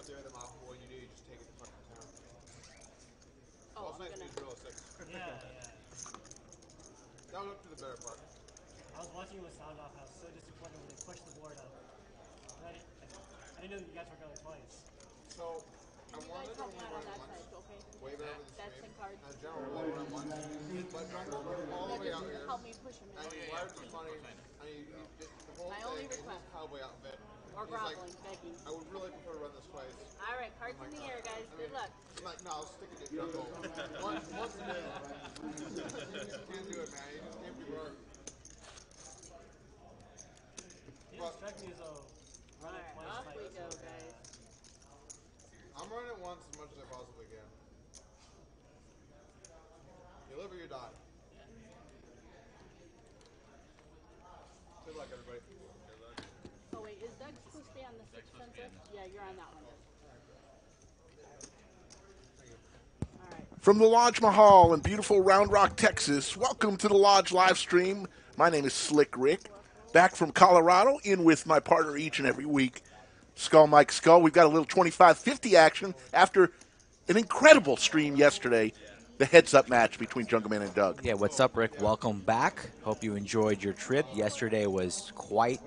steer them off what you do. You just take it to fucking town. Oh, Also, I'm nice gonna. to real sick. Yeah, yeah. That was up to the better part. I was watching you with sound off. I was so disappointed when they pushed the board up. I, didn't, I didn't know you guys were going twice. So, I You guys help me out on that once. side, okay? Wave it over the That's stream. in cards. As general rule, run once. But went all the way out here. help me push him in. some money. And he, he did the whole My thing only request. cowboy outfit. Or He's like, begging. I would really prefer to run this place. All right, cards oh in the air, guys. Good luck. I'm like, no, I'll stick it to Jungle. once, once a day. you just can't do it, man. You just can't be wrong. You didn't strike me as though All running right, twice off we go, guys. I'm running it once as much as I possibly can. You live or you die. Good luck, everybody. Oh wait, is Doug supposed to be on the sixth sensor? Yeah, you're on that one. All right. From the Lodge Mahal in beautiful Round Rock, Texas, welcome to the Lodge live stream. My name is Slick Rick, back from Colorado, in with my partner each and every week, Skull Mike Skull. We've got a little 25-50 action after an incredible stream yesterday, the heads-up match between Jungle Man and Doug. Yeah, what's up, Rick? Welcome back. Hope you enjoyed your trip. Yesterday was quite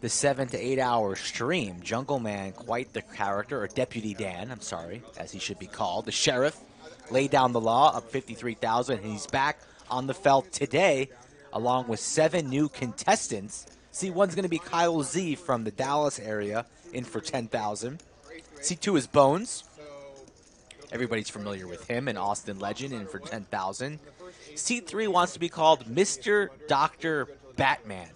the seven to eight hour stream. Jungle Man, quite the character, or Deputy Dan, I'm sorry, as he should be called. The sheriff laid down the law up 53,000, and he's back on the felt today, along with seven new contestants. See, one's going to be Kyle Z from the Dallas area, in for 10,000. See, two is Bones. Everybody's familiar with him, an Austin legend, in for 10,000. C3 wants to be called Mr. Dr. Batman.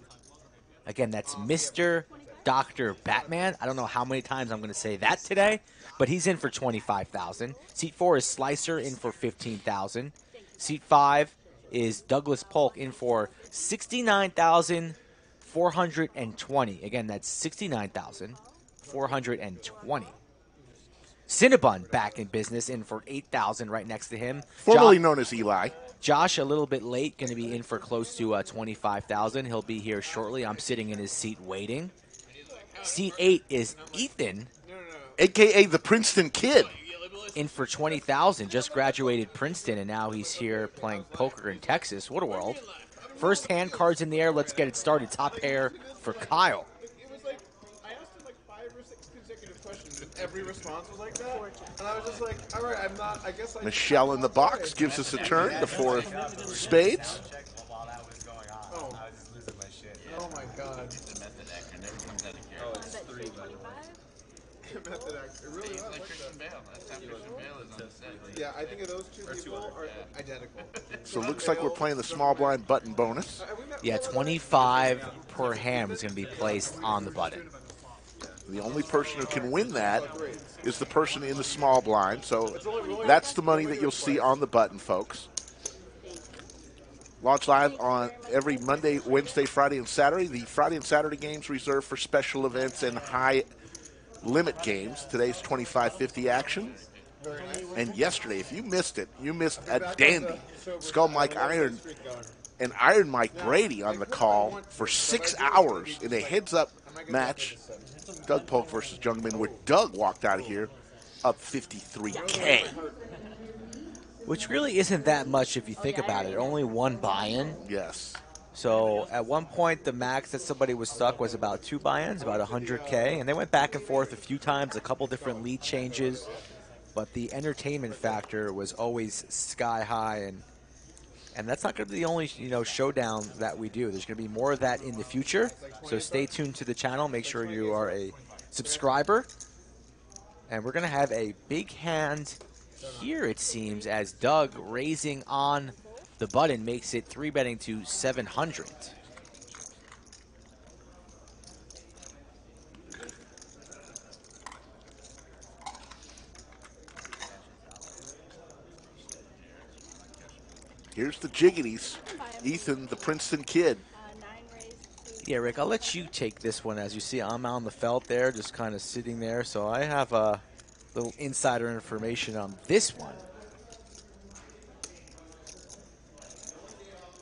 Again, that's Mr. Dr. Batman. I don't know how many times I'm going to say that today, but he's in for 25,000. Seat 4 is Slicer in for 15,000. Seat 5 is Douglas Polk in for 69,420. Again, that's 69,420. Cinnabon back in business in for 8,000 right next to him. Formerly known as Ely. Josh, a little bit late, going to be in for close to uh, 25,000. He'll be here shortly. I'm sitting in his seat waiting. Seat 8 is Ethan AKA the Princeton Kid. in for 20,000. Just graduated Princeton, and now he's here playing poker in Texas. What a world. First hand cards in the air. Let's get it started. Top pair for Kyle. It was like, I asked him like five or six consecutive questions, and every response was like that. And I was just like, all right, I'm not, I guess I. Michelle in the box gives us a turn. The four of spades. While that was Oh. I was losing my shit. Oh my god. The method actor never out of I character. bet you say 25. Method act. It really was Like like Christian. Bale. That's how Christian Bale is on the set. Yeah, I think of those two people are identical. So it looks like we're playing the small blind button bonus. Have we met Yeah, 25 per hand is going to be placed on the button. The only person who can win that is the person in the small blind. So that's the money that you'll see on the button, folks. Lodge Live on every Monday, Wednesday, Friday, and Saturday. The Friday and Saturday games reserved for special events and high limit games. Today's 25-50 action. And yesterday, if you missed it, you missed a dandy. Skull Mike Iron and Iron Mike Brady on the call for six hours in a heads-up match. Doug Polk versus Jungleman, where Doug walked out of here up 53k. Which really isn't that much if you think about it. Only one buy-in. Yes. So at one point, the max that somebody was stuck was about two buy-ins, about 100k, and they went back and forth a few times, a couple different lead changes, but the entertainment factor was always sky high, and and that's not going to be the only you know showdown that we do. There's going to be more of that in the future. So stay tuned to the channel. Make sure you are a subscriber, and we're going to have a big hand here. It seems as Doug raising on the button makes it three betting to 700. Here's the Jiggities, Ethan, the Princeton kid. Yeah, Rick, I'll let you take this one. As you see, I'm on the felt there, just kind of sitting there. So I have a little insider information on this one.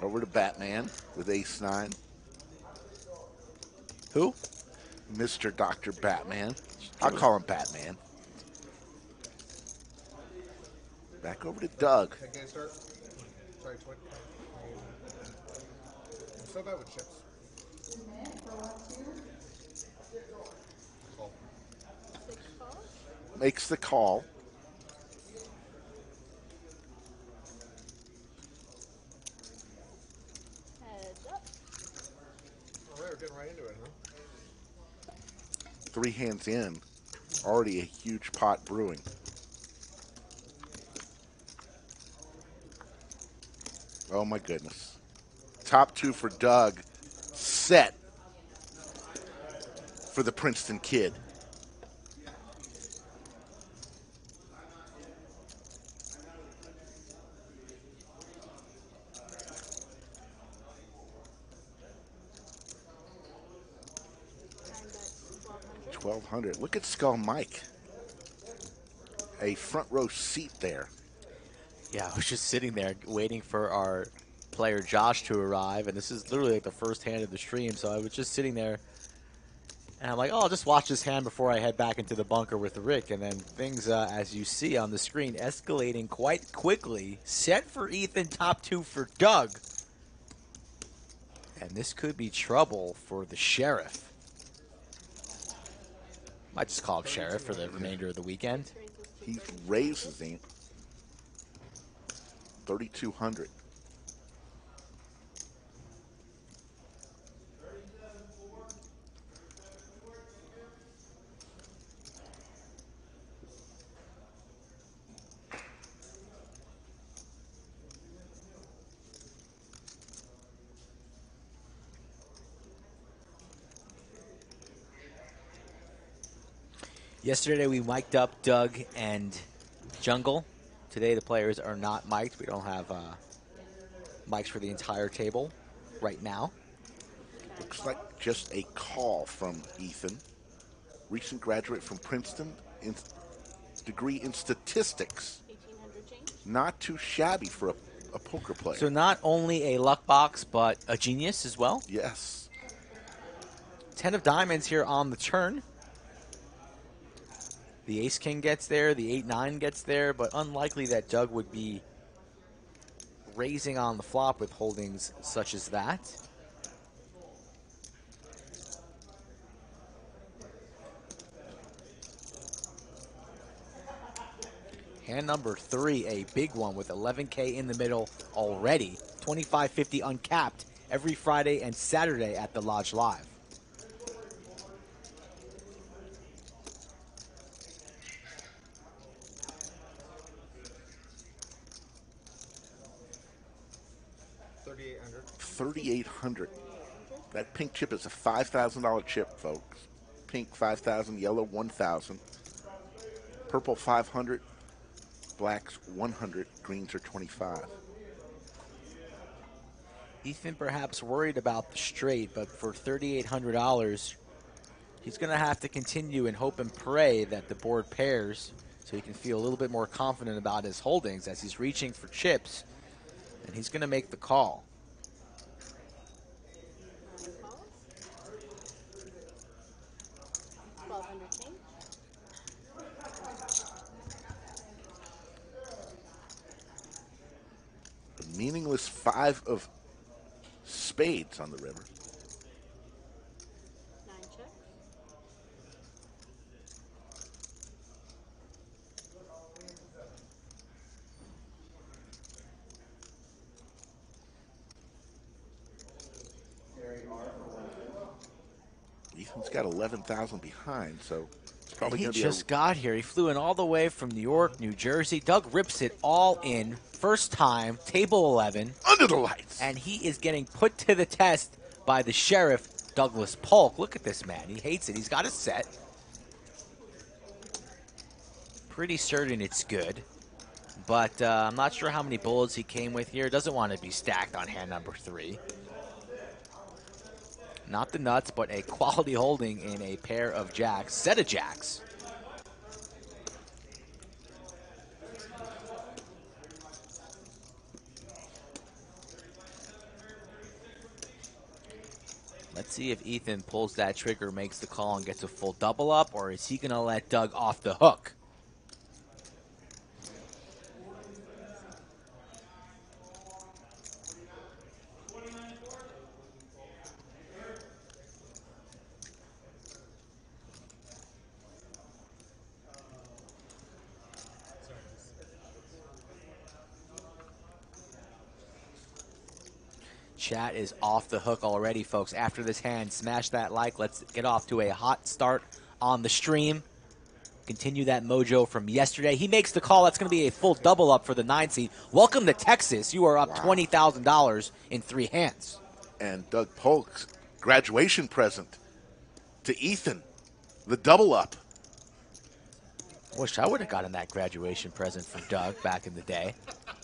Over to Batman with Ace 9. Who? Mr. Dr. Batman. I'll call him Batman. Back over to Doug. I'm so bad with chips. Call. Six calls. Makes the call. Heads up. Oh, All right, we're getting right it, huh? Three hands in. Already a huge pot brewing. Oh my goodness. Top two for Doug. Set for the Princeton kid. 1200. 1200. Look at Skull Mike. A front row seat there. Yeah, I was just sitting there waiting for our player Josh to arrive, and this is literally like the first hand of the stream. So I was just sitting there, and I'm like, "Oh, I'll just watch this hand before I head back into the bunker with Rick." And then things, uh, as you see on the screen, escalating quite quickly. Set for Ethan, top two for Doug, and this could be trouble for the sheriff. Might just call him sheriff for the remainder of the weekend. He raises him. 3,200. Yesterday we mic'd up Doug and Jungle. Today the players are not mic'd. We don't have uh, mics for the entire table right now. Looks like just a call from Ethan. Recent graduate from Princeton, in degree in statistics. Not too shabby for a, a poker player. So not only a luck box, but a genius as well. yes. Ten of diamonds here on the turn. The ace king gets there, the eight nine gets there, but unlikely that Doug would be raising on the flop with holdings such as that. Hand number three, a big one with 11K in the middle already. 2550 uncapped every Friday and Saturday at the Lodge Live. 3,800. That pink chip is a $5,000 chip, folks. Pink 5,000, yellow 1,000. Purple 500, blacks 100, greens are 25. Ethan perhaps worried about the straight, but for $3,800, he's going to have to continue and hope and pray that the board pairs so he can feel a little bit more confident about his holdings as he's reaching for chips, and he's going to make the call. Nine calls. 1200 change. A meaningless five of spades on the river. Ethan's got 11,000 behind, so probably he going to be just got here. He flew in all the way from New York, New Jersey. Doug rips it all in. First time, table 11. under the lights. and he is getting put to the test by the sheriff, Douglas Polk. Look at this man. He hates it. He's got a set. Pretty certain it's good. But uh, I'm not sure how many bullets he came with here. Doesn't want to be stacked on hand number three. Not the nuts, but a quality holding in a pair of jacks. Set of jacks. Let's see if Ethan pulls that trigger, makes the call, and gets a full double up, or is he going to let Doug off the hook? Chat is off the hook already, folks. After this hand, smash that like. Let's get off to a hot start on the stream. Continue that mojo from yesterday. He makes the call. That's going to be a full double up for the nine seed. Welcome to Texas. You are up twenty thousand dollars in three hands. And Doug Polk's graduation present to Ethan, the double up. Wish I would have gotten that graduation present from Doug back in the day.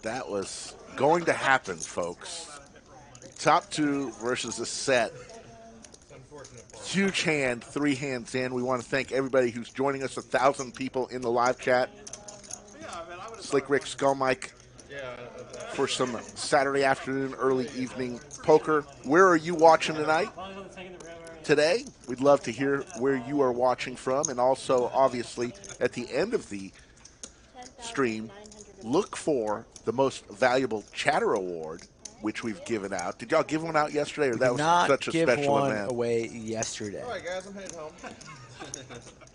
That was going to happen, folks. Top two versus a set. Huge hand, three hands in. We want to thank everybody who's joining us. A thousand people in the live chat. Slick Rick Skull Mike for some Saturday afternoon, early evening poker. Where are you watching tonight? Today, we'd love to hear where you are watching from, and also, obviously, at the end of the stream, look for the most valuable chatter award, which we've given out. Did y'all give one out yesterday, or that was Not such a give special one event? away yesterday. All right, guys, I'm headed home.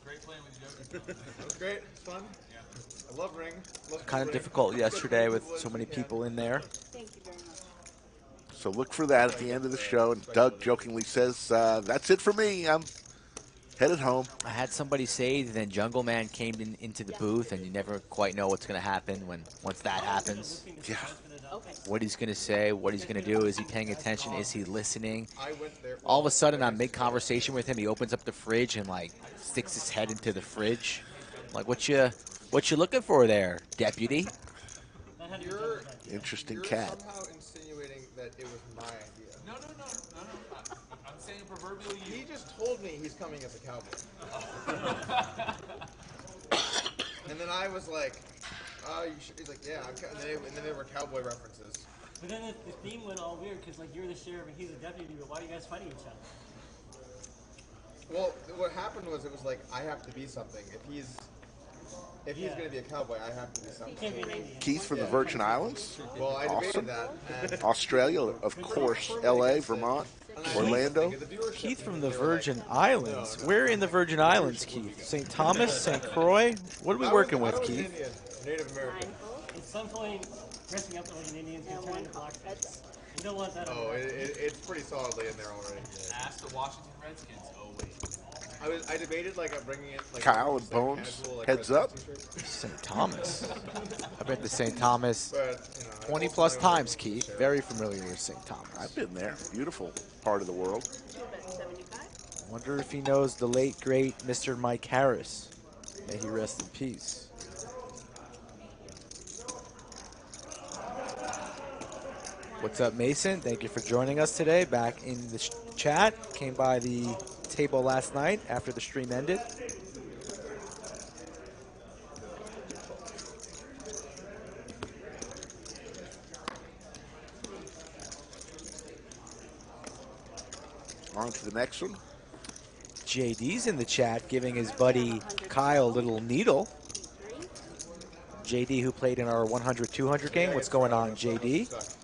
Great playing with you. It was great. It's fun. Yeah. I love Ring. Love Kind of Ring. difficult yesterday with so many people in there. Thank you very much. So look for that at the end of the show. And Doug jokingly says, uh, "That's it for me. I'm headed home." I had somebody say then Jungle Man came in, into the booth, and you never quite know what's going to happen when once that happens. Yeah. Okay. What he's going to say, what he's going to do. Is he paying attention? Is he listening? I went there. All of a sudden, I'm mid conversation with him. He opens up the fridge and like sticks his head into the fridge. I'm like, what you, what you looking for there, deputy? That had to be You're, done with that. Interesting you're cat. somehow insinuating that it was my idea. No, no, no, no, no. I, I'm saying proverbially He just told me he's coming as a cowboy. and then I was like, oh, you should. He's like, yeah. I'm, ca-" and, then, and then there were cowboy references. But then the, the theme went all weird because like you're the sheriff and he's a deputy. But why are you guys fighting each other? Well, what happened was it was like I have to be something. If he's if he's Yeah. gonna be a cowboy, I have to be something. can't be an Indian. Keith from the Virgin Islands, Well, I Awesome. debated that. And Australia, of course, L.A., Vermont, Orlando. the viewership Keith from thing, the they were like, Virgin Islands. Where in the Virgin Islands, Keith? St. Thomas, St. Croix? What are we I working was- with, was Keith? Indian, Native American. Mindful. At some point, dressing up like an Indian is Yeah, gonna turn one into call. blackface. You don't want that. Oh, it, it, it's pretty solidly in there already. Ask the Washington Redskins. Oh wait. I was I debated like I'm bringing it like Kyle just, and Bones, casual, like, heads up. St. Thomas. I've been to St. Thomas But, you know, 20 plus times, Keith. Very familiar with St. Thomas. I've been there. Beautiful part of the world. two. Wonder if he knows the late, great Mr. Mike Harris. May he rest in peace. What's up, Mason? Thank you for joining us today. Back in the chat. Came by the table last night after the stream ended. On to the next one. JD's in the chat giving his buddy Kyle a little needle. JD, who played in our 100 200 game. What's going on, JD?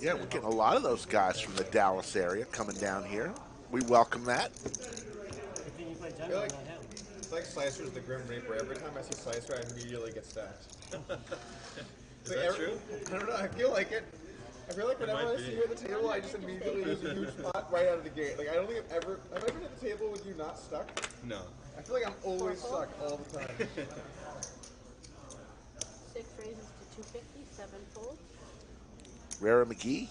Yeah, we're getting a lot of those guys from the Dallas area coming down here. We welcome that. Good thing you play I feel like not him. it's like Slicer's the Grim Reaper. Every time I see Slicer, I immediately get stacked. Is that true? I don't know. I feel like it. I feel like whenever I see you at the table, I just immediately lose a huge pot right out of the gate. Like I don't think I've ever have I been at the table with you not stuck. No. I feel like I'm always stuck all the time. Six raises to two fifty. Seven fold. Rara McGee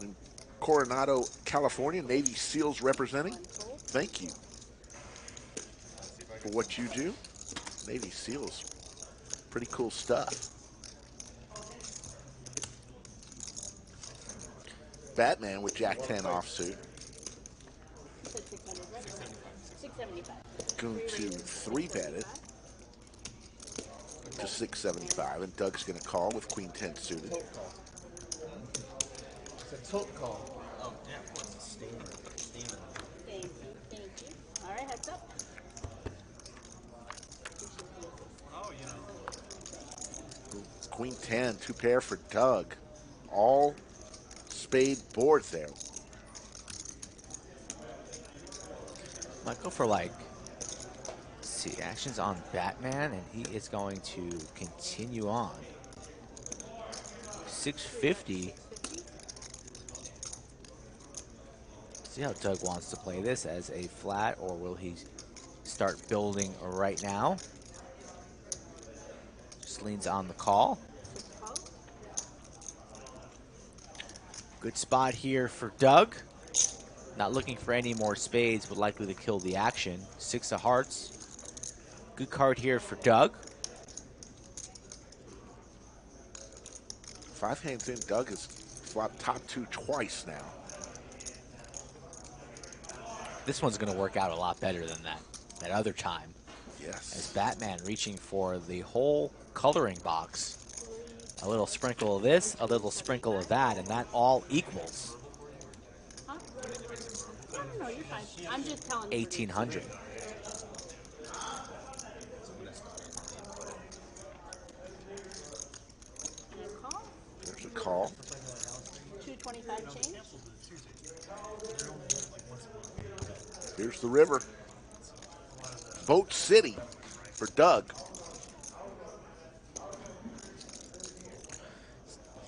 in Coronado, California, Navy SEALs representing. Thank you for what you do. Navy SEALs, pretty cool stuff. Batman with Jack 10 offsuit. Said six hundred. Six seventy-five. Going to three bet it to 675, and Doug's going to call with Queen 10 suited. Tilt call. It's a tilt call. Oh yeah, of course. Thank you. Thank you. All right, heads up. Oh, you know. Queen 10, two pair for Doug. All spade board there. Might go for like, let's see actions on Batman, and he is going to continue on. 650. See how Doug wants to play this as a flat, or will he start building right now? Just leans on the call. Good spot here for Doug. Not looking for any more spades, but likely to kill the action. Six of hearts, Good card here for Doug. Five hands in, Doug has flopped top two twice now. This one's going to work out a lot better than that that other time. Yes. As Batman reaching for the whole coloring box. A little sprinkle of this, a little sprinkle of that, and that all equals Huh? No, no, no, you're fine. I'm just telling you. 1800. And a call. There's a call. 225 change. Here's the river. Boat City for Doug.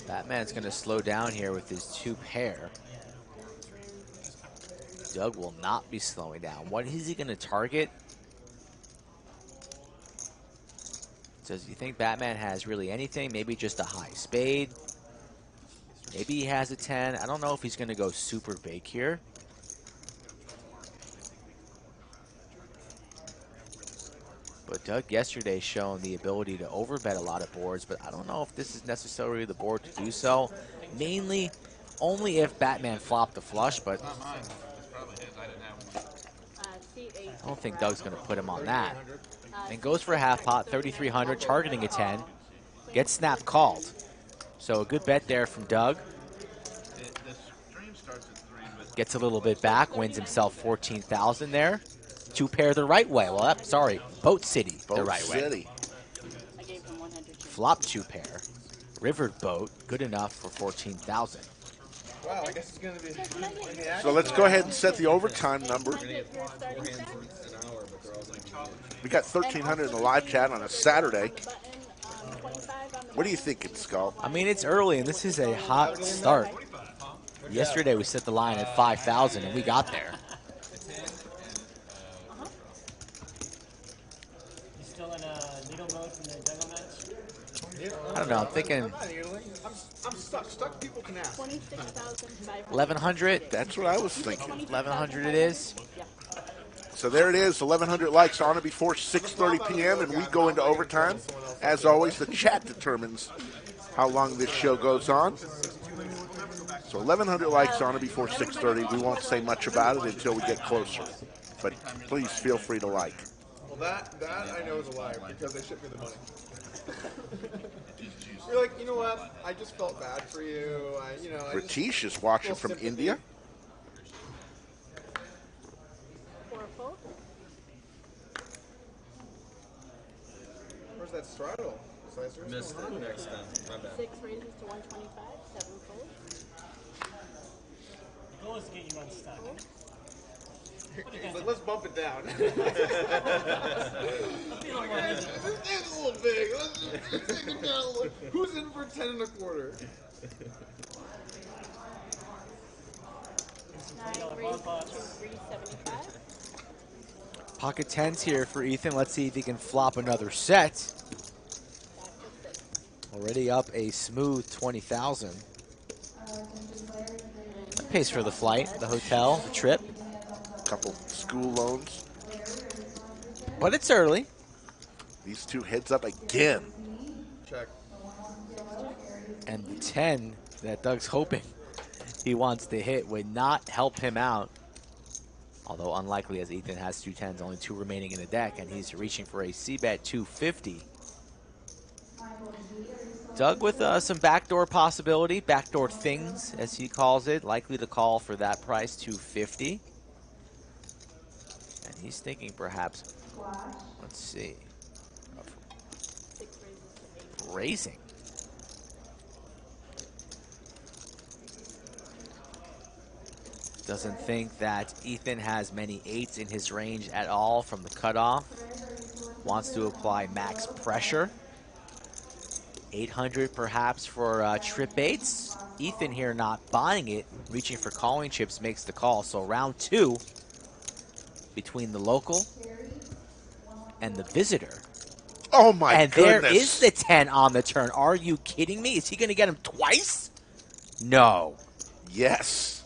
Batman's going to slow down here with his two pair. Doug will not be slowing down. What is he going to target? Does he think Batman has really anything? Maybe just a high spade. Maybe he has a 10. I don't know if he's going to go super big here. But Doug yesterday shown the ability to overbet a lot of boards, but I don't know if this is necessarily the board to do so. Mainly only if Batman flopped the flush, but Not mine. It's probably his. I didn't have one. Uh, C8. I don't think Doug's going to put him on that. Uh, And goes for a half pot, 3,300, targeting a 10. Gets snap called. So a good bet there from Doug. It, the stream starts at 3 with Gets a little bit back, wins himself 14,000 there. Two pair the right way. Well, that, sorry, Boat City Boat the right way. City. I gave him 100 change. Flop two pair. Rivered Boat, good enough for 14,000. Wow, I guess it's gonna be. in the action. So let's go ahead and set the overtime number. Can I get your starting Hands stack? for an hour, but they're all gonna be We got 1,300 in the live chat on a Saturday. Button, um, 25 on the What are you button. thinking, Skull? I mean, it's early, and this is a hot start. Yesterday we set the line at 5,000, and we got there. You still in uh, needle mode from the jungle match? I don't know, I'm thinking I'm. I'm, I'm stuck. Stuck people can ask. 1,100. That's what I was thinking. 1,100 it is. So there it is, 1,100 likes on it before 6:30 p.m. and we go into overtime. As always, the chat determines how long this show goes on. So 1,100 likes on it before 6:30. We won't say much about it until we get closer. But please feel free to like. Well, that that I know is a lie because they shipped me the money. You're like, you know what? I just felt bad for you. I, you know, Ratish is watching from sympathy. India. Where's that straddle? Slicer? Missed it next time. My bad. Six raises to 125. Seven fold. The goal is to get you unstuck. He's like, let's bump it down. Let's be a little more This is a little big. Let's just let's take it down a little. Who's in for ten and a quarter? Nine raises to 375. Pocket tens here for Ethan. Let's see if he can flop another set. Back to six. Already up a smooth 20,000. Pays for the flight, the hotel, the trip. A couple school loans. But it's early. These two heads up again. Check. And the 10 that Doug's hoping he wants to hit would not help him out. Although unlikely as Ethan has two tens, only two remaining in the deck, and he's reaching for a C-bet 250. Doug with uh, some backdoor possibility, backdoor things as he calls it, likely to call for that price 250. And he's thinking perhaps, let's see, raising. Doesn't think that Ethan has many eights in his range at all from the cutoff. Wants to apply max pressure. 800 perhaps for uh, trip eights. Ethan here not buying it, reaching for calling chips, makes the call. So round two between the local and the visitor. Oh my and goodness! there is the 10 on the turn. Are you kidding me? Is he going to get him twice? No. yes.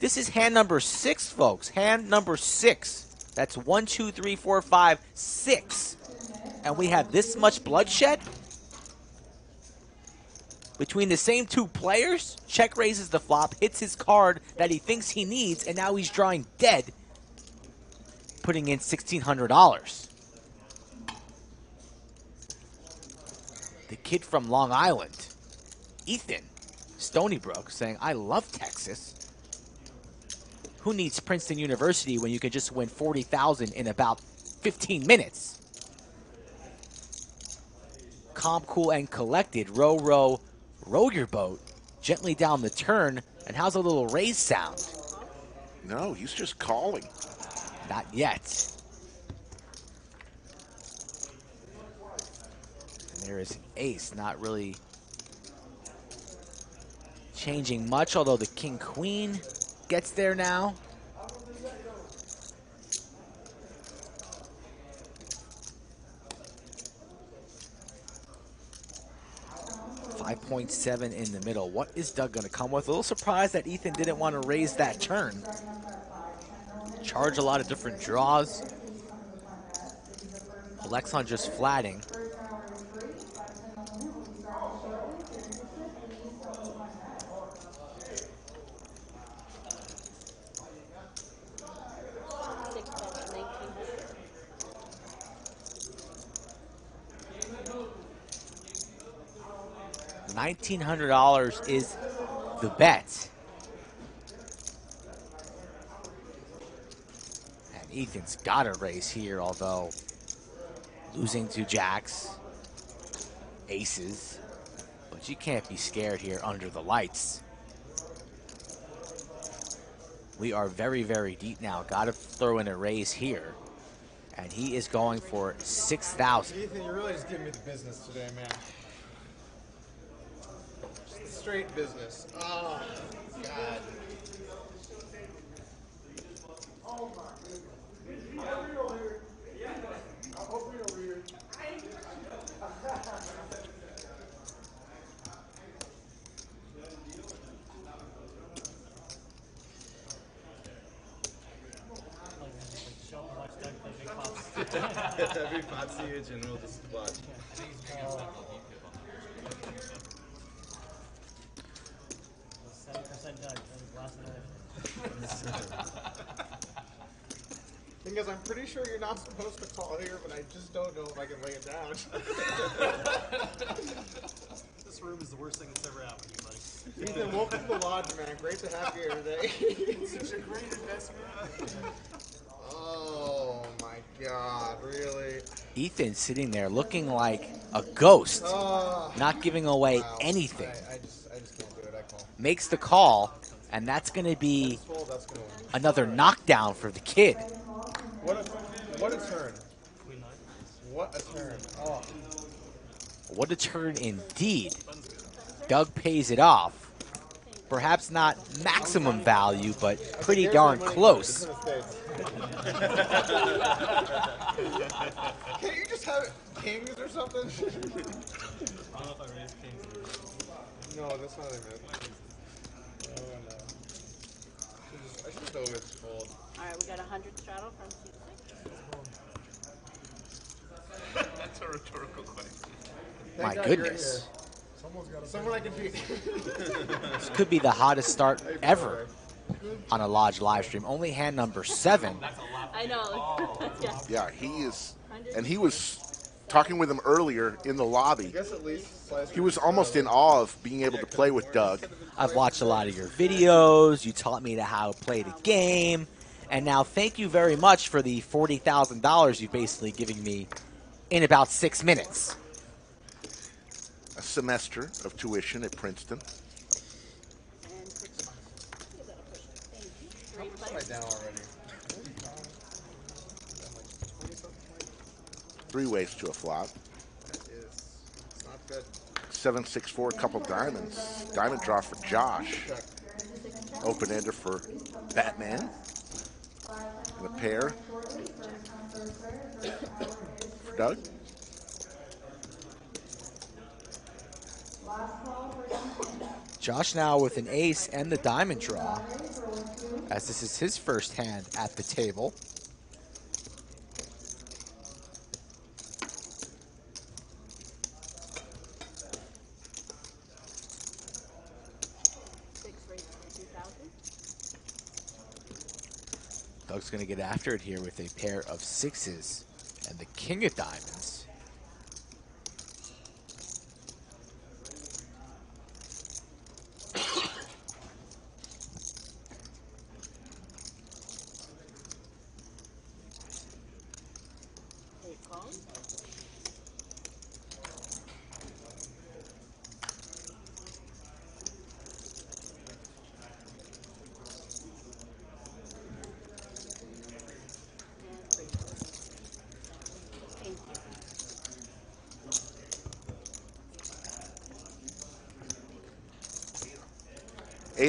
This is hand number six, folks. Hand number six. That's one, two, three, four, five, six. And we have this much bloodshed? Between the same two players? Check raises the flop, hits his card that he thinks he needs, and now he's drawing dead, putting in $1,600. The kid from Long Island, Ethan Stony Brook, saying, I love Texas who needs Princeton University when you can just win 40,000 in about 15 minutes? Calm, cool, and collected. Row, row, row your boat gently down the turn. And how's a little raise sound? No, he's just calling. Not yet. And there is an ace, not really changing much, although the king queen gets there now. Five point seven in the middle. What is Doug going to come with? A little surprised that Ethan didn't want to raise that turn. Charge a lot of different draws. Alexon just flatting. $1,900 is the bet. And Ethan's got a raise here, although losing to jacks, aces. But you can't be scared here under the lights. We are very, very deep now. Got to throw in a raise here. And he is going for 6,000. Ethan, you're really just giving me the business today, man. Straight business. Oh, God. Like, just, like, show and watch Doug play big. Every huge and we'll just watch. Seven percent Doug. That was last night. Thing is, I'm pretty sure you're not supposed to call here, but I just don't know if I can lay it down. This room is the worst thing that's ever happened to me, buddy. Ethan, welcome to the lodge, man. Great to have you here today. Such a great investment. oh my God, really? Ethan sitting there looking like a ghost, Oh, not giving away wow. anything. I, I just, I just can't do it. I call. Makes the call, and that's going to be Fold, that's gonna win. another knockdown for the kid. What a, what a turn. What a turn. Oh, What a turn indeed. Doug pays it off. Perhaps not maximum value, but pretty darn close. It's in the States. Can't you just have kings or something? I don't know if I raised kings. no, that's not what I meant. Oh, no. I just- I just know it's fold. All right, we got a 100 straddle from C6. That's a rhetorical question. My God you're goodness. Someone I can beat. This could be the hottest start ever on a Lodge live stream. Only hand number seven. I know. Oh. yeah. Yeah, he is. And he was talking with him earlier in the lobby. I guess at least slice He was almost in awe of being able to play with Doug. I've watched a lot of your videos. You taught me to how to play the game. And now thank you very much for the $40,000 you've basically giving me in about six minutes. A semester of tuition at Princeton. And six. Give that a push. Thank you. Three Am I players. down already? Three ways to a flop. Seven six four, couple diamonds. Diamond draw for Josh. Open ender for Batman. And a pair for Doug. Josh now with an ace and the diamond draw, as this is his first hand at the table. Six raised to 2,000. Doug's going to get after it here with a pair of sixes and the king of diamonds.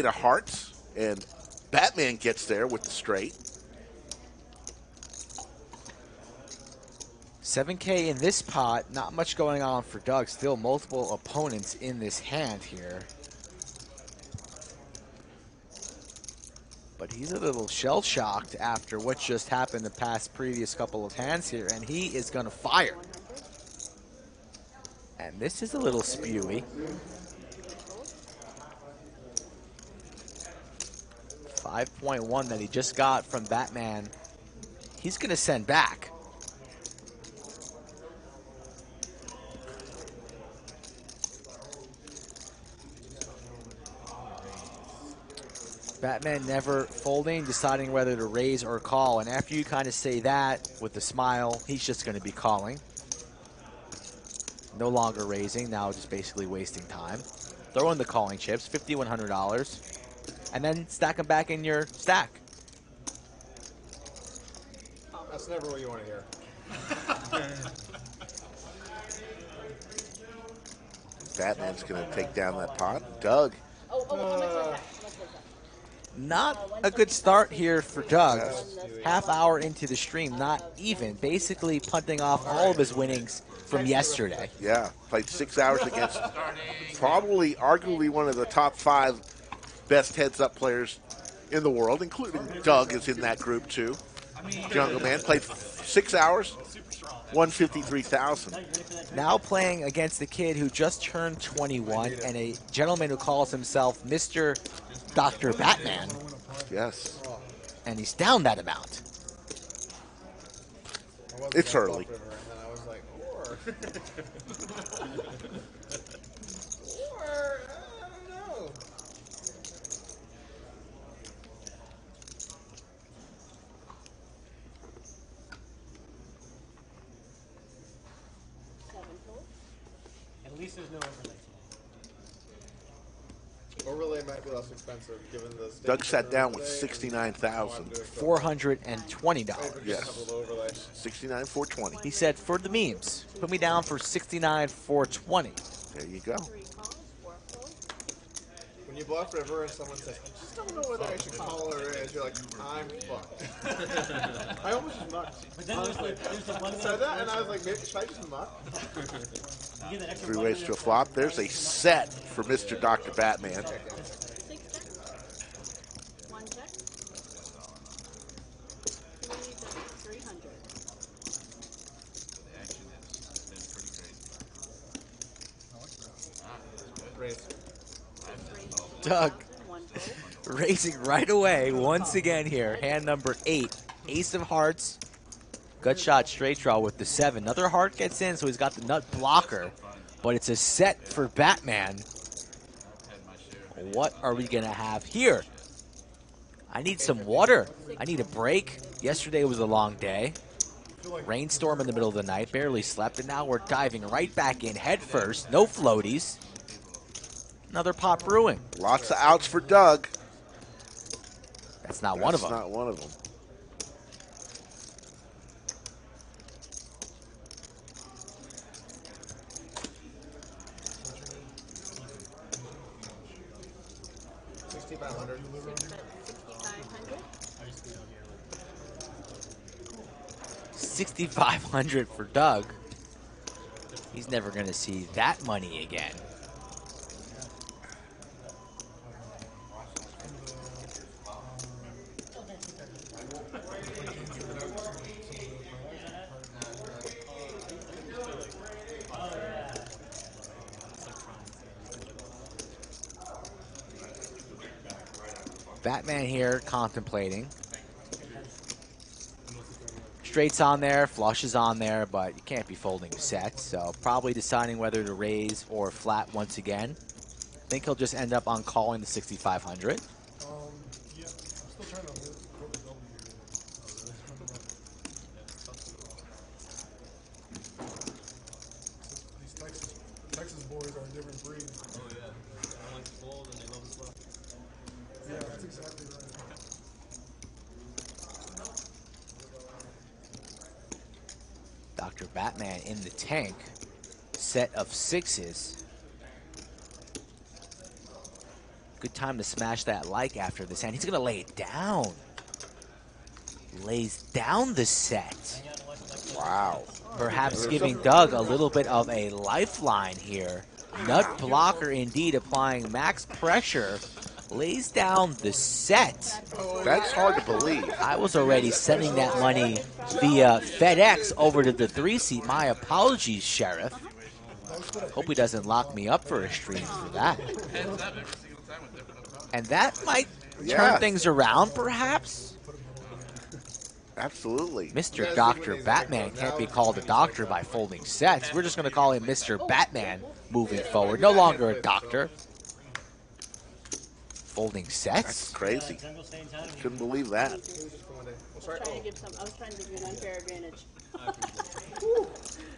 Of hearts, and Batman gets there with the straight. 7K in this pot, not much going on for Doug. Still multiple opponents in this hand here. But he's a little shell shocked after what just happened the past previous couple of hands here, and he is going to fire. And this is a little spewy. 5.1 that he just got from Batman. He's going to send back. Batman never folding, deciding whether to raise or call. And after you kind of say that with a smile, he's just going to be calling. No longer raising, now just basically wasting time. Throw in the calling chips, $5,100, and then stack them back in your stack. That's never what you want to hear. Batman's going to take down that pot. Doug, Oh, oh, how much was that? How much was that? Not a good start here for Doug. Half hour into the stream, not even. Basically punting off all of his winnings from yesterday. yeah, played six hours against probably, arguably one of the top five best heads-up players in the world, including Doug is in that group too. Jungleman played six hours, 153,000. Now playing against the kid who just turned 21 and a gentleman who calls himself Mr. Dr. Batman, Yes, and he's down that amount. I wasn't It's early. bluff River, and then I was like, or. or, I don't know. Seven total. At least there's no overlay. Overlay might less expensive given the. state Doug sat down with and sixty-nine thousand. $420. Yes. Sixty-nine four twenty. He said, for the memes, put me down for 69 420. There you go. Three calls. Four folds. When you bluff River and someone says, I just don't know whether I should call or raise, you're like, I'm fucked. I almost just mucked. But then there's the, there's the one I said that and I was like, maybe, should I just muck? you get that extra Three ways to a flop. There's a set for Mr. Dr. Batman. Six checks. One check. Three to three hundred. The action has been pretty crazy. Raise. Doug raising right away once again here. Hand number eight, ace of hearts. Good shot, straight draw with the seven. Another heart gets in, so he's got the nut blocker. But it's a set for Batman. What are we gonna have here? I need some water. I need a break. Yesterday was a long day. Rainstorm in the middle of the night, barely slept, and now we're diving right back in head first. No floaties. Another pot brewing. Lots of outs for Doug. That's not That's one of them. not one of them. Sixty-five hundred for Doug. He's never going to see that money again. Batman here contemplating. Straight's on there, flush is on there, but you can't be folding a set, so probably deciding whether to raise or flat once again. I think he'll just end up on calling the 6,500. Um, yeah, I'm still trying to hold, hold the W here. These Texas, Texas boys are a different breed. Oh yeah. I like to fold and they love to slap. Yeah, that's exactly right. Dr. Batman in the tank. Set of sixes. Good time to smash that like after this hand. He's going to lay it down. Lays down the set. Wow. Perhaps giving Doug a little bit of a lifeline here. Nut blocker indeed applying max pressure. Lays down the set. That's hard to believe. I was already sending that money via FedEx over to the three seat. My apologies, Sheriff. Hope he doesn't lock me up for a stream for that. Heads up every single time with different opponents. And that might turn Yeah. things around, perhaps. Absolutely. Mr. Dr. Batman can't be called a doctor by folding sets. We're just going to call him Mr. Batman moving forward. No longer a doctor. Folding That's sets? crazy. Jungle stay. Couldn't believe that. It was just for one day. We'll I was trying to give some. I was trying to give you an unfair advantage.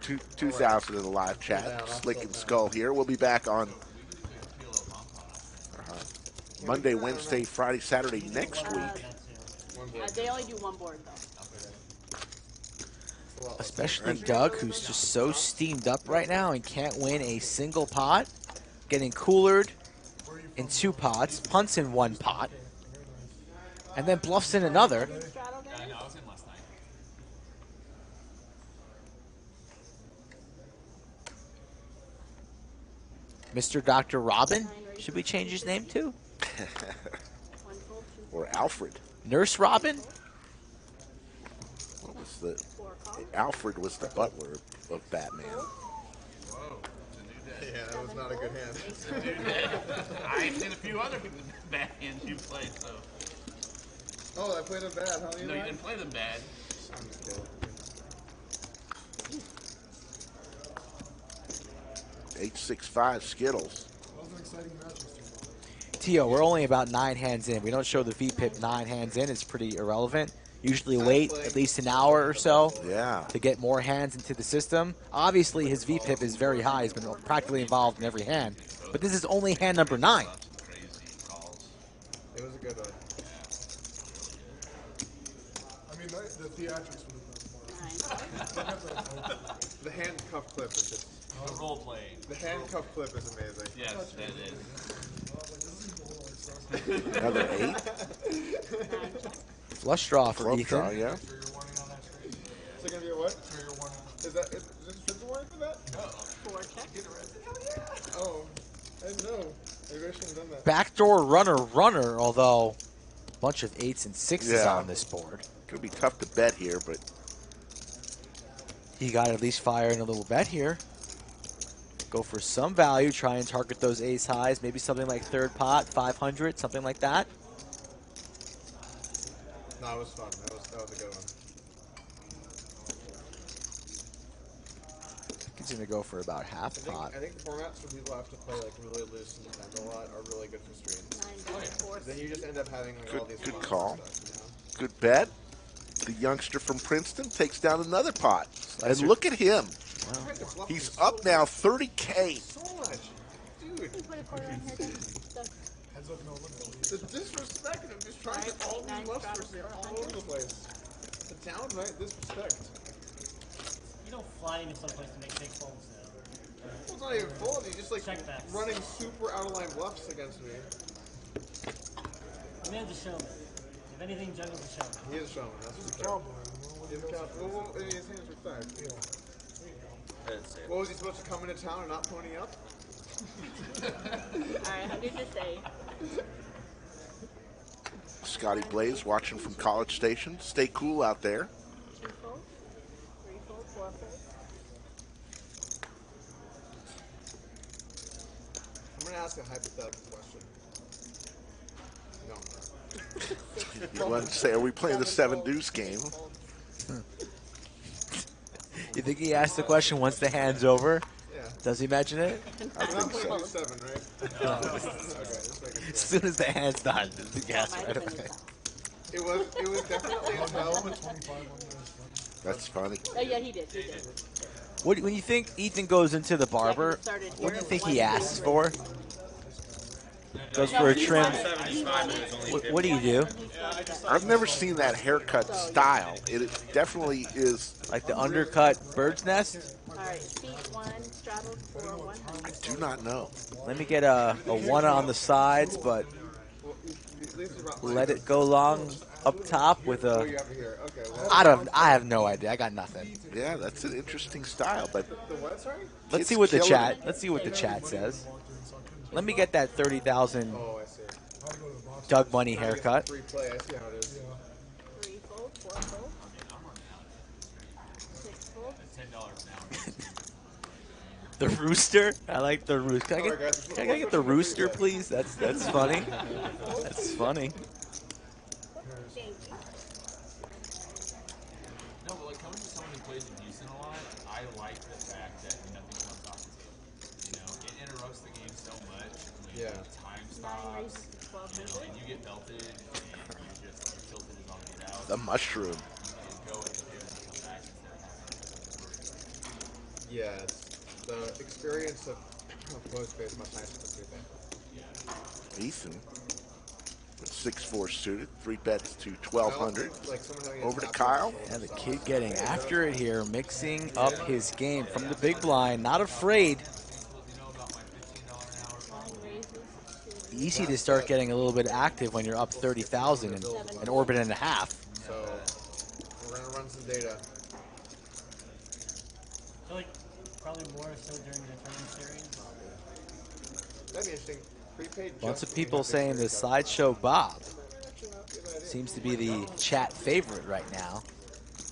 Two, 2,000 in the live chat. Slick and Skull here. We'll be back on uh, Monday, Wednesday, Friday, Saturday next week. Uh, they only do one board though. Especially Doug, who's just so steamed up right now and can't win a single pot. Getting coolered in two pots, punts in one pot, and then bluffs in another. Straddle guys. I was in last night. Mr. Dr. Robin, should we change his name to? One fold, two Or Alfred. Nurse Robin? What was the. Alfred was the butler of Batman. Whoa, it's a new day. Yeah, that was not a good hand. I've seen a few other bad hands you played, so. Oh, I played it bad, huh? No, you didn't play them bad. Eight six five Skittles. That was an exciting match, Mr. Tio, we're only about nine hands in. We don't show the VPIP nine hands in. It's pretty irrelevant. Usually wait at least an hour or so Yeah. to get more hands into the system. Obviously, his VPIP is very high. He's been practically involved in every hand. But this is only hand number nine. Lots of crazy calls. It was a good one. I mean, the, the theatrics would have been The handcuff clip is just. The role playing. The handcuff clip is amazing. Yes, that is. Another eight. Nine check. Flush draw for Club Ethan. draw, yeah. Is it gonna be a what? Is that is, is there warning for that? Oh. Four check. Oh, I didn't know. Maybe I should have done that. Backdoor runner, runner, although a bunch of eights and sixes Yeah. on this board. Could be tough to bet here, but he got at least fire in a little bet here. Go for some value. Try and target those ace highs. Maybe something like third pot, 500, something like that. No, it was fun. That was that was a good one. He's going to go for about half I think, pot. I think the formats for people who have to play like really loose and defend a lot are really good for streams. Nine down, oh, four. Then you just end up having like all Good- these. good call. Stuff, good bet. The youngster from Princeton takes down another pot. And look at him. you know? Trying to bluff He's up so now 30K. So much, dude. The disrespect of just trying to Nine- all these bluffs straddles for me for all over the place. The downright disrespect. You don't fly into some place to make big folds though. Well, it's not even full. He's just like Check running super out of line bluffs against me. The man's a showman. If anything, Jungle's a showman. He is a showman. That's He's for a cowboy. You know? He's a cowboy. Well, well, his hands are fast. Yeah. I didn't say it. What was he supposed to come into town and not pony up? Alright, how did you say? Scotty Blaze watching from College Station. Stay cool out there. Two fold, three fold, four fold. I'm gonna ask a hypothetical question. No. You want to say, are we playing the seven deuce game? You think he asked the question once the hand's over? Yeah. Does he imagine it? I think so. the seven, right? okay, just making sure. As soon as the hand's done, the gas right away. It was it was definitely a oh, tell. 25 on this. That's funny. Oh yeah, he did. He did. What when you think Ethan goes into the barber? started What do you think he asks three. for? Goes for a trim. wanted- he wanted- What, what do you do? he started that. I've never seen that haircut style. It definitely is. Like the undercut bird's nest? Alright, feet one, straddled four, one. I do not know. Let me get a, a one on the sides, but Well, at least it's about let it go long up top with a. I have it here. Okay. Well, I don't. I have no idea. I got nothing. Yeah, that's an interesting style, but the what? Sorry. Let's see what the chat. Let's see what the chat says. Let me get that thirty thousand Oh, I see. I'd go to the box. Doug Money Trying to get the haircut. Three play. I see how it is. Yeah. Three fold, four fold. The rooster. I like the rooster. Can I get, can I get the rooster, please? That's that's funny. That's funny. Thank you. No, but like coming to someone who plays in Houston a lot, I like the fact that nothing comes off the table. You know, it interrupts the game so much. When Yeah. Time Nine stops. raises to twelve You know, hundred. and you get belted, and you just your tilted is on the out. the mushroom. You go and you come back instead of having mushroom. Yes, the experience of of post base much nicer than everything. Ethan, with six four suited, three bets to twelve hundred. Like someone having a Over to top Kyle. And the kid getting after it here, mixing up his game from the big blind. Not afraid. Nine raises to Easy to start getting a little bit active when you're up thirty thousand and an orbit and a half. So we're gonna run some data. I feel like probably more so during the tournament series. That'd be interesting. Prepaid. Lots of people saying the pick up. sideshow Bob Actually, not a good idea. seems to be the chat favorite right now.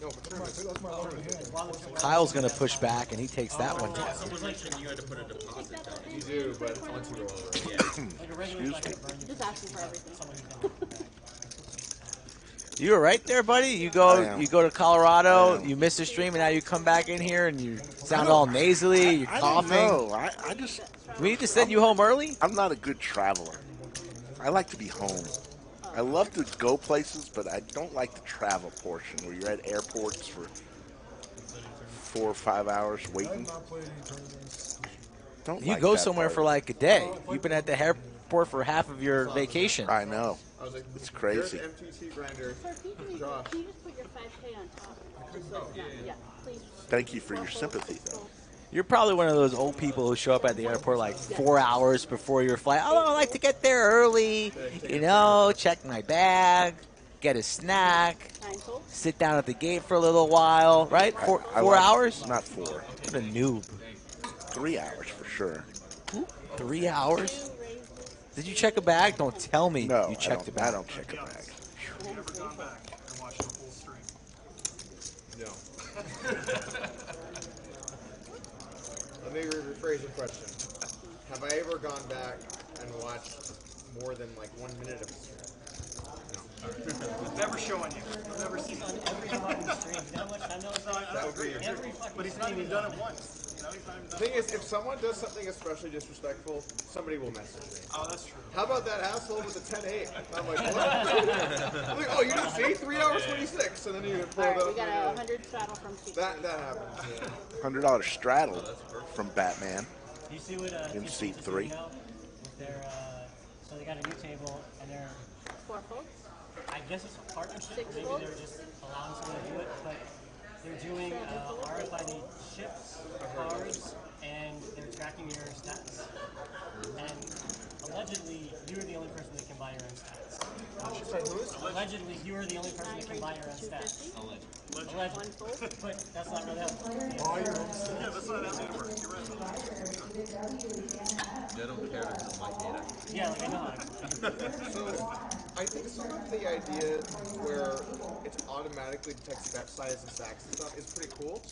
No, but That's my, that's my loving hand. While the Kyle's gonna push back and he takes that one down. Someone mentioned you had to put a deposit down. you do, but once you go over. it. like a regular like a burn, Just asking for everything. someone who's done it. You were right there, buddy. You go, you go to Colorado. You miss a stream, and now you come back in here and you sound all nasally. You're I don't coughing. know. I, I just We need to send you home early. I'm not a good traveler. I like to be home. I love to go places, but I don't like the travel portion where you're at airports for four or five hours waiting. not played any tournaments. Don't You like go somewhere part. for like a day. You've been at the airport for half of your vacation. I know. I was like, It's crazy. MTT grinder. Sir, can you, Josh. can you just put your five K on top? Just so it's not, yeah, please. Thank you for your sympathy, though. You're probably one of those old people who show up at the airport like four hours before your flight. Oh, I like to get there early. You know, check my bag, get a snack, sit down at the gate for a little while. Right? Four, I four like- hours? Not four. What a noob. Three hours for sure. Three hours? Two raises. Did you check a bag? Don't tell me No, you checked a don't, I don't check a bag. and three fold. No. Let me rephrase the question. Have I ever gone back and watched more than like one minute of a stream? Never showing you. I've never seen On every fucking stream. You know how much time that was on? That would be. Every But he's not stream even done it once. You know, he's not even The thing is, if someone does something especially disrespectful, somebody will message me. Oh, that's true. How about that asshole with the 10-8? I'm like, what? I'm like, oh, you didn't see? 3 hours 26. And then you pull it Alright, up. we got a uh, hundred straddle from two. That, that happens. Yeah. Hundred dollar straddle from Batman. You see what uh, In Team seat Six is three. doing now with their, uh, so they got a new table and they're, Four folds. I guess it's a partnership. Six Maybe folds. they're just allowing someone to do it, but they're doing uh, RFID chips, cards, and they're tracking your stats. And allegedly, you're the only person that can buy your own stats. allegedly you are the only person that can buy your own stats. Allegedly. Fold. But that's not really how Buy your own stuff. Yeah, that's not how it works. You're right. Yeah, I don't care if it's my data. Yeah, like I know. So I think some of the idea where it automatically detects bet size and stacks and stuff is pretty cool.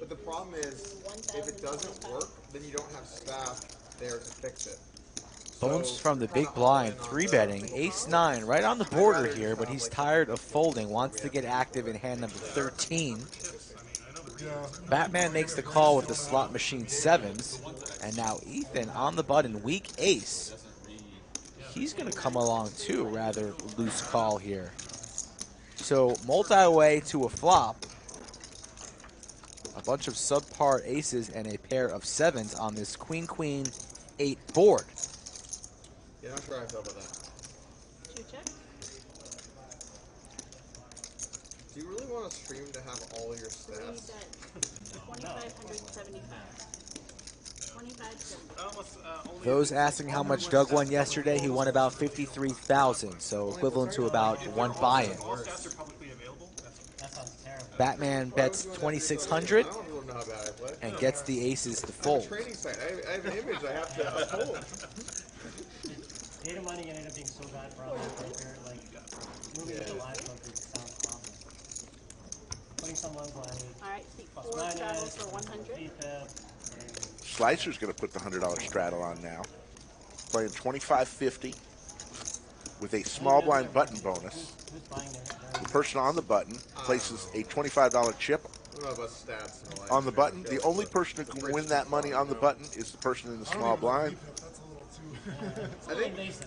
But the problem is, if it doesn't work, then you don't have staff there to fix it. Bones from the big blind, three betting, ace nine, right on the border here, but he's tired of folding, wants to get active in hand number 13. Batman makes the call with the slot machine sevens, and now Ethan on the button, weak ace. He's to come along too, rather loose call here. So multi-way to a flop. A bunch of subpar aces and a pair of sevens on this queen queen eight board. Yeah, not sure how I feel about that. Two check. Do you really want to stream to have all your stats? bet. Twenty-five hundred seventy-five. Twenty-five seventy. Almost, uh, only Those asking how much Doug won yesterday, he won about 53,000, so equivalent to about one buy-in. all stats are publicly available. That's That sounds terrible. Batman bets 2,600 I don't even know how bad I play. and gets the aces to I fold. training site. I, I have an image I have to uphold. Data mining ended up being so bad for online poker, like moving into live poker sounds awful. Putting someone's like All right, see, plus four minus, travels for one hundred. Slicer's going to put the hundred dollar straddle on now, playing twenty five fifty with a small blind button bonus. who's buying The person on the button places a twenty five dollar chip I don't know about stats and all that. on the button. The only person who can win that money on the button is the person in the small blind.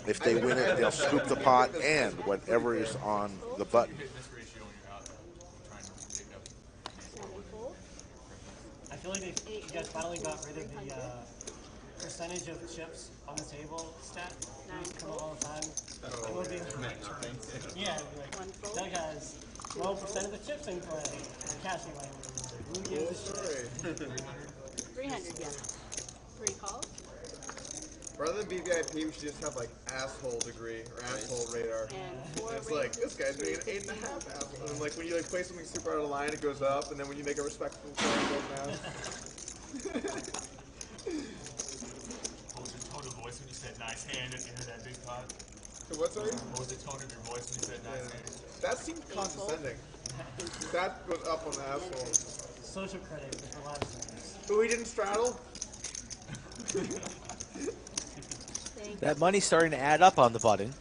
If they win it, they'll scoop the pot and whatever is on the button. Hit this ratio when you're out trying to pick up. Seven fold. I feel like they, you guys finally got rid of the uh, percentage of chips on the table stat. It used to come all the time. It would be, yeah, it'd be One like, fold. Doug has 12% of the chips in play. And cashing like, who gives a shit? Three hundred, yeah. Three calls. Rather than VPIP, we should just have like asshole degree or asshole radar. And it's like this guy's doing an eight and a half asshole. And like when you like play something super out of line, it goes up, and then when you make a respectful play, it goes down. What was the tone of voice when you said nice hand if you heard that big pot? So what's sorry? What was the tone of your voice when you said nice hand? That seemed condescending. That goes up on the asshole. Social credit for live streamers. But we didn't straddle. Thank That money's starting to add up on the button.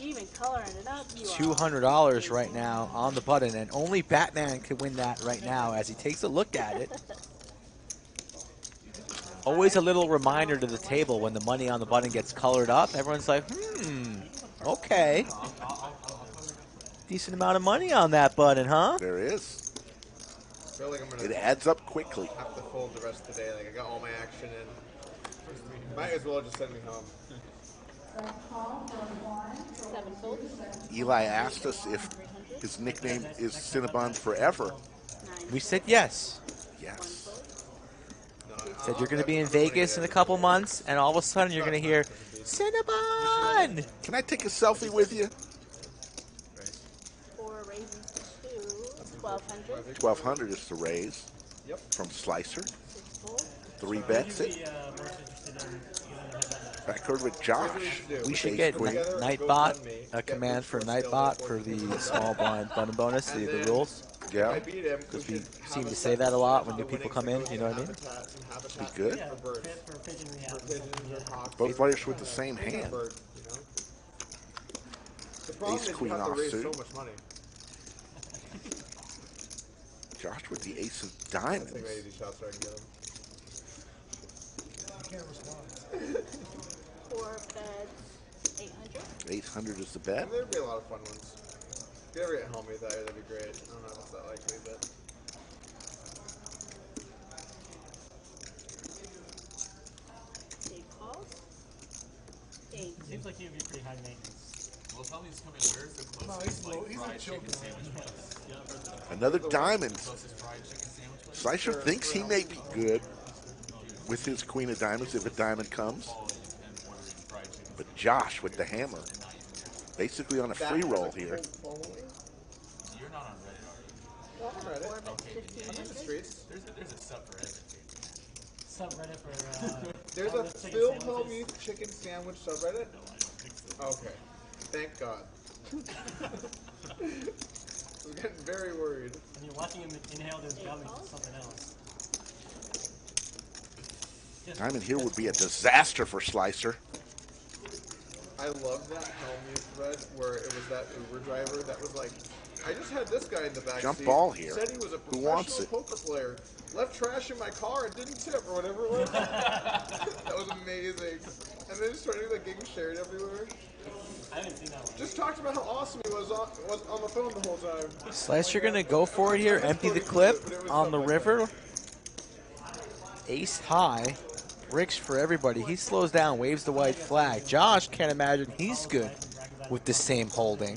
Even coloring it up, $200 right now on the button, and only Batman could win that right now as he takes a look at it. Always a little reminder to the table when the money on the button gets colored up. Everyone's like, hmm, okay. Decent amount of money on that button, huh? There is. I feel like I'm gonna It adds up quickly. have to fold the rest of the day. Like I got all my action in. Might as well just send me home. Seven. Ely asked us if his nickname is Cinnabon Forever. We said yes. Yes. Said you're going to be in Vegas in a couple months, and all of a sudden you're going to hear Cinnabon. Can I take a selfie with you? Four raises to. Twelve hundred. 1200 is the raise Yep. from Slicer. Three bets it. be uh, most interested in either of that. With Josh. We should get queen. Nightbot, a command for Nightbot for the small blind button bonus, the, the rules. Yeah. Because we seem to say that a lot when new people come in, you know what I mean? habitat, some habitat Be good. Yeah, For birds. fit for pigeon rehab. For pigeons or hawks. both players with the same hand. you know? The Ace queen you have to raise offsuit. so much money. Josh with the ace of diamonds. think I need these shots so I can get them. I can't respond. Four beds. Eight hundred. 800 is the bet. And there'd be a lot of fun ones. If you ever get home with that, that'd be great. I don't know if it's that likely, but Eight calls. Eight. Seems like he would be pretty high maintenance. Well, tell me he's coming. Where's the No, closest he's like low. He's a fried chill chicken sandwich place? Another diamond. Closest fried chicken sandwich place? Slicer thinks he may be good with his queen of diamonds if a diamond comes. Quality and ordering fried chicken. But Josh with the hammer. Basically on a free roll here. You're not on Reddit, are you? Well, I'm on Reddit. Okay, I'm in the streets. There's a, there's a subreddit. Subreddit for. Uh, There's a the chicken Phil sandwiches. Hellmuth chicken sandwich subreddit. Okay, thank God. I was getting very worried. And you're watching him inhale those gummies to something else. Diamond here would be a disaster for Slicer. I love that Hellmuth thread where it was that Uber driver that was like, I just had this guy in the back Jump seat, ball here. Said he was a Who wants professional it? poker player. Left trash in my car and didn't tip or whatever it was. that was amazing. And then just started like getting shared everywhere. I haven't seen that one. Just talked about how awesome he was on, was on the phone the whole time. Slice, you're gonna go for it here. Empty the clip on the river. Ace high. Bricks for everybody. He slows down, waves the white flag. Josh can't imagine he's good with the same holding.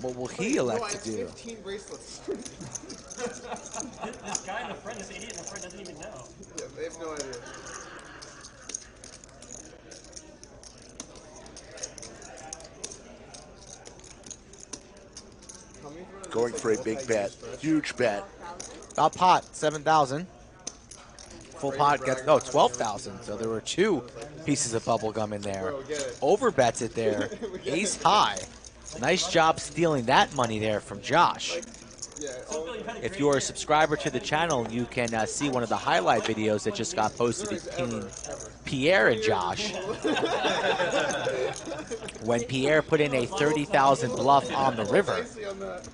What will he elect to do? This, this guy in the front, this idiot in the front doesn't even know. yeah, they have no idea. How many throws is Going for a big bet. Huge bet. About pot, 7,000. Full no, 12,000. So there were two pieces of bubble gum in there. Get it. There. Ace high. Nice job stealing that money there from Josh. Phil, you've had a If subscriber to the channel, you can uh, see one of the highlight videos that just got posted between Pierre and Josh. when Pierre put in a 30,000 bluff on the river. Dicey on that.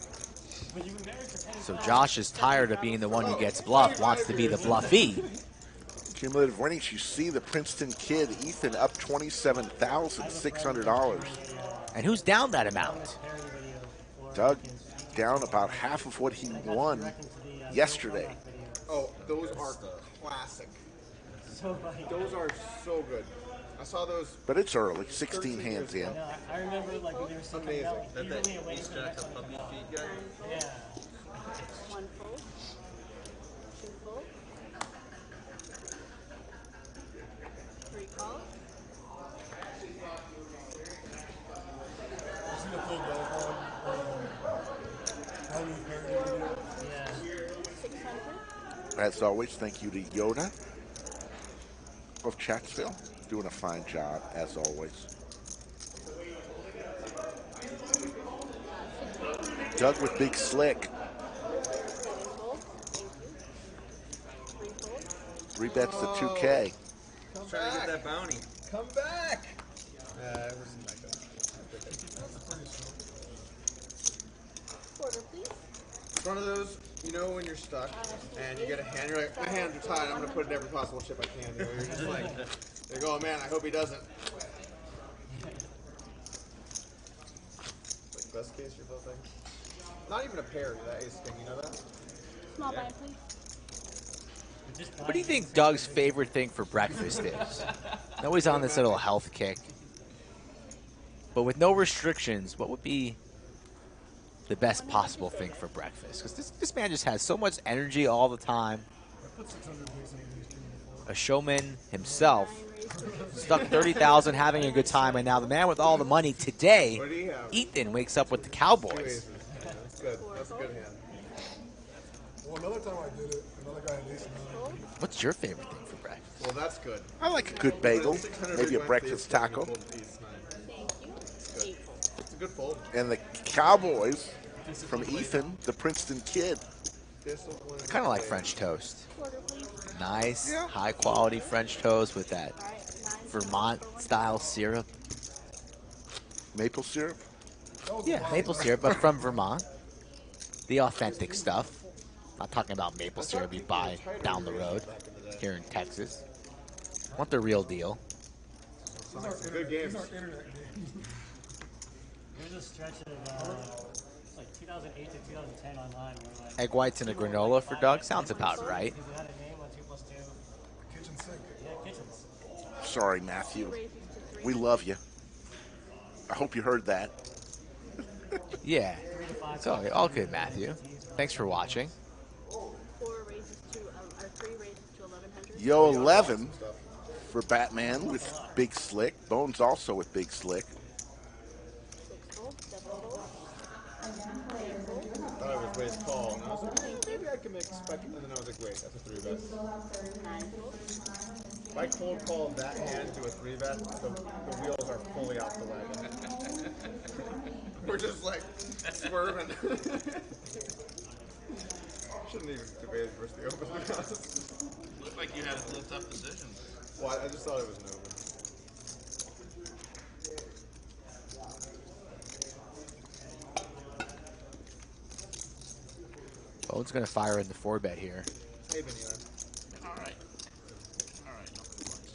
But you've been married for 10 So Josh is tired of being the one who gets bluffed, wants to be the bluffee. Cumulative winnings, you see the Princeton kid, Ethan, up $27,600. And who's down that amount? parody video for Doug down about half of what he won Back into the, yesterday. Oh, those are classic. So funny. Those are so good. I saw those. But it's early, 16 hands in. No, I- I remember like when they were still coming out, That, that away ace from the jack of puppy feet guy? Yeah. One full. Two full. Three calls. You seen the Phil Delphine, um, Halloween parody? Yeah. As always, thank you to Yoda of Chatsville. Doing a fine job, as always. Doug with Big Slick. Seven full. Three bets to 2K. Come Trying to back. get that bounty. Come back. Uh, it wasn't that good. Quarter, please. It's one of those, you know, when you're stuck and you get a hand, you're like, my hands are tied. I'm gonna put in every possible chip I can. You know, you're just like, you're going, oh, man. I hope he doesn't. Like best case, you're both like, not even a pair. That ace king, you know that? Small blind, please. What do you think Doug's favorite thing for breakfast is? I know he's on this little health kick. But with no restrictions, what would be the best possible thing for breakfast? Because this, this man just has so much energy all the time. I put 600 bucks on these stream before. A showman himself. Stuck 30,000 having a good time. And now the man with all the money today, What do you have? Ethan, wakes up with the Cowboys. that's good. That's a good hand. Well, another time I did it, another guy had ace nine. What's your favorite thing for breakfast? Well, that's good. I like a good bagel, maybe a breakfast taco. fold ace nine. Thank you. Eight full. It's a good fold. And the Cowboys from Ethan, the Princeton kid. I Kind of like French toast. Nice, Yeah. high quality French toast with that All right. Nine. Vermont style syrup. Maple syrup. That Yeah, maple syrup, but from Vermont. The authentic stuff. Not talking about maple syrup you buy down the road here in Texas. Want the real deal. These aren't Good internet- games. These aren't internet games. There's a stretch of uh, it's like 2008 to 2010 online like Egg whites and a granola for Doug sounds about right. because it had a name on two plus two. Kitchen sink. Sorry, Matthew. Raises to three. We love you. I hope you heard that. Yeah. Three. It's all, all good, Matthew. Thanks for watching. Four raises to, or three raises to eleven hundred. Yo 11 for Batman with Big Slick. Bones also with Big Slick. Call, and I was like, maybe I can make and then I was like, wait, that's a three bet. If I cold call that hand to a three bet, the, the wheels are fully off the wagon. We're just like swerving. Shouldn't even debate versus the open. Looked like you had a little tough decision. Well, I I just thought it was an open. Bone's going to fire in the four bet here. Hey, Vanilla. All right. All right. No complaints.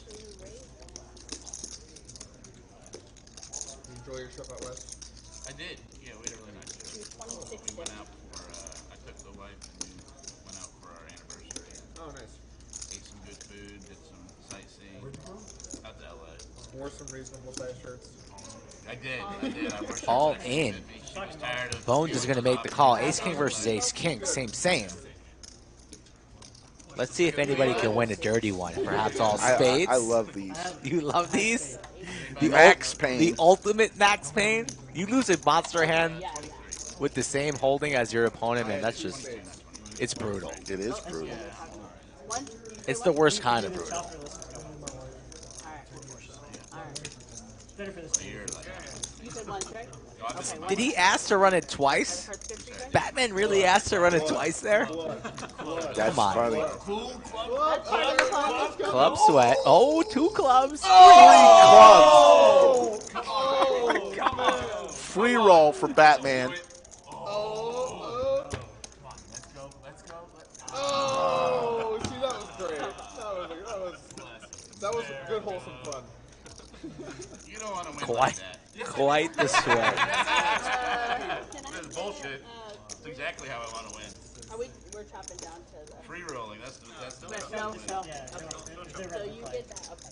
You enjoy your trip out west? I did. Yeah, we had a really nice trip. We went out for. Uh, I took the wife and we went out for our anniversary. Oh, nice. Ate some good food. Did some sightseeing. Out to LA. Wore some reasonable size shirts. I did. I did. I wish All I in. She was tired of. Bones is going to make the call. Ace King versus Ace King. Same, same. Let's see if anybody can win a dirty one. Perhaps all I- I- spades. I love these. You love these? The Max ul- Payne. The ultimate Max Payne. You lose a monster hand with the same holding as your opponent, and that's just, it's brutal. It is brutal. It's the worst kind of brutal. Better for this You're like, You said once, right? Okay, Did he ask to run it twice? Batman really asked to run it twice there? That's Come on. funny. Club sweat. Oh, two clubs. Oh! Free roll for Batman. Oh, Let's go. Let's go. Oh, see, that was great. That was, that was, that was good, wholesome fun. you don't want to win Quite, like that. Quite the sweat. This is bullshit. That's exactly how I want to win. Are we? We're chopping down to the. Free rolling. That's the that's the. No, no. Yeah, Okay. they're- they're So red you get that. Okay.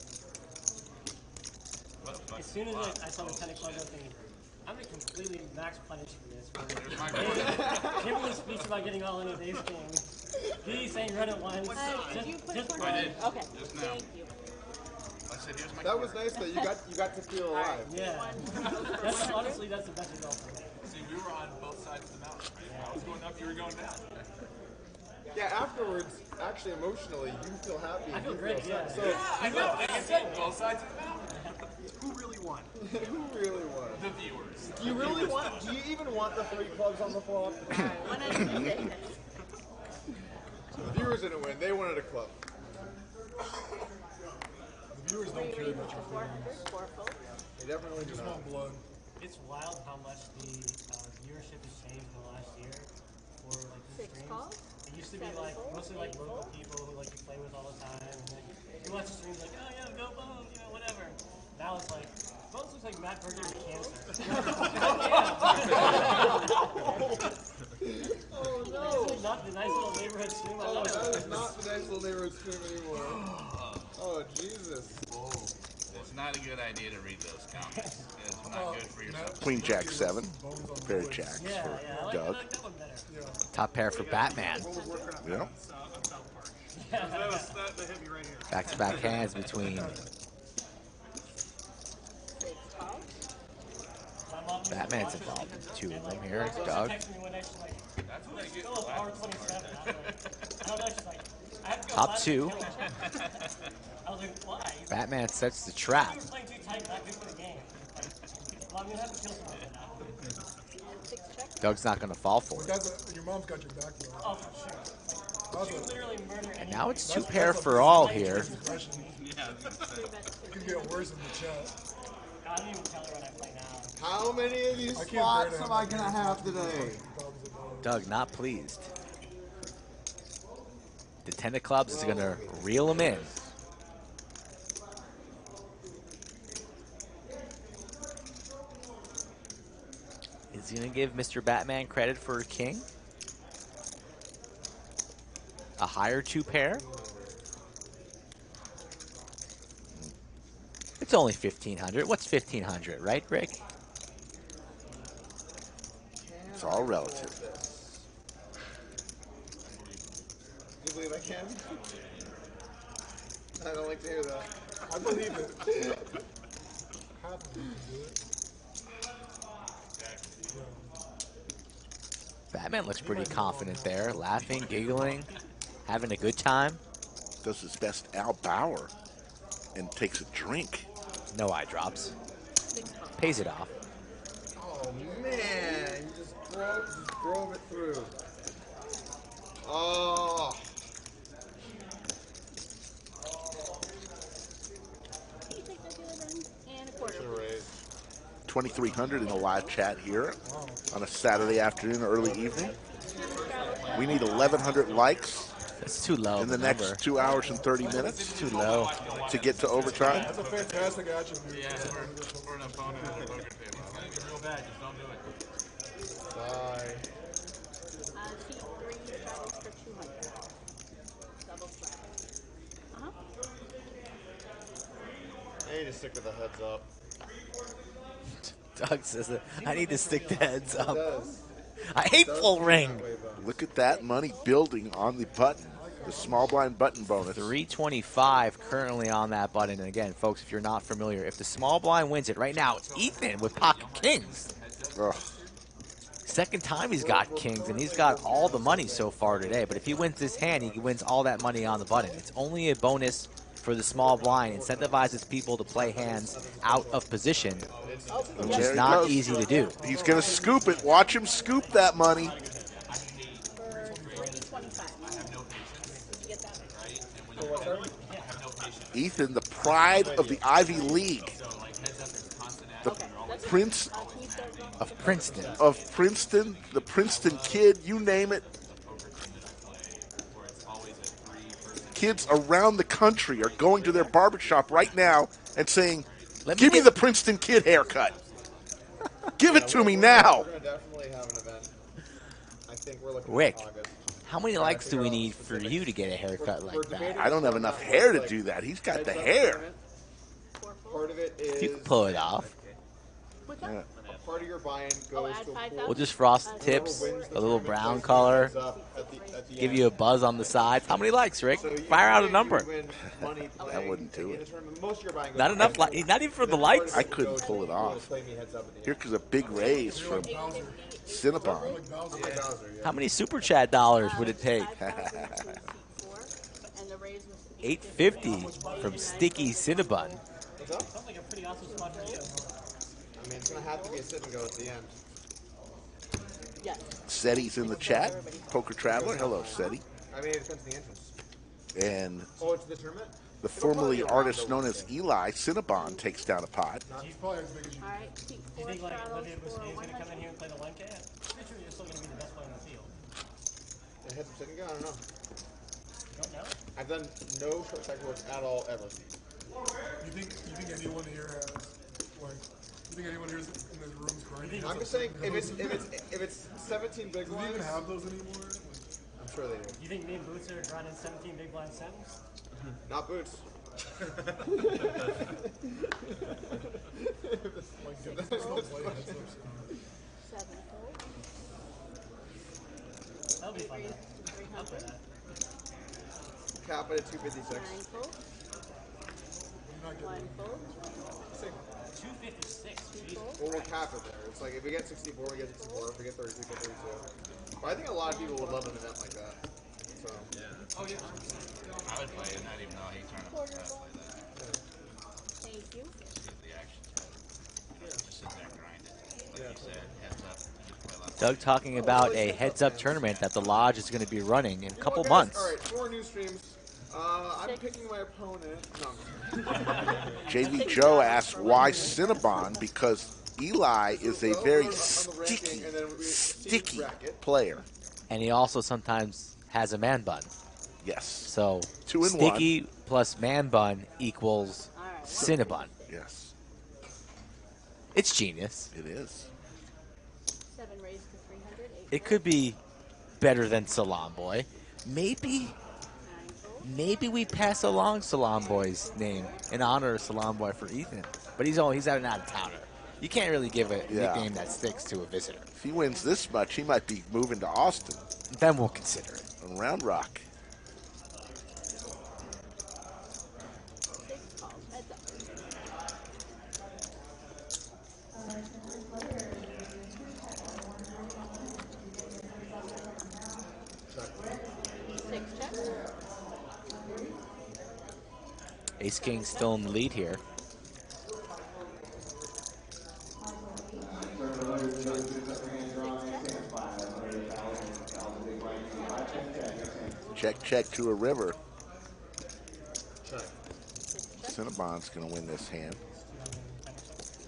What a fucking As soon as flop. I, I saw the 10 o'clock, I was thinking, I'm gonna completely max punish for this. There's my Kimberly's speech about getting all in with Ace King. B saying run it once. Uh, did you Just, put just it for I fun. did. Okay. Just now. Thank you. I said, here's my. That was nice that you got you got to feel alive. Yeah. That's, honestly, that's the best result for me. See, we were on both sides of the mountain. Right? I was going up, you were going down. Yeah, afterwards, actually emotionally, you feel happy. I feel you great, sad. yeah. So, I know. Like I said, both sides of the mountain. Who really won? who really won? The viewers. Do you really want? Do you even want the three clubs on the floor? One of you The viewers didn't win. They wanted a club. The viewers don't care about your Four feelings. hundred, four full. They definitely just want blood. It's wild how much the uh, viewership has changed in the last year for like the Six streams. calls? It used to be like mostly like local people who like you play with all the time, and like you watch the streams like, oh yeah, go Bones, you know, whatever. Now it's like Bones looks like Matt Berger with cancer. Oh no! This is not the nice little neighborhood stream I Oh, love. that is not the nice little neighborhood stream anymore. Oh Jesus! It's not a good idea to read those comments. It's not good for yourself. Queen Jack 7. Pair of jacks Yeah, for yeah, I like, I Doug. like that one better. Top pair for Batman. Yeah. That was that, that hit me right here. Back to back hands between Six calls. My mom used to Batman's involved in two of them here. Doug. texted me one day, she's like, That's when I get Go with power 27. I was like, I don't know, she's like, I have to go Top two. and kill him. I was like, why? Batman sets the trap. You were playing too tight, not good for the game. Like, well, I'm gonna have to kill someone for that. And six check. Doug's not going to fall for it. That's your mom's got your back. Oh, sure. That's She a, would literally murder anyone. Now it's two pair for all here. Yeah, I was gonna say. Three bets, It could get worse in the chat. I don't even tell her when I play now. How many of these spots am I gonna have today? problems of mine. Doug not pleased. The ten of clubs is going to reel him in. Is he going to give Mr. Batman credit for a king? A higher two pair? It's only 1500. What's 1500, right, Rick? It's all relative. Do you believe I can? I don't like to hear that. I believe it. Half of them can do it. That man looks pretty confident there, laughing, giggling, having a good time. Does his best Al Bauer and takes a drink. No eye drops. Pays it off. Oh man, you just drove, just drove it through. Oh. Can you take that dealer then? And a quarter. Should raise. 2300 in the live chat here on a Saturday afternoon, early evening. We need 1100 likes That's too low. in the next number. two hours and 30 minutes Too low. to get to overtime. That's a fantastic attribute. Yeah, for, for an opponent at a poker table. It's gonna real bad. Just don't do it. Die. Uh, sheet three travels for 200. Double strike. Uh-huh. I need to stick with the heads up. Doug says that I need to stick the heads up. does. I hate full ring. that way, but- Look at that money building on the button. The small blind button bonus. 325 currently on that button. And again, folks, if you're not familiar, if the small blind wins it right now, it's Ethan with pocket kings. Ugh. Second time he's got kings, and he's got all the money so far today. But if he wins this hand, he wins all that money on the button. It's only a bonus for the small blind. Incentivizes people to play hands out of position, which is not goes. easy to do. He's going to scoop it. Watch him scoop that money. For 325. Did you get that? For what's that? Ethan, the pride of the Ivy League, the. Prince can you start going? Of Princeton. of Princeton, the Princeton kid, you name it. Kids around the country are going to their barbershop right now and saying, Let Give me the Princeton kid haircut. Give it to me now. We're gonna definitely have an event. I think we're looking Rick. How many likes do we need for you to get a haircut We're like that? I don't have enough hair to do that. He's got the hair. Part of it is You can pull it off. What's that? Yeah. A part of your buy-in Oh, goes add to a pool. We'll just frost the Uh, tips, Whoever wins the a little brown color, at the- at the give end. you a buzz on the sides. How many likes, Rick? So Fire out a number. win money That wouldn't do it. Most of your goes Not enough, pool. li- not even for the Then part of likes. I couldn't pull it off. to play me heads up at the Here end. comes a big raise from Cinnabon. Like Bowser, yeah. How many super chat dollars would it take? 5,000 for seat four, and the raise was 850 from Sticky Cinnabon. I mean, it's gonna have to be a sit and go at the end. Yes. Seti's in the chat. Poker Traveler. Hello, Seti. I mean, it depends on the entrance. And Oh, it's the tournament. the It'll formerly artist known as. Ely Cinnabon takes down a pot. He's probably as big as you. All right. Seat Do you four think like travels Olivier for Busquet is going to come in here and play the 1K? I'm pretty sure you're still going to be the best player on the field. The heads up sit and. I don't know. You don't know? I've done no short cycle work at all ever. You think you think anyone here has like you think anyone here is in this room grinding? I'm just saying, if it's if it's if it's 17 big Do they even blinds, have those anymore? I'm sure they do. You think me and Boots are grinding 17 big blind sims? Not boots. Like, yeah, this is no play heads up. Seven fold. That'll be fun. Though. to I'll play 300. that. Cap it at 256. Nine fold. One fold. 256. Two. Well, we'll cap it there. It's like if we get 64, we get 64. If we get 32, we get 32. But I think a lot of people would love an event like that. So Oh yeah. I would play it, not even know he turned up. I'd play that. Thank you. Get the action. Just sit there and grind it. Like you said, heads up. You play lots Doug talking about a heads up tournament that the lodge is going to be running in a couple Well, guys, months. All right, four new streams. Uh, I'm picking my opponent. No. JV Joe asks why Cinnabon because Ely is a very sticky, sticky player. And he also sometimes has a man bun. Yes. So Two in sticky plus man bun equals All right. Cinnabon. Yes, It's genius. it is. Seven raised to 300. It could be better than Salon Boy. Maybe, Nine fold. Maybe we pass along Salon Boy's name in honor of Salon Boy for Ethan. But he's only he's out an out of towner. You can't really give a Yeah. nickname that sticks to a visitor. If he wins this much, he might be moving to Austin Then we'll consider it. Round Rock. Ace King still in the lead here. Check, check to a river. Check. Cinnabon's going to win this hand.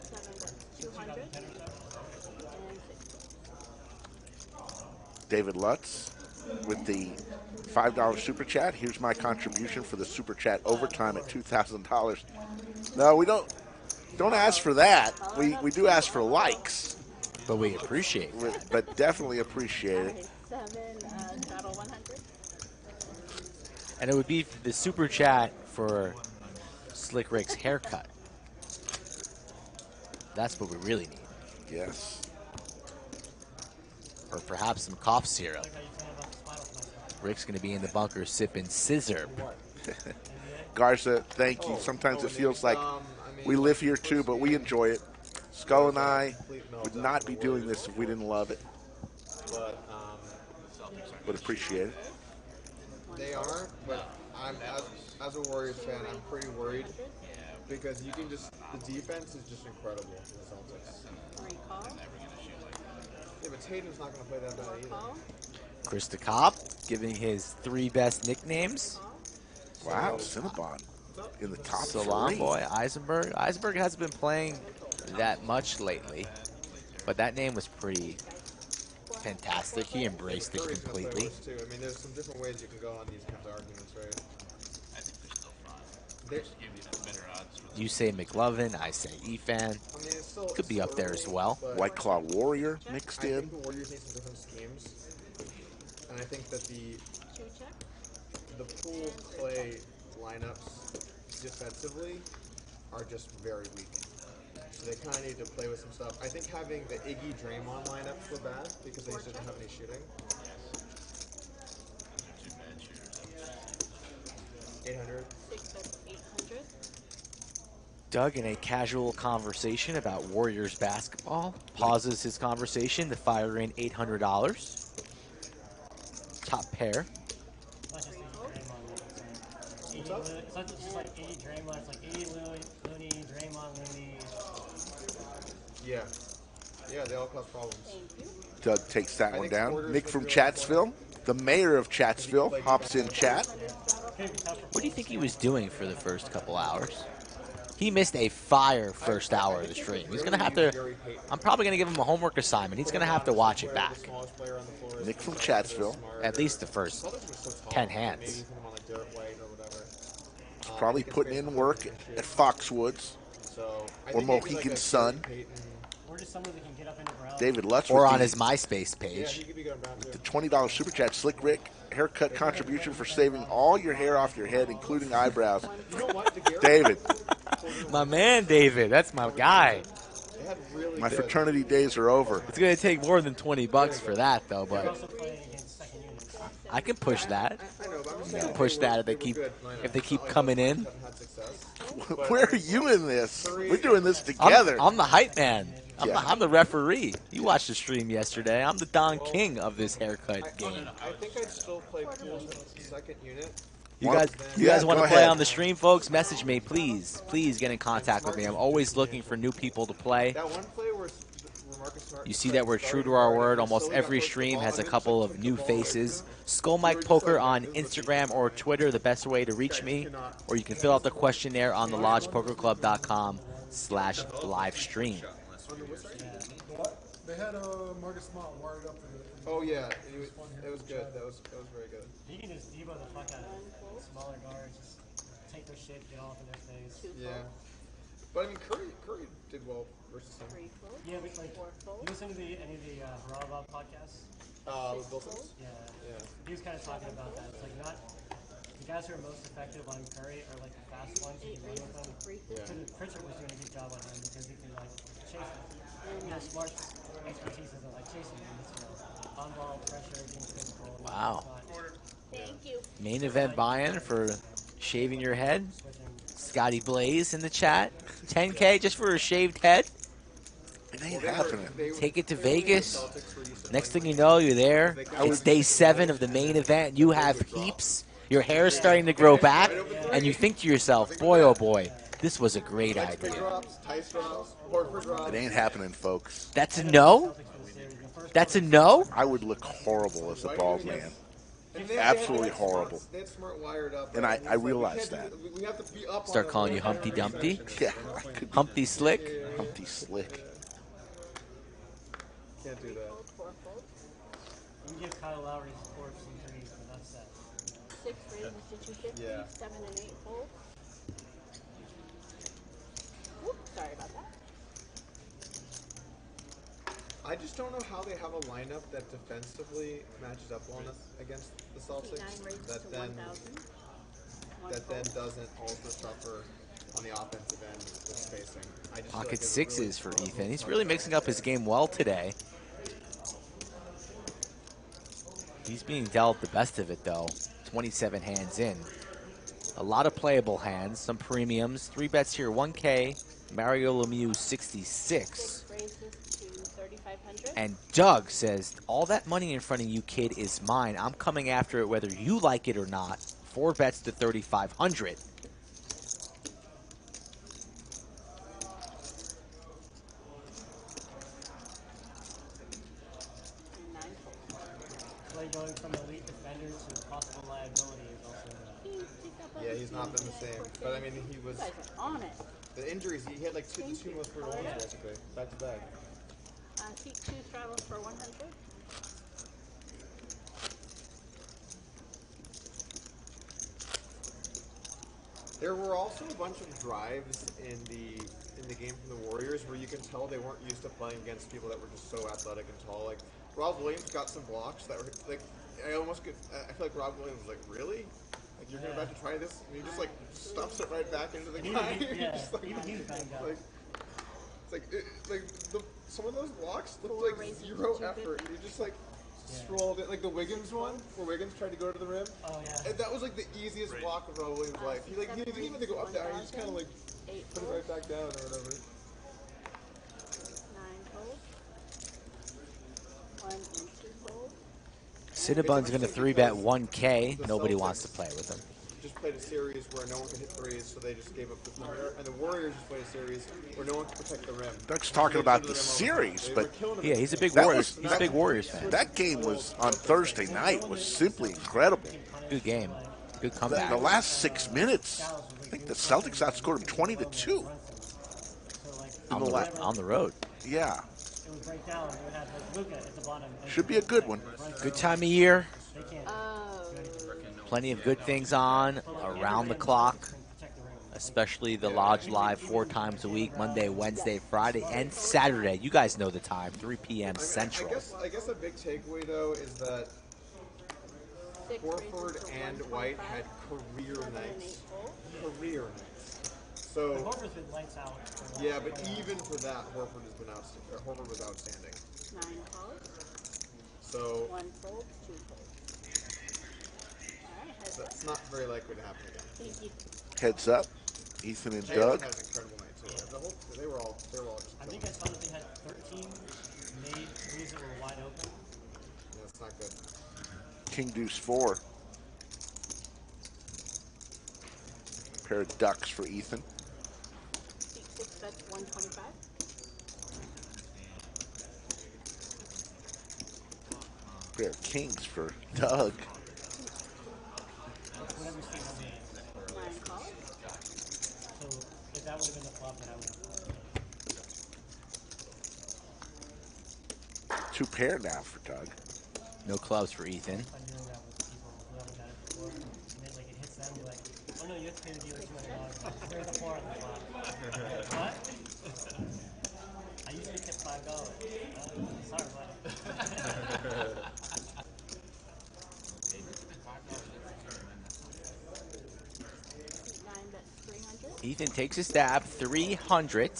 Seven, two hundred. And six. David Lutz with the $5 super chat. Here's my contribution for the super chat overtime at $2,000. No, we don't don't ask for that. We we do ask for likes, but we appreciate it. But definitely appreciate it. Seven, battle one hundred. And it would be the super chat for Slick Rick's haircut. That's what we really need. Yes. Or perhaps some cough syrup. Rick's going to be in the bunker sipping scissor. Garza, thank you. Sometimes it feels like we live here too, but we enjoy it. Skull and I would not be doing this if we didn't love it. But um, Would appreciate it. they are. But I'm as, as a Warriors fan, I'm pretty worried because you can just the defense is just incredible for the Celtics. Recall. Yeah, but Tatum's not going to play that bad either. Chris DeCopp giving his three best nicknames. Wow, Cinnabon in the top Salon three. Boy, Eisenberg. Eisenberg hasn't been playing that much lately, but that name was pretty fantastic. He embraced it Curry's gonna play completely. I mean, there's some different ways you can go on these kinds of arguments, right? I think they're still fine. They're- Just give you the better odds for You say McLovin, I say Efan. I mean, Could be it's up there as well. White Claw Warrior mixed I in. think the Warriors need some different schemes, and I think that the the pool play lineups defensively are just very weak. So they kind of need to play with some stuff. I think having the Iggy Draymond lineups were bad because they just didn't have any shooting. shooters. 800. Six at eight hundred. Doug, in a casual conversation about Warriors basketball, pauses his conversation to fire in $800. Top pair. It's not just 80 Draymond. It's like 80 Lu- It's not just like 80 Draymond. It's like 80 Looney, Looney Draymond, Looney. Yeah. Yeah, they all cause problems. Doug takes that I one down. Nick from Chatsville, the mayor of Chatsville, hops in chat. What do you think he was doing for the first couple hours? He missed a fire first hour of the stream. He's gonna have to. I'm probably gonna give him a homework assignment. He's gonna have to watch it back. Nick from Chatsville. At least the first ten hands. Maybe put them on like Dirt White or whatever. He's probably putting in work at Foxwoods or think Mohegan Sun. Payton- Or just someone that can get up into Brown. David Lutz Or with on his MySpace page. he could be going down too. The $20 super chat, Slick Rick, haircut contribution for saving all your hair off your head, including eyebrows. You know what? The Garrett- David, My man, David. That's my guy. Really my good- fraternity days are over. It's gonna take more than 20 bucks for that, though. But also playing against second units. I can push that. I know, but I'm just I can push that if they keep if they keep coming in. haven't had success. Where are you in this? We're doing this together. I'm, I'm the hype man. I'm, Yeah. the, I'm the referee. You watched the stream yesterday. I'm the Don King of this haircut game. I think I'd still play pool second unit. You guys, you yeah, guys want to play ahead. on the stream, folks? Message me, please. Please get in contact with me. I'm always looking for new people to play. That one play where, where Marcus Smart You see that we're true to our word. Almost every stream has a couple of new faces. Skull Mike Poker on Instagram or Twitter, the best way to reach me. Or you can fill out the questionnaire on the lodgepokerclub.com slash live stream. They had uh, Marcus Smart wired up for the. Oh yeah, it was, it was good. That was that was very good. You can just debo the fuck out of it. Smaller guards, just take their shit, get all up in their face. Yeah, but I mean Curry Curry did well versus him. Three full. Yeah, but like, Four full. you listen to the any of the uh, Haraba podcasts? Uh, with Wilson. Yeah. Yeah. He was kind of talking about that. It's like not the guys who are most effective on Curry are like the fast ones who can run with them. Yeah. Pritchard- Pritchard was doing a good job on him because he can like chase him. You know, Smart's expertise isn't like chasing him. It's, you know, on ball pressure, being physical. Wow. Thank you. Main event buy-in for shaving your head. Scotty Blaze in the chat. 10K just for a shaved head. It ain't happening. Take it to they were the Vegas. Celtics were used to Next thing you know, you're there. It's day seven of the main event. You have heaps. Your hair is starting to grow back, and you think to yourself, "Boy, oh boy, this was a great idea." drops, Tice drops, Horford drops. It ain't happening, folks. That's a no. That's a no. I would look horrible as a bald man. And they- Absolutely they had smart- horrible. Smart wired up. And I- right? I It's like, we realized that. th- We have to be up Start on calling you Humpty Dumpty, Yeah, I could be Humpty Slick. Humpty Slick. Can't do that. Four fold. Can give Kyle Lowry support some threes, but that's that. Six raises to 250. Yeah. Seven and eight fold. Whoop, sorry about that. I just don't know how they have a lineup that defensively matches up well enough against the Celtics that then that then doesn't also suffer on the offensive end with spacing. I just feel like Pocket sixes really for Ethan. He's really mixing up his game well today. He's being dealt the best of it though. 27 hands in. A lot of playable hands, some premiums. Three bets here, 1K. Mario Lemieux 66. Six raises to 3,500. And Doug says, All that money in front of you, kid, is mine. I'm coming after it whether you like it or not. Four bets to 3,500. and nine fold. Clay going from elite defender to possible liability is also. He picked up Yeah, a- he's not been the same. But I mean, he was You guys are on it. the injuries. He had like two, the two most brutal ones basically, back to back. Uh, seat two travels for 100. There were also a bunch of drives in the in the game from the Warriors where you can tell they weren't used to playing against people that were just so athletic and tall. Like Rob Williams got some blocks that were like I almost could. I feel like Rob Williams was like, really? Like you're about to try this, and he just like stuffs it right back into the Even guy. he- You're yeah, just like, even he's banged up. like, it's like it, like the, some of those blocks look like zero effort. You're just like strolled it, like the Wiggins one where Wiggins tried to go to the rim. Oh yeah. And that was like the easiest block of Rob Williams' life. He like he didn't even have to go up there. He just kind of like Eight put it right back down or whatever. Nine fold. One and two fold. Cinnabon's going to three bet 1K. Nobody wants to play with him. Just played a series where no one could hit threes, so they just gave up the perimeter. And the Warriors just played a series where no one could protect the rim. Doug's talking about to the rim all time. series, but were killing them. Yeah, he's a big That Warriors. was- He's a big Warriors fan. that game was on Thursday night was simply incredible. Good game. Good The, comeback. the last six minutes, I think the Celtics outscored him 20 to 2. On, the the, on the road. Yeah. it would break down. It would have like Luka at the bottom. and Should be a good one. Good time of year. They can't. Plenty of good things on around the clock, protect the rim. especially the Lodge Live four times a week Monday, Wednesday, Friday, and Saturday. You guys know the time 3 p.m. I mean, Central. I guess I guess a big takeaway though is that Horford and White had career Seven and eight nights. Career nights. So Horford's been lights out. for a while. yeah, but even for that, Horford has been outstanding. Horford was outstanding. Nine fold. So One fold. Two fold. Heads up. that's not very likely to happen again. Heads up, Ethan and Jalen Doug. had an incredible night too. The whole, they were all they were all just I think I saw that they had 13 made threes that were wide open. Yeah, That's not good. King Deuce 4. Pair of ducks for Ethan. Seat six bets 125. Pair of kings for Doug. Whatever state I'm in. Nine calls. So if that would have been the flop, then I would. Two pair now for Doug. No clubs for Ethan. I knew that was people who haven't done it before, and then like it hits them, be like, oh no, you have to pay the dealer two hundred dollars. There's the four on the flop. what? I usually tip five dollars. Uh, sorry, buddy. Ethan takes a stab. 300.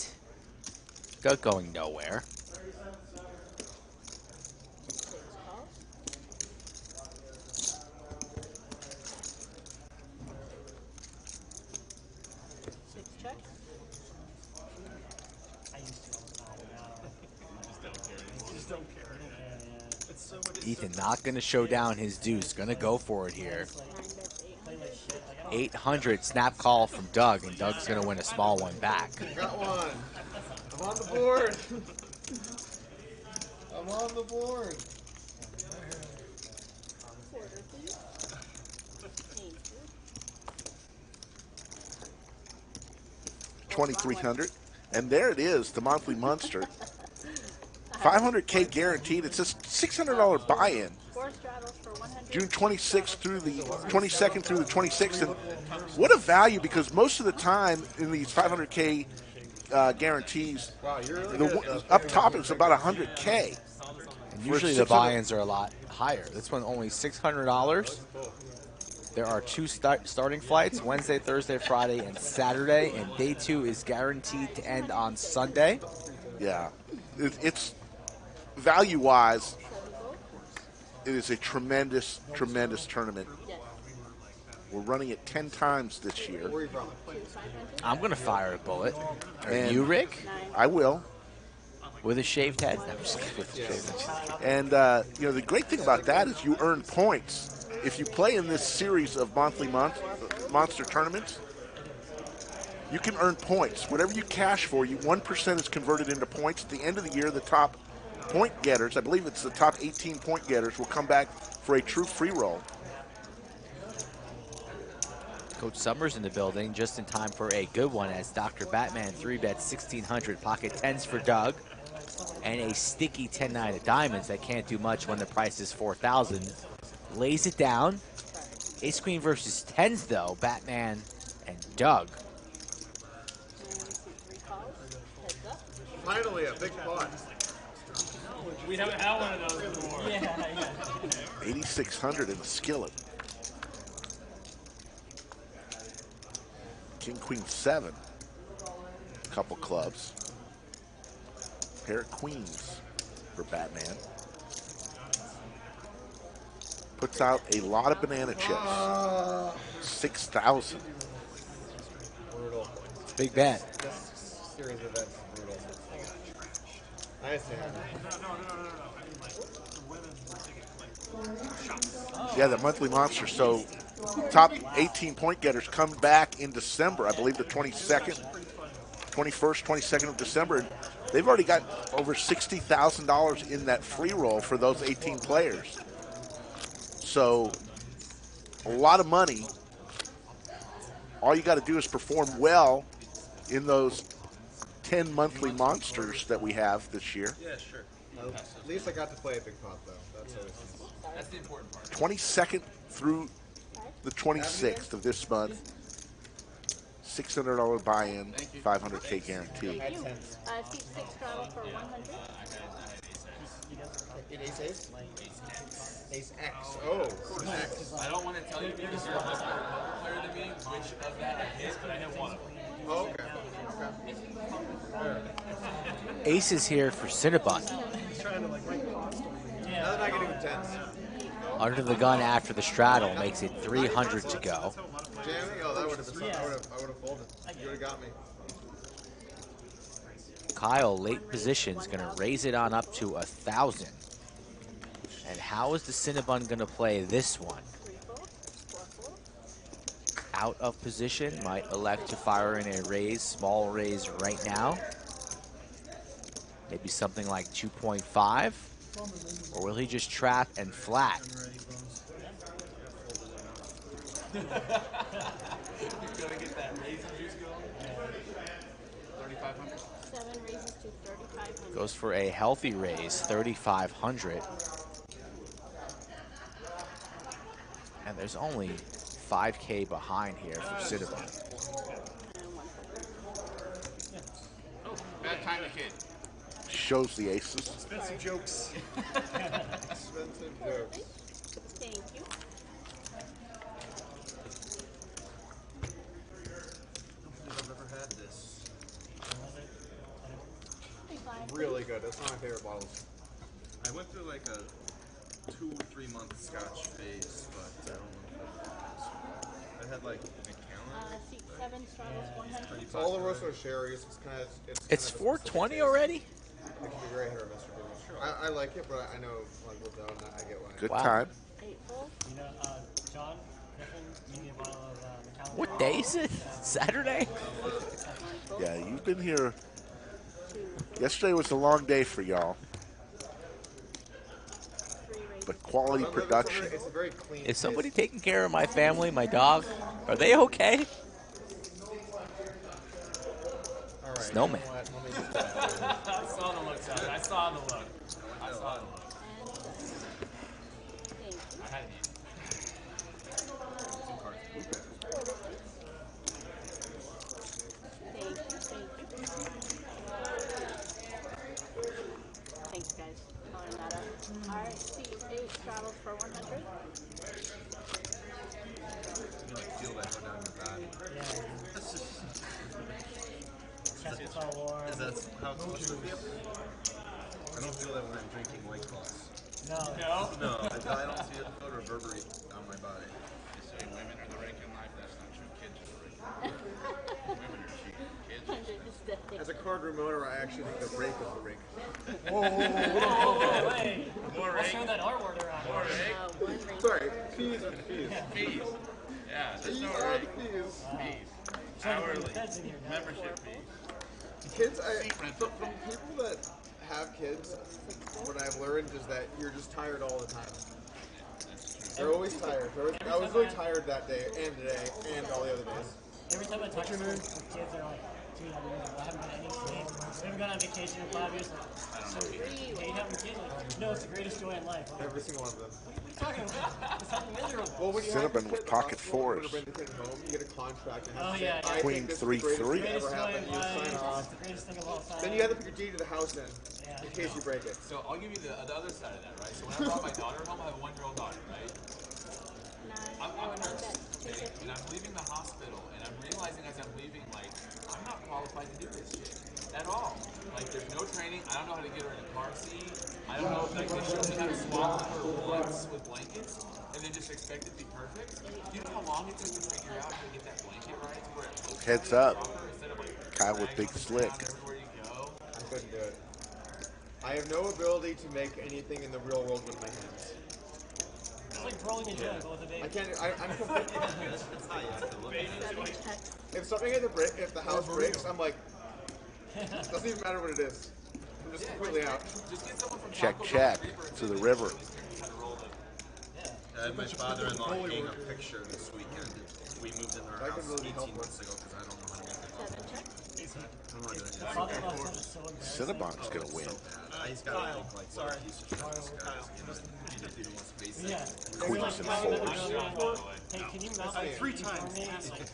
Go going nowhere. Ethan not going to show down his deuce. Going to go for it here. 800 snap call from Doug, and Doug's going to win a small one back. Got one. I'm on the board. I'm on the board. Quarter, please. Thank you. 2300 And there it is, the monthly monster. 500K guaranteed. It's a $600 buy in. Four straddles for 100. June 26th through the 22nd through the 26th. And what a value because most of the time in these 500K uh, guarantees, Wow, you're really the, good at those. up top it's about 100K. And usually the 600 buy-ins are a lot higher. This one only $600. There are two start, starting flights, Wednesday, Thursday, Friday, and Saturday, and day two is guaranteed to end on Sunday. Yeah, it, it's value wise, it is a tremendous, tremendous tournament. We're running it 10 times this year. Where are you from? I'm going to fire a bullet. Are And- you, Rick? I will. With a shaved head? No, I'm just. With a shaved head. And uh, you know the great thing about that is you earn points if you play in this series of monthly mon- monster tournaments. You can earn points. Whatever you cash for, you one percent is converted into points. At the end of the year, the top point getters, I believe it's the top 18 point getters, will come back for a true free roll. Coach Summers in the building just in time for a good one as Dr. Batman 3 bets 1600 pocket 10s for Doug and a sticky 10-9 of diamonds that can't do much when the price is 4000 lays it down ace queen versus 10s though Batman and Doug Finally, a big pot. We haven't had one of those before. Yeah, yeah. 8600 in the skillet. King Queen 7. Couple clubs. Pair of queens for Batman. Puts out a lot of banana chips. 6,000. Big bet This series of events is brutal. Yeah, the monthly monster. So top 18 point getters come back in December. I believe the 22nd, 21st, 22nd of December. And they've already got over $60,000 in that free roll for those 18 players. So a lot of money. All you got to do is perform well in those 10 monthly monsters that we have this year. Yeah, sure. At least I got to play a big pot, though. That's always nice. That's the important part. 22nd through the 26th of this month. $600 buy-in, 500k guarantee. Thank you. Uh, seat six straddle for 100. In ace ace? Ace X. Oh, I don't want to tell you because you're a much better poker player than me, which of that I hit, but I hit one of them. Oh, okay. okay. ace is here for Cinnabon He's trying to like rank cost over here. Now they're not getting intense. under the gun after the straddle makes it 300 to go? Oh, that would have been something. I would have, I would have folded. You would have got me. Kyle, late position, is going to raise it on up to a thousand. And how is the Cinnabon going to play this one? Out of position, might elect to fire in a raise, small raise right now. Maybe something like 2.5. Or will he just trap and flat? You're gonna get that raisin juice going. 3,500. Seven raises to 3,500. Goes for a healthy raise, 3,500. And there's only 5K behind here for Cinnabon. Bad time to kid. Shows the aces. Expensive jokes. Expensive jokes. Thank you. I've never had this. Hey, five. Really good. That's one of my favorite bottles. I went through like a two or three month scotch phase, but I don't know. I had like Uh, seat seven straddles 100. It's all the Rosso sherries. It's kind of. It's, It's kind of 420 already? It can be very hit or miss for people. I, I like it, but I, I know like with Down, I get why. Good Wow. time. Eight. You know, uh, John Griffin, you need a bottle of uh, Macallan. What day is it? Saturday? Yeah, you've been here. Yesterday was a long day for y'all, Three raises. But quality It's very- production. It's very clean. Is somebody taste. taking care of my family, my dog? Are they okay? All right. Snowman. you know what, let me just- I saw the look, I saw the look. I saw the look. And thank you. I had you. Thank you. Thank you. Thanks, guys. Calling that up. All right, Steve. Eight travels for 100. You like feel that go down your body. Yeah. Chest is warm. Is that how it's supposed to feel? I don't feel that when I'm drinking White Claws. No. No? No, I, I don't see it feel reverberate on my body. They say women are the rake in life. That's not true. Kids are the rake. women are cheap. Kids are cheap. As a card remoter, I actually think the rake is the rake. Whoa, wait. More I'll rake. show that art order on. More rake. Uh, one raise. Sorry, fees and fees. Fees. Yeah, there's Fees no are rake. the fees. Fees. Trying to Hourly. the feds in here now. Membership fees. Kids, I, from, people that have kids, what I've learned is that you're just tired all the time. They're always tired. They're always, I was really tired that day, and today, and all the other days. Every time I talk to kids, they're like, dude. I haven't been any sleep. I haven't gone on vacation in five years. Like, so you hate having kids? Like, no, it's the greatest joy in life. I'm like, Every single one of them. what are you talking about? It's not miserable. Well, when you Cinnamon have with pocket fours. When you bring the kid home, you get a contract. And Oh, have to yeah, yeah. Queen think this three, is the greatest three. ever joy happened. in You life. sign It's off. the greatest thing of all time. Then you have to put your deed to the house in, Yeah. in case you break it. So I'll give you the, the other side of that, right? So when I brought my daughter home, I have a one-year-old daughter, right? Nine. I'm, I'm a nurse, okay? and I'm leaving the hospital, and I'm realizing as I'm leaving, like, I'm not qualified to do this shit at all. Like, there's no training. I don't know how to get her in a car seat. I don't know if like, they show me how to swallow her once with blankets, and then just expect it to be perfect. Do you know how long it took to figure out how to get that blanket right? Where it looks Heads up. proper, of, like, Kyle with Big Slick. ground Everywhere you go. I couldn't do it. I have no ability to make anything in the real world with my hands. It's like rolling a joint, with a baby. I can't. I, I'm completely. That's how you have to look at it. Seven checks. if something at the break, if the house breaks, I'm like, doesn't even matter what it is. I'm just completely out. Just get someone from Check, check or Reaper and to the river. how to roll the I had my father-in-law hang a picture this weekend. We moved in our house 18 months ago because I don't know how to make it. Seven checks. I'm not doing it. Father-in-law said it's so embarrassing. Cinnabon's gonna oh, win. I just gotta think like, what a piece of shit this guy is. You know, he doesn't even want to face it. Yeah. Queens and fours. Hey, can you mount Three times. for me? It's like,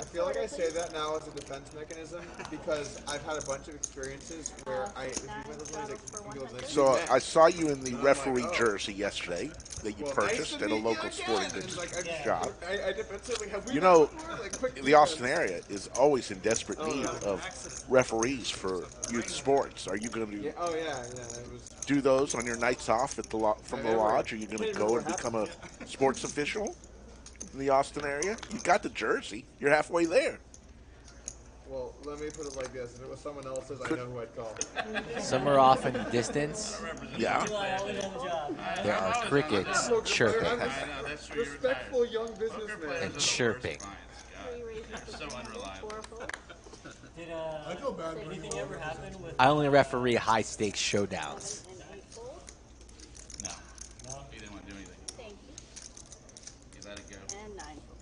I feel like I say that now as a defense mechanism because I've had a bunch of experiences where I. If you went to somebody like, like, So I saw you in the like, referee oh. jersey yesterday that you Well, purchased nice at a local sporting goods shop. I, I defensively You know, before? Like, quick the Austin area is always in desperate Oh, need yeah. of referees for youth sports. Are you going to oh yeah, yeah. Was. do those on your nights off at the lo- from the lodge? Are you going to go and become a sports official the Austin area? You got the jersey. You're halfway there. Well, let me put it like this: if it was someone else's, I know who I'd call. Some are off in the distance. Yeah. Ely, always on the job. There are crickets chirping. Know, that's true. Respectful young Poker businessman. And chirping. clients, Three God. raises. So unreliable. Did uh, I feel bad for anything ever happen with? I only referee high stakes showdowns. And eight full. No, No. he didn't want to do anything. Thank you. He let it go. And nine full.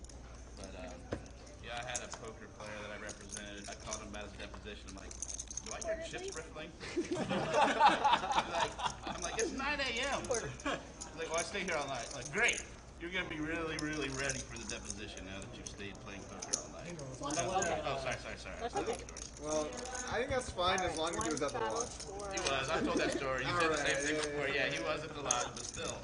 But um, yeah, I had a poker player that I represented. I called him about his deposition. I'm like, do I get chips riffling? I'm like, I'm like, it's 9 a.m. He's like, well, I stay here all night. Like, great. You're gonna be really, really ready for the deposition now that you've stayed playing poker all night. One I full. wonder, Oh, sorry, sorry, sorry. I told okay. that story. Well, I think that's fine as long as he was at the One lodge. He was. I told that story. You said the same thing yeah, before. yeah, Yeah, he was at the lodge, but still.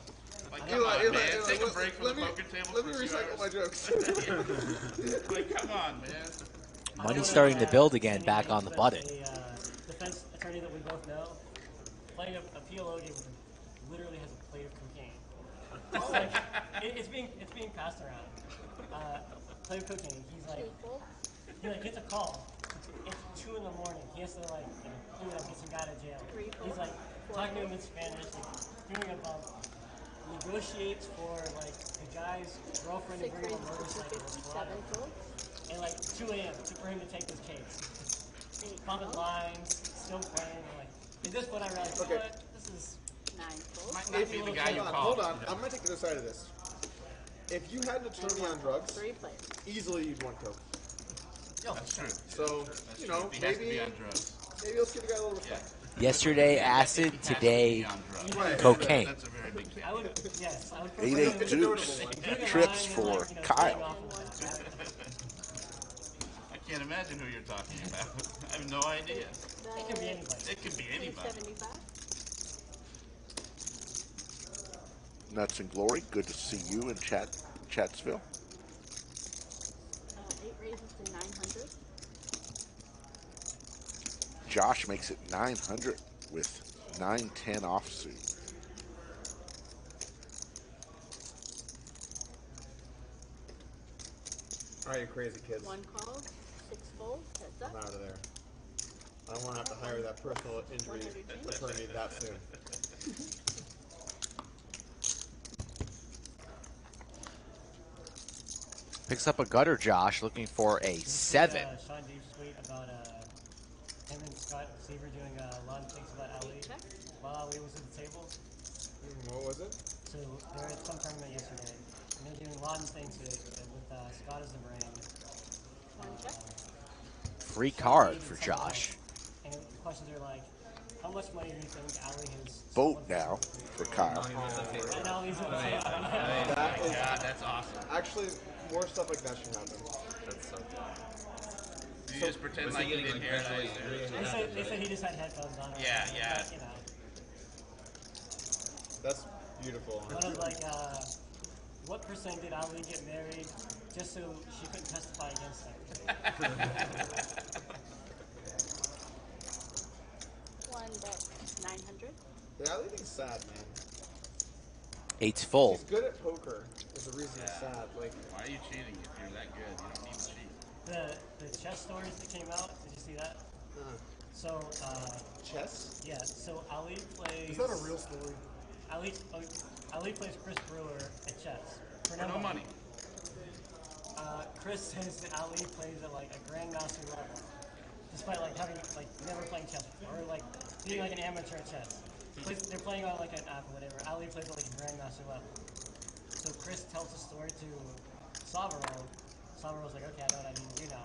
Like, come Ely, on, Ely, man. Ely, Take a break from the me- poker table Let for me recycle my jokes. like, come on, man. Money's starting to build again back on the button. A uh, defense attorney that we both know, playing a, a PLO game with him, literally has a plate of cocaine. It's like it, it's being it's being passed around. Uh, plate of. He's like he like gets a call it's two in the morning. He has to like you know, clean up, get some guy to jail. He's like talking to him in Spanish, like doing a bump. Negotiates for like the guy's girlfriend to bring him a motorcycle. 257. And like 2 a.m. to for him to take this case. Bumping lines, still playing. Like, at this point I realized, you Okay. know what? This is. Might not be the guy you hold on, hold on. I'm gonna take the other side of this. If you had an attorney on drugs, Three players. easily you'd want coke. That's true. So That's you true. know, He has to maybe be on drugs. maybe let's give the guy a little respect. Yesterday, acid. has to be Today. Right. cocaine. That's a very big I would yes, I would prefer Eight eight him deuce doing a trips and, for like, you know, Kyle. playing off of that. I can't imagine who you're talking about. I have no idea. It can be anybody. It could be anybody. 375. Nuts and Glory. Good to see you in Chat Chatsville. Uh, eight raises to 900. Josh makes it 900 with 910 offsuit. All right, you crazy kids. One call. Six full. Heads I'm up. out of there. I don't want to have to hire that personal injury attorney that soon. Picks up a gutter, Josh, looking for a seven. Uh, Sean Dave's tweet about uh, him and Scott Seiver doing uh, a lot of things about Ali while Ali was at the table. Hmm, What was it? So they were at some tournament yesterday, and they're doing a lot of things with, with uh, Scott as the brand. One. Free card for Josh. And the questions are like, how much money do you think Ali has? Vote now for Kyle. And Ali's at the table. That is God, that's awesome. actually more stuff like that should happen. That's so cool. You just pretend like you didn't hear visually that. They said, they said he just had headphones on. Yeah, something, yeah. But, you know, That's beautiful. one of like, uh, what percent did Ali get married just so she couldn't testify against him? One bet. 900. Yeah, I think he's sad, man. Eight's full. He's good at poker. Is the reason he's sad. Like, Why are you cheating if you're that good? You don't need to cheat. The the chess stories that came out. Did you see that? uh, So uh, chess. yeah. So Ali plays. Is that a real story? Ali, oh, Ali plays Chris Brewer at chess for For no money. Uh, Chris says that Ali plays at like a grandmaster level, despite like having like never playing chess before, or like being like an amateur at chess. Plays, they're playing on like an app or whatever. Ali plays at like a grandmaster level. So Chris tells the story to Savaro. Savaro's like, okay, I know what I need to do now.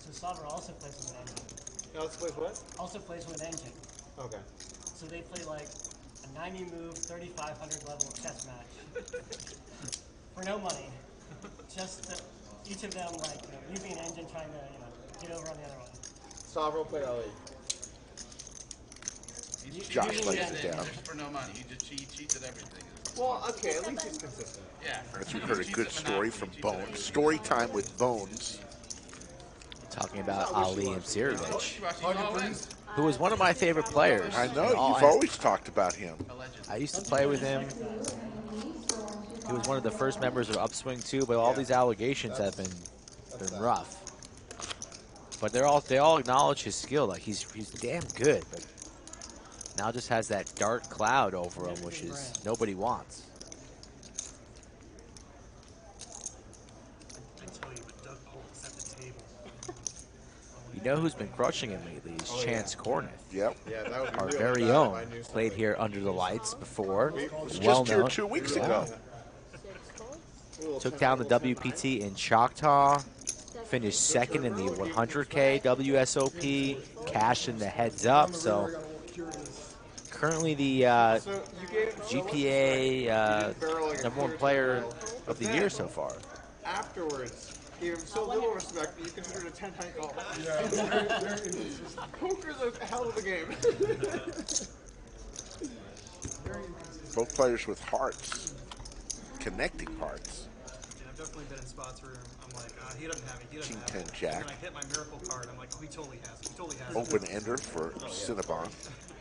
So Savaro also plays with an engine. Now let's what? Also plays with an engine. Okay. So they play like a 90 move, 3500 level chess match for no money. Just to, each of them like you know, using an engine trying to you know get over on the other one. Savro play Ali. He's Josh cheating lays it down. For no money. He just cheat, cheats at everything. Well, okay, at least he's consistent. Yeah. As we heard a good story from cheats Bones. Story time with Bones. Talking about Ali Imsirovic, Wishy-washy, all in. who was one of my favorite players. I know, you've always talked about him. I used to play with him. He was one of the first members of Upswing too, but all these allegations have been been rough. But they're all they all acknowledge his skill. Like he's he's damn good, but now just has that dark cloud over him, which is nobody wants. You, but Doug Polk's at the table. You know who's been crushing him lately is Oh, Chance Kornuth, Yep. Yeah, that would be our really very bad own. Played here under the lights before. Was well just here known. two weeks ago. Six full. Little Took down the WPT in Choctaw. Finished second in the 100K WSOP. Cashed in the heads up. So currently the uh, So GPI uh, Barrel like a number one player of the year so far. Afterwards, gave him so little respect that you considered a 10 height call. Poker's a hell of a game. Both players with hearts. Connecting hearts. And I've definitely been in spots where I'm like, uh, he doesn't have it. He doesn't King have 10 it. jack. And then I hit my miracle card. I'm like, oh, he totally has it. He totally has it. Open ender for Cinnabon.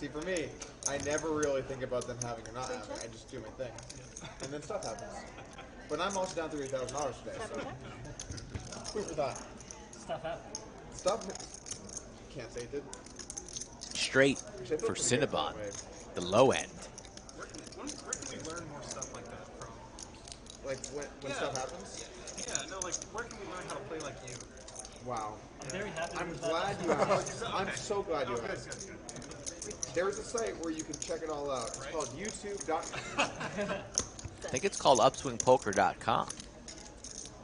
See, for me, I never really think about them having or not having. I just do my thing. And then stuff happens. But I'm also down $3,000 today, so. Food for thought. Stuff happens. Stop. Can't say it did. Straight Actually, for pretty Cinnabon, the low end. Where can, when, where can we learn more stuff like that from? Like when, when Yeah. stuff happens. Yeah, no, like where can we learn how to play like you? Wow. I'm very happy I'm with that. you asked. I'm so glad you Oh, good, asked. Good, good. There's a site where you can check it all out. It's called YouTube.com. I think it's called upswingpoker.com.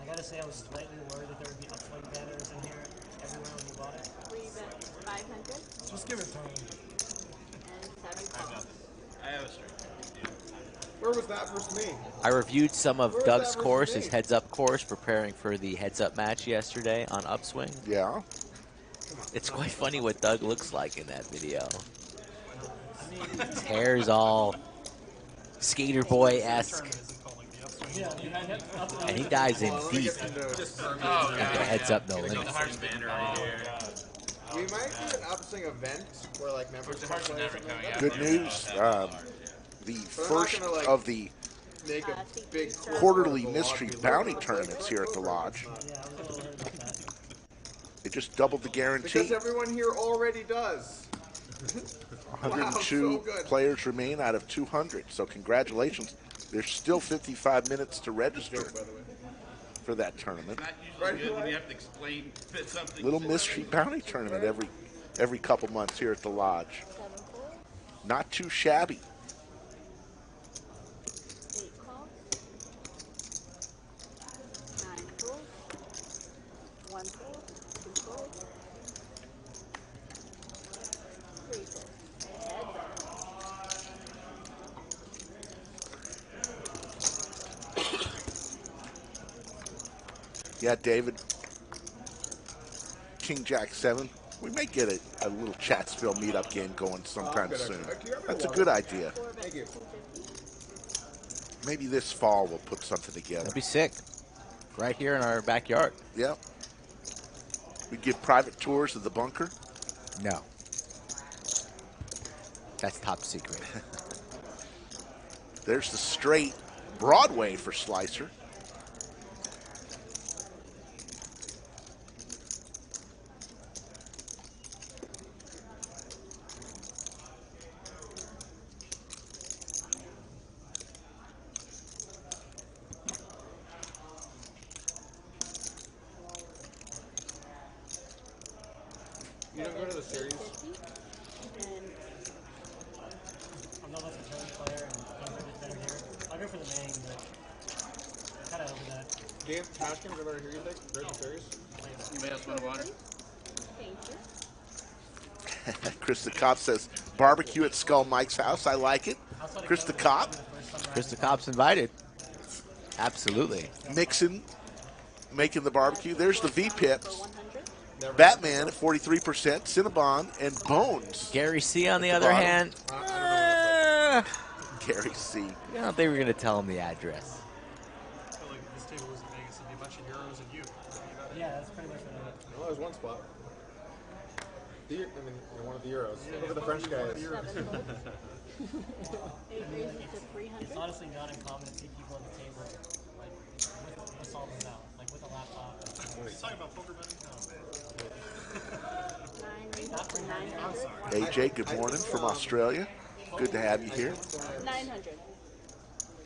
I gotta say, I was slightly worried that there would be upswing banners in here everywhere when you bought it. We bet 500 Just give it time. and seven calls. I have a straight. Where was that versus me? I reviewed some of Where Doug's course, me? his heads up course, preparing for the heads up match yesterday on Upswing. Yeah. It's quite funny what Doug looks like in that video. His hair's all skater boy esque, Tournament is called like the upswing. Yeah, I mean, I had upswing. and he dives in Well, deep get into Just it. oh, with heads up no The limit. Hearts banner right here. We might do an upswing event where like members The can play never something coming like out. that. Good news. Um, the But I'm not first gonna, like- of the Make a Uh, big quarterly mystery bounty tournaments here at the lodge. Yeah, I was a little worried about that. They just doubled the guarantee. Because everyone here already does. 102 Wow, so players remain out of 200. So congratulations. There's still 55 minutes to register Joke, by the way. for that tournament. Not usually you have to explain something. Little mystery bounty tournament every every couple months here at the lodge. Not too shabby. eight calls, nine calls, one call, two calls, three calls. Heads up. Yeah, David. King Jack 7. We may get a, a little Chatsville meetup game going sometime good soon. idea. Can you have me That's a good idea. Four Thank you. bets, 250. Maybe this fall we'll put something together. That'd be sick. Right here in our backyard. Yep. We give private tours of the bunker. No. That's top secret. There's the straight Broadway for Slicer. You don't go to the series? 250. And I'm not much of a tournament player, and things are just better here. I'll go for the main, but kind of over that. Game cash games are better here, you think? There's the series? Anybody else want water? thank you. Chris the Cop says, barbecue at Skull Mike's house. I like it. Outside of Chris the Cop this is the first time Chris the Cop's invited. Absolutely. mixing, making the barbecue. There's the VPIPs. Batman at 43%, Cinnabon, and Bones. Gary C, on the other bottom. hand, I, I don't know. uh, Gary C. I don't think we're going to tell him the address. I feel like this table was in Vegas, it'd be a bunch of euros and you. That'd be about it. Yeah, that's pretty much it. it is. Well, there's one spot. The, I mean, you know, one of the Euros. Whoever the French guy is. Seven calls. Eight raises to 300. It's honestly not uncommon to see people at the table, like, with this all this out, like with a laptop. Are you talking about poker betting? Man. Nine raises to 900. AJ, good morning from Australia. Good to have you here. 900.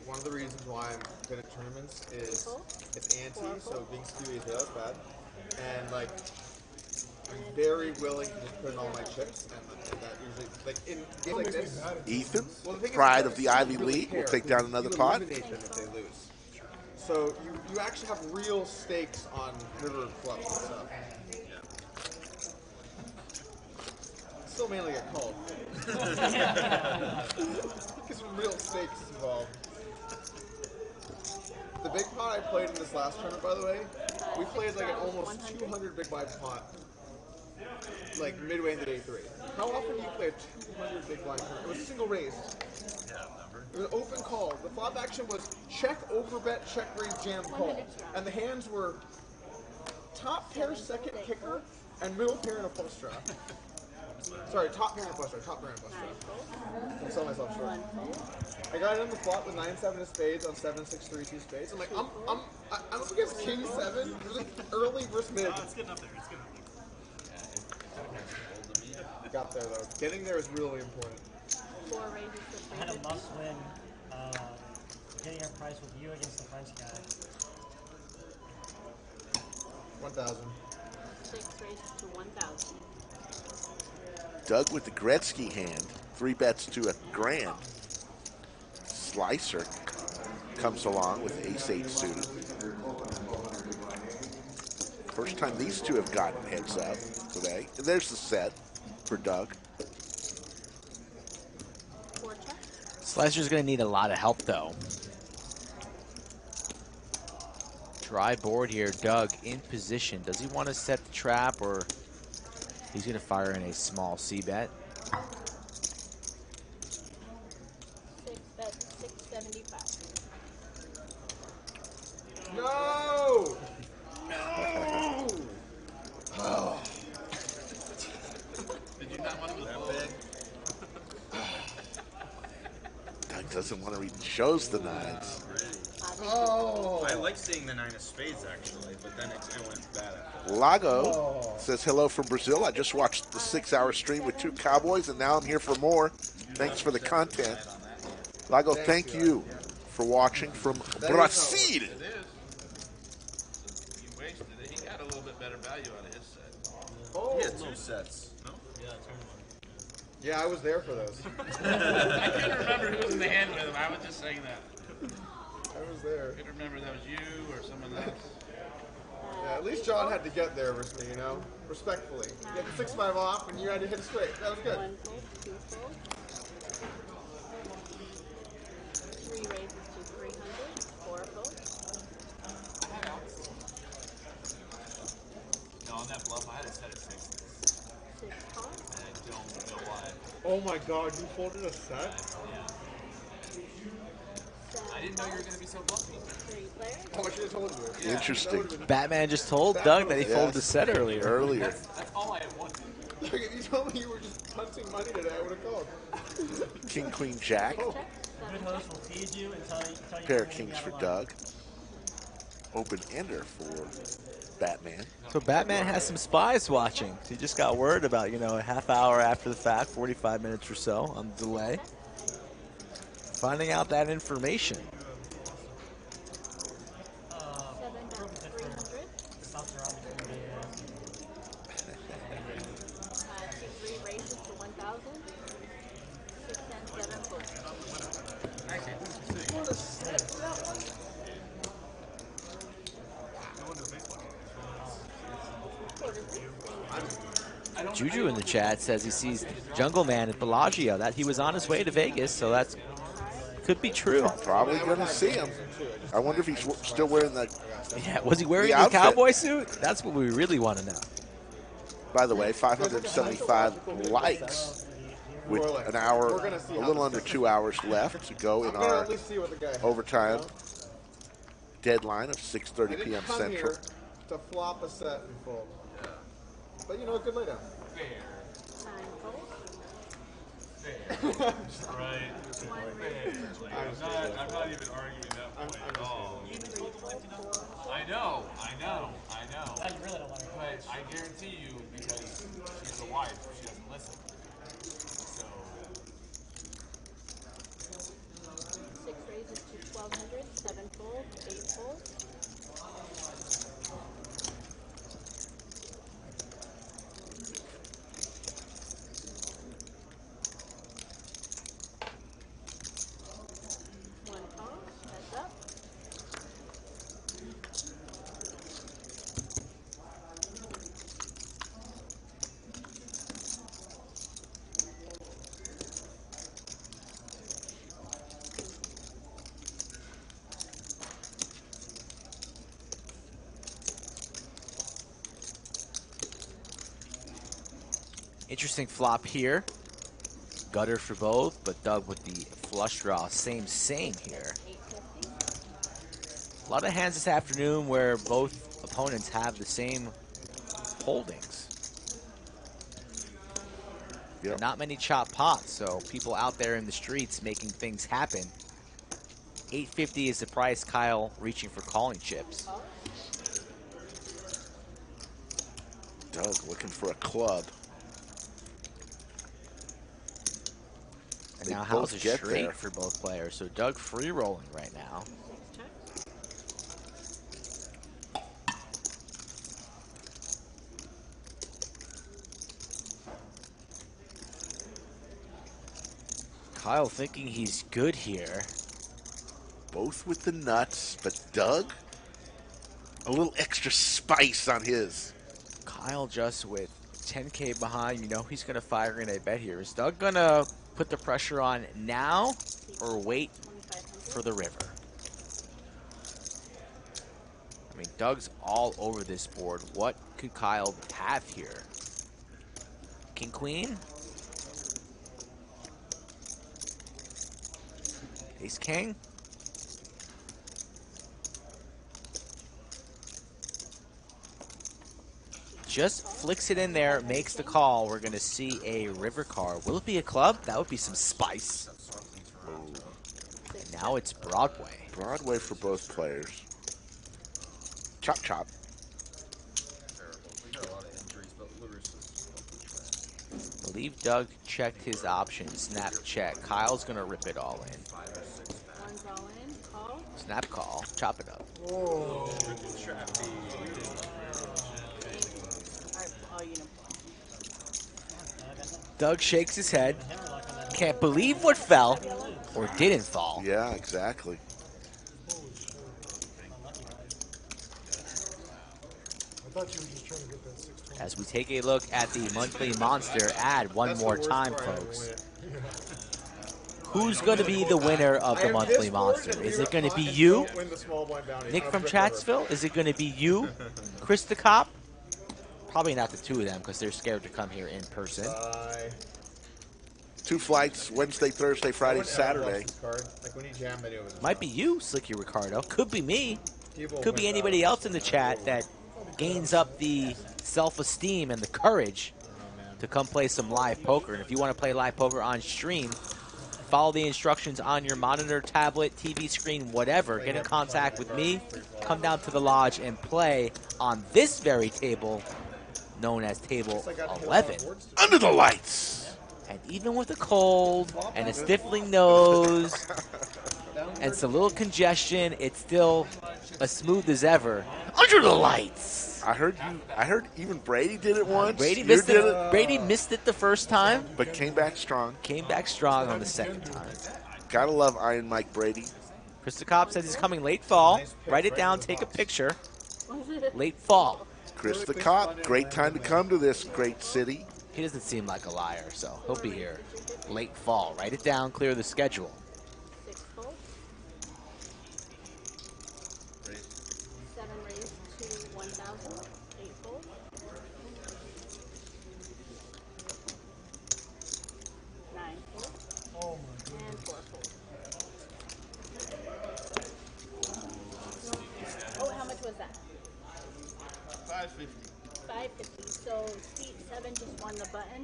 One of the reasons why I'm good at tournaments is it's anti, so being skewy is that's bad. And like, I'm very willing to just put in all my chips, and, and that usually, like in games like this, Ethan, well, the pride of the Ivy really League, will take down another you pot. eliminate them if they lose. So you, you actually have real stakes on river clubs and stuff. Still mainly get called. Because some real stakes involved. The big pot I played in this last tournament, by the way, we played like an almost 200 big blind pot, like midway into day three. How often do you play a 200 big blind tournament? It was a single raised. It was an open call. The flop action was check, overbet, check, raise, jam, call. And the hands were top pair, second kicker, and middle pair and a flush draw. Sorry, top pair and a flush draw. Top pair and a flush draw. I'm selling myself short. I got it on the flop with 9-7 of spades on 7-6-3 2 spades. I'm like, I'm, I'm, I- I'm up against king 7. It was like early versus mid. Oh, it's getting up there. It's getting up there. Got there though. Getting there is really important. Four raises to I had a must win uh, getting a price with you against the French guy. One thousand. Six raises to 1,000. Doug with the Gretzky hand. Three bets to a grand. Slicer comes along with ace eight suited. First time these two have gotten heads up today. And there's the set for Doug. Slicer's going to need a lot of help, though. Dry board here. Doug in position. Does he want to set the trap or he's going to fire in a small C bet? Six bet 675. No! No! Did you not want to go big? Doug doesn't want to read shows the nines. Oh! I like seeing the nine of spades actually, but then it, it went bad after. Lago says hello from Brazil. I just watched the six hour stream with two cowboys and now I'm here for more. Thanks for the content. Lago, thank you for watching from Brazil. It is. You wasted it. He got a little bit better value out of his set. Oh! He had two sets. No? Yeah, I was there for those. I couldn't remember who was in the hand with him. I was just saying that. I was there. I couldn't remember if that was you or someone else. Yeah, at least John had to get there versus me, you know? Respectfully. Get the 6 5 off and you had to hit it straight. That was good. One fold, two fold. Three raises to 300. Four fold. No, on that bluff, I had a set of sixes. Six call. And I don't know why. Oh my god, you folded a set? Yeah. I didn't know you were going to be so lucky. Three players. Oh, I told you. Interesting. Batman just told Doug that he Yes. folded the set earlier. Earlier. That's, that's all I wanted. If you told me you were just punching money today, I would have called. King, Queen, Jack. Check. Good host will feed you until you, until you Pair of kings for. Doug. Open ender for Batman. So Batman has some spies watching. He just got word about, you know, a half hour after the fact, 45 minutes or so on the delay. Finding out that information. Uh, Seven bet broken set 300. for South Toronto before the, Uh, two three raises to 1,000. Six and seven fold. Quarter three. Juju in says he sees Jungleman at Bellagio. That he was on his way to Vegas, so that's could be true. Probably going to see him. I wonder if he's w- still wearing the. Yeah, was he wearing The the, cowboy suit? That's what we really want to know. By the way, 575 likes with an hour, a little under two hours left to go in our at least see what the guy has, overtime deadline of 6:30 p.m. Central. to flop a set and fold. But you know, a good laydown. Right. I'm not, I'm not even arguing that point at all. I know, I know, I know. Now you really don't want to But I guarantee you, because she's a wife, she doesn't listen. So, Six raises to 1,200. Interesting flop here. Gutter for both, but Doug with the flush draw. Same, same here. A lot of hands this afternoon where both opponents have the same holdings. Yep. Not many chop pots, so people out there in the streets making things happen. 850 is the price. Kyle reaching for calling chips. Doug looking for a club. And They now House is straight there. for both players. So Doug free rolling right now. Kyle thinking he's good here. Both with the nuts, but Doug, a little extra spice on his. Kyle just with 10k behind, you know he's gonna fire in a bet here. Is Doug gonna put the pressure on now or wait for the river? I mean, Doug's all over this board. What could Kyle have here? King Queen? Ace King? Just flicks it in there, makes the call. We're going to see a river car. Will it be a club? That would be some spice. And now it's Broadway. Broadway for both players. Chop chop. We got a lot of injuries, but Lewis is believe Doug checked his options. Snap check. Kyle's going to rip it all in. One's all in. Call. Snap call. Chop it up. Whoa. Alright, all uniform. Doug shakes his head. Can't believe what fell or didn't fall. Yeah, exactly. I thought you were just trying to get that 620. As we take a look at the monthly monster ad one That's more time, part, I haven't folks. Who's going to be the winner of the monthly monster? Is it going to be you, don't win the small blind bounty. Nick from Chatsville? Is it going to be you, Chris the Cop? Probably not the two of them because they're scared to come here in person. Bye. Two flights Wednesday, Thursday, Friday, No one ever loves Saturday. card. Like when you jam it, it was Might be you, Slicky Ricardo. Could be me. People Could be anybody that. else in the chat that gains up the self-esteem and the courage to come play some live poker. And if you want to play live poker on stream, follow the instructions on your monitor, tablet, TV screen, whatever. Get in contact with me. Come down to the lodge and play on this very table, known as Table 11. Under the lights. And even with a cold and a stifling nose and some little congestion, it's still as smooth as ever. Under the lights. I heard you. I heard even Brady did it once. Brady missed did it. Brady missed it the first time, but came back strong. came back strong on the second time. Gotta love Iron Mike Brady. Chris the Cop says he's coming late fall. Write it down, take a picture. Late fall. Chris the Cop. Great time to come to this great city. He doesn't seem like a liar, so he'll be here. Late fall. Write it down, clear the schedule. Six fold. Seven raised to 1,000. Eight fold. Nine fold. Oh my And four fold. Oh, how much was that? Five fifty. 550. So Steve seven just won the button.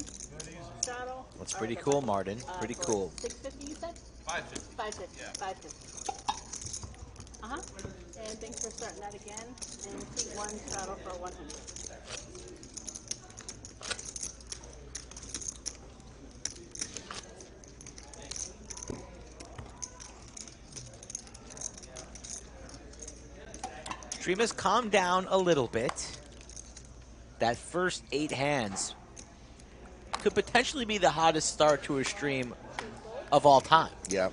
Straddle. That's Or pretty the cool. Martin. Uh, Pretty cool. 650 you said? Five fifty. 550. Yeah. 550. Uh huh. And thanks for starting that again. And seat one straddle for 100. Stream has calmed down a little bit. That first eight hands could potentially be the hottest start to a stream of all time. Yeah.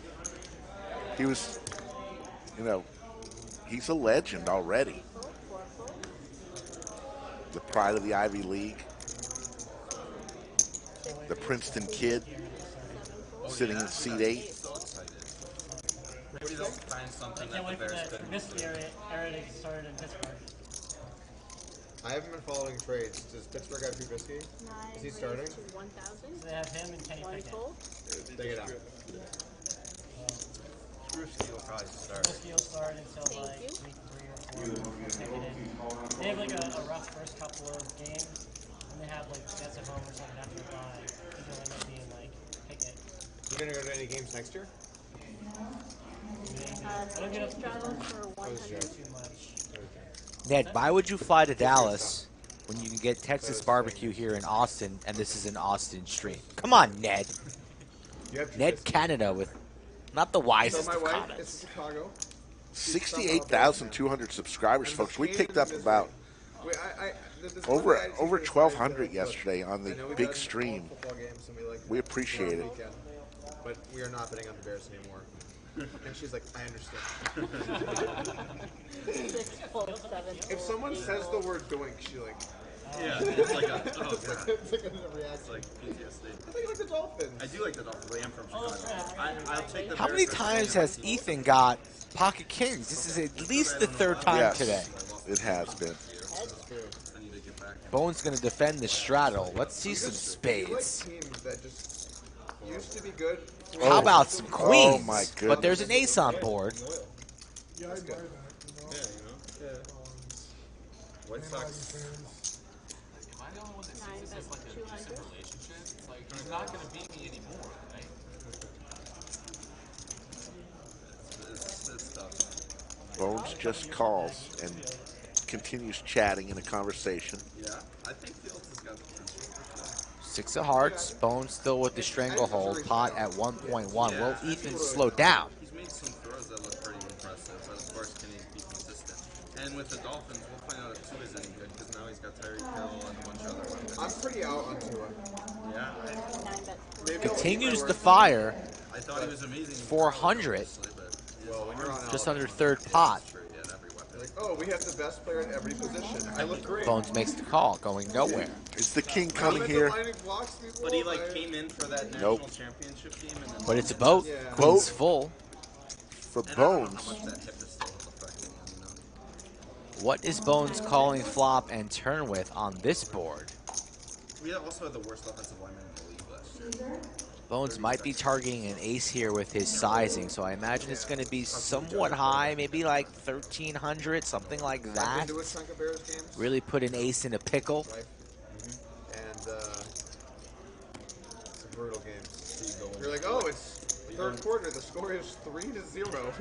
He was, you know, he's a legend already. The pride of the Ivy League. The Princeton kid sitting in seat eight. Maybe they'll find something Can't that wait the for that couldn't Trubisky era, era to get started in Pittsburgh. I haven't been following trades. Does Pittsburgh have Trubisky? Nine Is he starting? to 1,000. So they have him and Kenny One Pickett. fold. Take it out. Trubisky will probably start. Trubisky will start until Thank like you. week three or four. Pickett in. They have like a, a rough first couple of games, and they have like Jets at home or something after the bye. He'll end up being like Pickett. You gonna go to any games next year? Uh, I don't get two up straddles for 100. Too much. Ned, why would you fly to Dallas when you can get Texas barbecue here in Austin and this is an Austin stream? Come on, Ned. You have to Ned Canada with not the So wisest my of wife comments. from Chicago. 68,200 subscribers, And folks. We picked up about Wait, I, I, over one guy just over 1,200 yesterday on the I know we big stream. games and we, like, We appreciate it. weekend. But we are not betting on the Bears anymore. And she's like, I understand. Six if someone eight says full. the word doink, she like. Yeah, it's like a, oh it's, like, god. it's like a reaction. It's like PTSD. I think like the Dolphins. I do like the Dolphins. I am from oh, Chicago. I, I'll take the How many times has on my team. Ethan got Pocket Kings? This is at least the third time Yes, today. it has been. That's true. I need to get back. Bone's going to defend the straddle. Let's see some You like spades. teams that just used to be good. How oh. about some Oh, queens? my But there's an ace on board. Yeah, I buy that. Know? Yeah, you know. Yeah. White Sox. Am I the only one that sees this as like a 200. relationship? It's like he's not gonna beat me anymore, right? It's, it's tough. Bones just calls and continues chatting in a conversation. Yeah, I think Fields has got potential. Six of hearts. Bones still with the stranglehold. Pot at 1.1. Will Ethan slow down? He's made some throws that look pretty impressive, but of course, can he be consistent? And with the Dolphins, we'll find out if Tua is any good because now he's got Tyreek Hill and a bunch of other weapons. I'm pretty out on Tua. Yeah, I, Nine bet. Maybe Continues eat my the fire. I thought he was amazing. 400. obviously, but his Well, when you're on arms- Just under third pot. Sure, he had every weapon. like, oh, we have the best player at every position. I look great. Bones makes the call, going nowhere. Is the king coming here? lining blocks people, But he like came in for that national Nope. championship team, and then But it's a boat. Yeah. Queen's Boat. full. For and I don't know Bones, how much that hip is still affecting him. You know, What is Bones calling flop and turn with on this board? we also had the worst offensive lineman in the league last year. Bones might be targeting an ace here with his sizing, so I imagine it's going to be somewhat high, maybe like 1300, something like that. been to a chunk of Bears games. Really put an ace in a pickle. And uh, it's a brutal game. You go You're like, oh, it's third quarter. The score is three to zero.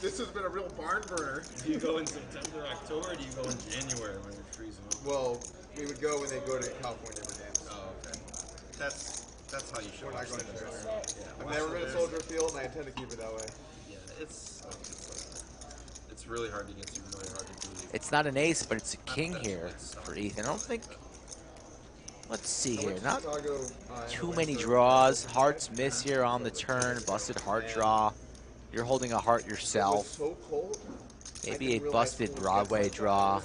this has been a real barn burner. Do you go in September, October, or do you go in January when you're freezing? Well, we would go when they go to California for games. Oh, okay. That's that's how you should We're not going the to Bears. Bears. Yeah, I've watch never the been to Soldier Field, and I intend to keep it that way. Yeah, it's it's it's really hard to get to, really hard to believe. It's not an ace, but it's a king here for Ethan. I don't think. Let's see here. Not Chicago, uh, in too many draws. Hearts miss here on the turn. Busted heart draw. You're holding a heart yourself. so cold. Maybe a busted Broadway like that. It draw.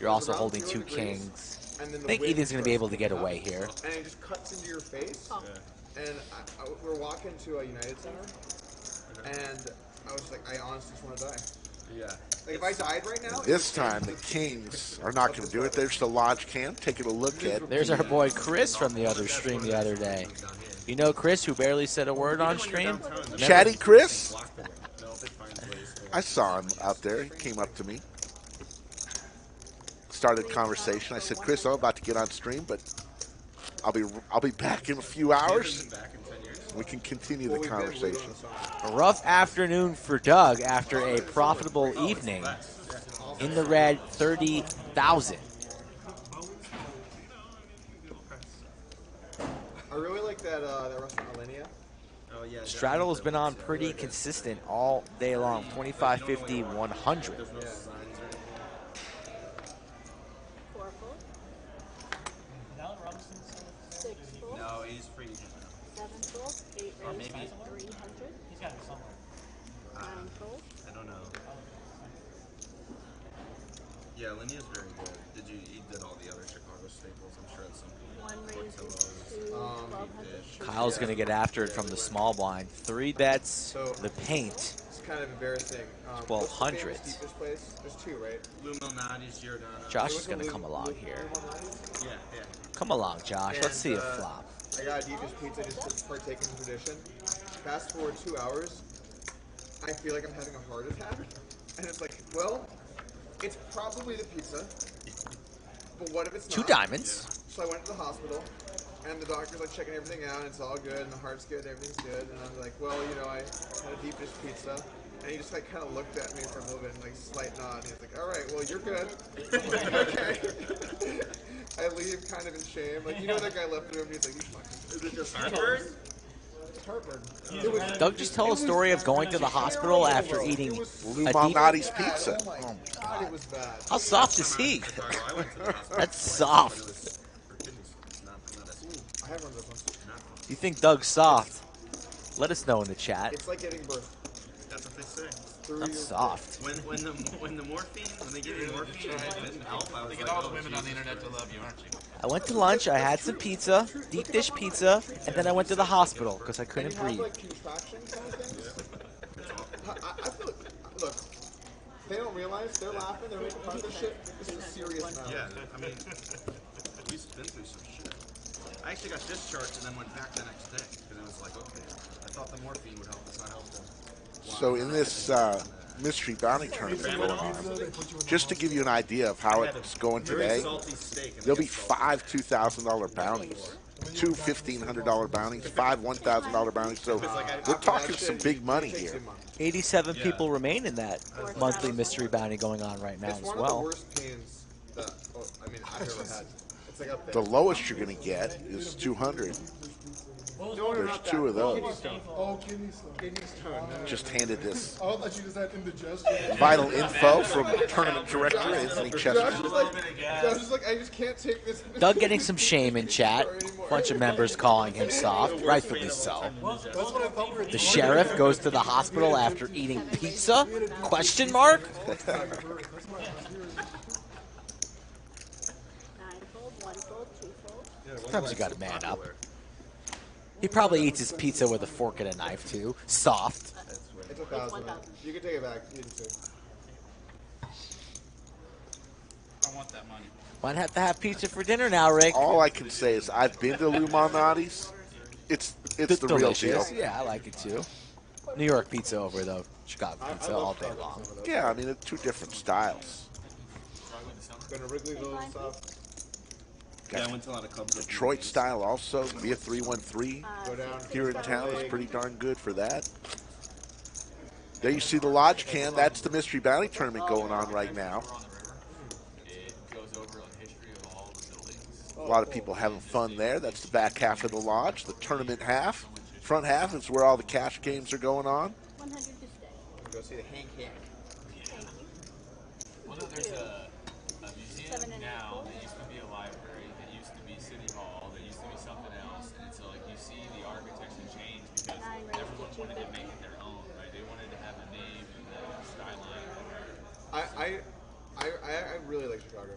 You're also holding two kings. And then I think wind Ethan's going to be able to get away here. And it just cuts into your face. Oh. And I, I, we're walking to a United Center, and I was like, I honestly just want to die. Yeah. Like if I died right now, this time the Kings are not going to do it. There's the Lodge cam. Taking a look at There's our boy Chris from the other stream the other day. You know Chris, who barely said a word on stream? Chatty Chris. No, they find ways to- I saw him out there. He came up to me. Started conversation. I said, Chris, I'm about to get on stream, but I'll be I'll be back in a few hours. Back in 10 years. We can continue the we've been- we've been conversation. on the summer. A rough afternoon for Doug after a profitable evening. In the red, 30,000. I really like that uh, that restaurant Alinea. Oh, yeah. Straddle has been on pretty consistent all day long 25, 50, 100. There's no Yeah. signs or anything. Four full, Allen Robinson's, six full, No, he's free agent seven full, eight Or raised, maybe- three hundred, he's got it somewhere. nine full, now. I don't know. Yeah, Linea's very good. Did you? He did all the other Chicago staples. I'm sure at some point. one raised Portillo's, to Um, twelve hundred. Kyle's going to get after it from the small blind. Three bets, So- the paint. It's kind of embarrassing. Um, 1200. the famous deep dish place? There's two, right? Lou Giordano. Josh There is was going to come along here. Yeah, yeah. Come along, Josh. Let's see And, a uh, flop. I got a deep pizza just to partake in tradition. Fast forward two hours, I feel like I'm having a heart attack. And it's like, well, it's probably the pizza. But what if it's Two not? diamonds. So I went to the hospital, and the doctor's like checking everything out, and it's all good, and the heart's good, and everything's good. And I'm like, well, you know, I had a deep dish pizza. And he just like kind of looked at me for a little bit and like slight nod. And he's like, all right, well, you're good. I'm like, okay. I leave kind of in shame. Like, you know that guy left the room, he's like, you fucking Is it just Harvard? heartburn. It was, Doug just tell a story of going to the hospital after eating Lou a deep. Malnati's pizza. oh my god, it was bad. How soft is he? Chicago, I went to the hospital. That's soft. It was for kidneys. Not, not as I had one of those ones. You think Doug's soft? Let us know in the chat. It's like getting birth. That's what they say. Through That's your soft. When when the when the morphine when they give you morphine and didn't help, I was Look like, at all oh, the women on the internet to love you, aren't you? I went to lunch. I had some pizza, deep dish pizza, and then I went to the hospital because I couldn't have breathe. like contraction kind of things. I, I I feel look. They don't realize they're laughing. They're making fun of this shit. This is a serious matter. Yeah, I mean, we've been through some shit. I actually got discharged and then went back the next day because it was like, okay, I thought the morphine would help. It's not helping. So in this uh, mystery bounty tournament going on, just to give you an idea of how it's going today, salty steak. and there'll be five two thousand dollar bounties, two fifteen hundred dollar bounties, five one thousand dollar bounties. So we're talking some big money here. 87 people remain in that monthly mystery bounty going on right now as one of the well. worst pains that oh, I mean I've ever had. It's like up there. The lowest you're going to get is two hundred. No, no, There's two of those. Oh, Just handed this I thought you just had indigestion. vital info from tournament director Anthony Chester. is like, Josh is like, I just can't take this. Doug getting some shame in chat. Bunch of members calling him soft, rightfully so. That's what I thought we were The sheriff goes to the hospital after eating pizza? Question mark? Nine fold, one fold, two fold. Sometimes you gotta man up. He probably eats his pizza with a fork and a knife too. Soft. It's a thousand. You can take it back. You can say. I want that money. Might have to have pizza for dinner now, Rick. All I can say is I've been to Lou Malnati's. It's it's the real deal. Delicious. Yeah, I like it too. New York pizza over though. Chicago I, I pizza all day long. some of those. Yeah, I mean it's two different styles. Been to Wrigleyville and stuff. Yeah, I went to a lot of clubs. Detroit style also via three one three Go down here in town is pretty darn good for that. There you see the Lodge Can. That's the mystery bounty tournament going on right now. on the river. It goes over a history of all the buildings. A lot of people having fun there. That's the back half of the lodge. The tournament half, front half is where all the cash games are going on. 100 to stay. Go see the Hank Hank. Well, no, there's a, a museum Seven and a half now fold. that used to be a library, that used to be City Hall, that used to be something else, and so like you see the architecture change because Nine raised everyone to wanted to 250. make it their own, right? They wanted to have a name and the skyline. I, I, I, I I really like Chicago.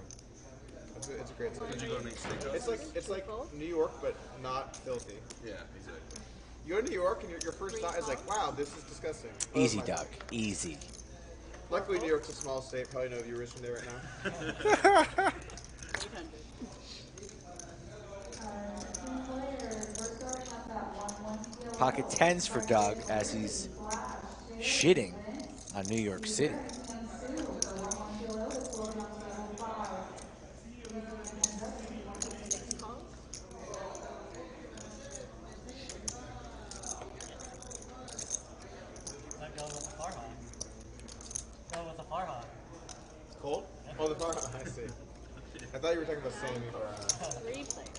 It's it's a great. Did you go to make steakhouse? It's like it's like New York, but not filthy. Yeah, exactly. You go to New York and your, your first thought is like, wow, this is disgusting. Easy, Oh my Doug. Easy. Luckily, New York's a small state. Probably no viewers from there right now. Pocket tens for Doug as he's shitting on New York City. Not going with the far high. Going with the far high. Cold? Oh, the far. I see. I thought you were talking about Sammy for. Uh, Three players.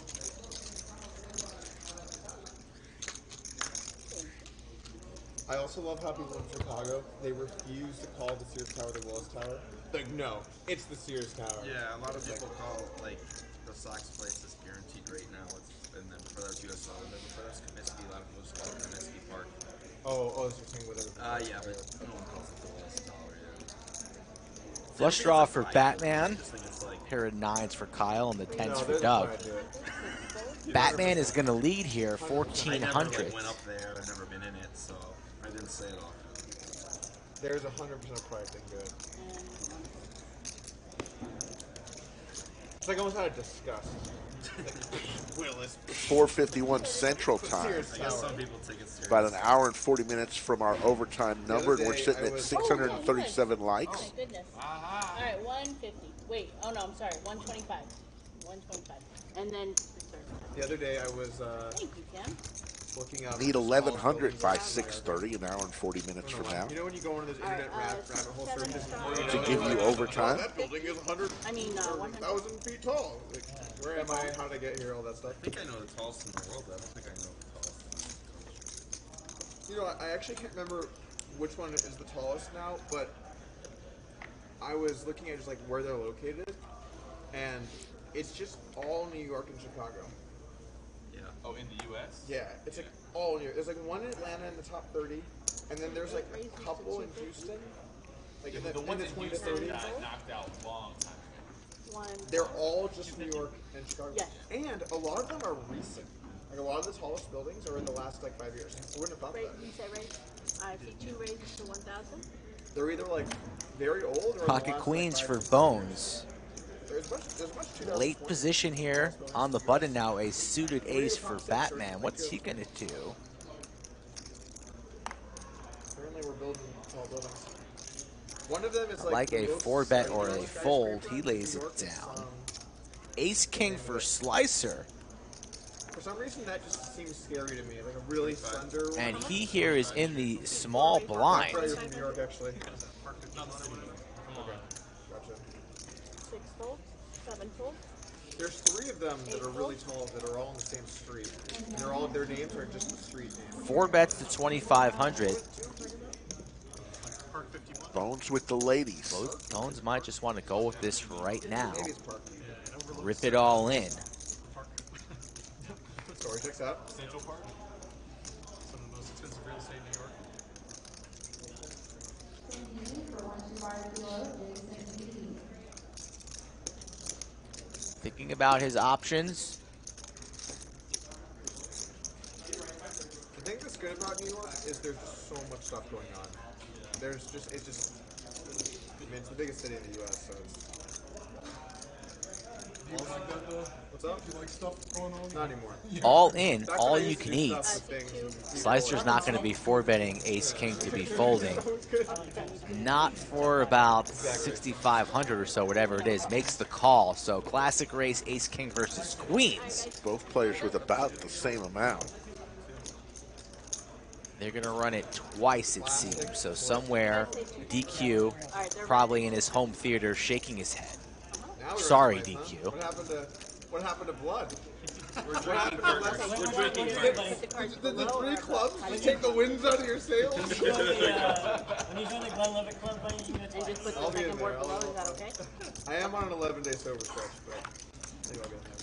I also love how people in Chicago they refuse to call the Sears Tower the Willis Tower. Like, no, it's the Sears Tower. Yeah, a lot of people call like the Sox place is guaranteed right now. It's, and then before that was USO, and then before that was Comiskey. A lot of people just call it Comiskey Park. Oh, oh, that's your thing with it. Uh, yeah, but no one calls it the Willis Tower. Yeah. Flush draw for Batman. I just think it's like Here are nines for Kyle and the tens No, for Doug. no way to do it. Batman is going to lead here, I never 1400. like, went up there. I've never been in it, so I say it often. There's a hundred percent pride thing good. It's like almost out of disgust. Willis. 451 Central Time. I guess some people take it serious. About an hour and 40 minutes from our overtime number, and we're day, sitting I at was- 637 Oh, likes. my goodness. All right, 150. Wait, oh no, I'm sorry, 125. 125. And then. The other day I was uh, Thank you, Tim. Looking. Need 1100 by 6:30, an hour and 40 minutes from now. You know when you go into those All right, internet uh, rab- rabbit holes for seven just stars. before To give you overtime? That building is 100 I mean, uh, thousand feet tall. Like, where am I? How did I get here? All that stuff. I think I know the tallest in the world. but I don't think I know the tallest. You know, I I actually can't remember which one is the tallest now, but I was looking at just like where they're located, and it's just all New York and Chicago. Yeah. Oh, in the U.S. Yeah, it's like all New York. There's like one in Atlanta in the top 30, and then there's like a couple in Houston, like in the, The in ones the in 20 to Houston 30. got knocked out long time ago. One. They're all just New York and Chicago. Yes. And a lot of them are recent. Like a lot of the tallest buildings are in the last like five years. I wouldn't have thought Rate, that. you said rate? I see two raises to 1,000. They're either like very old or in the Pocket last, queens like, for five- Bones. There's Late position here on the button now. A suited ace for Batman. What's he gonna do? Apparently we're building tall buildings. One of them is like, Like a four bet or a fold, he lays it down. Ace king for Slicer. For some reason, that just seems scary to me. Like a really slender. And he here is in the small blind. Probably from New York, actually. Gotcha. Six folds, seven folds. There's three of them that are really tall that are all on the same street. And they're all their names are just the street name. Four bets to 2,500. Bones with the ladies. Both Bones might just want to go with this right now. Maybe it's Park. Rip it all in. Story checks out. Central Park. Some of the most expensive real estate in New York. Thinking about his options. The thing that's good about New is there's so much stuff going on. There's just it's just I mean it's the biggest city in the U.S. So it's Do you like that though? what's up? Do you like stuff going on? Not anymore. All in, all you can eat. stuff with things and people Slicer's not going to be four betting ace king to be folding. Not for about 6,500 or so, whatever it is. Makes the call. So classic race, ace king versus queens. Both players with about the same amount. They're going to run it twice, it seems. So somewhere, DQ, probably in his home theater, shaking his head. Now we're Sorry, at the place, DQ. huh? What happened to what happened to blood? We're drinking first. We're drinking Did, first. did the three clubs just take the wins out of your sails? When you join the, uh, when you join the Glenlivet Club, buddy, you get just put I'll the second there. board I'll- below. Is that okay? I am on an 11 day sober stretch, but I think I'll get there.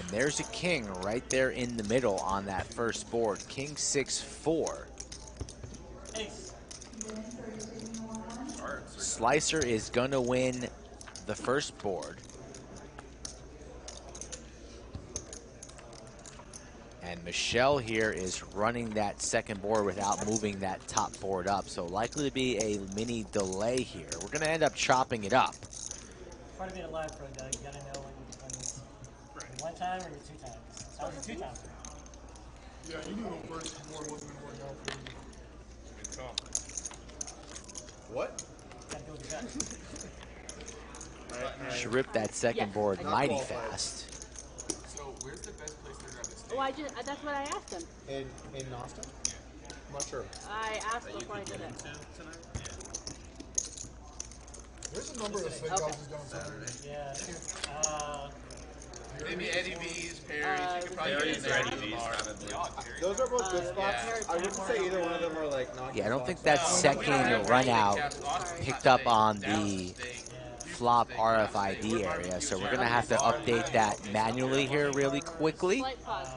And there's a king right there in the middle on that first board. King 6-4. Ace. Slicer is going to win the first board. And Michelle here is running that second board without moving that top board up. So likely to be a mini delay here. We're going to end up chopping it up. Part of being a live pro, Doug, you gotta know when you're when you one time or two times. That was a two times. Yeah, you knew the first board wasn't gonna work out for you. Good call. What? Gotta go with your gut. Should rip that second Yes. board mighty fast. So where's the best place to grab a steak? Oh, I just, uh, that's what I asked him. In in Austin? I'm not sure. I asked before I did it. There's a number of steakhouses downtown. Yeah. Uh, Maybe Eddie V's, Perry's. You could probably get in Perry's there. or at the Eddie V's, probably. Those are both good Uh, spots. yeah. I wouldn't say either one of them are like knocking Yeah, I don't think that No, second don't run out picked up on the flop RFID area, so we're gonna have to update that manually here really quickly. Slight pause.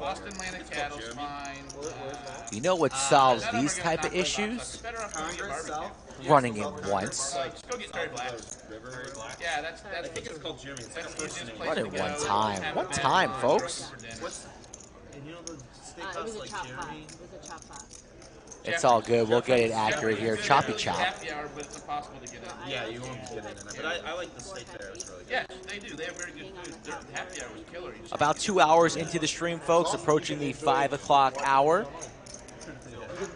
Boston Atlantic Cattle's fine. You know what solves these type of issues? Better off going to get Congress. South. Running it once. Just go get Terry Black. River. Yeah, that's that's I think it's called Jimmy. It's like that's a the person easiest name. place What a one time. Have One time, folks. for dinner. What's and you know the it steakhouse was a like chop pot. Jeremy? It was a chop pot. It's all good. We'll get it accurate here. Choppy chop. Happy hour, but it's impossible to get in. Yeah, you won't get in. But I, I like the steak there. It's really good. Yes, they do. They have very good food. Their happy hour was killer. About two hours into the stream, folks, approaching the five o'clock hour.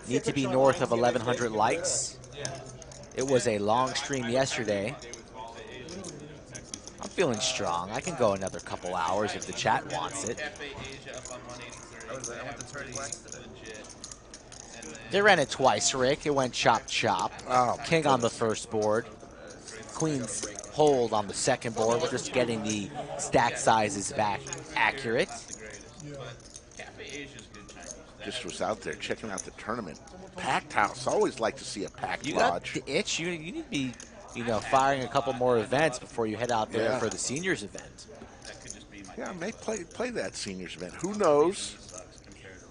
Need to be north of 1,100 likes. It was a long stream yesterday. I'm feeling strong. I can go another couple hours if the chat wants it. Cafe Asia up on 183rd. I was- I went to Terry Pretty Black's today. legit. And then They ran it twice, Rick. It went chop chop. Oh, King on the first board. Queen's hold on the second board. We're just getting the stack sizes back accurate. the greatest. But Cafe Asia's good Chinese. That Just was out there checking out the tournament. Packed house. I Always like to see a packed You got lodge. the itch. You, you need to be, you know, firing a couple more events before you head out there Yeah. for the seniors event. That could just be my Yeah, may play play that seniors event. Who knows?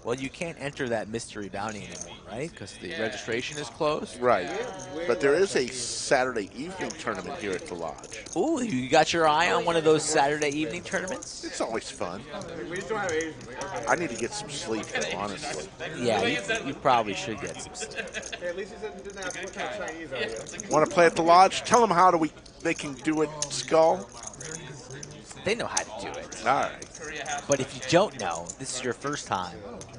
Well, you can't enter that mystery bounty anymore, right? Because the registration is closed. Right. But there is a Saturday evening tournament here at the lodge. Ooh, you got your eye on one of those Saturday evening tournaments? It's always fun. We just don't have Asian. Like, okay. I need to get some sleep, though, honestly. Yeah, you, you probably should get some. sleep. Hey, at least he said he didn't have what kind of Chinese are you? Want to play at the lodge? Tell them how do we they can do it. Skull. They know how to do it. All right. But if you don't know, this is your first time Charm's fine.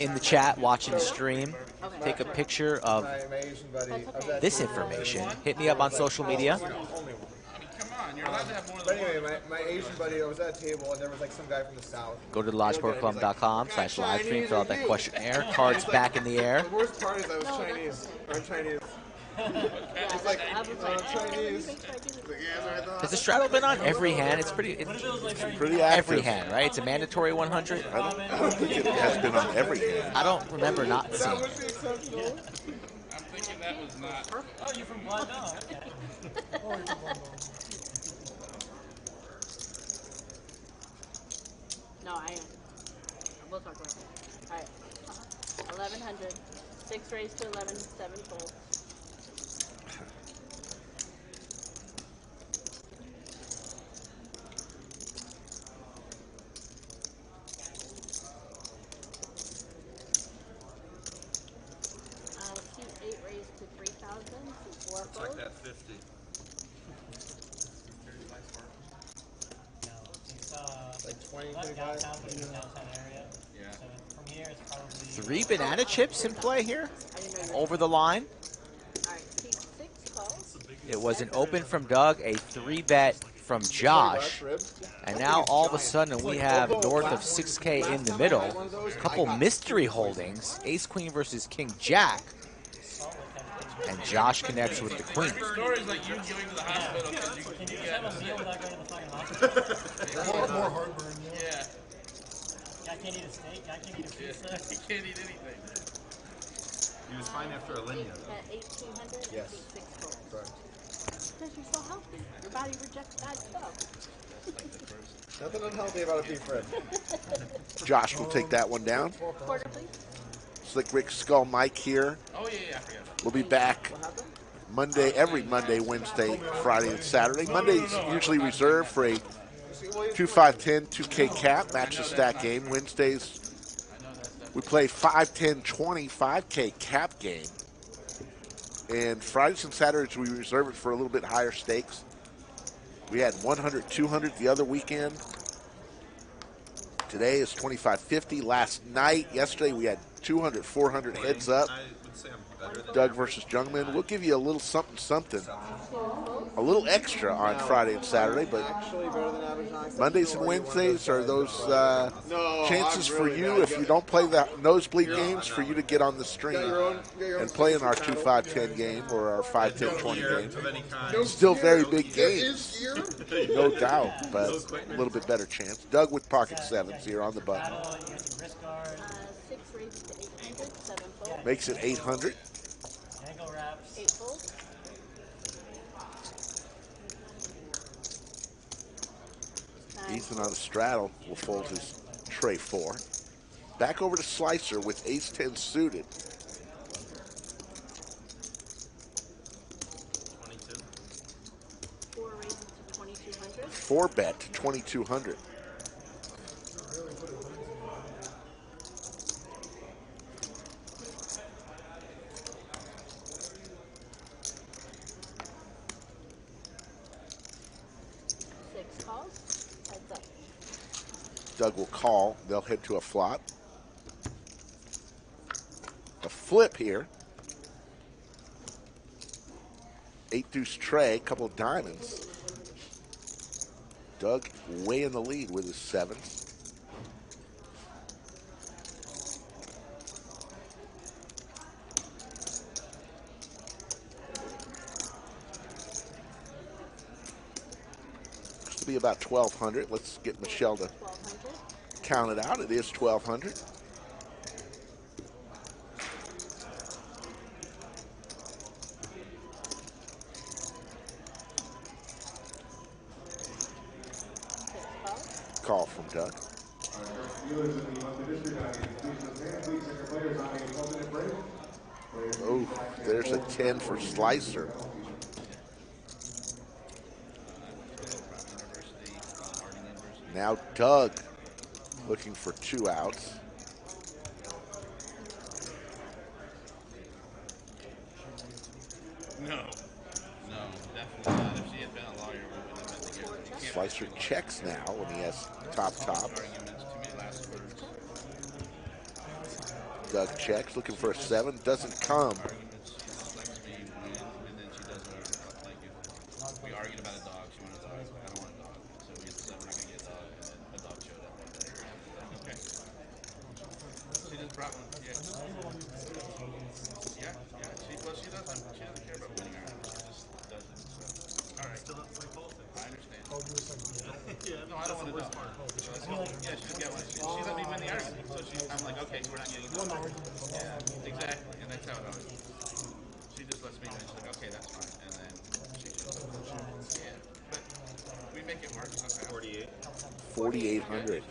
In the chat watching the stream. Take a picture of My, my Asian buddy. of that this information. Hit me up on social media. Only one. I mean, come on, you're allowed to have more But anyway, my, my Asian buddy, I was at a table and there was like some guy from the south. Go to lodgesportclub.com slash live stream, fill out that questionnaire. Cards back in the air. The worst part is I was Chinese. Or Chinese. It's like, I was uh, Chinese. make sure I do this. Like, yeah, that's what I thought. Has the straddle been on every hand? It's pretty. It's Pretty every hand, right? It's a mandatory 100. I don't, I don't think it has been on every hand. I don't remember not That seeing. would it. be acceptable. I'm thinking that was not. Oh, you're from Guangdong. Okay. No, I am. We'll talk about it. All right. Uh-huh. 1100. 6 raised to 11, 7 fold. Uh, keep 8 raised to 3000, so 4 It's like fold. that 50. No, it's uh, Like 20, not 25. downtown, but in the downtown area. Yeah. So from here, it's probably Three chips in play here? I didn't know you were. Over the line? Alright, keep 6 calls. It was an open from Doug, a three bet from Josh, and now all of a sudden we have north of 6K in the middle. A couple mystery holdings Ace Queen versus King Jack, and Josh connects with the Queen. Stories like you going to the hospital because you, Can you you just have a meal without going to the fucking hospital? More, more heartburn. Yeah. Yeah, I can't eat a steak. I can't eat a yeah. pizza. you can't eat anything. He was fine after a linear. At 1800, Yes. keep 6 folds. Correct. Because you're so healthy. Your body rejects bad stuff. Nothing unhealthy about a beef rib. Josh will take that one down. Quarter, please. Slick Rick Skull Mike here. Oh yeah, yeah, I forgot. We'll be back Monday, every Monday, Wednesday, Friday, and Saturday. Monday's usually reserved for a 2 5 10 2K cap, match the stack game. Wednesdays, we play 5 10 20 5K cap game. And Fridays and Saturdays, we reserve it for a little bit higher stakes. We had 100, 200 the other weekend. Today is 2550. Last night, yesterday, we had 200, 400 heads up. Doug versus Jungleman. We'll give you a little something, something, a little extra on Friday and Saturday, but Mondays and Wednesdays are those uh, chances for you, if you don't play the nosebleed games, for you to get on the stream and play in our 2 5 10 game or our 5 10 20 game. Still very big games, no doubt, but a little bit better chance. Doug with pocket sevens here on the button. Makes it 800. Nine Ethan on the straddle will fold his tray four. Back over to Slicer with ace 10 suited. 22. 4 raises to 2200. Four bet to 2200. Doug will call. They'll head to a flop. A flip here. Eight deuce tray, couple of diamonds. Doug way in the lead with his sevens. To be about 1200. Let's get Michelle to count it out. It is 1200. Call from Doug. Oh, there's a 10 for Slicer. Now Doug looking for two outs. No. No, definitely not. If she had been a lawyer, we wouldn't have been together. Slicer checks now when he has top top. arguments to me last words. Doug checks, looking for a seven, doesn't come. Arguments, she lets me win, and then she does whatever the fuck like if we argued about a dog, she wanted a dog, I was like, I don't want a dog. So we had said we're not gonna get a dog, and then a dog showed up one day. Okay. She just brought one, yeah. Yeah, yeah, she, well, she doesn't, she doesn't care about winning or anything, she just does it, so. All right. Still up for politics. I understand. Yeah, no, I don't want a dog. She just, yeah, she just got one, she, she let me win the argument, so she, I'm like, okay, we're not getting a dog. Yeah, exactly, and that's how it always is. She just lets me win, she's like, okay, that's fine, and then she just, yeah. But we make it work somehow. Forty-eight. 4,800.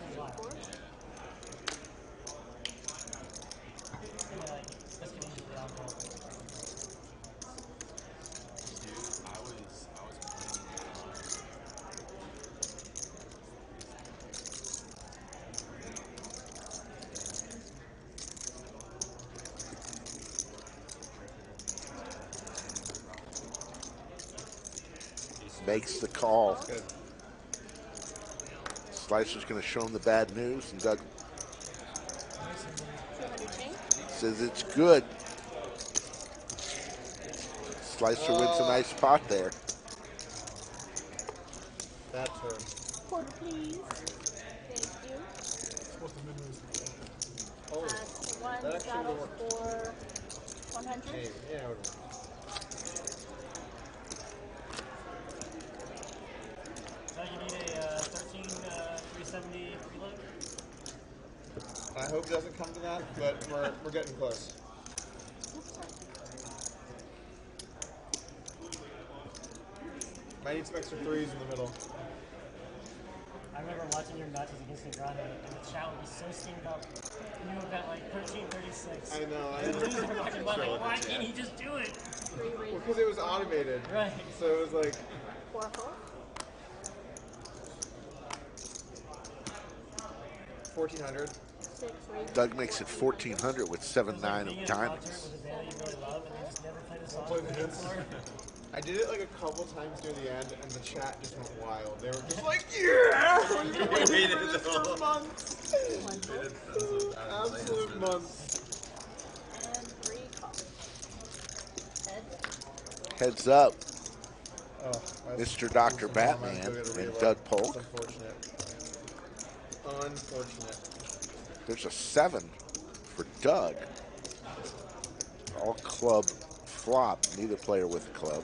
I was, I was complaining. Makes the call. Slicer's going to show him the bad news, and Doug says it's good. Slicer wins a nice spot there. That's her. Quarter, please. Thank you. Oh, Uh, T1 that actually saddle worked. for 100. Hey, yeah, it would- So you need a uh, 13 uh, 370 preload? I hope it doesn't come to that, but we're, we're getting close. Might need some extra threes in the middle. I remember watching your matches against Negreanu, and the chat would be so steamed up. You were at like 1336. I know, I know. the losers watching, like, why can't he just do it? Well, because it was automated. Right. So it was like, 1400. Doug makes it 1400 with 7-9 of in a concert diamonds. with a band you really love, and you just never played a song Play the with hits. before. I did it like a couple times near the end, and the chat just went wild. They were just like, yeah! We've been waiting for this for months. One. Absolute months. And three calls. Heads up, Oh, Mr. Dr. Batman go get a and reload. Doug Polk. Unfortunate. Unfortunate. There's a 7 for Doug. All club flop, neither player with a club.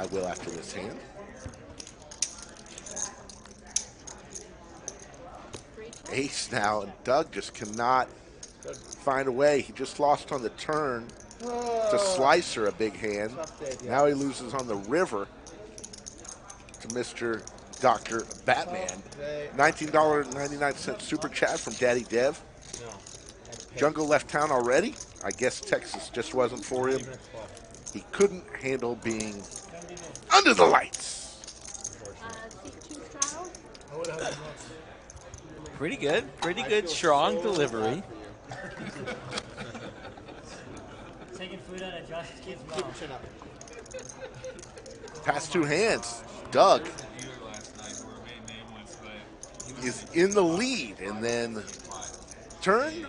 I will after this hand. Ace now, and Doug just cannot find a way. He just lost on the turn to Slicer, a big hand. Day, yeah. Now he loses on the river to Mr. Dr. Batman. $19.99 super chat from Daddy Dev. Jungle left town already. I guess Texas just wasn't for him. He couldn't handle being under the lights. Uh, T two straddle. I would it has nuts. Pretty good. Pretty good, strong so delivery. bad for you. Taking food out of Josh's kid's Keep your mouth. chin up. Pass two hands. Doug Dealer last night who remained nameless, but he was is in the lead, and then turn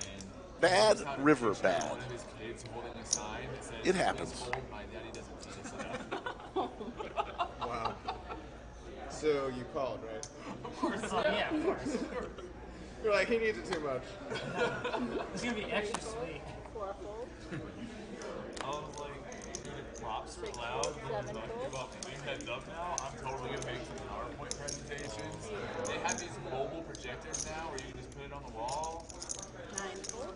bad, river bad. It of his kids holding a sign that says, It happens. "Please hold, my daddy doesn't feed us enough." Wow. So you called, right? Oh, yeah, of course. You're like, he needs it too much. It's gonna be extra sweet. Four fold. I was like, dude, props are allowed, when we're about putting heads up now, I'm totally gonna make some PowerPoint presentations. They have these mobile projectors now where you can just put it on the wall. Nine fold.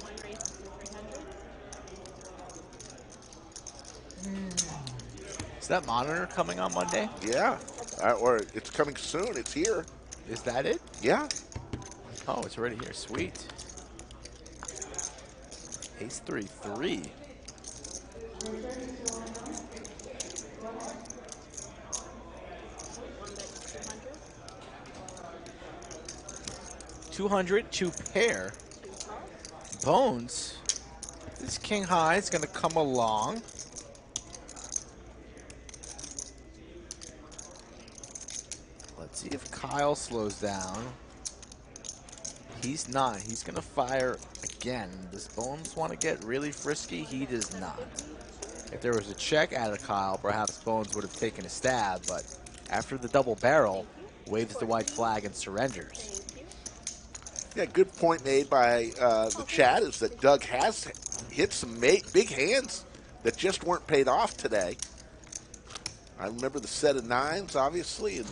One raise to 300. Is that monitor coming on Monday? Yeah, Uh, or it's coming soon. It's here. Is that it? Yeah. Oh, it's already here. Sweet. Ace three three. One bet to 200. Two hundred, two pair. Bones. This king high is going to come along. Let's see if Kyle slows down. He's not. He's going to fire again. Does Bones want to get really frisky? He does not. If there was a check out of Kyle, perhaps Bones would have taken a stab, but after the double barrel, waves the white flag and surrenders. Yeah, good point made by uh, the chat is that Doug has hit some big hands that just weren't paid off today. I remember the set of nines, obviously, and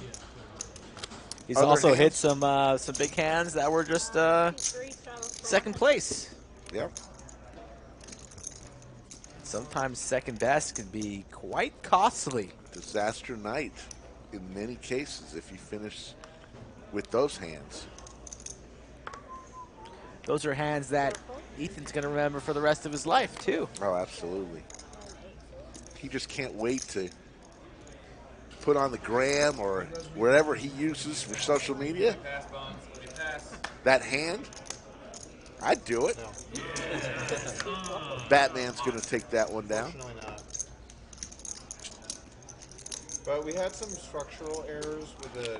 He's Other also hit some uh, some big hands that were just uh, Three straddles for second place. yeah, Sometimes second best can be quite costly. disaster night in many cases if you finish with those hands. Those are hands that Ethan's going to remember for the rest of his life, too. Oh, absolutely. He just can't wait to put on the gram or wherever he uses for social media Pass, Bones. Good pass. that hand. I'd do it. Batman's going to take that one down. But we had some structural errors with the.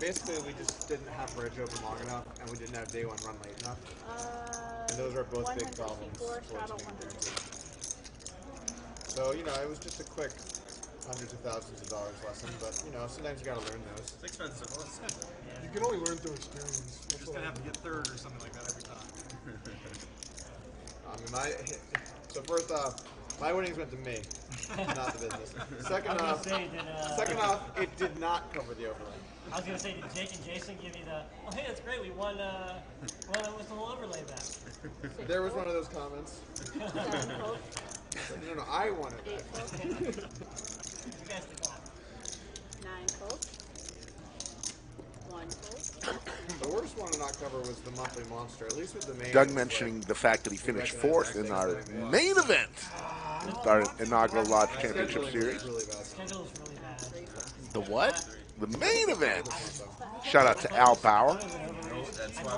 Basically, we just didn't have bridge open long enough, and we didn't have day one run late enough. Uh, And those are both big problems Four for straddle Team 100. Guarantee. So, you know, it was just a quick hundreds of thousands of dollars lesson, but, you know, sometimes you gotta learn those. It's expensive. You can only learn through experience. You're just gonna have to get third or something like that every time. I mean, my. So, first off, my winnings went to me, not the business. Second off, gonna say, did, uh, second off, it did not cover the overlay. I was gonna say, did Jake and Jason give you the? Oh, hey, that's great. We won. Uh, won with the whole overlay back. There was one of those comments. Seven fold. It's like, no, no, I wanted it. that. fold. You guys did that. Nine fold. One fold. The worst one to not cover was the monthly monster, at least with the main. Doug mentioning like- the fact that he finished fourth in our main event, our inaugural Lodge Championship Series. really bad. Schedule is really bad. The what? The main event. Shout out to Al Bauer,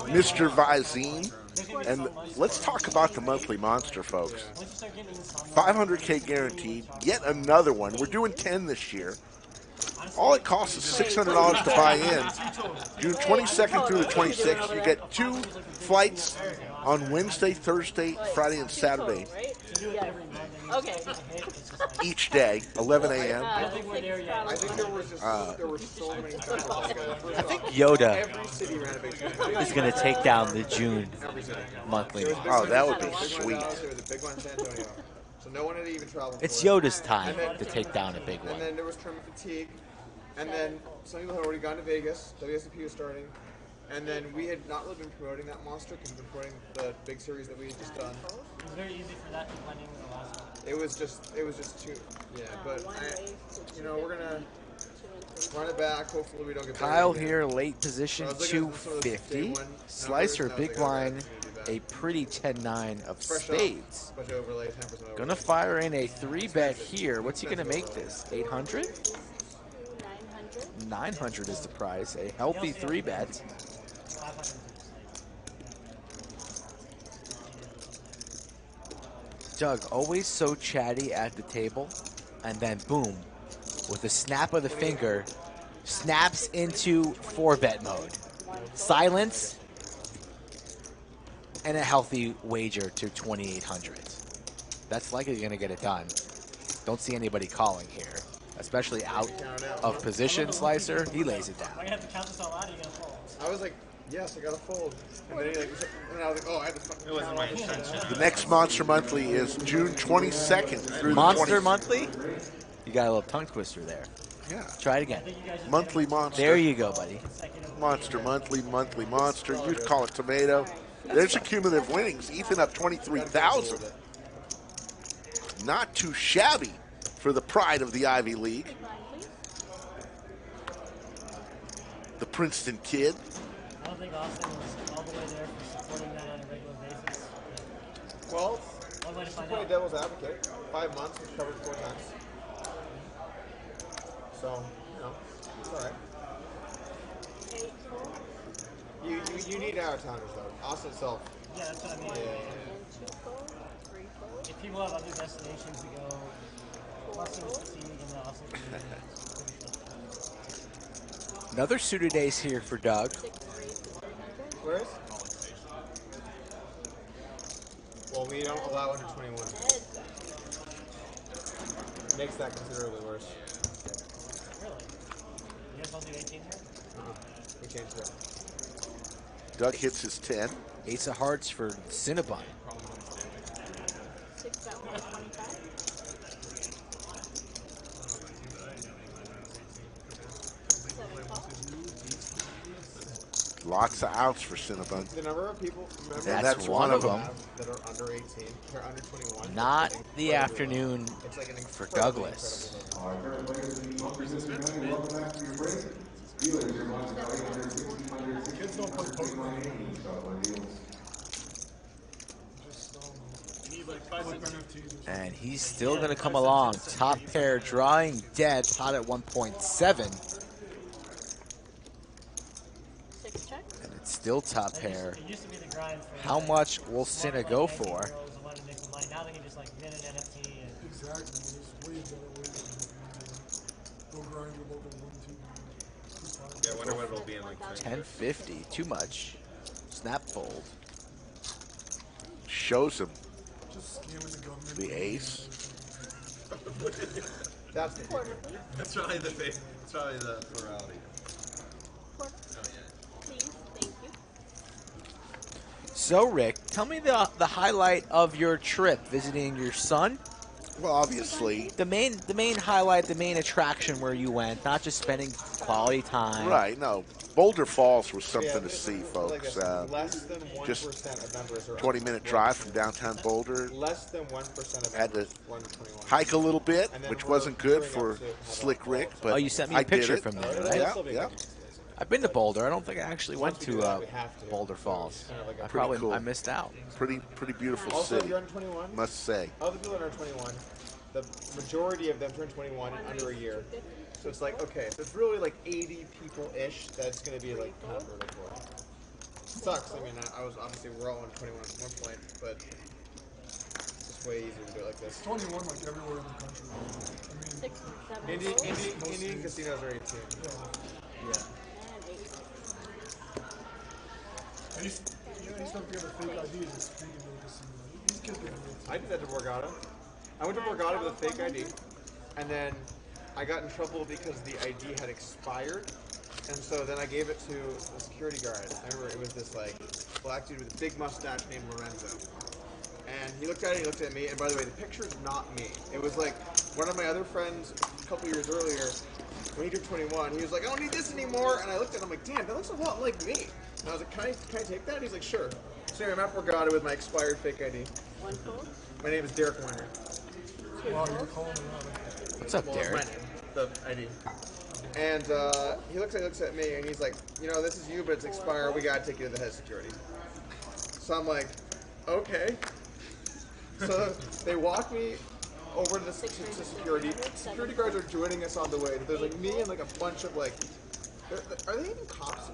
Mr. Visine, and let's talk about the monthly monster, folks. Once you start getting into some, 500k guaranteed. Yet another one. We're doing 10 this year. All it costs is $600 to buy in. June 22nd through the 26th, you get two flights on Wednesday, Thursday, Friday, and Saturday Right? you do it every month. And you Okay. just take a hit, it's just like, each day, 11 a.m. I think we're there yet. I think there was just there were so many times. Like, uh, first I think Yoda every city ran a big show. is going to take down the June monthly. There was big Oh, that would be sweet. ones in Dallas, There was a big one in San Antonio. So no one had even traveled. It's. Yoda's time then- to take down a big one. And then there was tournament fatigue. And then some people had already gone to Vegas. WSOP was starting. And then we had not really been promoting that monster because we've been promoting the big series that we had just done. It was very easy for that to blend in with the last one. It was just, it was just too, yeah. But I, you know, we're gonna two and three. run it back. Hopefully we don't get. Kyle here, late position, I was looking at some of those day 250. Slicer, numbers, and I was big like, oh, line, that's gonna be a pretty 10-9 of Fresh spades. Overlay, Gonna fire in a three bet here. What's he gonna make this? 800? 900. 900 is the price. A healthy three bet. Doug, always so chatty at the table, and then boom, with a snap of the finger, snaps into four bet mode. Silence and a healthy wager to 2,800. That's likely going to get it done. Don't see anybody calling here, especially out of position. Slicer, he lays it down. gonna have to count this out loud or you gonna fold? I was like, yes, I got a fold. And then he like, and I was like, oh, I had to fucking. It wasn't my intention. The next Monster Monthly is June 22nd through the Monster 20th. Monthly? You got a little tongue twister there. Yeah. Try it again. Monthly Monster. There you go, buddy. Monster Monthly, Monthly Monster. You'd call it Tomato. There's your cumulative winnings. Ethan up 23,000. Not too shabby for the pride of the Ivy League. The Princeton kid. I don't think Austin was all the way there for supporting that on a regular basis. Well, One way to just find play out. devil's advocate. Five months, we've covered four times. So, you know, it's all right. You, you, you need out of towners though. Austin itself. Yeah, that's what I mean. If people have other destinations to go, Austin is succeed and then Austin can do it. Another suited ace here for Doug. Where is? Well, we don't allow under 21. Makes that considerably worse. Really? You guys don't do 18 here? Mm-hmm. We changed it. Doug hits his 10. Ace of hearts for Cinnabon. Six at 125. Lots of outs for Cinnabon. The number of people remember That's That's one one of of them. that are under 18, they're under 21. Not the afternoon. It's like an for Douglas. Kids don't play poker. Need like five Flip cents. NFTs or something. And he's still going to come along. Top pair drawing dead, pot at 1.7. Six check. And it's still top pair. It used to be the grind for How much will smart Cinna go for? girls who wanted to make some money. Now they can just like mint an NFT and Exactly. There's way better ways to make money. Go grind with about the one, two, two, five. Yeah, I wonder what it'll be in like 1050. Too much. Snap fold. Shows him the ace. That's the Quarter, please. That's probably the fa- That's probably the plurality. Quarter. Oh yeah. Please. Thank you. So, Rick, tell me the, the highlight of your trip visiting your son. Well, obviously, The main the main highlight, the main attraction where you went, not just spending quality time. right. No, Boulder Falls was something Yeah, to see, like folks. this, Uh, less than 1% just of members are 20 minute drive from downtown Boulder. Less than 1% of Had to members are under 21. Hike a little bit, which wasn't good for up to have Slick Rick, but Oh, you sent me a I picture from there, right? Yeah, still be a yeah. Good experience. I've been to Boulder. I don't think I actually went to uh, to. Boulder Falls. Kind of like a- I probably cool. I missed out. Pretty, pretty beautiful Also, city, you're 21, must say. of the people that are 21, the majority of them turn 21 in under a year. So it's like, okay, so it's really like 80 people-ish that's going to be like kind of really cool. Sucks. I mean, I, I was obviously we're all under 21 at one point, but it's way easier to do it like this. 21 like everywhere in the country. I mean, Six, seven, Indian. Indian, Indian casinos are 18. and eight. I did that to Borgata. I went to Borgata with a fake ID, and then I got in trouble because the ID had expired. And so then I gave it to the security guard. I remember it was this like black dude with a big mustache named Lorenzo. And he looked at it, he looked at me, and by the way, the picture's not me. It was like one of my other friends a couple years earlier, when he turned 21, he was like, I don't need this anymore. And I looked at him, I'm like, damn, that looks a lot like me. And I was like, can I, can I take that? And he's like, sure. So anyway, I'm at Borgata with my expired fake ID. One fold. My name is Derek Weiner. Wow, you're calling it out. What's up, Well, Derek? my name, the ID. And uh, he looks at looks at me and he's like, you know, this is you, but it's expired. We gotta take you to the head security. So I'm like, okay. So they walk me over to, the, to, to security. Security guards are joining us on the way. There's like me and like a bunch of like, they're- are they even cops?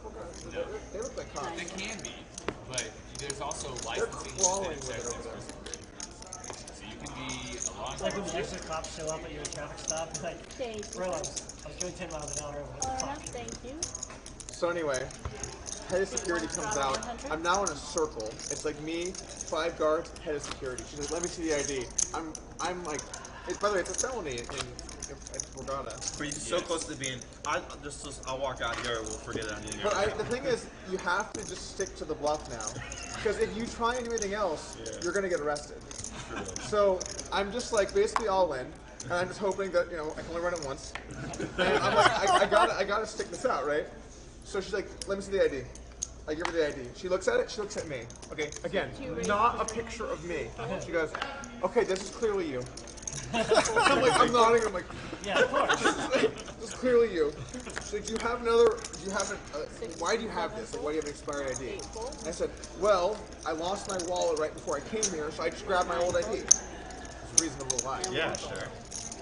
They, they look like cops. They can be, but there's also They're licensing crawling and with it there. So you can be a law It's like when the enforcement. extra cops show up at your traffic stop, it's like, Thank you. bro, I was, I was going 10 miles an hour over the Fair clock. enough, thank you. So anyway, head of security comes out. I'm now in a circle. It's like me, five guards, head of security. She's like, "Let me see the ID." I'm, I'm like, it, by the way, it's a felony in, in, in Borgata. But you're so close to being. I just, just I'll walk out here. We'll forget it on you. But I, the thing is, you have to just stick to the bluff now, because if you try and do anything else, you're gonna get arrested. So I'm just like basically all in, and I'm just hoping that you know I can only run it once. And I'm like, I, I gotta, I gotta stick this out, right? So she's like, let me see the ID. I give her the ID. She looks at it. She looks at me. Okay, again, not a picture of me. She goes, okay, this is clearly you. I'm like, I'm nodding. I'm like, yeah, of course. this is clearly you. She's like, do you have another? Do you have an? Uh, why do you have this? Like, why do you have an expired ID? I said, well, I lost my wallet right before I came here, so I just grabbed my old ID. It's a reasonable lie. Yeah, sure.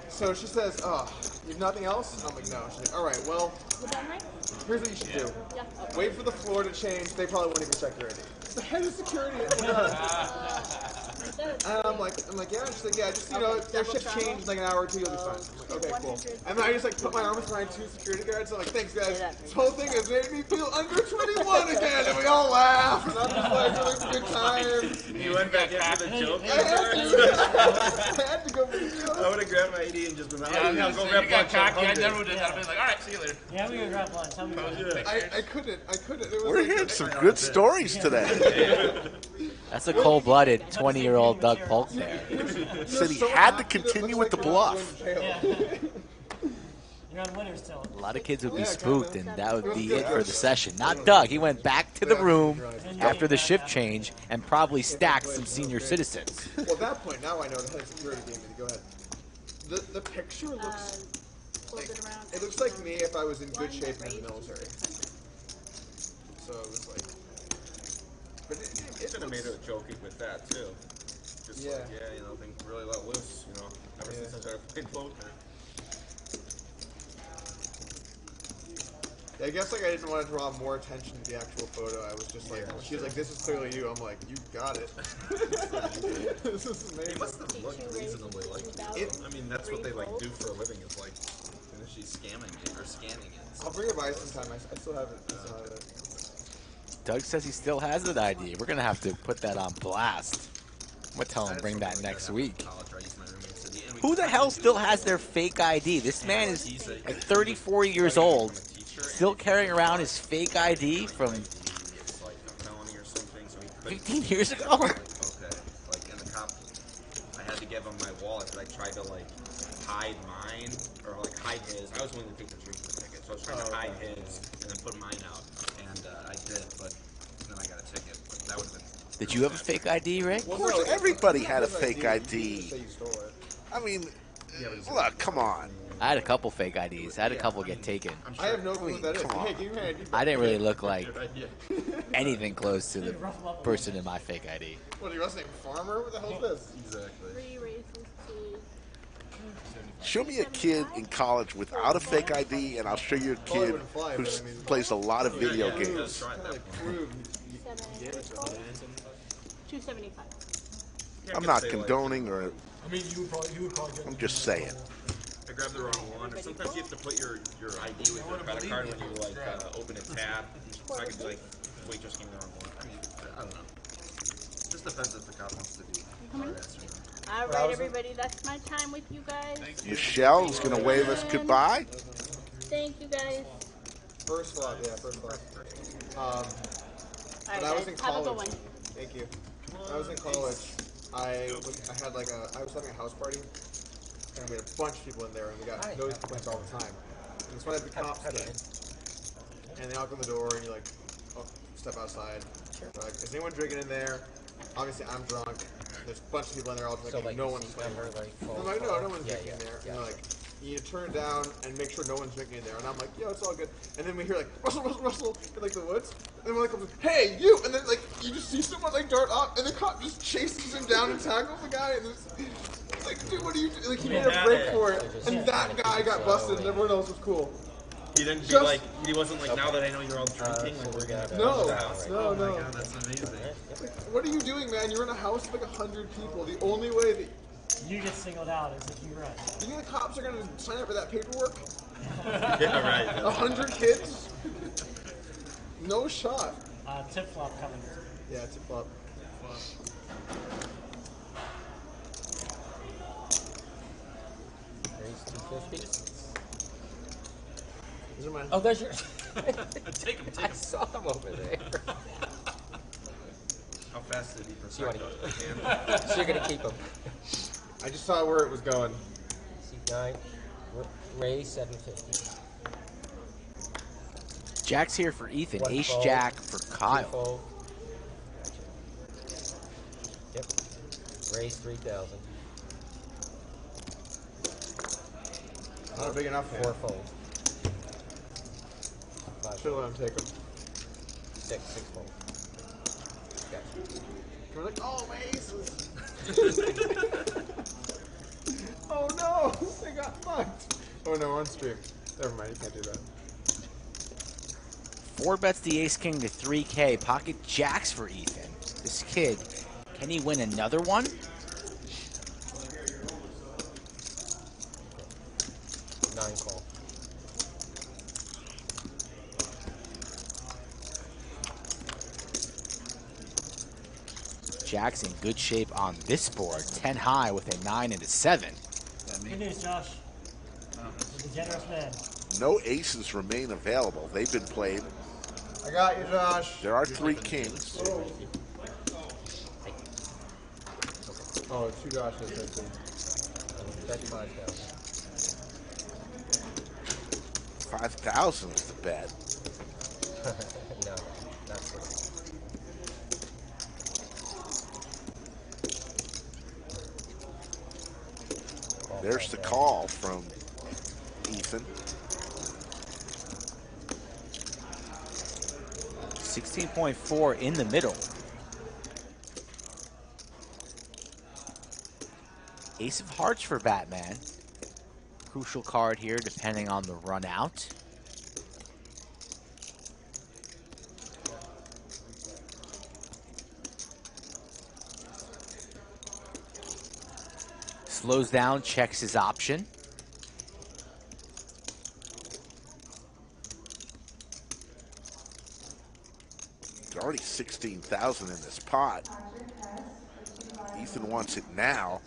So she says, oh, you have nothing else? I'm like, no. She's like, all right, well, Was that right? here's what you should do. Yeah. Wait for the floor to change. They probably won't even check your ID. It's the head of security. And I'm like, I'm like, yeah. She's like, yeah, just you know, their shift changed in like an hour or two. You'll be fine. I'm like, okay, cool. And then I just like put my arms behind two security guards. I'm like, thanks guys. This whole thing has made me feel under 21 again, and we all laugh. And I'm just like, having a good time. You went back in for the joke. I had to. I had to go for the joke. I would have grabbed my ID and just been like, Yeah, oh, I was I'll gonna go grab you got lunch. I'm cocky. I never would have done. Been like, all right, see you later. Yeah, we can grab lunch. Tell me about it. I, I couldn't. I couldn't. It was We're like, hearing some good stories today. That's a cold-blooded 20-year-old Doug Polk there. Said he had to continue with the bluff. You're on winners still. A lot of kids would be spooked, and that would be it for the session. Not Doug. He went back to the room after the shift change and probably stacked some senior citizens. Well, at that point, now I know the head of security gave me. Go ahead. The the picture looks Uh, like it looks like me if I was in good shape in the military. So it was like, but it, it, Should have made it joking with that too. Just Yeah. like, yeah, you know, things really let loose, you know, ever since I started playing poker. I guess like I didn't want to draw more attention to the actual photo. I was just like, she was like, "This is clearly you." I'm like, "You got it." this is amazing. He must have looked reasonably like It- I mean, that's what they like do for a living. Is like, and she's scamming it or scanning it. I'll bring it by sometime. I, I still haven't. Oh, it. I still have it. Doug says he still has that ID. We're gonna have to put that on blast. I'm gonna tell him bring that next week. Who the hell still has their fake ID? This man is like 34 years old, still carrying around his fake ID from It's like a felony or something, so he couldn't. 15 years ago. Okay, like, and the cop, I had to give him my wallet, but I tried to like hide mine or like hide his. I was willing to take the treatment ticket, so I was trying to oh, hide his and then put mine out, and uh, I did, but then I got a ticket. But that would have been. Did you have a fake ID, Rick? Of course, everybody had a fake ID. I mean, look, come on. I had a couple fake IDs. I had a couple get taken. I have no clue what that is. come on. give me your ID. I didn't really look like anything close to the person in my fake ID. What are you name? Farmer? What the hell is this? Exactly. Three races to Show me a kid in college without a fake ID, and I'll show you a kid who plays a lot of video games. Two seventy five. I'm not condoning or I mean, you would probably, you would probably get. I'm just saying. I grabbed the wrong one, or sometimes you have to put your, your ID with your credit card when you like uh, open a tab. So I could be like, wait, just gave me the wrong one. I mean, I don't know. Just depends if the cop wants to be hard ass. All right, everybody, that's my time with you guys. Thank Michelle is going to wave us goodbye. Thank you guys. First flop, yeah, first flop. Um, All when I was guys, in have a college. good one. Thank you. When I was in college, I was, I had like a I was having a house party, and we had a bunch of people in there, and we got noise complaints all the time. And one had the cops came, and they knock on the door, and you like, oh, step outside. They're like, is anyone drinking in there? Obviously, I'm drunk. There's a bunch of people in there all drinking. So, like, no one's drinking. like, I'm like, no, no one's Yeah, drinking yeah, there. yeah. And they're like, you need to turn it down and make sure no one's drinking in there. And I'm like, yo, it's all good. And then we hear like rustle, rustle, rustle in like the woods. And then we're like, hey, you! And then like you just see someone like dart up, and the cop just chases him down and tackles the guy, and it's, like, dude, what are you? do-" Like he made a break for it, and that guy got busted, and everyone else was cool. He didn't Just- like he wasn't like now that I know you're all drinking, like we're gonna No, the house. Oh no, oh no. my god, that's amazing. Like, what are you doing, man? You're in a house with like a hundred people. The only way that You get singled out is if you run. you think the cops are gonna sign up for that paperwork? yeah, right. A hundred kids? No shot. Uh, tip flop coming. Yeah, it's a flop. Raise 250. These are mine. Oh, there's yours. Take 'em, take I 'em. saw them over there. How fast did he So, you wanna- so you're gonna keep them. I just saw where it was going. C9. r- Raise 750. Jack's here for Ethan. One Ace fold, Jack for two Kyle. fold. Yep. Raise 3,000. Not big enough. Four fold. Five Should let him take them. Six, six fold. Gotcha. Like, oh, my aces. oh no, they got fucked. Oh no, we're on stream. Never mind, you can't do that. Four bets the Ace King to 3K. Pocket Jacks for Ethan. This kid, can he win another one? Nine call. Jack's in good shape on this board. 10 high with a 9 and a 7. Good news, Josh. You're the generous man. No aces remain available. They've been played. I got you, Josh. There are three kings. Oh, oh two Joshes, I see. Bet 5,000. 5,000 is the bet. no, that's good. There's the call from Ethan. 16.4 in the middle. Ace of Hearts for Batman. Crucial card here depending on the run out. Slows down, checks his option. There's already 16,000 in this pot. Ethan wants it now.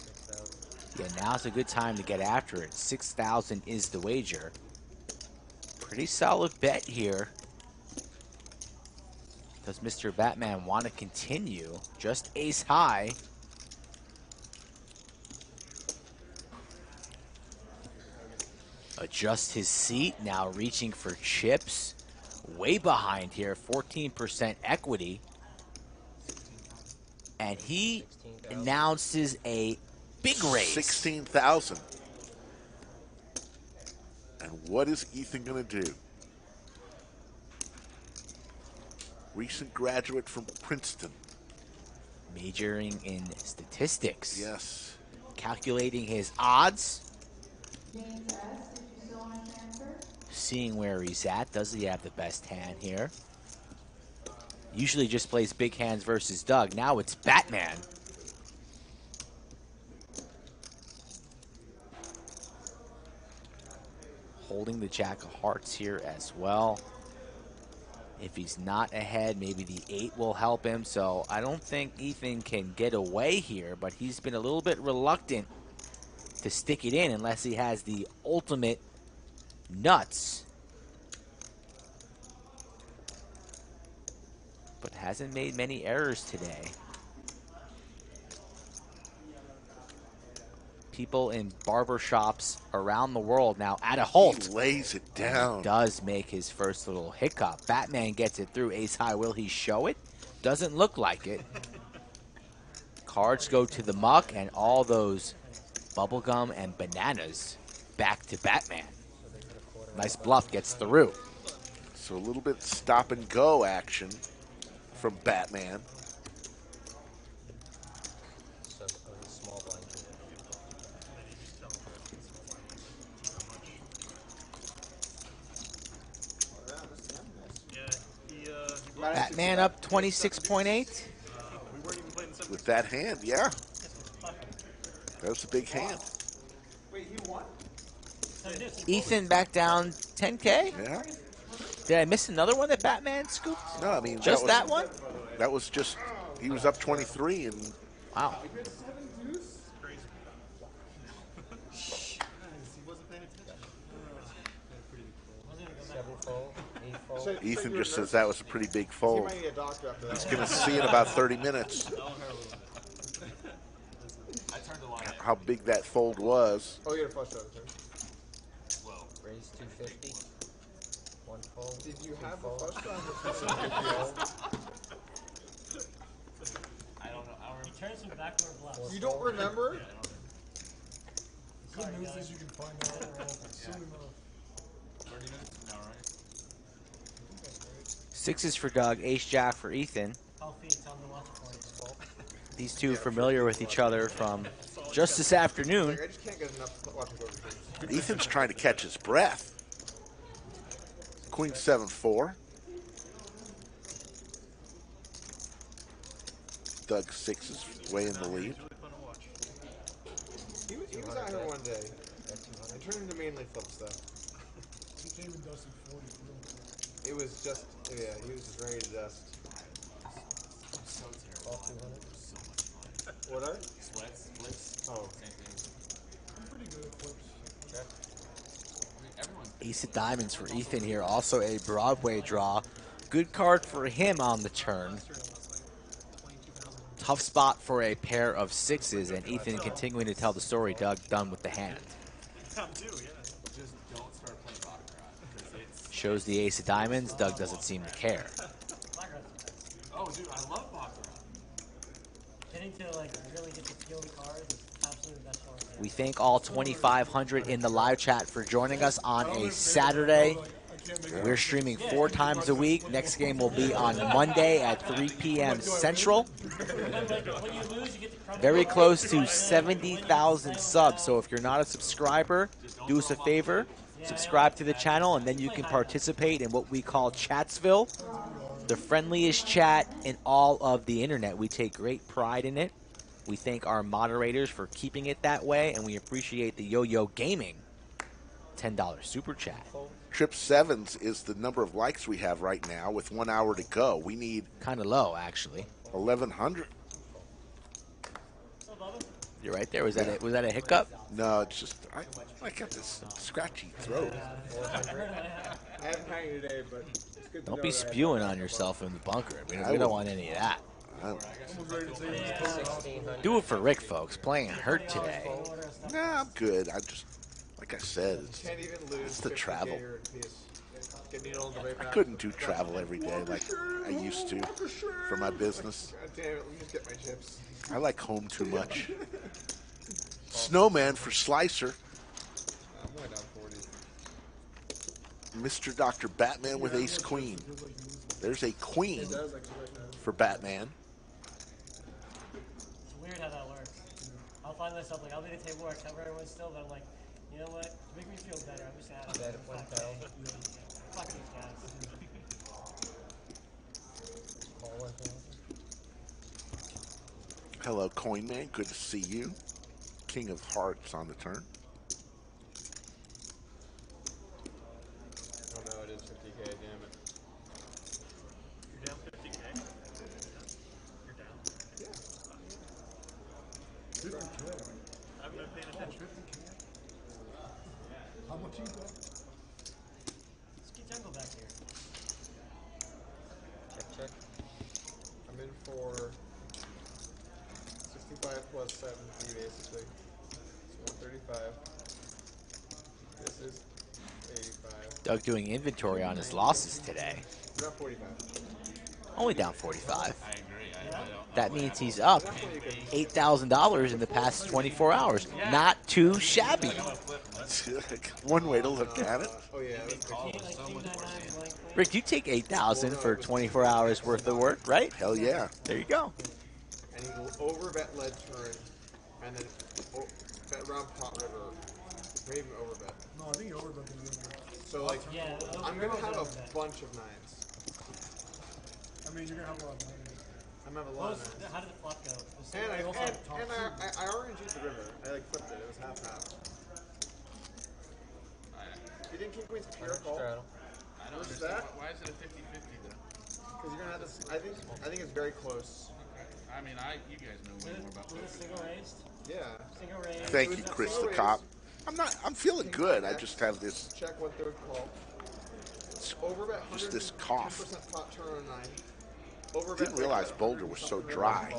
Yeah, now's a good time to get after it. 6,000 is the wager. Pretty solid bet here. Does Mr. Batman want to continue? Just ace high. Adjust his seat, now reaching for chips. Way behind here, 14% equity. And he announces a big raise. 16,000. And what is Ethan going to do? Recent graduate from Princeton. Majoring in statistics. Yes. Calculating his odds. Seeing where he's at. Does he have the best hand here? Usually just plays big hands versus Doug. Now it's Batman. Holding the Jack of Hearts here as well. If he's not ahead, maybe the 8 will help him. So I don't think Ethan can get away here, but he's been a little bit reluctant to stick it in unless he has the ultimate nuts. But hasn't made many errors today. People in barber shops around the world now at a halt. He lays it down. Does make his first little hiccup. Batman gets it through ace high. Will he show it? Doesn't look like it. Cards go to the muck and all those bubblegum and bananas back to Batman. Nice bluff gets through. So a little bit stop and go action from Batman. Batman up 26.8. With that hand, yeah. That was a big hand. Wait, he won? Ethan back down 10K. Yeah. Did I miss another one that Batman scooped? No, I mean Just was- that one? That was just he was up 23 and wow. Seven fold, eight fold. So- so Ethan just says that was a pretty big fold. might need a doctor after that. He's going to see in about 30 minutes I turned the line. how big that fold was. Oh, you had a flush shot. Okay. Whoa. Raise 250. One fold. Did you two have a fold. flush shot? I don't know. I don't He remember. turns some backward bluffs. You don't remember? Good news is you can find out soon enough. 30 minutes from now, right? Sixes for Doug, ace jack for Ethan. Twelve feet, tell him to watch it for you. These two familiar with each other from just this afternoon. Like, I just can't get enough watching poker games. Ethan's trying to catch his breath. Queen 7 4. Doug 6 is way in the lead. He was, he was out here one day and turned into mainly flip stuff. He came and dusted 40. It was just, yeah, he was just ready to dust. So terrible. All 200. So much fun. What are? Sweats, flips. Oh. Same thing. I'm pretty good at flips. Check. I mean, everyone's Ace of diamonds for Ethan here. Also a Broadway draw. Good card for him on the turn. Tough spot for a pair of sixes, and Ethan continuing to tell the story. Doug done with the hand. Shows the ace of diamonds. Doug doesn't seem to care. Oh, dude, I love baccarat. Getting to like really get the cards is absolutely best. We thank all 2,500 in the live chat for joining us on a Saturday. We're streaming four times a week. Next game will be on Monday at 3 p.m. Central. Very close to 70,000 subs. So if you're not a subscriber, do us a favor, subscribe to the channel, and then you can participate in what we call Chatsville, the friendliest chat in all of the internet. We take great pride in it. We thank our moderators for keeping it that way, and we appreciate the Yo Yo Gaming $10 super chat. Trip sevens is the number of likes we have right now with one hour to go. We need Kind of low, actually. 1,100. You're right there. Was that a, was that a hiccup? No, it's just, I, I got this scratchy throat. I haven't had any today, but it's good Don't know be spewing on yourself in the bunker. We don't, I we don't want any of that. I'm- Almost ready to take his total off. 1600. Do it for Rick, folks. Playing hurt today. Nah, I'm good. I just, like I said, it's, it's the travel. I couldn't do travel every day like I used to for my business. I like home too much. Snowman for Slicer. I'm only down 40. Mr. Dr. Batman with Ace Queen. There's a queen for Batman. It's weird how that works. I'll find myself like I'll be at a table where I cover everyone still, but I'm like, you know what? To make me feel better, I'm just gonna add Bet a at fuck these guys. Hello, Coin Man. Good to see you. King of Hearts on the turn. Oh no, it is 50k, damn it. You're down 50k? You're down. I haven't been paying attention. How much you got? Let's get jungle back here. Check, check. I'm in for 65 plus 70 basically. So 135. This is 85. Doug doing inventory on his losses today. We're at 45. Only down 45. I agree. I, I don't. That means he's up $8,000 in the past 24 hours. Not too shabby. One way to look at it. Oh yeah, that's Like two nine nine blank. Rick, you take 8000 for 24 hours worth of work, right? Hell yeah. There you go. and he will over bet lead turn, and then oh, o- bet round pot river, maybe over bet. No, I think you overbet the game. So like, Yeah, I'm gonna have a bunch of nines. I mean, you're gonna have a lot of money. I'm having a lot was, of nights. how did the flop go? Was And I, Single and, A's top and two? I, I, I RNG'd the river. I like flipped it. It was half half. You didn't King Queen's pure call? I don't Versus understand. that? Why, why is it a 50 50 though? Because you're gonna have this. I think. I think it's very close. I mean, I you guys know way more about Was it poker. single raised? Yeah. Single raised. Thank you, a Chris the raise. cop. I'm not. I'm feeling good. I just have this. Check one third call. Over bet. Just this cough. percent pot turn on nine. Over Didn't realize Boulder was so dry.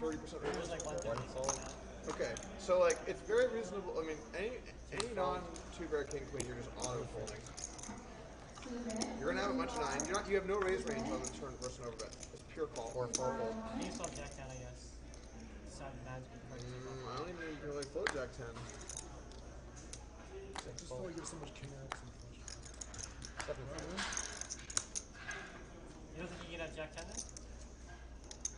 Thirty percent. It was like one One fold. Okay, so like it's very reasonable. I mean, any any non two bear king queen, you're just auto folding. You're gonna have a bunch of nine. You're not. You have no raise range on the turn versus an overbet. It's pure call. or Four fold. You can swap jack down, I guess. Seven nines would be Mm, I don't even think you can really float jack ten. I. You don't think you can have jack ten then?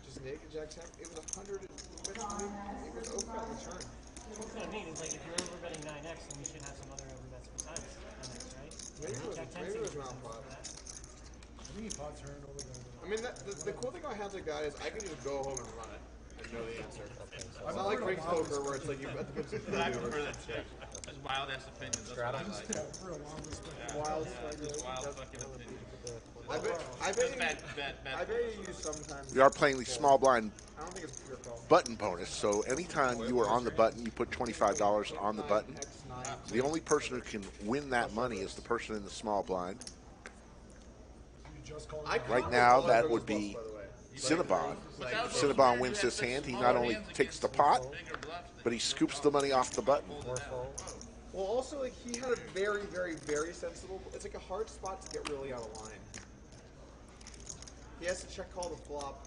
Just naked jack ten. It was a hundred. It was open on the turn. That's what I mean. It's like if you're overbetting 9x, then we should have some other overbets besides 9x, right? Maybe it was. 10 round pot. I think turn over the. I mean, the, the cool thing about hands that is I can just go home and run it and know the answer. It's not like Rick poker where it's like you to put some I prefer that some shit. shit. Wild ass opinions. That's what I like. Yeah, for a while, this Wild Yeah, just wild fucking opinions. I bet. I bet. You, bad, bad, bad. I bet you use sometimes. We are playing the small blind I don't think it's pure call. button bonus. So anytime you are on the button, you put $25 on the button. The only person who can win that money is the person in the small blind. You just call I it. Right now, that would be by the. Cinnabon. But that was Cinnabon wins this hand. He not only takes the pot, bigger bluffs than but he scoops the money off the button. Four fold. Well, also like he had a very, very, very sensible. It's like a hard spot to get really out of line. He has to check call the flop.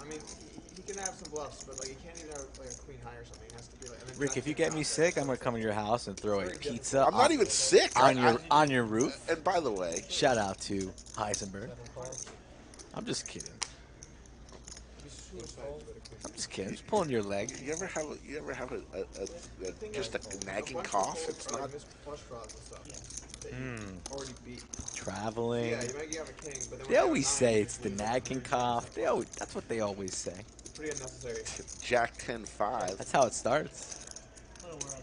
I mean, he, he can have some bluffs, but like he can't even have like a queen high or something. It has to be like. and then Rick, if you get me sick. I'm gonna come to your house and throw a pizza. I'm not on, even sick. on I- your I- on your roof. and by the way, Shout out to Heisenberg. I'm just kidding. Just kidding. Just pulling your leg. you ever have a, you ever have a, a, a, a just a nagging cough? It's not. missed flush draws and stuff that you Hmm. Traveling. Yeah, you might have a king, but then They always nine, say it's the nagging cough. They always, that's what they always say. Pretty unnecessary. Jack 10 5. That's how it starts. Little world,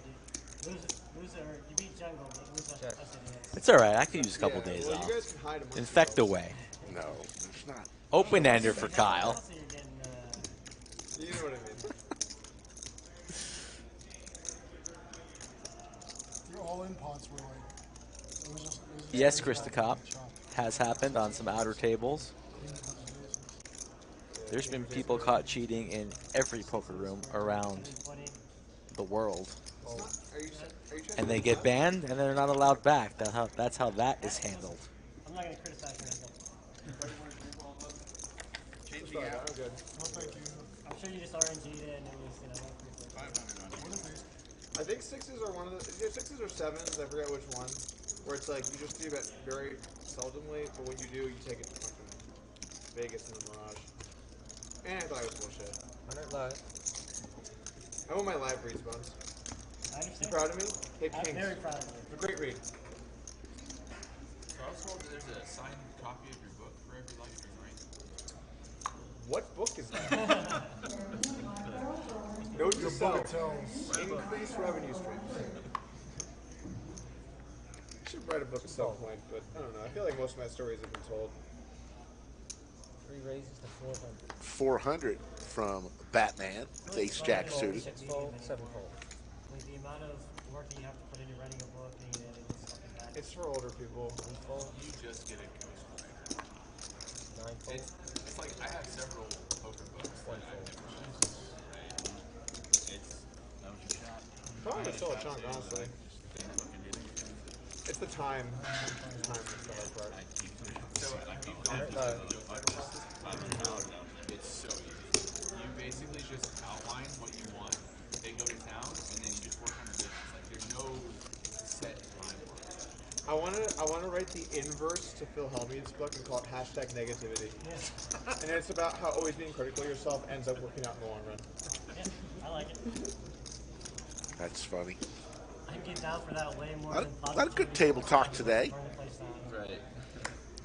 dude. Lose, lose or you beat jungle, but lose us, Check. us idiots. It's all right. I could use a couple Yeah, days well, off. You guys can hide amongst Infect away. No, it's not. Open ender for Kyle. Also, you're getting, uh, You know what I mean. Your all in pots were like. It was just, it was just Yes, it Chris the cop has happened on some outer tables. There's been people caught cheating in every poker room around the world, It's not, are you, are you trying and they get banned and they're not allowed back. That's how that's how that is handled. I'm not gonna criticize your angle. Changing out. I'm good. No, thank you. I'm sure you just RNG'd it and it was, you know, went pretty quick. 500 on What you. is this? I think sixes are one of the either sixes or sevens. I forget which one. Where it's like you just do that very seldomly, but when you do, you take it to fucking Vegas and the Mirage. And I thought it was bullshit. 100 live. I want my live reads, Bones. I You proud of me? Cape I'm Kings. very proud of you. It's a great read. So I was told that there's a signed copy of your book for every live stream, right? What book is that? Note to Your self. book tells. Increase revenue streams. I should write a book at some point, but I don't know. I feel like most of my stories have been told. Three raises to 400. 400 from Batman, with Ace Jack Fold, suited. Six fold, seven the amount of work that you have to put into writing a book, being edited, and stuff like that. It's for older people. Three You just get a ghostwriter. nine fold, It's, it's like I have several poker books one that I've never read. Right? It's that was your. Probably still a chunk, honestly. Didn't fucking get it. It's the time. The time that's the hard part. So I keep going Alright, through the book process. Five hundred dollars. It's so easy. You basically just outline what you want. They go to town, and then you just work on the business. Like there's no. I want to. I want to write the inverse to Phil Hellmuth's book and call it hashtag negativity. Yeah. And it's about how always being critical of yourself ends up working out in the long run. yeah, I like it. That's funny. I'd get down for that way more Lot- than lot of good table talk today. Burn the place down. Right.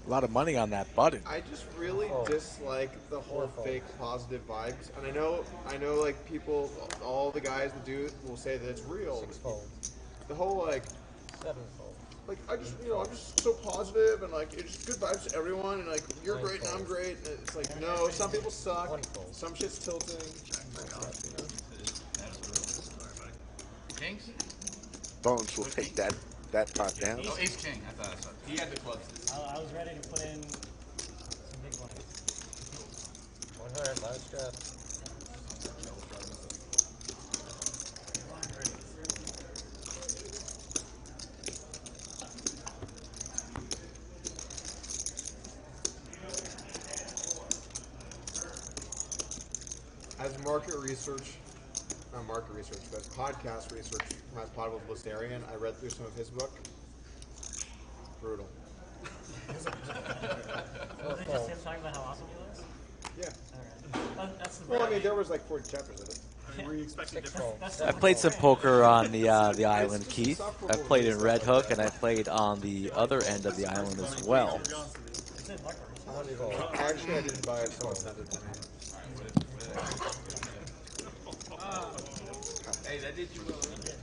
A lot of money on that button. I just really Fold. dislike the whole Four fake positive vibes, and I know, I know, like people, all the guys that do it will say that it's real. Six fold. The whole like, Seven fold. Like I just, you know, I'm just so positive and like it's just good vibes to everyone, and like you're Nine great and I'm great. And it's like no, some people suck. Some shit's tilting. Kings? Bones will take that that pot down. Oh, ace king. I thought I saw. He had the clubs. I, I was ready to put in some big ones. One hundred. Last strap. As market research, not market research, but podcast research, my pod with Listarian, I read through some of his book. Brutal. Was it just him talking about how awesome he was? Yeah. Alright. That- That's the Well, I mean, there was like 40 chapters of it. Were you expecting different? fold. That's I played some poker on the uh, the island, Keith. I played in. Red Hook, and I played on the other end of the island as well. It's in Lucker. One fold. Actually, I didn't buy it, someone sent it to me. Hey, that did you well. If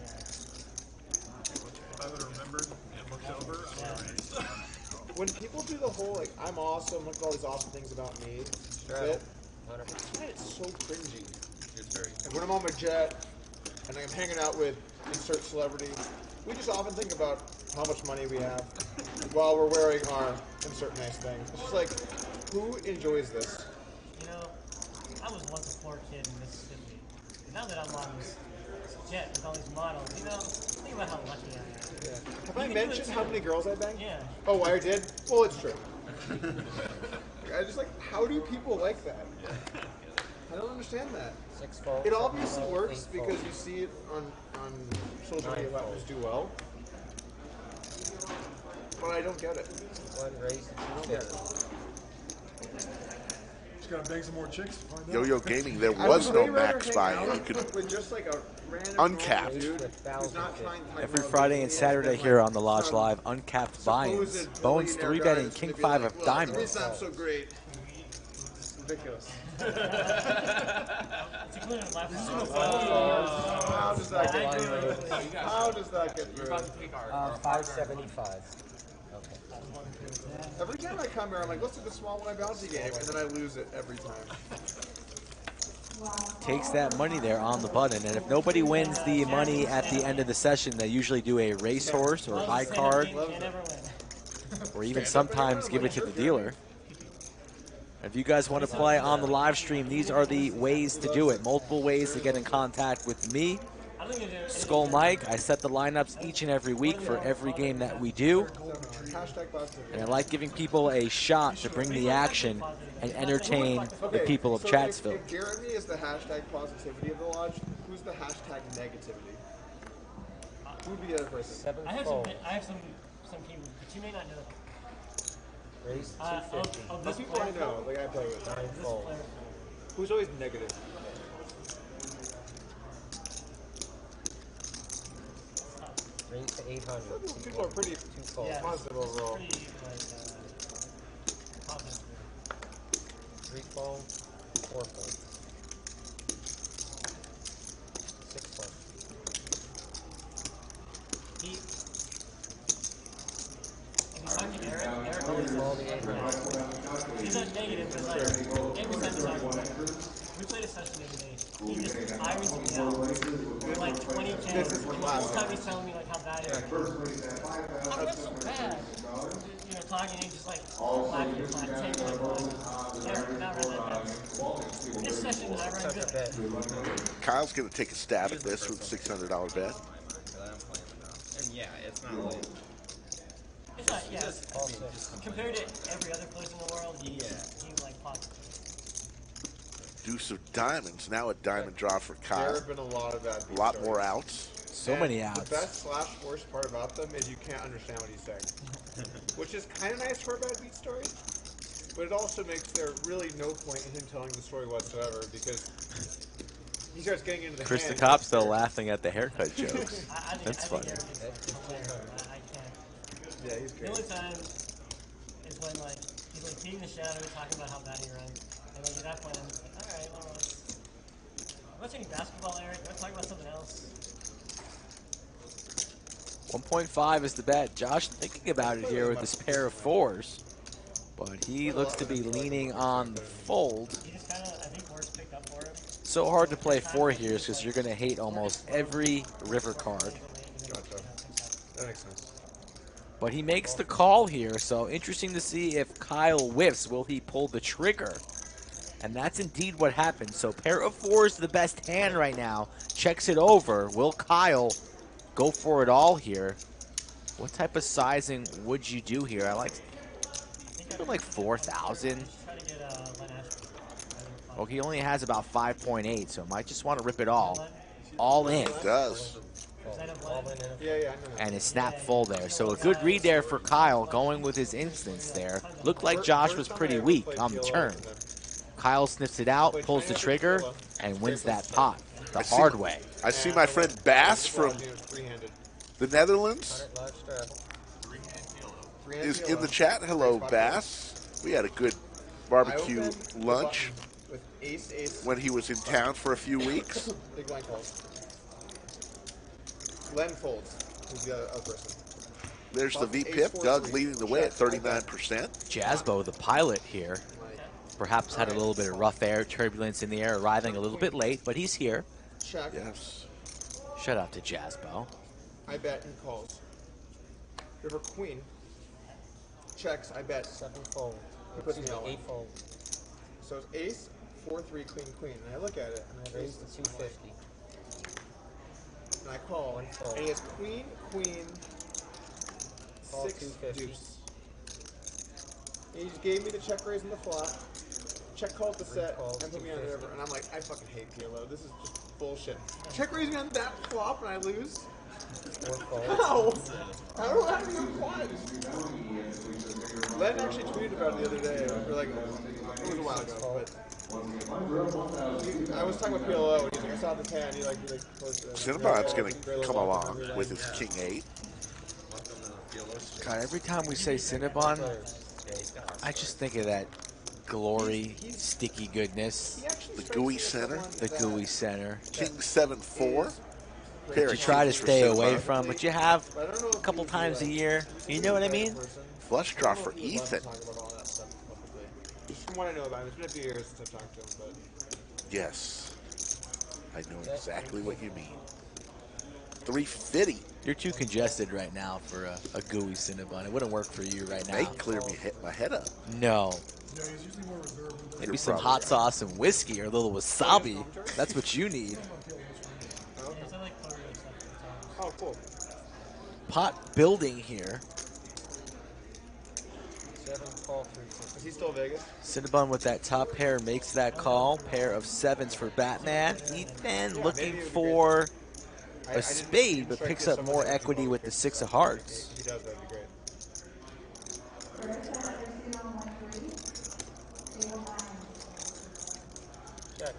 I would have remembered and looked over, I would have When people do the whole, like, I'm awesome, look at all these awesome things about me, Straddle. bit, Hundred. I so cringy. It's very. Like when I'm on my jet and I'm hanging out with insert celebrity, we just often think about how much money we have while we're wearing our insert nice thing. It's just like, who enjoys this? You know, I was once a poor kid in Mississippi. And now that I'm on this jet with all these models, you know, think about how lucky I am. Have I You can do it mentioned how many girls I banged? Yeah. Oh, I did? Well, it's true. I just like, how do people like that? I don't understand that. Six fold. It obviously fold, works eight fold. because you see it on, on social media Nine levels do well. But I don't get it. One race, I don't Two get it. Just gotta bang some more chicks. to Find out. Yo-Yo Gaming, there I was no max hang buy-in. You could with just like a random Uncapped. normal dude With who's thousand not fifty. trying to talk Every Friday and Saturday here on the Lodge Live, uncapped buy-ins. supposed Bones three betting king five of diamonds. The reason I'm so great. Ridiculous. It's included How does that get through? How does that get through? about to take our. Uh, five seventy-five. Okay. Every time I come here, I'm like, let's do the small one bounty game, and then I lose it every time. Takes that money there on the button, and if nobody wins the money at the end of the session, they usually do a racehorse or high card, or even sometimes give it to the dealer. If you guys want to play on the live stream, these are the ways to do it. Multiple ways to get in contact with me, Skull Mike. I set the lineups each and every week for every game that we do. And I like giving people a shot to bring the action and entertain the people of so Chatsville. If, if Jeremy is the hashtag positivity of the lodge, who's the hashtag negativity? Who would be the other person? Seven I have some. I have some. Some people, but you may not know. them. Raise Uh, two of, of this people I know, the guy I play with. Nine this fold. Who's always negative? Raise to eight hundred. Those people are pretty Two yeah, positive it's- it's overall. pretty, like, uh, positive. Three fold. Four fold. Six fold. He, if you talk to Eric, Eric always All the eight hundred. He's not negative, but like, time we we played a session the other day. He just irons me out. We're like 20 10. This is and the classic. whole time he's telling me like how bad it is. That's so bad. You know, talking and just like laughing and like taking it like, Eric, not really that bad. This session, I ran Such good. Kyle's going to take a stab at this with a $600 bet. But I don't play him enough. And yeah, it's not like. It's not, yeah. Just, I mean, just Compared to every other place in the world, he, Yeah. he like popped. Deuce of diamonds. Now a diamond draw for There Kyle. have been a lot of bad A lot more outs. So And many The best slash worst part about them is you can't understand what he's saying, which is kind of nice for a bad beat story. But it also makes there really no point in him telling the story whatsoever because he starts getting into the Chris the hand. Cop still laughing at the haircut jokes. I, I think, That's I think funny. Eric is hilarious. I, I can't. Yeah, he's The only time is when like he's like being the shadow, talking about how bad he runs, And like at that point, I'm like, all right, well, let's. I'm watching basketball, Eric. Let's talk about something else. 1.5 is the bet. Josh thinking about it here with this pair of fours. But he looks to be leaning on the fold. He just kind of, I think, worse picked up for him. So hard to play four here because you're going to hate almost every river card. Gotcha. That makes sense. But he makes the call here, so interesting to see if Kyle whiffs. Will he pull the trigger? And that's indeed what happened. So pair of fours, the best hand right now. Checks it over. Will Kyle go for it all here? What type of sizing would you do here? I like like 4,000. Try to get uh, Len Ashby. Well, he only has about 5.8, so might just want to rip it all. All in. It Does. Yeah, yeah, And it's snap full there. So a good read there for Kyle going with his instance there. Looked like Josh was pretty weak on the turn. Kyle sniffs it out, pulls the trigger, and wins that pot the I see- hard way. I see my friend Bass from the Netherlands Live strap. Three-handed is in the chat. Hello, Bass. We had a good barbecue lunch button With ace, ace. when he was in town for a few weeks. Big blind calls. Len folds. Who's the other, person? There's the VPIP. Doug leading the way at 39%. Jasbo, the pilot here, perhaps had a little bit of rough air, turbulence in the air, arriving a little bit late, but he's here. Check. Yes. Shout out to Jasbo. I bet he calls. River queen. Checks. I bet. Seven fold. He puts me Excuse out. me, eight fold. So it's ace, four, three, queen, queen. And I look at it and I Raise raise to two fifty. and I call. One fold. And he has queen, queen, Call six, 250. deuce. And he just gave me the check raise in the flop. Check called the set and put me on the river. And I'm like, I fucking hate PLO. This is just bullshit. Check raise me on that flop and I lose. How? How do I have to quiet? Len actually tweeted about it the other day, or like, it was a while ago, but he- I was talking with PLO, and he's like, I saw this hand, he like, he like, posted. Cinnabon's gonna come along with his King 8. God, every time we say Cinnabon, I just think of that glory, sticky goodness, The gooey center. the gooey center. King 7 4. That you try to stay away from, but you have a couple times a year. You know what I mean? Flush draw for Ethan. talk about all that stuff publicly. Just from what I know about him, it's been a few years since I've talked to him, but Yes. I know exactly what you mean. 350. You're too congested right now for a, a gooey Cinnabon. It wouldn't work for you right now. They clear me hit my head up. No. Yeah, he's usually more reserved. than Maybe You're some hot sauce and whiskey or a little wasabi. That's what you need. It's like Puerto Rico stuff. oh, cool. Pot building here. Seven call three fifty. Is he still Vegas? Cinnabon with that top pair makes that call. Pair of sevens for Batman. Ethan looking for I- I a didn't spade, but picks up more equity with the six of hearts. He does, that'd be great. Check.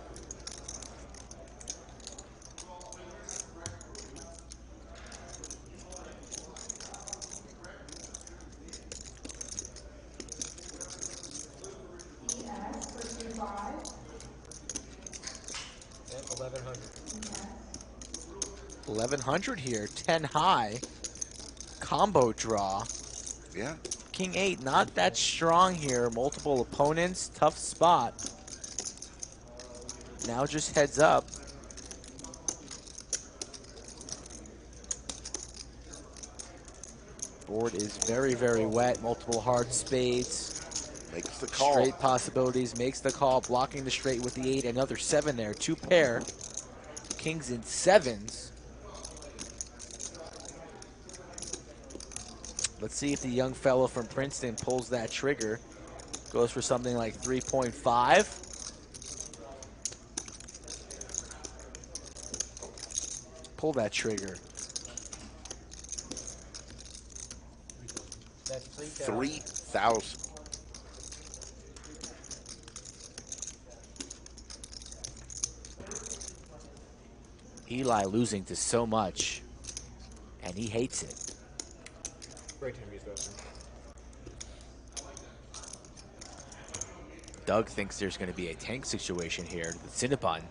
At eleven hundred. 1100 here, 10 high. Combo draw. Yeah. King 8, not that strong here. Multiple opponents, tough spot. Now just heads up. Board is very, very wet. Multiple hard spades. Makes the call. Straight possibilities. Makes the call. Blocking the straight with the 8. Another 7 there. Two pair. Kings and 7s. Let's see if the young fellow from Princeton pulls that trigger. Goes for something like 3.5. Pull that trigger. That's three thousand. 3,000. Ely losing to so much, and he hates it. Time use. Doug thinks there's going to be a tank situation here with Cinnabon.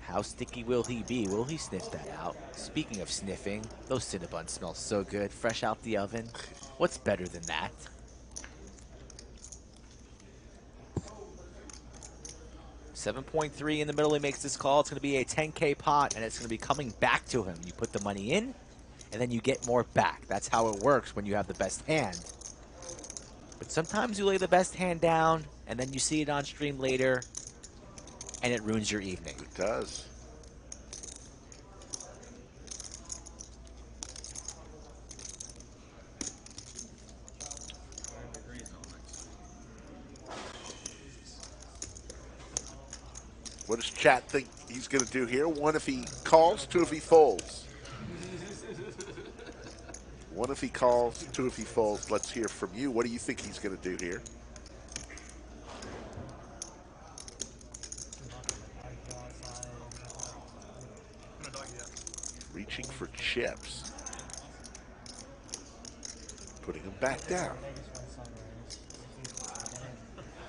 How sticky will he be? Will he sniff that out? Speaking of sniffing, those Cinnabons smell so good, fresh out the oven. What's better than that? Seven point three in the middle. He makes this call. It's going to be a 10k pot, and it's going to be coming back to him. You put the money in, and then you get more back. That's how it works when you have the best hand. But sometimes you lay the best hand down, and then you see it on stream later, and it ruins your evening. It does. What does chat think he's going to do here? One if he calls, two if he folds. One if he calls, two if he folds. Let's hear from you. What do you think he's going to do here? Reaching for chips. Putting him back down.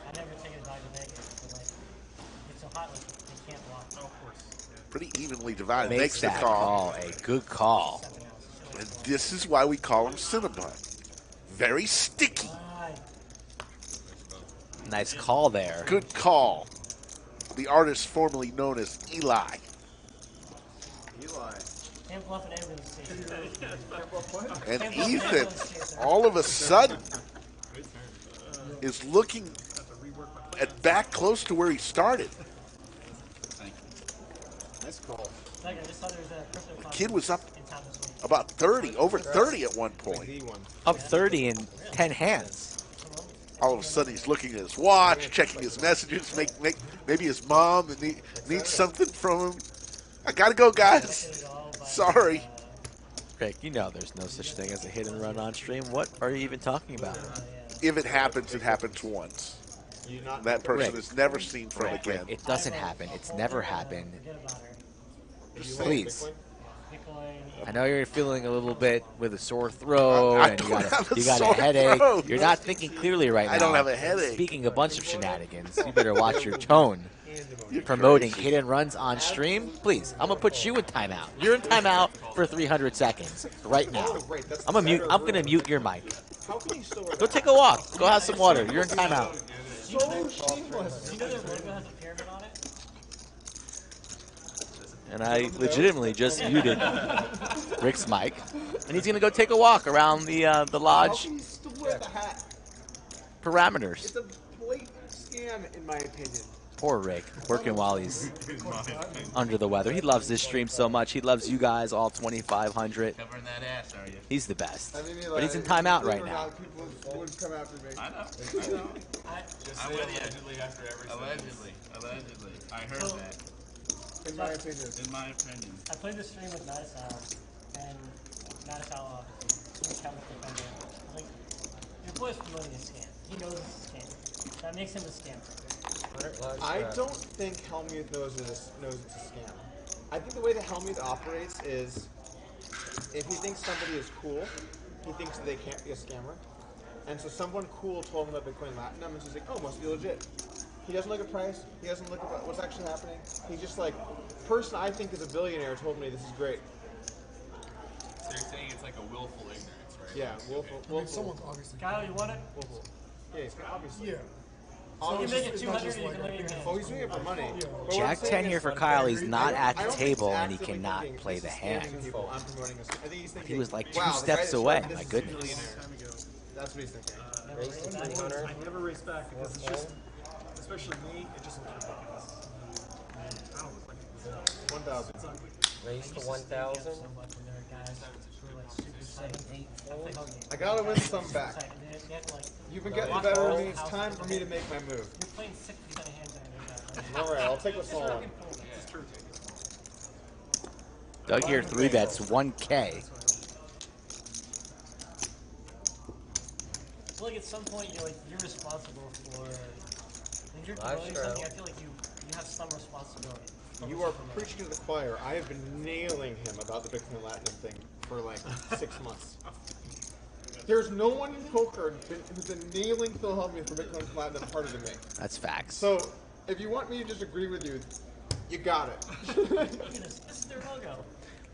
I never take a dog to Vegas, but like, it's so hot, like, they can't walk. Of course. Pretty evenly divided. Makes Makes the call. call a good call. And this is why we call him Cinnabon. Very sticky. Nice call there. Good call. The artist formerly known as Ely. Ely. Can't bluff an. And Can't bluff an Ethan, all of a sudden, is looking at back close to where he started. Nice call. Like, I just saw there was a crypto The kid was up in town this week. About 30, over 30 at one point. Up 30 in 10 hands. All of a sudden, he's looking at his watch, checking his messages. Make, make, maybe his mom need, needs something from him. I gotta go, guys. Sorry. Rick, you know there's no such thing as a hit and run on stream. What are you even talking about? If it happens, it happens once. That person Rick. is never seen from Rick, again. It doesn't happen. It's never happened. Forget about her. Please. Bitcoin. I know you're feeling a little bit with a sore throat I- I and you don't got, have a, a you got a headache. throat. You're not thinking clearly right now. I don't have a headache. Speaking a bunch of shenanigans, you better watch your tone. You're Promoting crazy. hit and runs on stream, please. I'm gonna put you in timeout. You're in timeout for 300 seconds right now. I'm gonna mute. I'm gonna mute your mic. How can you still wear Go take a walk. Go have some water. You're in timeout. So shameless. You know their logo has a pyramid on it? And I legitimately just muted Rick's mic, and he's gonna go take a walk around the uh, the lodge can you still wear the parameters. It's a blatant scam, in my opinion. Poor Rick, working while he's under the weather. He loves this stream so much. He loves you guys, all 2,500. Covering that ass, are you? He's the best. I mean, But he's in timeout right now. People would- would come after me. I know. I know. I, I'm with you. Allegedly after every Allegedly. Allegedly. I heard So- that. In my opinion. In my opinion. I played the stream with Matisal, and Matisal, uh, Catholic defender, was like, your boy's promoting a scam. He knows it's a scam. That makes him a scammer. I don't think Hellmuth knows it is, knows it's a scam. I think the way that Hellmuth operates is, if he thinks somebody is cool, he thinks that they can't be a scammer. And so someone cool told him about Bitcoin Latinum, and so he's like, oh, must be legit. He doesn't look at price. He doesn't look at what's actually happening. He's just like, person I think is a billionaire told me this is great. So you're saying it's like a willful ignorance, right? Yeah, willful. I mean, willful. someone's obviously. Kyle, you want it? willful. Yeah, he's obviously. Yeah. So you Obviously, make it 200, you like can a lower your hand. Oh, he's doing it for money. But Jack 10 here for Kyle. He's not at the table and he cannot thinking, play the hand. people, I'm promoting this. I think he's thinking. He was like two wow, steps away. My goodness. That's what he's thinking. Uh, I never race back because it's just, especially me, it just looks ridiculous. I don't look like it. One thousand. It's. Raise to 1,000. So much when there are guys who are like super seven, eight, four. I gotta win some back. It's like, they- they have to, like, You've been getting better of me. It's time for me to make my move. You're playing 60% of hands on All right, I'll take what's all. It's. Doug here, three bets, 1K. I feel like at some point you're like you're responsible for when you're Live promoting show. something. I feel like you you have some responsibility. You are preaching to the choir. I have been nailing him about the Bitcoin Latinum thing for like six months. There's no one in poker been, who's been nailing Phil Hellmuth for Bitcoin Platinum harder than me. That's facts. So, if you want me to just agree with you, you got it. Look at this. This is their logo.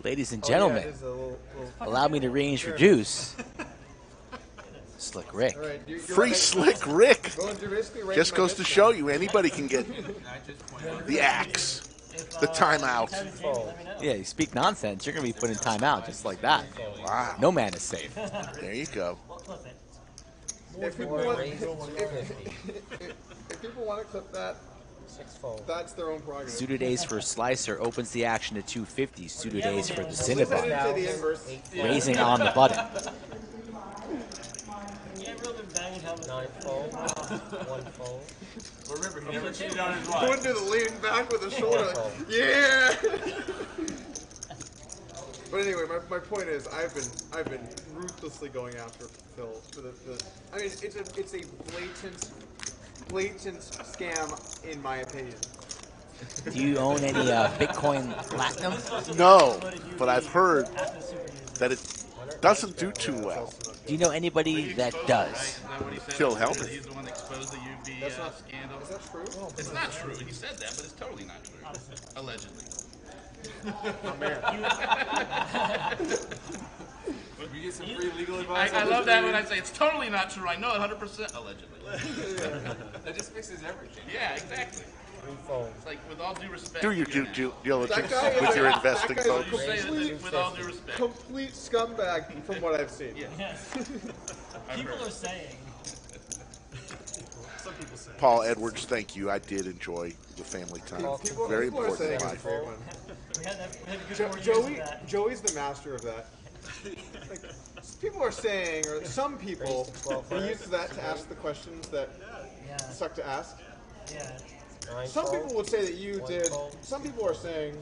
Ladies and Oh, yeah, gentlemen, it is a little- little- allow me to reintroduce Slick Rick. All right, you- Free. Slick Rick. Going through basically right Just goes to show you anybody can get the axe, the timeout. if you have a Jamie, let me know. Yeah, you speak nonsense, you're gonna be put in timeout just like that. Wow. No man is safe. There you go. Well, flip. If people, want, if, to if, if people want to clip that, Six-fold. that's their own prerogative. Suited Ace for Slicer opens the action to 250. Suited Ace for the At least I didn't Cinnabon. say the inverse. Raising on the button. Yeah, real been banging helmets. Nine fold. One fold. Remember, he never cheated on his I wife. wouldn't do the lean back with the shoulder. Yeah. but anyway, my, my point is, I've been I've been ruthlessly going after Phil for the, the I mean, it's a it's a blatant blatant scam in my opinion. Do you own any uh, Bitcoin Platinum? No, but I've heard that it doesn't do too well. Do you know anybody that does? Is that what he said? Phil He said He's the one that exposed the UB That's uh, scandal. Is that true? It's not true. He said that, but it's totally not true. Allegedly. Oh. We get some free legal I, advice. I on love that when I say it's totally not true. I know it 100% allegedly. That just fixes everything. Yeah, exactly. Three. It's like with all due respect. Do your you're due due diligence guy with is- your that investing guy's folks. Complete- with all due respect. Complete scumbag from what I've seen. Yeah. Yes. People heard. are saying. Some people say. Paul Edwards, thank you. I did enjoy the family time. People, Very people are important saying in life. one. We had, that, we had a good Jo- Joey. Joey's the master of that. Like, people are saying, or some people, he uses that to ask the questions that Yeah. suck to ask. Yeah. Nine Some fold. people would say that you One did. fold. Some people are saying,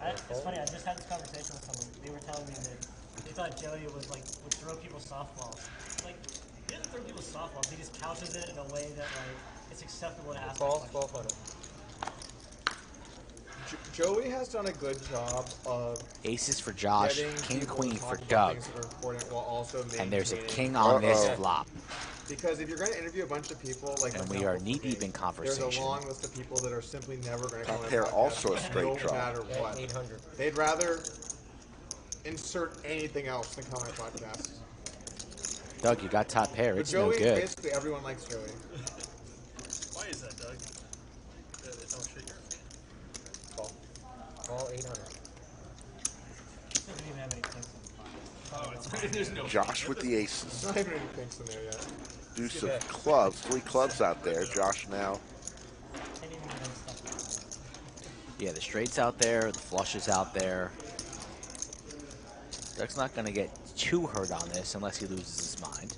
I, it's funny. I just had this conversation with someone. They were telling me that they thought Joey was like would throw people softballs. Like he doesn't throw people softballs. He just couches it in a way that like it's acceptable to ask. that Fall, question. twelve hundred. Jo- Joey has done a good job of Aces for Josh, King Queen for Doug, things that are important while also and there's a king on this Uh-oh. flop. Because if you're going to interview a bunch of people, like And we are example, knee-deep in conversation. There's a long list of people that are simply never going to come on Pair a also a straight no draw. matter what. eight hundred. They'd rather insert anything else than come on my podcast. Doug, you got top pair. But It's no Joey, good. basically everyone likes Joey. Why is that, Doug? Uh, don't shake your Fall. Fall eight hundred. He doesn't even have any things in the pot. Oh, it's There's no. Josh with the aces. There's not even any pinks in there yet do some clubs, three clubs out there. Josh now. Yeah, the straight's out there, the flush is out there. Doug's not going to get too hurt on this unless he loses his mind.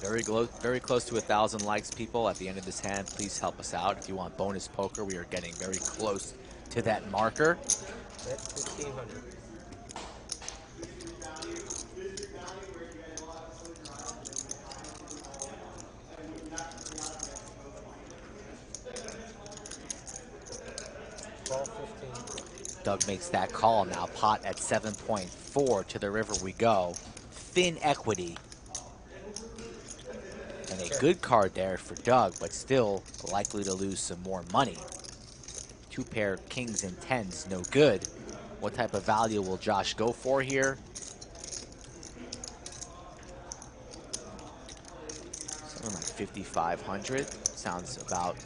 Very, very close to a 1,000 likes, people. At the end of this hand, please help us out. If you want bonus poker, we are getting very close to that marker. That's 1,500. Doug makes that call now. Pot at 7.4 to the river we go. Thin equity. And a good card there for Doug, but still likely to lose some more money. Two pair kings and tens, no good. What type of value will Josh go for here? Something like 5,500 sounds about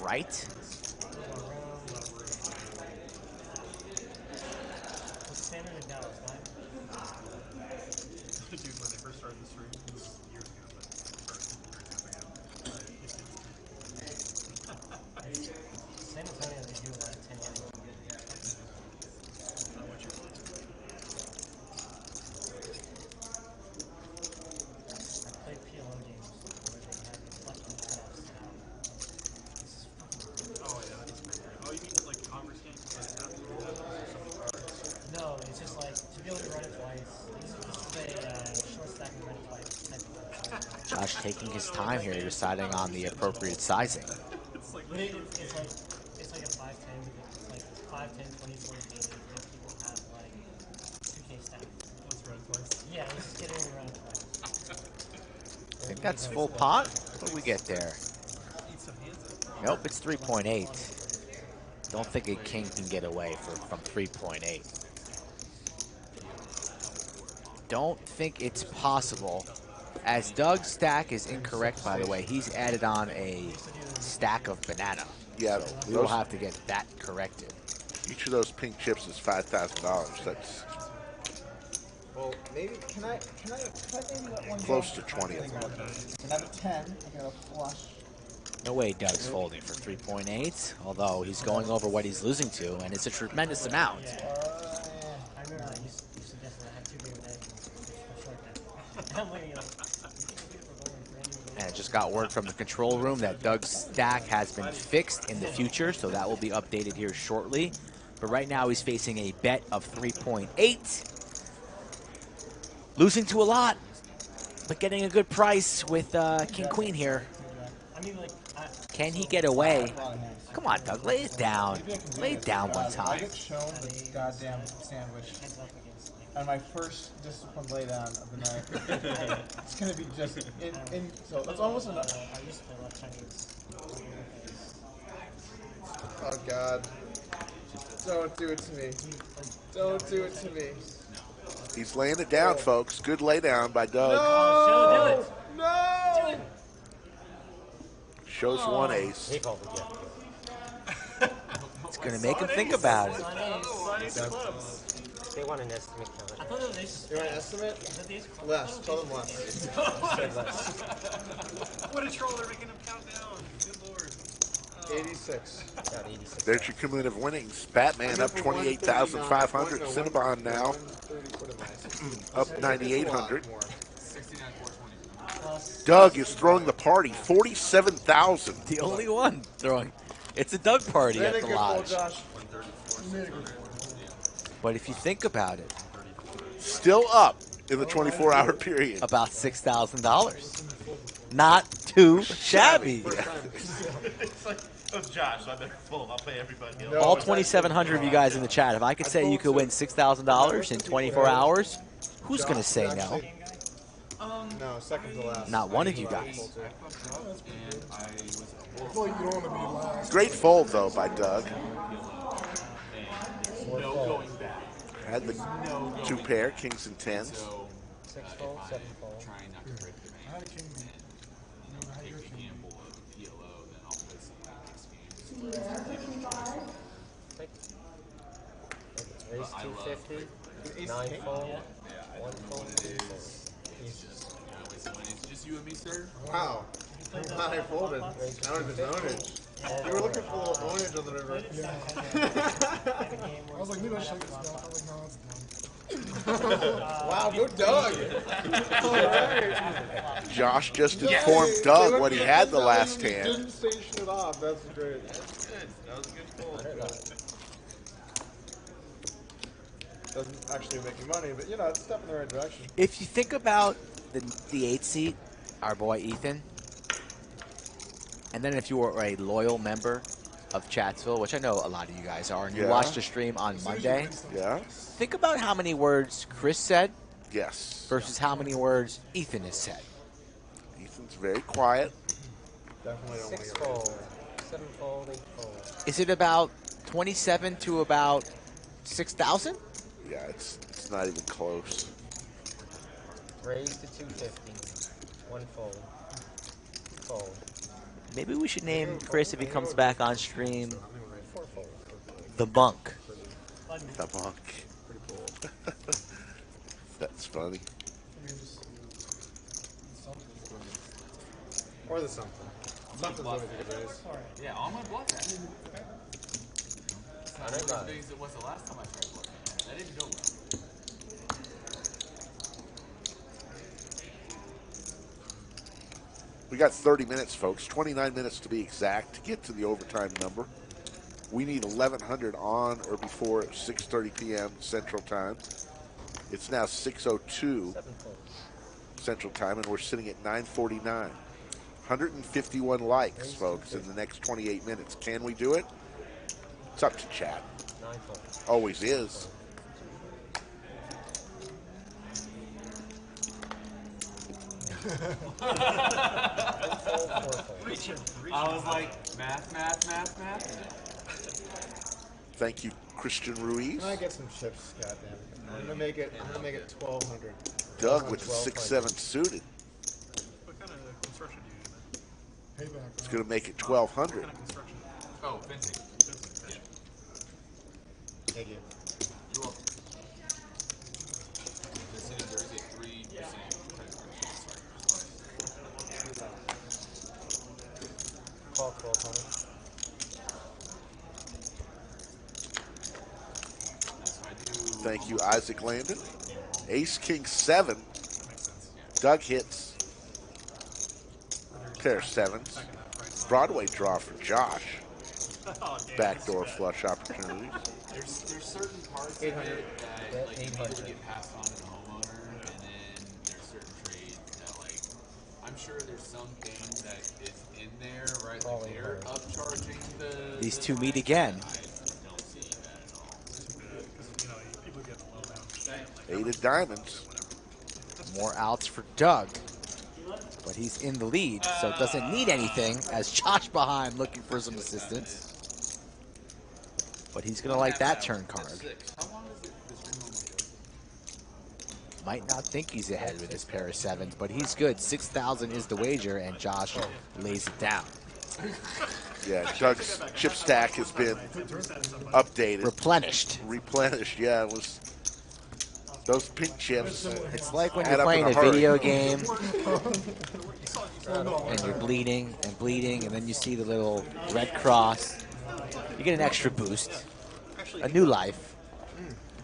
right. What's the standard in Dallas? Nine? Dude, when they first started the stream, this was years ago, but started raising up again. San Antonio, they do like 10 annual. Not what you want. I played PLO games where they had fucking drafts out. This is fucking Oh yeah, that's great. Oh, you mean like Congress games? Like that? No, it's just like to be able to run it twice. This, this is a uh, short stack and run it twice type of website. Josh taking his time here, deciding on the appropriate sizing. It's like it's, like it's like a 5'10 with it's like 5'10, 20, 40 daily. People have like Yeah, he's just getting around. I think that's full pot. What do we get there? Nope, it's 3.8. Don't think a king can get away for, from 3.8. Don't think it's possible. As Doug's stack is incorrect, by the way, he's added on a stack of banana. Yeah, So we will those- have to get that corrected. Each of those pink chips is five thousand dollars. That's Well, maybe can I can I can I maybe let one go? Close to 20, I Think think. about this. And out of ten, I got a flush. No way Doug's folding for 3.8, although he's going over what he's losing to, and it's a tremendous amount. I remember you, s- you suggested I had two game eggs. I'm waiting like. And I got word from the control room that Doug's stack has been fixed in the future, so that will be updated here shortly. But right now he's facing a bet of 3.8. Losing to a lot, but getting a good price with uh, King Queen here. Can he get away? Come on, Doug, lay it down. Lay it down one time. On my first disciplined laydown of the night. it's gonna be just in, in so it's almost enough. I used to play a Chinese. Oh god. Don't do it to me. Don't do it to me. he's laying it down, folks. Good lay down by Doug. No! No! Shows one ace. He called it, yeah. It's going to make him think about it. They want an estimate count. I thought it was ace. You want an estimate? Is that the ace? Less. Tell them less. Said less. What a troll, they're making them count down. Good lord. 86. Got 86. There's your cumulative winnings. Batman up 28,500. Cinnabon now up 9,800. Doug is throwing the party. 47,000. The only one throwing. It's a Doug party at the good call, lodge. Josh. But if you think about it, Still up in the 24 hour period. about $6,000. Not too shabby. it's like, oh, Josh, I better fold. I'll pay everybody else. All 2,700 of you guys in the chat, if I could say you could win $6,000 in 24 hours, who's going to say no? No, second to last. Not one of you guys. And I was I feel like you don't want to be last. Great fold, though, by Doug. no going back. Had the two pair, kings and tens. So Six fold, seven fold. trying not to break the I had a king. You know, I had take your king. gamble of PLO, then I'll play some next game. Take. Raise I love 250. Nine fold. One fold. Two fold. Jesus. You know, it's just you and me, sir. Wow. I folded. I don't even ownage. You were looking for a little ownage on the river. I was like, maybe I should take this back. I was like, no, it's done. wow, go Doug. All right. Josh just informed They Doug what he had the last hand. Didn't station it off. That's great. That's good. That was a good fold. Doesn't actually make you money, but you know, it's a step in the right direction. If you think about the, the eight seat, our boy Ethan, and then if you were a loyal member of Chatsville, which I know a lot of you guys are, and you watched the stream on Monday, Yeah? think about how many words Chris said Yes. versus how many words Ethan has said. Ethan's very quiet. Definitely don't want Six to fold. Seven fold. Eight fold. Is it about 27 to about 6,000? Yeah, it's it's not even close. Raise to 250. One fold. Fold. Maybe we should name Chris if he comes back on stream the Bunk. The Bunk. That's funny. I mean, just something. Or the something. Something's always a good raise. Yeah, all my bluff at. It's not Hundred as big as it was the last time I tried bluffing. That didn't go well. We got 30 minutes, folks. 29 minutes to be exact to get to the overtime number. We need 1100 on or before 6:30 p.m. Central Time. It's now 6:02 Central Time, and we're sitting at 9:49. 151 likes, folks, in the next 28 minutes. Can we do it? It's up to chat. Always is. Reaching, reaching. I was like, math, math, math, math. Thank you, Christian Ruiz. I get some chips, goddamn. I'm gonna make it. I'm gonna make it 1200. Doug with the six seven suited. What kind of construction do you do, man? Payback. It's going to make it 1200. What kind of construction? Oh, fencing. Yeah. Thank you. You're welcome. The city of Jersey at three percent credit card. Call twelve hundred. Thank you, Isaac Landon. Ace King seven. Doug hits. Pair of sevens. Broadway draw for Josh. Backdoor flush opportunities. There's there's certain parts of it that like 800. immediately get passed on to the homeowner, and then there's certain trades that like I'm sure there's some things that is in there, right? All Like they're 800. upcharging the These two meet again. I don't see that at all. Because, you know, people get low down. Eight of diamonds. More outs for Doug. But he's in the lead, so doesn't need anything as Josh behind looking for some assistance. But he's going to like that turn card. Six. How long is it? This room Might not think he's ahead with his pair of sevens, but he's good. 6,000 is the wager, and Josh lays it down. Yeah, Doug's chip stack has been updated, Replenished. replenished. Yeah, it was those pink chips. It's like when you're playing a a video game and you're bleeding and bleeding, and then you see the little red cross. You get an extra boost, a new life.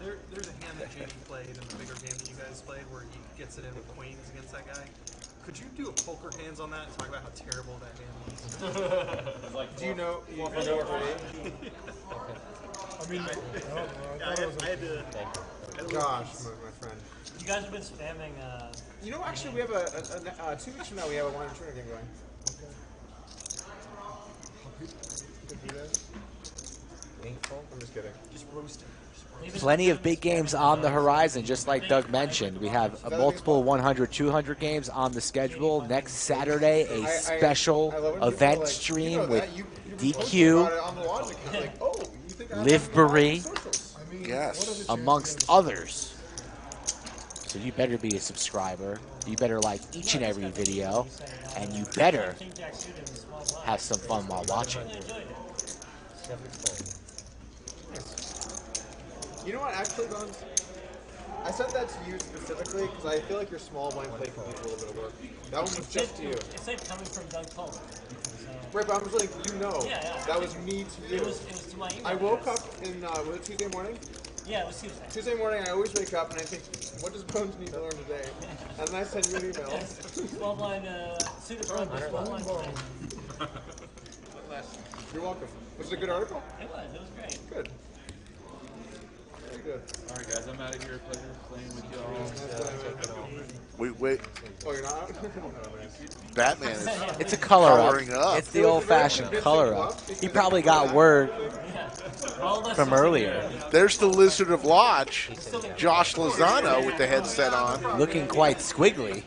There, there's a hand that JD played in the bigger game that you guys played where he gets it in with queens against that guy. Could you do a poker hands on that and talk about how terrible that hand was? Do you know? You know already? I mean, I don't know. I I it was had, I a had to. I had to Gosh, my, my friend. You guys have been spamming. Uh, You know, actually, we have a, a, a uh, two weeks from now. We have a wine and turner game going. Could do that. Eight. I'm just kidding. just roasting. Just roasting. Plenty of big games on the horizon, just like Doug mentioned. We have multiple 100, 200 games on the schedule. Next Saturday, a special I love when people are event stream with that, you- you posted about it DQ, on the Lodge account, like, oh, you think I have Livebury, that on socials? I mean, Yes. what are the chances amongst others. So you better be a subscriber. You better like each and every video, and you better King Jack suited in the small blind. have some fun while watching. Really enjoyed it. Seven full. You know what, actually, Bones? I said that to you specifically because I feel like your small blind play can use a little bit of work. That one was just to you. It's like coming from Doug Polk. So, Right, but I was like, you know, Yeah, yeah. that was me to it you. was it was to my email. I woke address. up in, uh, was it Tuesday morning? Yeah, it was Tuesday. Tuesday morning, I always wake up and I think, what does Bones need to learn today? And then I send you an email. Small blind uh, suited front, small blind play. You're welcome. Was it a good article? It was. It was great. Good. Very good. All right, guys, I'm out of here. Pleasure playing with y'all. We wait. Oh, you're not? Batman is It's a color coloring up. up. It's the old-fashioned color up. He probably got word All of us from earlier. There's the Lizard of Lodge, Josh Lozano with the headset on. looking quite squiggly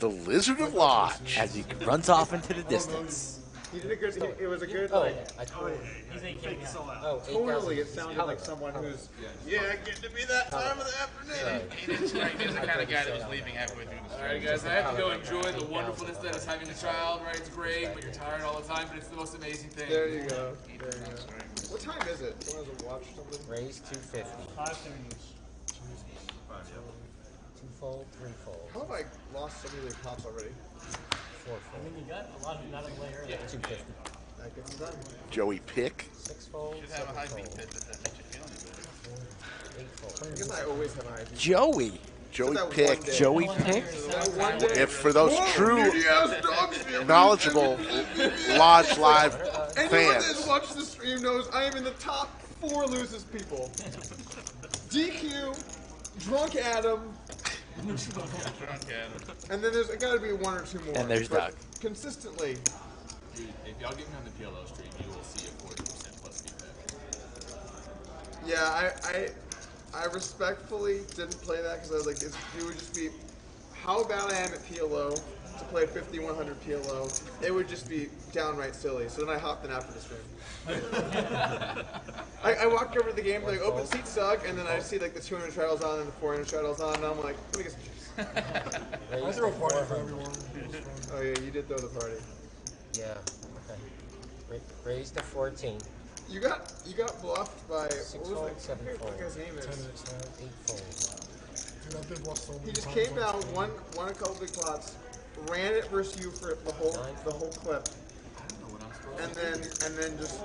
The Lizard of Lodge. as he runs off into the distance. He did a good, he, it was a good, Oh, like, I told you. He's a king. guy. Oh, eight totally, it sounded like someone who's, Yeah, get to be that time of the afternoon. He didn't strike me as the kind of guy that was leaving halfway through the All right, guys, I have to go enjoy the wonderfulness that is having a child. Right, it's great, but you're tired all the time. But it's the most amazing thing. there you go. There you go. What time is it? Someone has a watch something? Raise two fifty. Five thirty. Two fold, three fold, How have I lost so many of the pops already? Four I mean, you got a lot of not in way earlier. two fifty. That gets some time. Joey Pick. Six fold, Should have a high beat fold, pit that that makes you feel any better. eight I fold. guess I always have an idea. Joey. Joey Pick. Joey Pick. That one day. If for those true Yes, dogs feel knowledgeable Lodge Live fans. Anyone that's fans, watched the stream knows I am in the top four losers people. DQ, Drunk Adam. And then there's got to be one or two more. And there's But Doug. Consistently, Dude, if y'all get me on the PLO stream, you will see a 40% plus feedback. yeah, I, I, I respectfully didn't play that because I was like, it's, it would just be how bad I am at PLO to play 50, 100 PLO, it would just be downright silly. So then I hopped in after the stream. I, I walked over to the game, like open seat suck, and then I see like the 200 straddles on and the 400 straddles on, and I'm like, let me get some chips. I throw a party for everyone. Oh yeah, you did throw the party. Yeah. Okay. Ra- Raise to 14. You got you got bluffed by Six what was fold, that? seven I fold. what guy's name Ten is. minutes now. Eight fold. Dude, I've been bluffed so many He just times came on down, stream. won won a couple big pots, ran it versus you for the whole the whole clip, and then and then just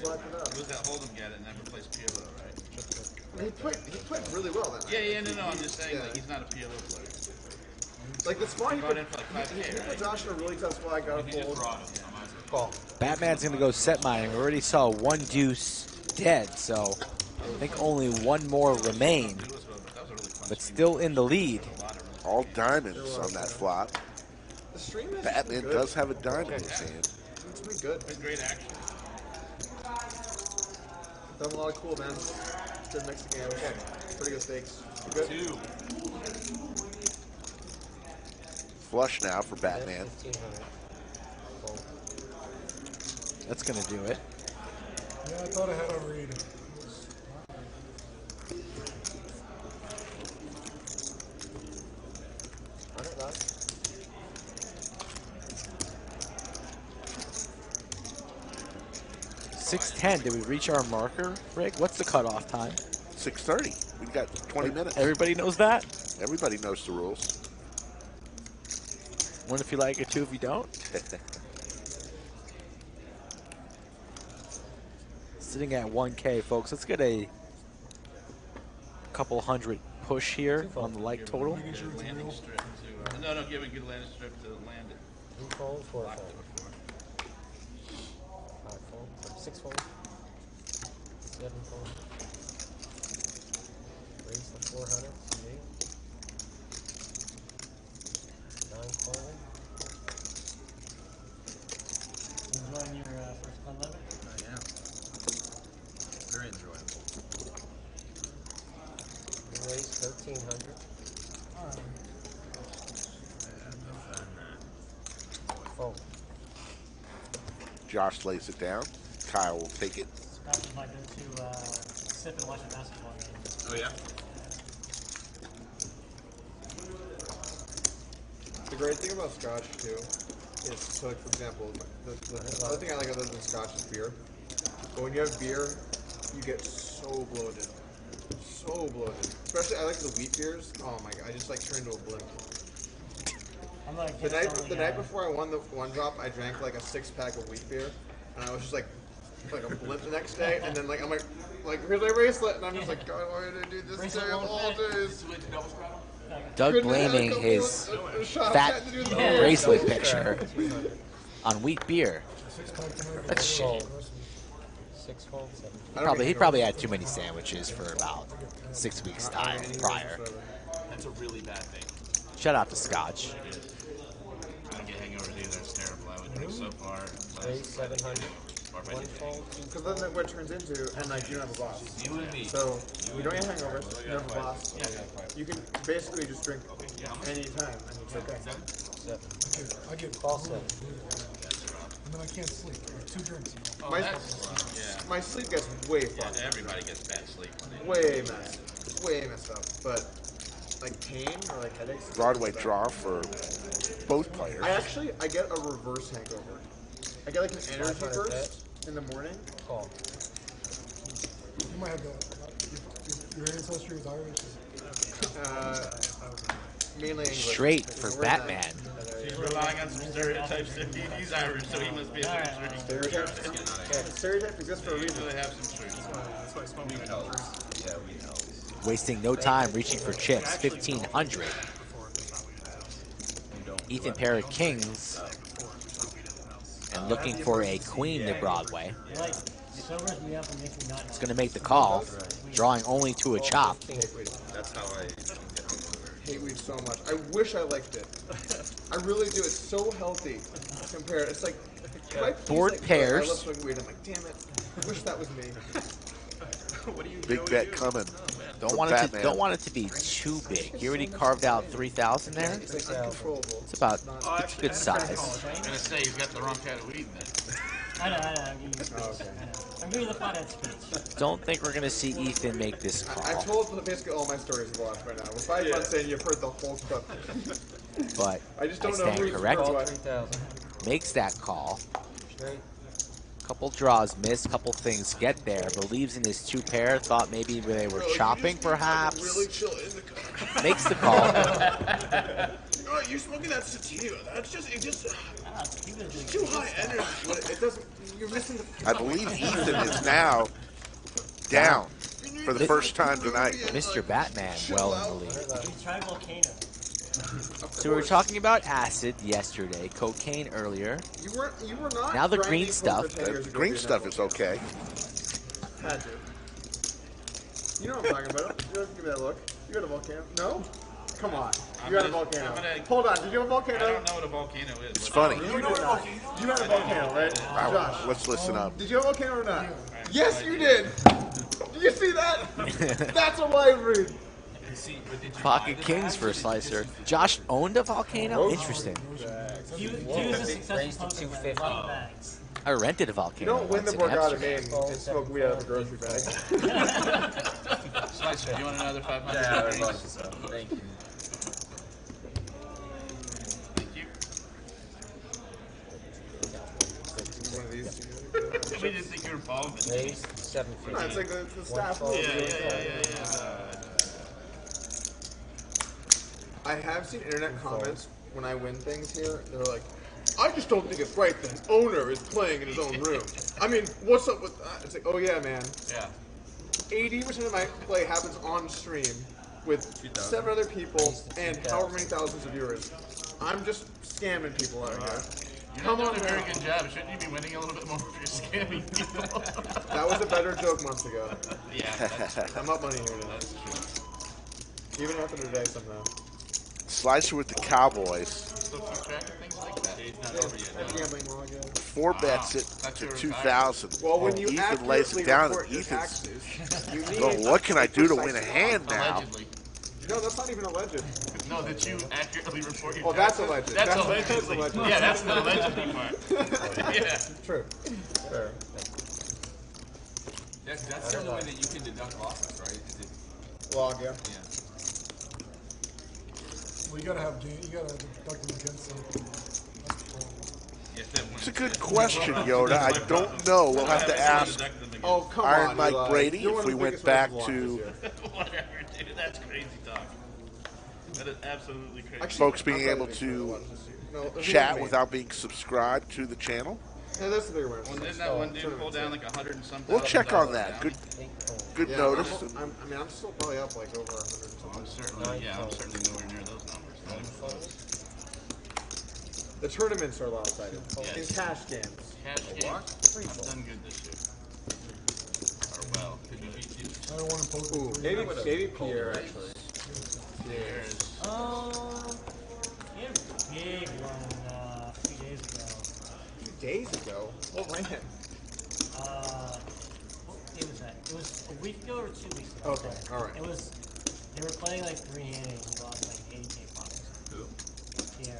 slapped it up. Who's that Hold'em get it and never plays PLO, right? He played he played really well that night. Yeah, yeah, no, no. I'm just saying, Yeah. like, he's not a PLO player. Like the spot he Brought put, in for like he, 5K, he put right? Josh in a really tough spot. Got a He fold. brought him. I might as well. Call. Batman's going to go set mining. We already saw one deuce dead, so I think only one more remain. That was a- that was a really fun But still in the lead. All diamonds on that flop. The stream Batman good. does have a diamond in his hand. It's been good. It's great action. Done a lot of cool events. Good mix of games. Pretty good stakes. You good? Two. Flush now for Batman. That's going to do it. Yeah, I thought I had a read. 6.10, did we reach our marker, Rick? What's the cutoff time? 6.30. We've got 20 minutes. Everybody knows that? Everybody knows the rules. One if you like it, two if you don't. Sitting at 1K, folks. Let's get a couple hundred push here on the like total. No, no, give a good landing strip to land it. Two fold, four it before. Five fold. Six fold. Seven fold. Raise to 400. See? Nine fold. Enjoying your uh, first fun lever? I am. Very enjoyable. Raise 1300. Fold. Josh lays it down. Kyle will take it. Scott is my go-to uh, sip and watch a basketball game. Oh, yeah? The great thing about scotch too is, so like for example, the, the, the other thing I like other than scotch is beer. But when you have beer, you get so bloated, so bloated. Especially I like the wheat beers. Oh my god, I just like turn into a blimp. I'm like The night, the night before I won the one drop, I drank like a six pack of wheat beer, and I was just like, like a blimp the next day. And then like I'm like, like here's my bracelet, and I'm just like, God, why did I do this Bracelet day of all fit. days? Switch double straddle? Doug blaming his of- a- a shot fat had to do with the Yeah. bracelet picture on wheat beer. Six pack tonight. That's shit. Fold. Six fold, seven. I don't Probably he probably had too many sandwiches for about six weeks time don't get hangovers prior. That's a really bad thing. Shout out to Scotch. I don't get hangovers either. It's terrible. I would drink so far. Raise 700. Or if I One did. Because then that what it turns into, and like you don't have a boss. You and me. So you don't get hangovers, you don't have a boss. You can basically just drink any time, and it's okay. Seven? Seven. I get, I get Call seven. and then I can't sleep. Like two drinks. Oh, My, that's, Yeah. my sleep gets way Yeah, fucked, everybody gets bad sleep when they way messed, way messed up. But like pain or like headaches. Broadway draw for both players. I actually I get a reverse hangover. I get like an energy 500 burst in the morning. Call. You might have the, your, your ancestry is Irish. Uh, mainly English. Straight for Batman. He's relying on some stereotypes. If he- He's Irish, so he must be a Alright. bit Stereotypes. Stereotype exists for a reason. Usually have some truth. That's why I smoke it. Yeah, we know. Wasting no time reaching for chips. 1500. Ethan Parrott Kings and looking for a queen to Broadway. It, like sobers me up and makes me not. It's going to make the call, drawing only to a chop. That's how I hate weed so much. I wish I liked it. I really do. It's so healthy compared. It's like my piece, Board like, pairs. I love smoking weed. I'm like, damn it. I wish that was me. what do you Big bet you do? coming. Oh, man. Don't for want it to don't want it to be too big. You already carved out three thousand there. It's about Oh, it's actually, good I had a friend size. I was gonna say he's got the wrong Tatooine then. I know, I know. I'm giving you oh, speech. I know. I'm giving you the flathead speech. Don't think we're gonna see Ethan make this I, call, I've told basically all my stories of the last right now. We're five Yeah. months in, you've heard the whole clip. but I just don't know stand who's corrected. Makes that call. Straight. Couple draws missed, couple things get there. Believes in his two pair. Thought maybe they were chopping, perhaps. Really chill in the car. Makes the call. Oh, you're smoking that sativa. That's just it just Ah, he was doing too high energy. But it doesn't. You're missing the. I believe Ethan is now down for the first time tonight. Mr. Batman, well in the lead. He tried volcano. So we were talking about acid yesterday, cocaine earlier. You weren't. You were not. Now the green stuff. 10 The green stuff is okay. Had to. You know what I'm talking about. You give me that look. You got a volcano? No. Come on. You got a volcano. Gonna- Hold on. Did you have a volcano? I don't know what a volcano is. It's funny. You did not. You had a volcano, right? Wow, Josh. let's listen up. Did you have a volcano or not? Yes, you did. Did you see that? That's a live read. Pocket Kings for a slicer. Josh owned a volcano? Interesting. He was, a successful Raised to poker player. 250. Lot of bags. I rented a volcano. You volcano don't win once the in Borgata Amsterdam. game and smoke weed out of a grocery bag. Slicer, do you want another 500 Yeah, I would degrees? love so. Thank you. Thank you. One of these. We didn't think you were following it. Raised No, it's like the, the staff One move. Yeah, yeah, yeah, yeah. I have seen internet uh, comments when I win things here. They're like, I just don't think it's right that an owner is playing in his own room. I mean, what's up with that? It's like, oh yeah, man. Yeah. 80% of my play happens on stream with seven other people and however many thousands of viewers. I'm just scamming people out here. Uh, you're Come not doing on a very good job. Shouldn't you be winning a little bit more if you're scamming people? That was a better joke months ago. yeah. I'm up money here now. That's true. Even after today somehow. Slicer with the Cowboys. Still keep track of things like that. It's not over yet. That gambling log, yeah. Four bets it That's to 2,000. Well, when you Ethan lays it down, report and Ethan's, taxes, you need well, what can I do to win a hand now? Allegedly. No, that's not even alleged. No, that you accurately report your Oh, that's taxes. alleged. That's, That's- allegedly. that's alleged. Yeah, that's the allegedly part. yeah. True. Fair. That's, that's the only way that you can deduct losses, right? Is it, Log, yeah. yeah. Well, you gotta have game. You gotta deduct them against something. That's the problem. Yes, that one. It's a good question, Yoda. I don't know. We'll have to ask Oh, come Iron on, Mike Eli. Brady You're if we went back to. Whatever, dude. That's crazy talk. That is absolutely crazy. Actually, folks being able to winner of losses here. No, chat without being subscribed to the channel. Yeah, that's the bigger winner. Well, didn't that one dude pull down like a hundred and something? We'll check on that. Good, good Yeah, notice. I'm, I'm, I mean, I'm still probably up like over a hundred. I'm certainly, uh, yeah, I'm certainly nowhere near those numbers. Not even close. The tournaments are lopsided. Yes. In cash games. Cash games. I've done good this year. Or well, could you beat you? I don't want to poke Ooh, them. maybe, maybe Pierre actually. There's Um, he had a big one uh, a few days ago. Two days ago. What ran? Uh, what day was that? It was a week ago or two weeks ago. Okay, all right. It was. They were playing like three innings. He lost like 80k bucks. Who? Yeah.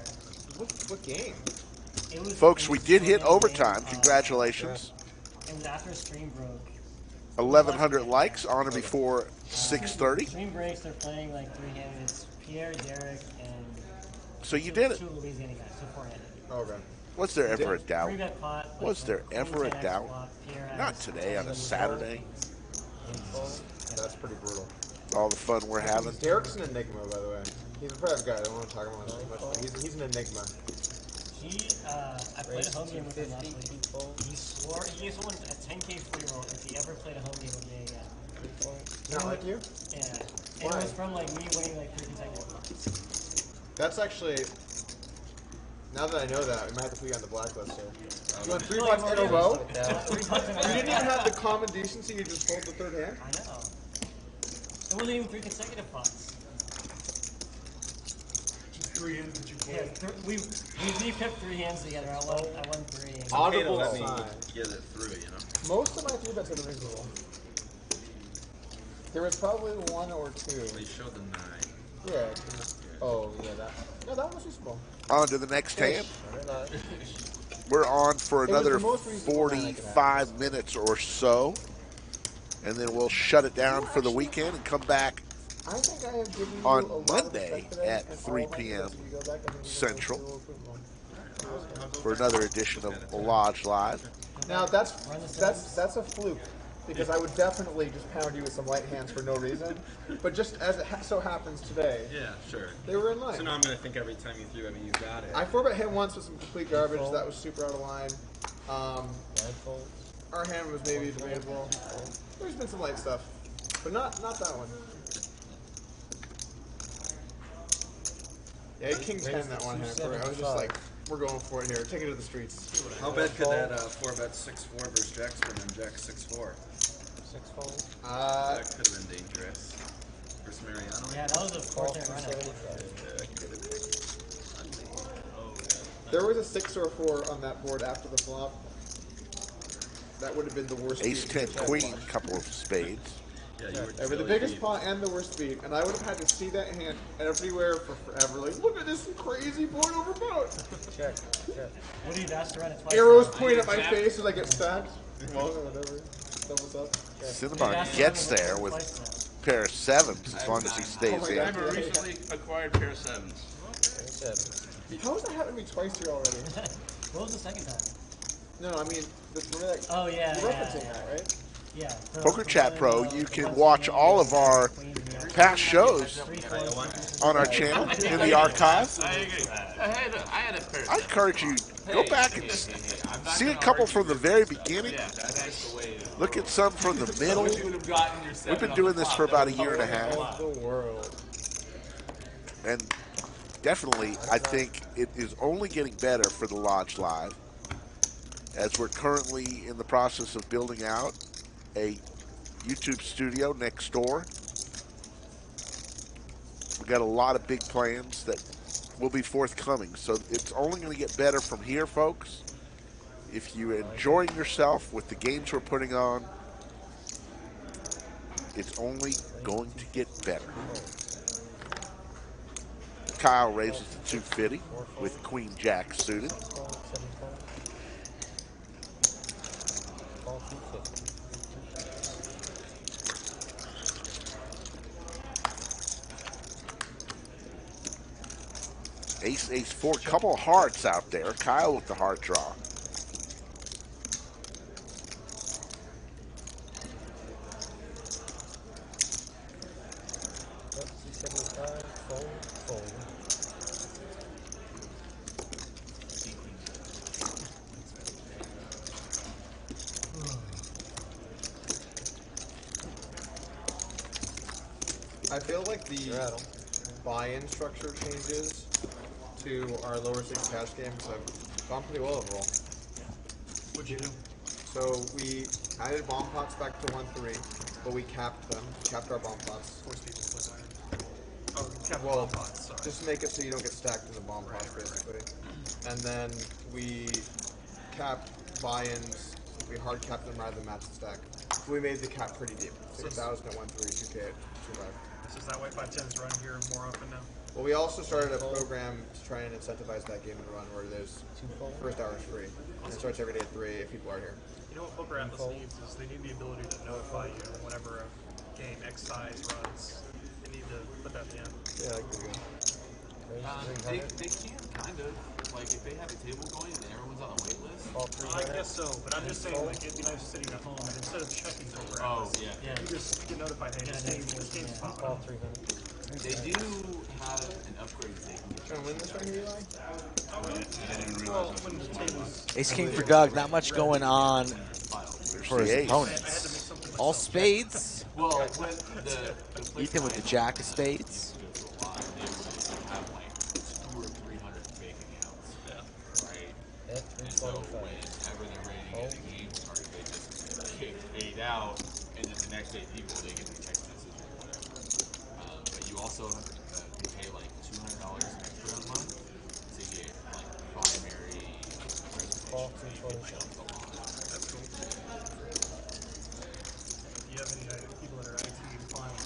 What, what game? It was. Folks, we did hit overtime. lame. Uh, Congratulations. It was after stream broke. 1,100 likes on or before 6:30. Stream breaks. They're playing like three-handed. It's Pierre, Derek, and So you two- did it. Two Louisiana guys. So four-handed. Okay. Was there ever a doubt? bet pot. like, Was there ever a doubt? Not today on a Saturday. That's pretty brutal. All the fun we're having. Derek's an enigma, by the way. He's a private guy. I don't want to talk about him too much, but he's, he's an enigma. He, uh, I played a home game with him last week. He swore he gave someone a 10k free roll if he ever played a home game with me again. Not like you? Yeah. And Why? it was from like me winning like three consecutive months. That's actually. Now that I know that, we might have to put you on the blacklist here. You won three Like, months in a row? Three months in a You didn't even have the common decency, you just pulled the third hand? I know. It wasn't even three consecutive pots. Just three hands that you pull. Yeah, th- we, we we picked three hands together. I won I won three. And Audible Let me sign. get it through, you know. Most of my three bets are reasonable. There was probably one or two. They showed the nine. Yeah. Oh yeah, that. No, that was useful. On to the next hand. Very nice. We're on for was another the most reasonable hand I could have. 45 minutes or so. And then we'll shut it down for the weekend and come back I think I have given On a lot of Monday at 3 p.m. friends, if you go back, I think you're Central. gonna feel approval. for another edition of Lodge Live. Now that's that's that's a fluke because I would definitely just pound you with some light hands for no reason. But just as it ha- so happens today, Yeah, sure. they were in line. So now I'm gonna think every time you threw, I mean, you got it. I four bet hit once with some complete garbage. That was super out of line. Um, our hand was maybe debatable. There's been some light stuff, but not not that one. Yeah, King Ten that one hand. For it. I was just like, we're going for it here. Take it to the streets. How bad could that uh, four bet six four versus Jack's been and Jack six four? Six fold. Uh, That could have been dangerous. Versus Mariano. Yeah, that was a fortunate run. There was a six or a four on that board after the flop. That would have been the worst. Ace 10 queen, couple of spades. Yeah, you were They were the biggest deep. pot and the worst beat, and I would have had to see that hand everywhere for forever. Like, look at this crazy board over boat. Check. Check. What do you asked to run it twice? Arrows point at my face as I get stacked. Well, whatever. Doubles up. Cinnabon gets there with a pair of sevens as long as he stays my in. I have a recently acquired pair of sevens. Seven. How has that happened to me twice here already? What was the second time? No, no, I mean, the, remember that, Oh yeah, you're yeah, referencing yeah. that, right? Yeah. so- Poker Chat Pro, you can watch all of our queens in the past shows on our channel in the archive. I agree. I had a, I had a pair of I sevens. encourage you go back and see a couple from the very beginning. Yeah, that's just the way it is. Look at some from the middle. You would have gotten your seven We've been doing this for about a year and a half. The world. And definitely, I think it is only getting better for the Lodge Live as we're currently in the process of building out a YouTube studio next door. We've got a lot of big plans that will be forthcoming, so it's only going to get better from here, folks. If you're enjoying yourself with the games we're putting on, it's only going to get better. Kyle raises to 250 with Queen Jack suited. Fold. Seven fold. Call two fifty. Ace, ace, four. Couple of hearts out there. Kyle with the heart draw. Yep. C seventy-five. Fold. Fold. I feel like the buy-in structure changes to our lower six cash games have gone pretty well overall. What'd you do? So we added bomb pots back to one three, but we capped them, capped our bomb pots. Force people to play iron. Oh, cap Well, pots. Sorry. just make it so you don't get stacked in the bomb pots, basically. And then we capped buy-ins. We hard capped them rather than match the stack. So we made the cap pretty deep. Six thousand at one three, two K at two five. So is that why five tens run here more often now? Well, we also started a program to try and incentivize that game and run where there's first hour is free. And it starts every day at 3 if people are here. You know what Poker Atlas needs is they need the ability to notify you whenever a game X size runs. They need to put that in. Yeah, I agree. Um, they, they can kind of like if they have a table going and everyone's on the wait list. I guess so, but I'm just saying like it'd be nice sitting at home and instead of checking the Atlas, oh, yeah. you just get notified hey, this game, this game's popping. All 300. They do have an upgrade they can get. Trying to win this right here, Ely? Well, when the tables, Ace King for Doug. Not much going on for his opponents. All spades. Well, when the, the Ethan with the jack of spades. a lot, they would have like two or three hundred fake accounts. Right? At three And so twenty-five. whenever they're ready to get the game started, they just kick eight out, and then the next eight people they get the text message or whatever. Um, but you also have to uh, you pay like two hundred dollars extra a month to get like primary Call reservation three like twenty-five. the lawn. do you have any uh, people that are IT inclined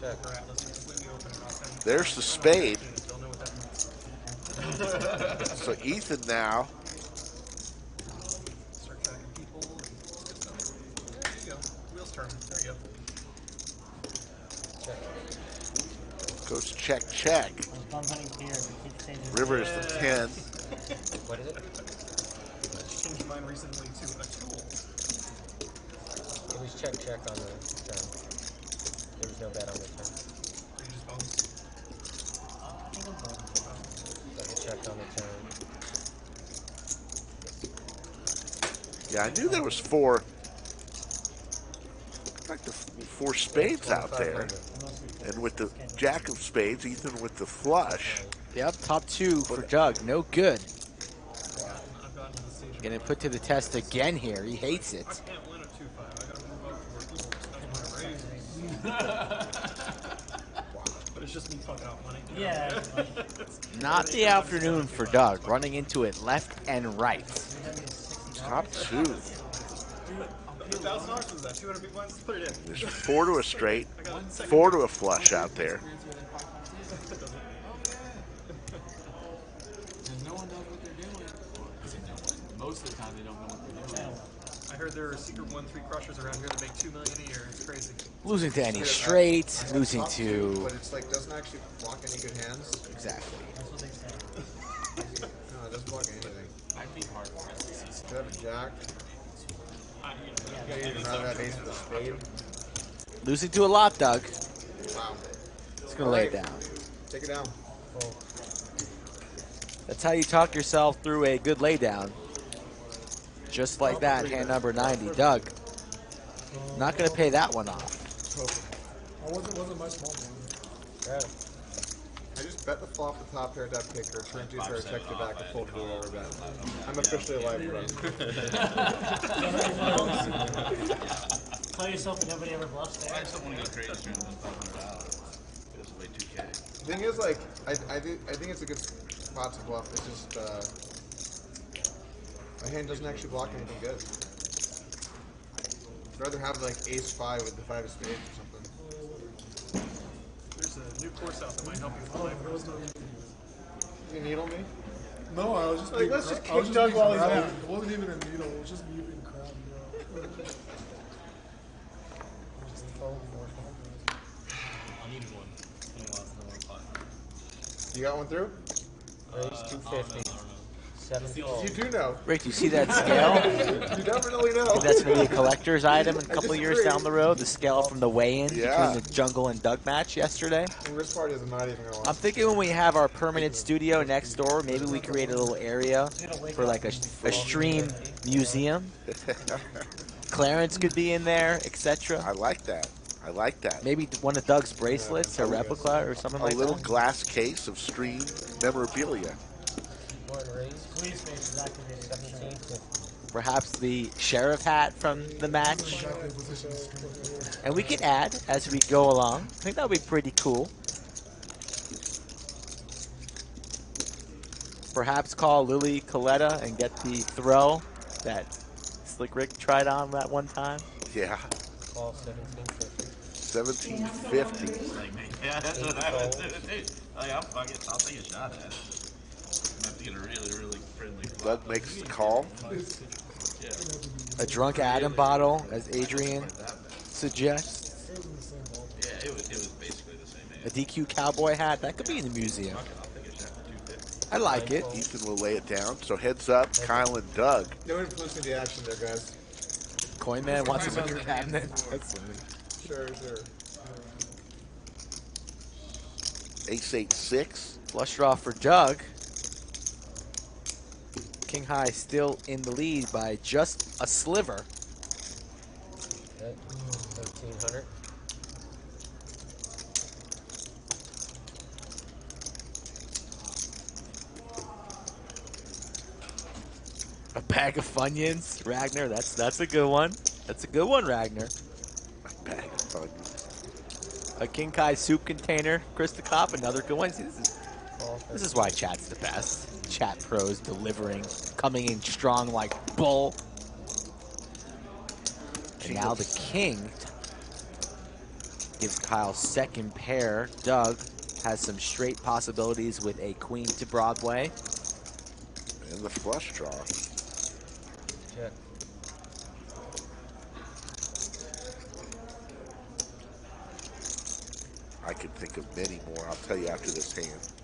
poker atlas are completely open and off. And There's the spade. They'll know what that means. So Ethan now Start tagging people. and good stuff. There you go. Wheels turn. There you go. goes check, check. I was bum hunting here, but keep saying River is the 10. What is it? Changed mine recently to a tool. It was check check on the turn. There was no bet on the turn. So you just bones. Double checked on the turn. Yeah, I knew there was four, like the f- four spades out there. And with the jack of spades, Ethan with the flush. Yep, top two for Doug. No good. I've gotten to the stage. Put to the test again here. He hates it. Can't win a 2 5. I gotta move up to where people are raising. But it's just me fucking out money. Yeah. Not the afternoon for Doug. Running into it left and right. Top two. thousand dollars was that? Two hundred big ones. Put it in. There's four to a straight, four to a flush out there. And no one knows what they're doing. Or, I say no one. Most of the time, they don't know what they're doing. I heard there are secret one three crushers around here that make two million a year. It's crazy. Losing to any straight, losing Top two, to But it's like doesn't actually block any good hands. exactly. That's what they say. No, it doesn't block anything. I'd be hard for us to. You have a jack. You gotta even have that ace with a spade. Losing to a lot, Doug. Wow. It's gonna lay it down. Take it down. That's how you talk yourself through a good laydown. Just like that, hand number 90. Doug, not going to pay that one off. I wasn't wasn't my small blind. I just bet the flop the top pair death kicker, turn two pair, check the back, and fold to the lower bet. I'm officially alive, bro. Tell yourself that nobody ever bluffs there. I just want to go crazy during the $500. Just play 2K. The Thing is, like, I, I, think, I think it's a good spot to bluff. It's just, uh, my hand doesn't actually block anything good. I'd rather have, like, ace five with the five of spades or something. There's a new course out that might help you with life. There was no, You needle me? no, I was just Like, let's just kick just Doug while he's crabby. down. It wasn't even a needle. It was just me being crabby, bro. just following. I need one. He wants the one pot. You got one through? Uh, Raise 250. Seven. You do know. Rick, do you see that scale? you definitely know. That's going to be a collector's item in a I couple years down the road. The scale from the weigh-in Yeah. between the Jungle and Doug match yesterday. And Risk Party is not even gonna I'm thinking when we have our permanent studio next door, maybe we create a little area for like a, a stream museum. Clarence could be in there, etc. I like that. I like that. Maybe one of Doug's bracelets, a replica, or something A like little glass case of stream memorabilia. One raise. Face is activated. 1750. Perhaps the sheriff hat from the match. Exactly the position. is screwed. And we can add as we go along. I think that would be pretty cool. Perhaps call Lily Coletta and get the throw that Slick Rick tried on that one time. Yeah. Call 1750. 1750. Like, yeah, that's what I would do. Dude, like, I'll, fuck it. I'll take a shot at it. I'm have to get a really, really friendly. Doug makes the call. A drunk Adam bottle, as Adrian suggests. It was in the same ball. Yeah, it was, it was basically the same A. DQ cowboy hat, that could be in the museum. I'll take a shot for 250. I like it. Ethan will lay it down. So heads up, Kyle and Doug. No influencing the action there, guys. Coin man wants him in your cabinet. That's funny. Sure, sure. Ace eight six. Flush draw for Doug. King High still in the lead by just a sliver. Okay. 1300. A bag of Funyuns, Ragnar. That's that's a good one. That's a good one, Ragnar. A Bag of fun. A King Kai soup container, Chris the Cop, another good one. See, this is Call this is why chat's the best. Chat pros delivering, coming in strong like bull. And now the king gives Kyle second pair. Doug has some straight possibilities with a queen to Broadway. And the flush draw. Check. I can think of many more. I'll tell you after this hand.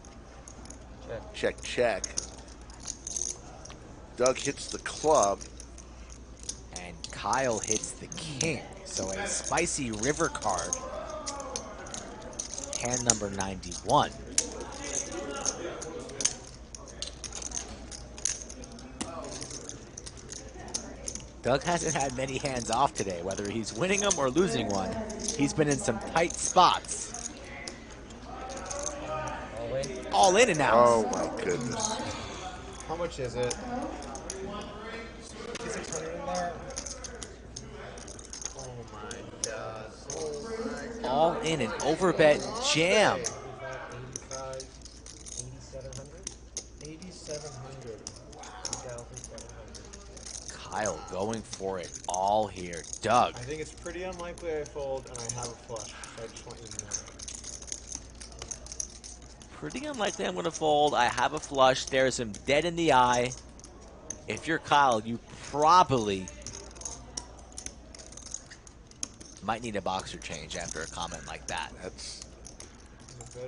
Check. Check. Doug hits the club. And Kyle hits the king. So a spicy river card. Hand number 91. Doug hasn't had many hands off today, whether he's winning them or losing one. He's been in some tight spots. All in. All and out. Oh my goodness. How much is it? Is 600 in there? Oh my god. Oh my god. All in an overbet jam. 85, 8700. 8700. 8700. Kyle going for it all here. Doug. I think it's pretty unlikely I fold and I have a flush. So I just want you to know. Pretty unlikely I'm going to fold. I have a flush. There's him dead in the eye. If you're Kyle, you probably might need a boxer change after a comment like that. That's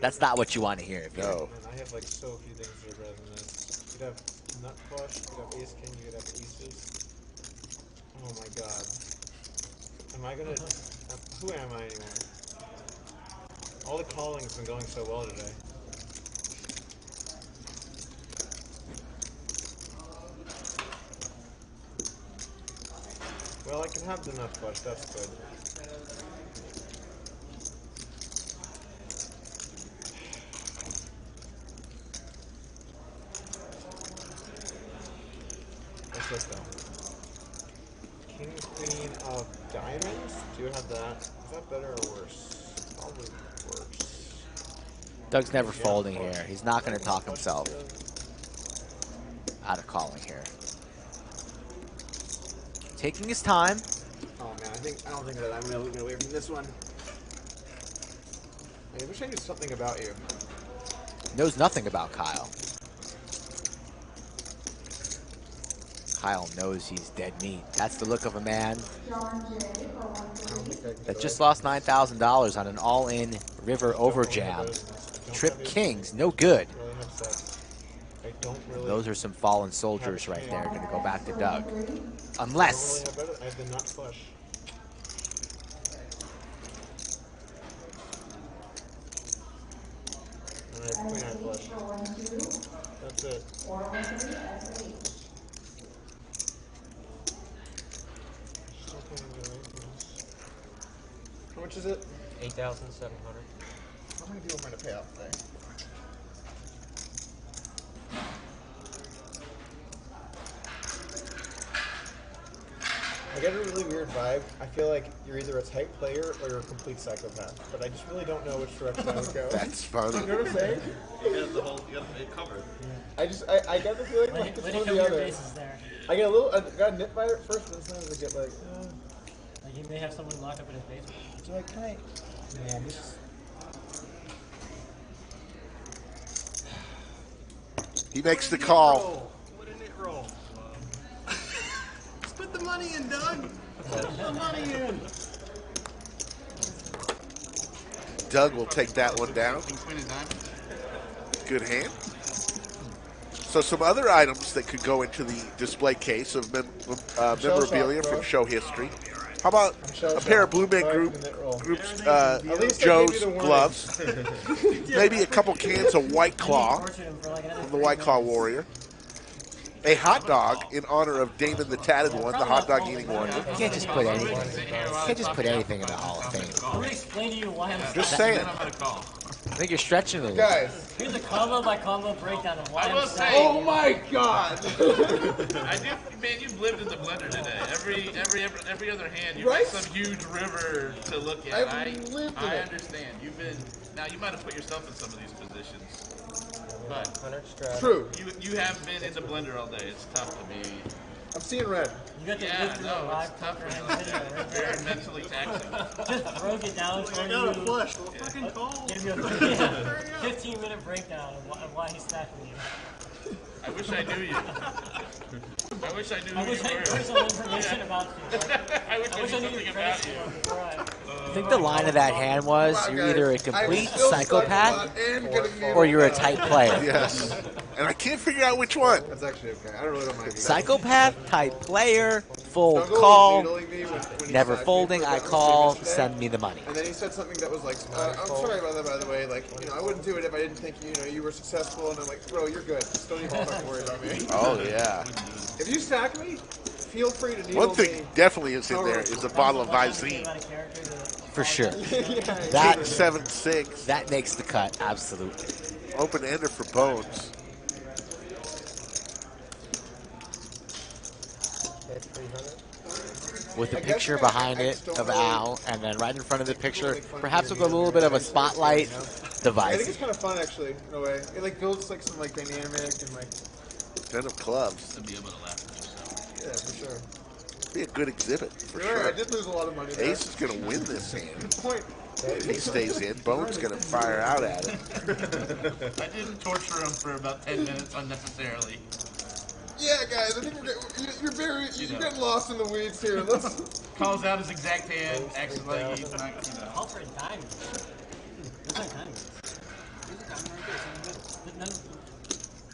That's not what you want to hear. If you're, no. Man, I have like so few things that are better than this. You could have nut flush, you could have ace king, you could have aces. Oh my god. Am I gonna. uh, who am I anymore? All the calling's been going so well today. Well, I can have the nut flush, that's good. What's this though? King, queen of diamonds? Do you have that? Is that better or worse? Probably worse. Doug's never folding here. He's not going to talk himself out of calling here. Taking his time. Oh man, I think I don't think that I'm gonna get away from this one. I wish I knew something about you. Knows nothing about Kyle. Kyle knows he's dead meat. That's the look of a man that just lost $9,000 on an all-in river over jam. Trip Kings, no good. Really have sex. I don't really. Those are some fallen soldiers right there. Going to go back to Doug. Unless really have better. I have the nut flush. And I have queen eye flush. That's it. Still can't get away from this. How much is it? 8700. How many people am I gonna pay out today? I get a really weird vibe. I feel like you're either a type player or you're a complete psychopath, but I just really don't know which direction I would go. That's funny. you know what I'm saying? You got the whole, you got it covered. I just, I, I get the feeling Way like it's way one or the other. bases there. I get a little, I got nipped by it first, but sometimes I get like, uh, Like you may have someone locked up in his basement. you're like, can I? Man, this. He makes the call. Roll. What didn't it roll? Just put the money in, Doug. Put the money in. Doug will take that one down. King, queen, and diamond. Good hand. So some other items that could go into the display case of mem- uh, memorabilia from show history. How about a pair of. Blue Man Group for the net roll. groups uh, At least I gave Joe's you the warning. gloves? Maybe a couple cans of White Claw Tortured him for like another from the White Claw. Warrior. A hot dog in honor of Damon the Tatted One, the hot dog eating wonder. you can't just put anything. You can't just put anything in the Hall of Fame. I'm explain to you why I'm Just saying. saying. I'm gonna call. I think you're stretching it a little. Guys. Here's a combo by combo breakdown of why I I'm saying. say- Oh my god! I do, man. You've lived in the blender today. Every, every, every, every other hand, you Right? have some huge river to look at. I've I, lived in I it. understand. You've been. Now you might have put yourself in some of these positions, but 100 strap. True. you, you have been in the blender all day. It's tough to be. I'm seeing red. You got to Yeah, live through a no, live it's tough poker right hand now. video right Very mentally taxing. Just broke it down for I you. got a flush. Well, fucking cold. Give you a 15 minute breakdown of why, of why he's stacking you. I wish I knew you. I wish I knew I who wish you I were. had personal information about you. I wish I, I wish knew I knew something your about you. score before I. I think the line of that hand was Wow, you're guys, either a I'm complete still stuck psychopath and getting needled or you're a now. tight player. Yes. And I can't figure out which one. That's actually okay. I don't really don't mind. either. Psychopath, tight player, fold Jungle was call, needling me when- when he never sacked folding, I call, send me the money. And then he said something that was like, uh, I'm sorry about that, by the way. Like, you know, I wouldn't do it if I didn't think you know you were successful. And I'm like, bro, you're good. Just don't even fucking worry about me. Oh, yeah. If you sack me, feel free to needle One thing me. definitely is in there is a bottle of Visine. For sure. Yeah, That Seven six. that makes the cut, absolutely. Open ender for Bones. Bet 300. With the I guess picture behind it of Al, and then right in front of the picture, perhaps with a little bit of a spotlight device. I think it's kind of fun actually, in a way. It like builds like some like dynamic and like Ten of clubs. To be able to laugh at yourself. yeah, for sure. Be a good exhibit for You're sure. I did lose a lot of money. There. Ace is going to win this hand. Good point. If he stays in, Bones going to fire out at him. I didn't torture him for about 10 minutes unnecessarily. Yeah, guys, I think we're getting, you- you're very You you're know. getting lost in the weeds here. Let's. Calls out his exact hand, acts like he's not, you know. Call for a diamond. There's no diamond. There's a diamond right there. It's in the middle.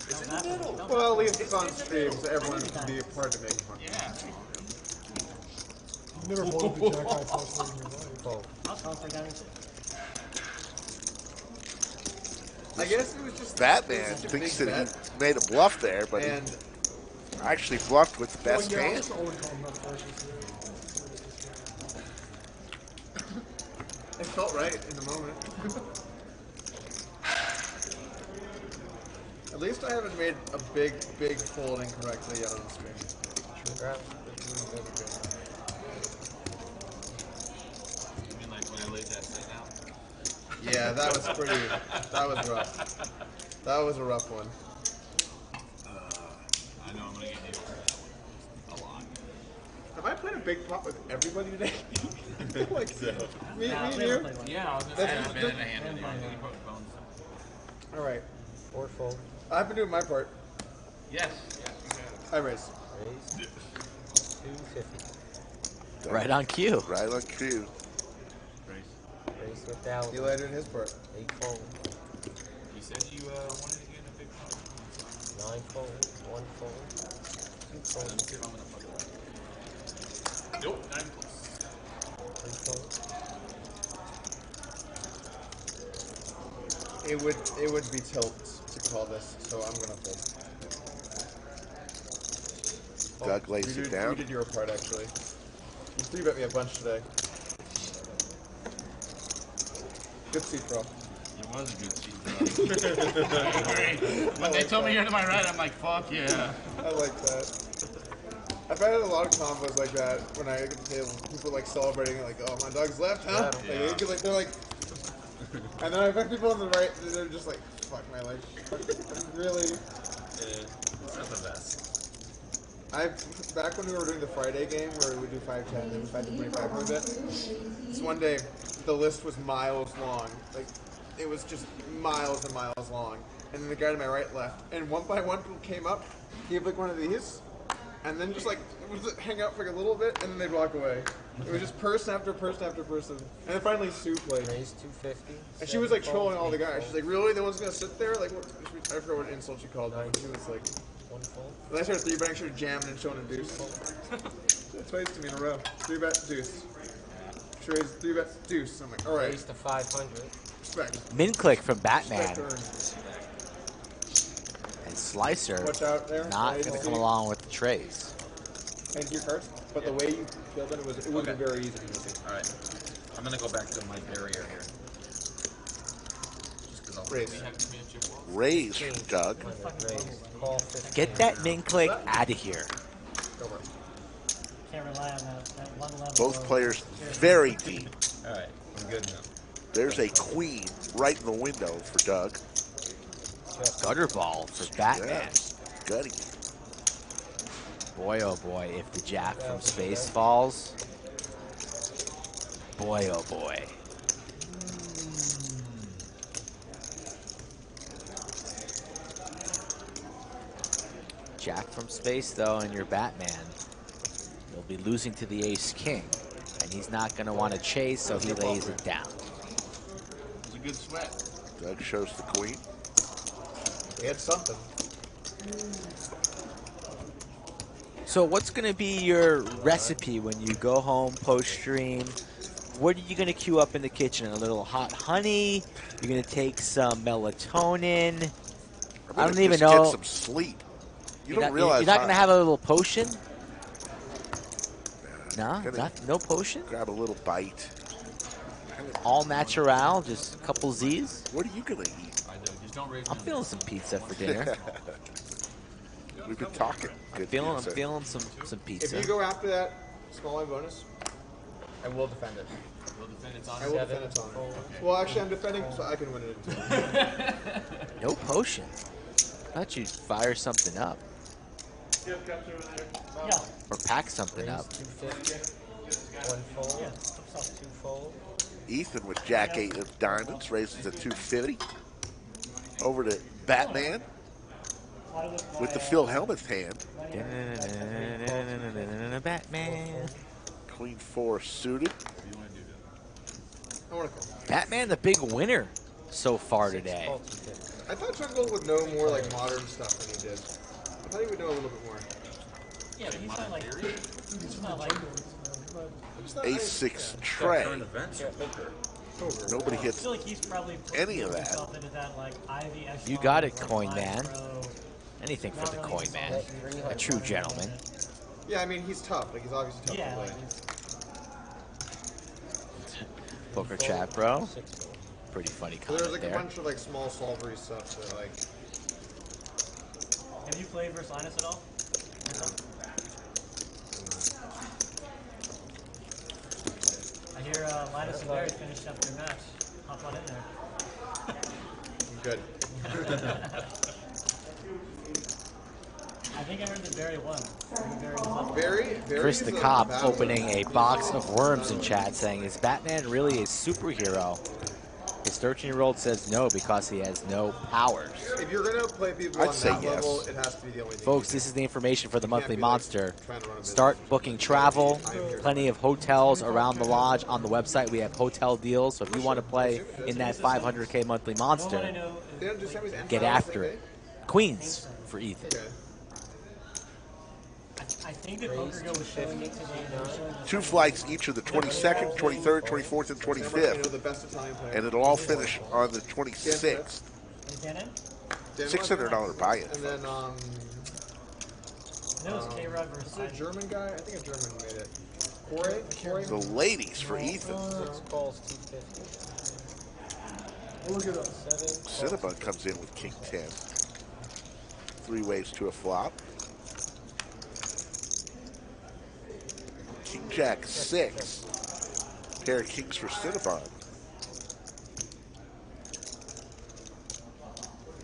But none- don't laugh at Well, at least it's on stream, so everyone can be a part of making fun. Yeah. You've never folded the jack eye flush in your life. Fold. I'll call for a diamond too. I guess it was just Batman it was such a thinks that bet, he made a bluff there, but he and actually bluffed with the best well, yeah, hand. just always call them nut flushes. it felt right in the moment. At least I haven't made a big, big fold incorrectly yet on the stream. Grab. You mean like when I laid that sit down? Yeah, that was pretty. that was rough. That was a rough one. I know I'm gonna get hit for that one. A lot. Have I played a big pot with everybody today? like, me, Nah, me and you? Yeah, I was gonna That's- say been in a hand with you. You put bones. All right, Four fold. I've been doing my part. Yes. Yes, you have. I raise. Raise. 250. Right on cue. Right on cue. Raise without. He later in his part. Eight fold. You said you uh, wanted to get in a big pot. Nine fold. One fold. Two fold. I'm gonna fuck it up. Nope, nine plus. It would it would be tilt to call this, so I'm gonna fold. Doug lays you it did, down. You did your part actually. You three bet me a bunch today. Good seat, bro. It was a good season. I agree. When they told me you're to my right, I'm like, fuck yeah. I like that. I've had a lot of combos like that when I get to the table. People like celebrating, like, "Oh, my dog's left, huh?" Like, they get, like, they're like, and then I've had people on the right. They're just like, "Fuck my life, really." It's not the best. I back when we were doing the Friday game where we do five ten and five to twenty five for a bit. This one day, the list was miles long. Like it was just miles and miles long. And then the guy to my right left, and one by one people came up, gave like one of these, and then just like hang out for like a little bit, and then they'd walk away. It was just person after person after person, and then finally Sue played. Raise 250. And she was like trolling all the guys. She's like, "Really? The one's gonna sit there? Like, what?" I forgot what insult she called them. She was like, One fold. when I started three betting, she was jamming and showing a deuce. Twice to me in a row. Three bet deuce. She raised three bets deuce. I'm like, all right, Raise to 500. Respect. Min click from Batman and Slicer Watch out there. not going to come along with the trays. And your cards. But the way you killed it, it was it would have been very easy to use. All right. I'm gonna go back to my barrier here. Just because Raise. You have to be a chip wall. Raise Doug. Raise. Call 50. Get that min click out of here. Can't rely on that, that one level. Both players very deep. All right. I'm good now. There's a queen right in the window for Doug. Gutter ball for Batman. Yes. Gutty. Boy, oh boy, if the jack from space falls. Boy, oh boy. Jack from space, though, and your Batman. You'll be losing to the ace king. And he's not going to want to chase, so he lays it down. It's good sweat. Doug shows the queen. We had something. So what's going to be your recipe when you go home post stream? What are you going to queue up in the kitchen? A little hot honey? You're going to take some melatonin? I'm I gonna don't even know. Get some sleep. You You're don't not, realize You're not going to have a little potion? No, Gonna- not, no potion. Grab a little bite. All natural, just a couple Z's. What are you gonna eat? I do. Just don't raise I'm feeling some pizza for dinner. We've been talking. I'm Good feeling, I'm pizza. feeling some some If pizza. you go after that small line bonus, I will defend it. We'll defend its I honor. will defend its honor. Well, actually, I'm defending so I can win it too. No potion. I Thought you'd fire something up Yeah. or pack something Raise up. 250. One fold. Yeah, Two fold. Ethan with Jack eight of diamonds raises to 250. Over to Batman with the Phil Hellmuth hand. Batman. Queen four suited. I want to call. Batman, the big winner so far today. I thought Jungle would know more like modern stuff than he did. I thought he would know a little bit more. Yeah, but he's not like. He's not like. It's not- Ace six Got tray. current events or poker. Over. Nobody hits like he's probably put any of that. that like You got it, coin man. Anything for the coin man. A true gentleman. Yeah, I mean he's tough. Like he's obviously tough Yeah, to like, play. Poker chat, bro. Pretty funny So there's comment like a bunch of like small solvery stuff that like have you played versus Linus at all? I hear uh, Linus and Barry finished up their match. Hop on in there. I'm good. I think I heard that Barry won. I Barry was up. Very, very. Chris the Cop opening a box of worms in chat saying, Is Batman really a superhero? His 13 year old says no because he has no powers. If you're gonna play people I'd on say that yes. level, it has to be the only. Folks, this is the information for the You monthly like, monster. trying to run a business. Start booking travel. Plenty of hotels around the lodge on the website. We have hotel deals. So if you want to play in that 500k monthly No one I monster, know. They don't just have his get after it. Queens for Ethan. Okay. I think that PokerGO was showing it today. They were showing the Two flights each of the 22nd, 23rd, 24th, and Never, you know, 25th. the best Italian player. And it'll all finish on the 26th. Is that it? Denmark, $600 buy-in. And then um, And it was K Rod versus a German guy? I think a German made it. Corey? Corey? The ladies for Ethan. Six calls 250. Look at us. Seven. Cinnabon comes in with King 10. Three ways to a flop. King Jack 6. Pair of kings for Cinnabon.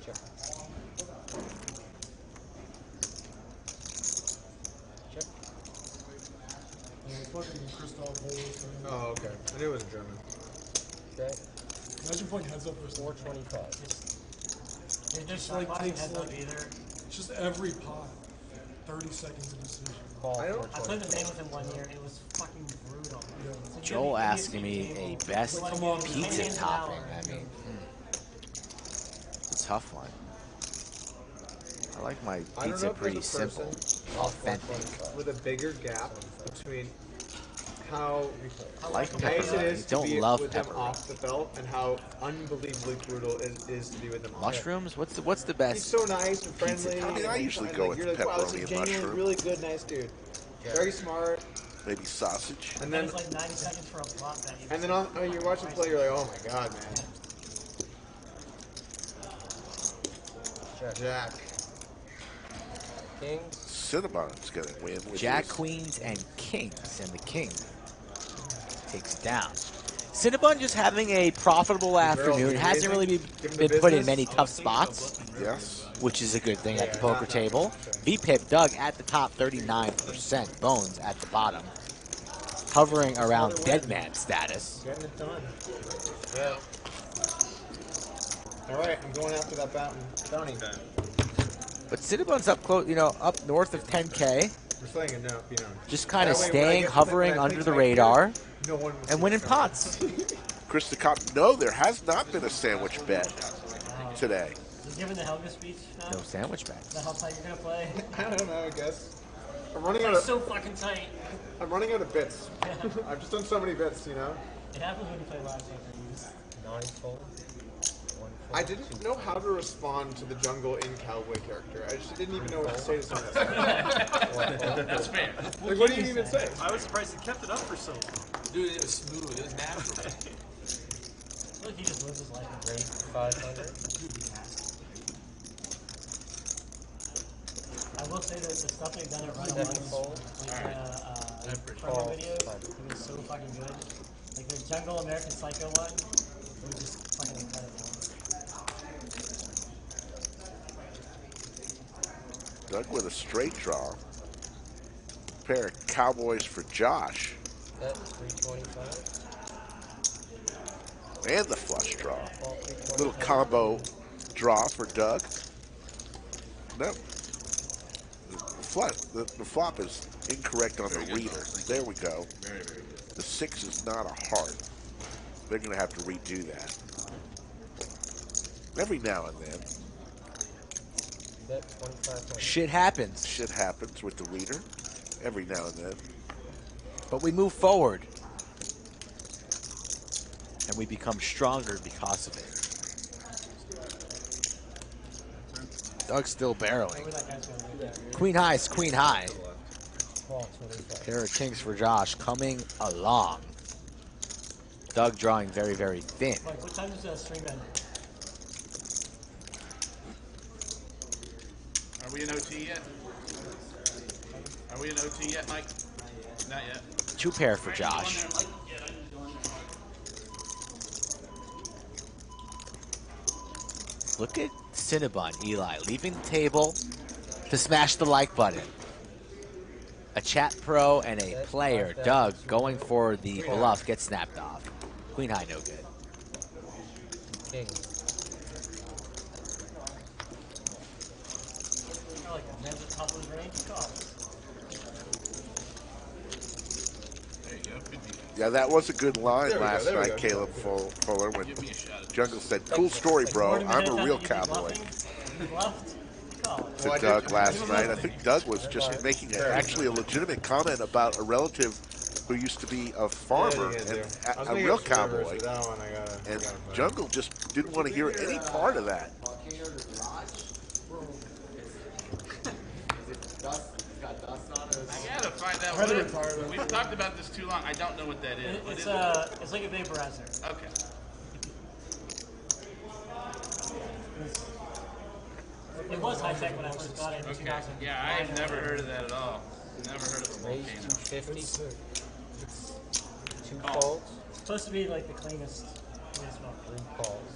Check. Check. Yeah, fucking Christoph Holz. man. Oh, okay. I knew it was a German. Okay. Imagine playing heads up versus 425. There's no shot like clocking heads up like- either. Just every pot. 30 seconds of decision. Call I don't- I played the main with him one year. It was fucking brutal. Yeah. So Joel had asking me a table, best like, Come on, ten pizza topping. I mean, hmm. it's a tough one. I like my pizza pretty there's person simple, authentic. with a bigger gap between how I like nice it pepperoni. is to Don't be love with them off the belt and how unbelievably brutal it is to be with them on. Mushrooms? What's the what's the He's best? so nice and friendly. topping. I mean, I usually go like, with like, pepperoni is and genuine, mushroom. really good, nice dude. Very smart. Maybe sausage. And And then like 90 seconds for a flop that you and then on, oh, you're watching play, you're like, oh my god, man. Check. Jack. Kings. Cinnabon's going to win. With Jack, his- queens, and kings, and the king takes down. Cinnabon just having a profitable afternoon. Hasn't really be, Give him the been put in many tough spots. Yes. Which is a good thing at the poker not- table. VPIP Doug at the top, 39%. Bones at the bottom, hovering around dead man status. Getting it done. Yeah. All right, I'm going after that fountain. Bounty. But Cinnabon's up close, you know, up north of 10K. We're saying it you know. Just kind of That way when I staying, hovering under the radar bid, No one will and see winning pots. Chris the Cop, no, there has not been a sandwich bet today. Just given the Helga speech now, No sandwich is bets. that how tight you're gonna play? I don't know. I guess I'm running out It's of. so fucking tight. I'm running out of bits. I've just done so many bits, you know. It happens when you play live poker. You Nine fold. One fold. I didn't know how to respond to the jungle in cowboy character. I just didn't even know what to say to someone. That's fair. like, what do you even say? I was surprised he kept it up for so long. Dude, it was smooth. It was natural. look, he just lives his life. Raise five hundred. I will say that the stuff they've done at Run Seven Once, fold. like the uh, promo videos, it was so fucking good. Like the Jungle American Psycho one, it was just fucking incredible. Doug with a straight draw. Pair of Cowboys for Josh. Bet three twenty-five. And the flush draw. Call. Little combo draw for Doug. No. The, flush, the, the flop is incorrect on the reader. There we go. Very, very good. The six is not a heart. They're going to have to redo that. Every now and then, Bet twenty-five hundred. Shit happens, shit happens with the reader. Every now and then. but we move forward. And we become stronger because of it. Doug's still barreling. Where that guy's going right there. Queen high is queen high. Call twenty-five. Pair of kings for Josh coming along. Doug drawing very, very thin. Like, what time does that stream end? Are we in OT yet? Are we in OT yet, Mike? Not yet. Two pair for Josh. Look at Cinnabon, Ely, leaving the table to smash the like button. A chat pro and a player, Doug, going for the bluff, gets snapped off. Queen high, no good. King. I like that. Man's at top of his range. He calls. There you go. Good defense. Yeah, that was a good line There we go, last night. Caleb Fuller, when Give me a shot. at Jungle said, cool story, bro. I'm a real had time to cowboy. be bluffing. He bluffed. Call it. To Doug last night. I think Doug was just making a, actually a legitimate comment about a relative who used to be a farmer Yeah, yeah, and yeah. I was a, a real get some rivers, cowboy. but that one I gotta- I And. Jungle just didn't want to hear any part of that. I gotta I had to what retire. We've talked about this too long. I don't know what that is. It- It's is uh, it's like a vaporizer. Okay. It was high tech when I first got it in Okay. 2000. Yeah, I've never heard of that at all. Never heard of a Raise volcano. two fifty. It's. Two Oh. folds. It's supposed to be like the cleanest way to. Three calls.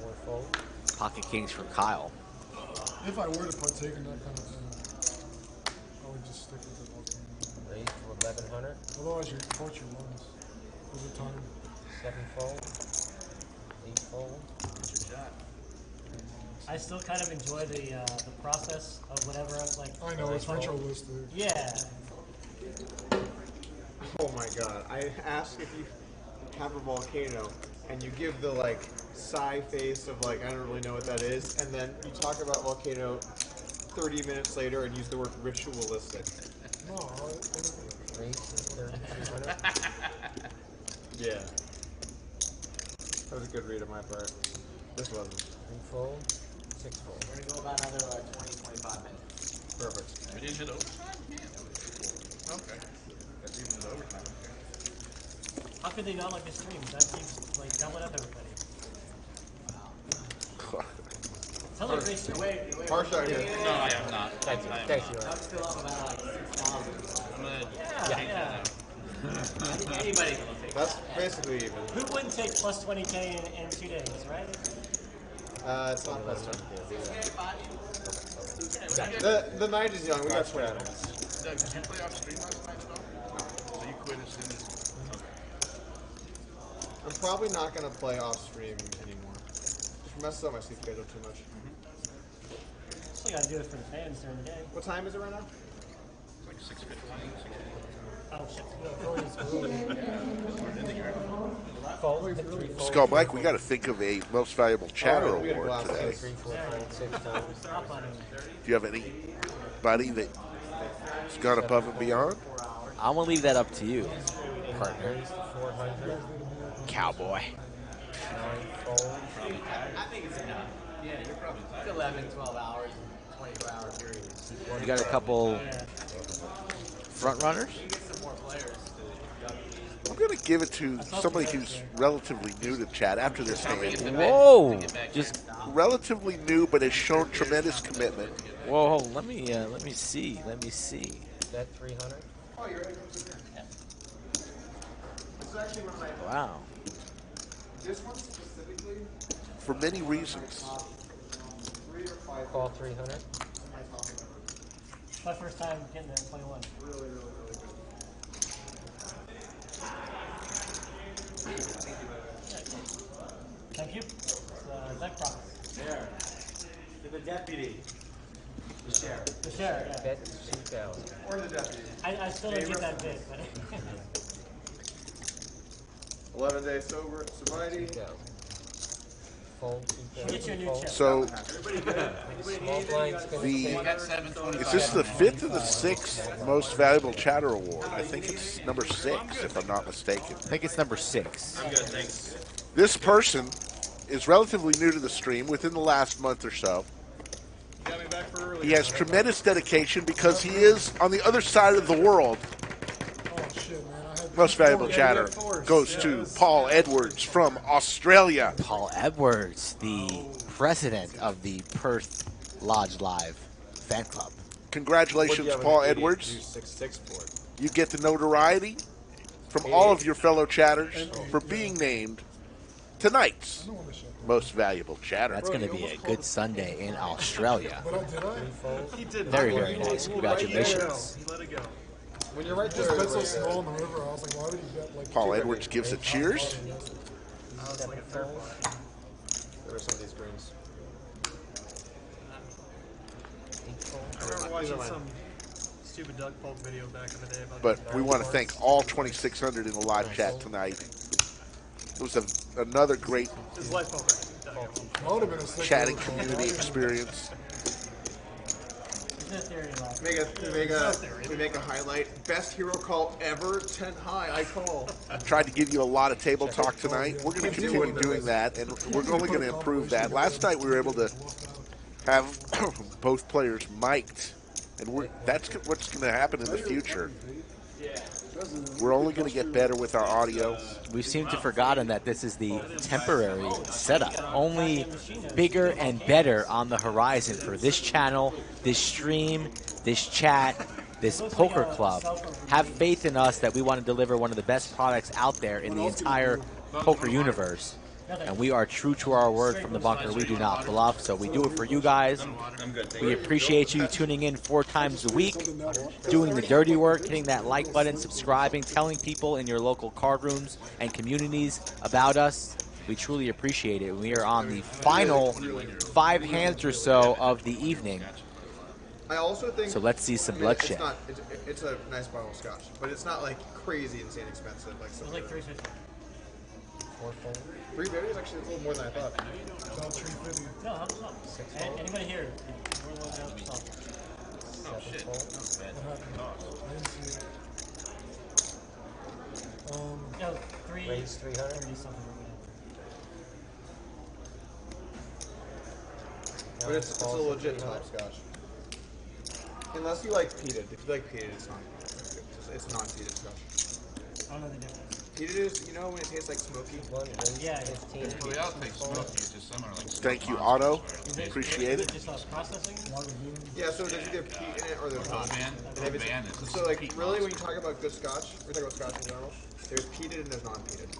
Four fold. Pocket kings for Kyle. If I were to partake in that kind of thing, I would just stick with the volcano. Raise to eleven hundred. Otherwise, you torch your lungs over time. Seven fold. Eight fold. I still kind of enjoy the uh, the process of whatever I'm like. I know, it's like, ritualistic. Yeah. Oh my god. I ask if you have a volcano and you give the like sigh face of like I don't really know what that is, and then you talk about volcano 30 minutes later and use the word ritualistic. No, I, Raise to thirty-two hundred. Yeah. That was a good read on my part. This wasn't. Three fold. Six fold. We're gonna go about another uh, 20, 25 minutes. Perfect. We didn't hit overtime? Yeah. Okay. That's even at overtime. How could they not like the streams? That keeps like doubling up everybody. Tell them Grace to Wait, wait, Harsh out here. No, I am not. Thank you. I am Thank not. you. I'm still up about like 6,000. I'm gonna Yeah, take yeah. that out. Anybody can take That's basically even. Who wouldn't take plus 20k in, in two days, right? Uh, it's not plus 20 The, the night is young. We got 20 minutes. Doug, did you play off stream last night at all? So you quit as soon as. I'm probably not going to play off stream anymore. Just messes up my sleep schedule too much. Still gotta do it for the fans during the day. What time is it right now? Like 6:15, Oh shit. No, three fold. Skull Mike, we got to think of a most valuable chatter Alright, we award today. Three, four, fold, six times. Stop on him. Do you have any anybody that's gone above and beyond? I'm gonna leave that up to you, partner. Raise to 400. Cowboy. I think it's enough. Yeah, you're probably It's 11, 12 hours, 24 hour periods. You got a couple front runners. You can get some more players to WP. I'm going to give it to somebody who's relatively new to chat after this game. Whoa! Just Relatively new, but has shown tremendous commitment. whoa. Let me uh, let me see. Let me see. Bet 300. Oh, you're right. This is actually one of my. Wow. This one specifically, For many reasons. Three. Call 300. My first time getting there in 21. Really, really, really good. Thank you. Uh, Zach Promise. Share. To the deputy. The share. The share, yeah. Bet 2,000. Or the deputy. I, I still don't get that bid, but 11 days sober, sobriety. 2,000. Fold Get you a new Fold. So Everybody good? Anybody Small blind's gonna the take is this the fifth or the sixth most valuable chatter award? I think it's number six, if I'm not mistaken. I think it's number six. I'm good, thanks. This person is relatively new to the stream within the last month or so. Got me back for early. He has tremendous dedication because he is on the other side of the world. Oh shit, man! I had Most valuable chatter goes to Paul Edwards from Australia. Paul Edwards, the president of the Perth Lodge Live fan club. Congratulations, Paul Edwards. Six six for it. You get the notoriety from all of your fellow chatters for being named tonight's most valuable chatter. That's going to be a good Sunday in Australia. But I did I? He did. Very, not. very nice. Congratulations. Let it go. When you're right Just there, bet so right small in the river. I was like, why would he bet like? Paul Edwards gives a cheers. Seven oh, fold. there are some of these greens. I remember watching some stupid Doug Polk video back in the day about But we want to thank all 2,600 in the live chat tonight. It was a, another great chatting community poker. No theory left. Make a, we make a, we make a highlight. Best hero call ever. 10 high. I call. Tried to give you a lot of table talk tonight. We're going to continue doing that, and we're only going to improve that. Last night we were able to have both players mic'd, and we're, that's what's going to happen in the future. We're only going to get better with our audio. We seem to have forgotten that this is the temporary setup. Only bigger and better on the horizon for this channel, this stream, this chat, this poker club. Have faith in us that we want to deliver one of the best products out there in the entire poker universe. And we are true to our word from the bunker. We do not bluff, so we do it for you guys. We appreciate you tuning in four times a week, doing the dirty work, hitting that like button, subscribing, telling people in your local card rooms and communities about us. We truly appreciate it. We are on the final five hands or so of the evening. I also think. So let's see some I mean, bloodshed. It's, not, it's, it's a nice bottle of scotch, but it's not like crazy insane expensive. Like It some like 350. Four fold. Three berries actually it's a little more than I thought. About 350. No, how much not? An- Anybody here? We're looking at the stuff. Seven fold. What happened? I didn't. Um, No, three. Raise 300. 30 something. But it's, it's a legit top scotch. Unless you like peated. If you like peated, it's not. It's, it's non-peated scotch. I don't know the difference. Peated is, you know, when it tastes like smoky. Yeah, it's Well, they all taste smoky. It's just some are like. Thank you, Otto. monsters, where- Appreciate it. Just us processing? Yeah, so there's either peat in it or there's not. Van- And if it's- is so like peat really when you talk about good scotch, we talk about scotch in general. There's peated and there's non-peated.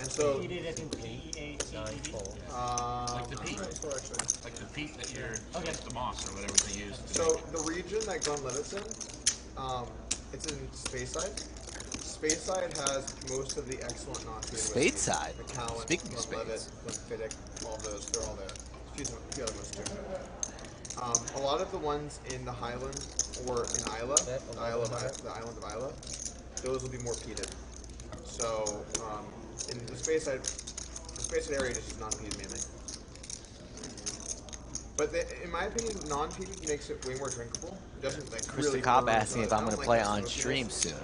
And so Peated, I think P-E-A-T-E-D. um, Like the peat. so. Like the peat that you're, Okay. the moss or whatever they use. So the region that Glenlivet's in, um, it's in Speyside. Speyside has most of the excellent non-peated whiskeys. Speyside? Macallan, Speaking of Glenlivet, Glenfiddich, all those, they're all there. Excuse me, a other ones too. Um, a lot of the ones in the Highlands or in Islay, the Isle of Islay, the island of Islay, those will be more peated. So um, in the Speyside, the Speyside area just is non-peated mainly. But the, in my opinion, non-peated makes it way more drinkable. It doesn't like Chris really the Cop burn asked me if I I'm don't going to play that on smokiness. stream soon.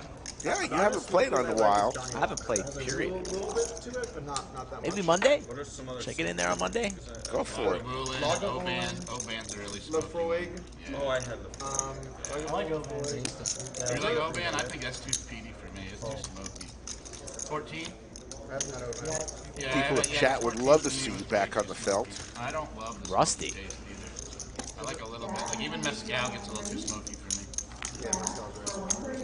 Yeah, you haven't played on a while. I haven't played, period. A little bit to it, but not not that much. Maybe Monday? What are some other Should I in there on Monday? Go for it. Lagavulin, Lagavulin, Oban. Oban's a really smoky. Laphroaig. Oh, I had the. Um, I like Oban. You like Oban? I think that's too peaty for me. It's too smoky. 14? I haven't Oban. Yeah, People in chat would love to see you back on the felt. I don't love the Rusty. smoky taste either. I like a little bit. Like even mezcal gets a little too smoky for me. Yeah, mezcal's right.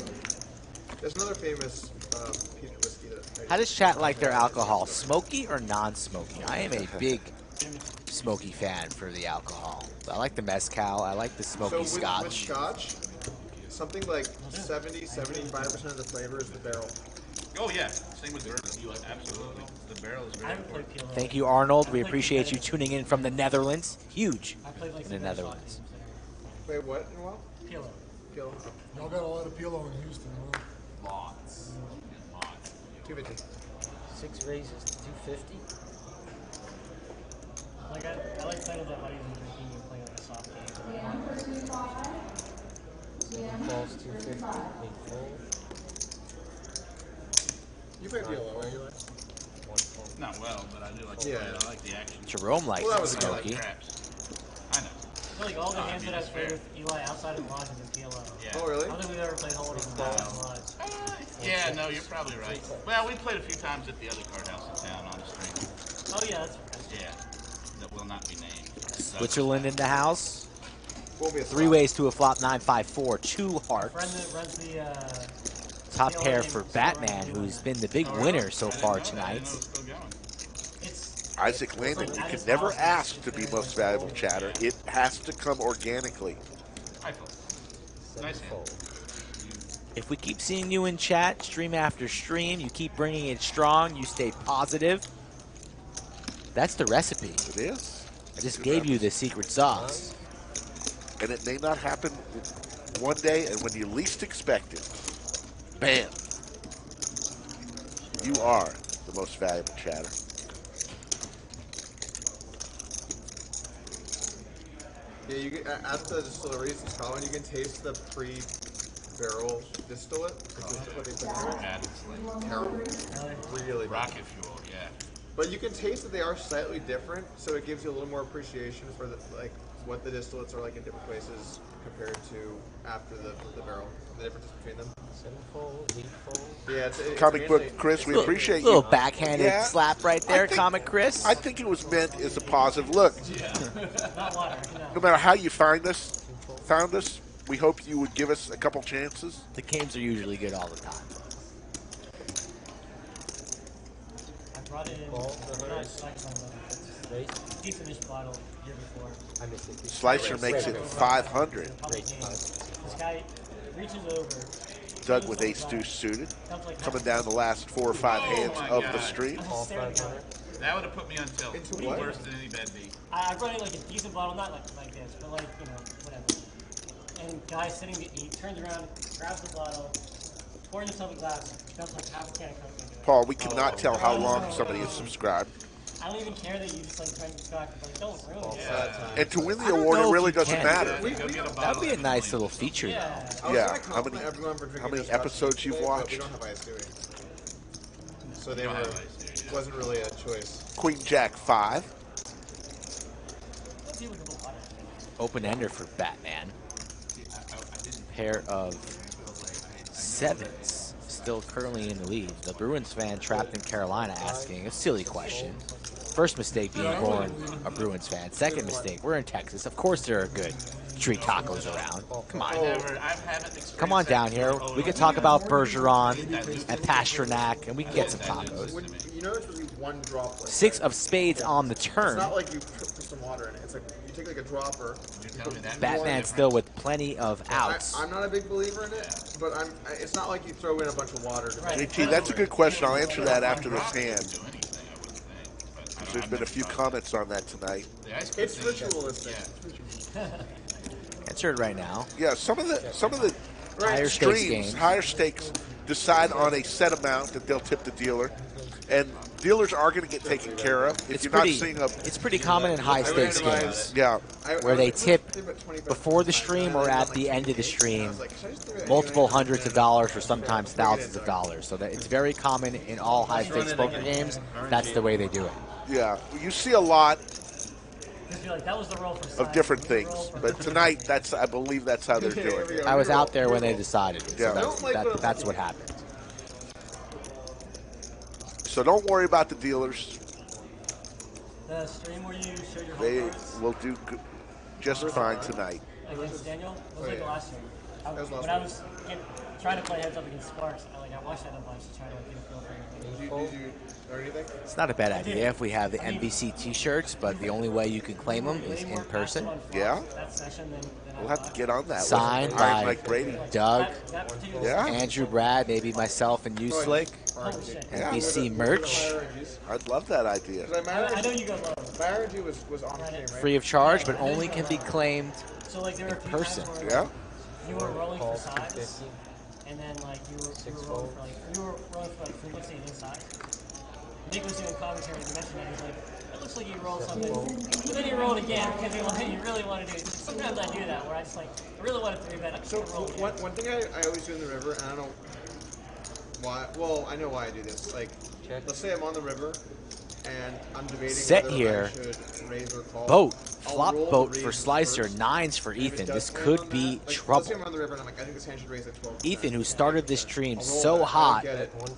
There's another famous um, peated whiskey that. I How does chat like their alcohol? Smoky or non-smoky? I am a big smoky fan for the alcohol. I like the mezcal. I like the smoky with, with scotch. scotch, something like 70, 75 percent of the flavor is the barrel. Oh yeah, same with bourbon. You like absolutely. The barrel is I very important. Thank you, Arnold. We appreciate you tuning in from the Netherlands. Huge I played like in the Netherlands. games Wait, what in a while? there. PLO. Y'all got a lot of Pilo in Houston, huh? Lots. Lots. Two fifty. Six raises to 250. Like I, I like titles that might even drinking and playing like a soft game. Seven falls 250. Eight full. You play PLO, right? Ely? One full. Not well, but I do like Yeah. I like the action. Jerome likes Well, that it was a good, like smoky. craps. I know. I feel like all the Uh, hands that I've it's played fair. with Ely outside of Lodge is in PLO. Yeah. Oh, really? I don't think we've ever played Hold'em outside of Lodge. Yeah, no, you're probably right. Well, we played a few times at the other card house in town on the stream. Oh yeah, that's right. Yeah, that will not be named. Switzerland in the house. Won't be a Three ways to a flop. Nine five four. Two Friend hearts. that runs the uh, Top pair for Batman, who's been the big Oh, winner so far know that. Tonight. didn't know it was still going. it's Isaac Landon, you can never ask to be most valuable chatter. It has to come organically. I feel. Seven Nice If we keep seeing you in chat, stream after stream, you keep bringing it strong, you stay positive. That's the recipe. It is. I just gave you the secret sauce. And it may not happen one day and when you least expect it. Bam. You are the most valuable chatter. Yeah, you can, at the distilleries in Scotland, you can taste the pre-barrel distillate, which is oh. what they put in it. Bad. It's like Terrible. Really bad. rocket fuel. Yeah. But you can taste that they are slightly different, so it gives you a little more appreciation for the like what the distillates are like in different places compared to after the the barrel. The differences between them. Seven full. Eight full. Yeah, it's, it's Comic book actually- Chris, we Little- appreciate Little you. backhanded Yeah. slap right there, think- Comic Chris. I think it was meant as a positive. Look, not no No. matter how you find us, found us, we hope you would give us a couple chances. the games are usually good all the time. I brought it in. Ball, not the hunters. like my mother. Raise. Decentish bottle year before. I missed it. Slicer makes it 500. Public Raise game. five. This guy reaches over. Doug with ace deuce suited. Coming down the last four or five oh hands my of the God. stream. I'm All staring five at hundred. it. That would have put me on tilt. It's Be what? Worse than any bed beat. I, I brought in like a decent bottle, not like like this, but like you know whatever. And guy sitting, he turns around, grabs the bottle, pours himself a glass, dumps like half a can of Coke. Paul, we cannot tell how long somebody is subscribed. I don't even care that you just like drank the scotch, but like don't ruin it. Yeah. And to win the award, it really doesn't can. matter. Go get That'd be a nice Emily. little feature. though. Yeah. I was Yeah, how many- everyone for drinking how many episodes you've watched? Don't have ice. So they were. have ice, do you? Wasn't really a choice. Queen Jack 5. Let's see what the water. Open ender for Batman. Pair of sevens. still currently in the lead. The Bruins fan trapped in Carolina asking a silly question. First mistake being born a Bruins fan. Second mistake, we're in Texas. Of course there are good street tacos around. Come on. I never, I haven't experienced Come on down here. We could talk about Bergeron and Pastrnak, and we can get some tacos. When, you know, it's really one droplet. Six of spades on the turn. It's not like you put put some water in it. It's like you take like a dropper. you put more Batman in it. still with plenty of outs. I'm not a big believer in it, but I'm. It's not like you throw in a bunch of water. To JT, that's a good question. I'll answer that after this hand. 'Cause There's been a few comments on that tonight. It's ritualistic. Answer it right now. Yeah, some of the some of the Higher streams, games. higher stakes, decide on a set amount that they'll tip the dealer, and dealers are going to get taken care of. If It's you're pretty. not seeing a, It's pretty common in high stakes games. yeah, where they tip before the stream or at the end of the stream multiple hundreds of dollars or sometimes thousands of dollars. So that it's very common in all high stakes poker games. That's the way they do it. Yeah, you see a lot Just be like, that was the roll for of different things, but tonight that's I believe that's how they're doing. it. I was out there when they decided it. Yeah. So that's, that, that's what happened. So don't worry about the dealers; The stream where you showed your they cards will do good, just fine tonight. against Daniel was oh, like the last stream. I, That was last when I was getting, trying to play heads up against Sparks, I like I watched that a bunch to try to like, get a feel for everything. Did you, did you or anything? It's not a bad idea if we have the NBC T-shirts, but the only way you can claim them is in person. Yeah, That session, then, then I we'll have to get on that. with Signed Iron by Mike Brady. Doug, That, that particular Yeah. Andrew, Brad, maybe myself and you, Slick. Shit. Yeah. NBC merch, I'd love that idea. I, I know you guys love marriage was was on stream, right? free of charge, but only can be claimed So like there were a in person. Yeah. you were rolling for Call size, and then like you were, you were rolling for like you were rolling for like frequency and inside. Nick was doing commentary and he mentioned that he's like, it looks like you rolled something, but then he rolled again because he, like, he really wanted to. do it. Sometimes I do that where I just like I really want to three bet. I'm just So gonna roll again. one, one thing I, I always do in the river, and I don't why. Well, I know why I do this. Like, Check. let's say I'm on the river, and I'm debating Set whether here. I should raise or call. Boat, flop boat for Slicer, first. nines for And Ethan. This could be that, like, trouble. Let's say I'm on the river, like, I think this hand should raise at 12. Ethan, who started this stream so that, hot.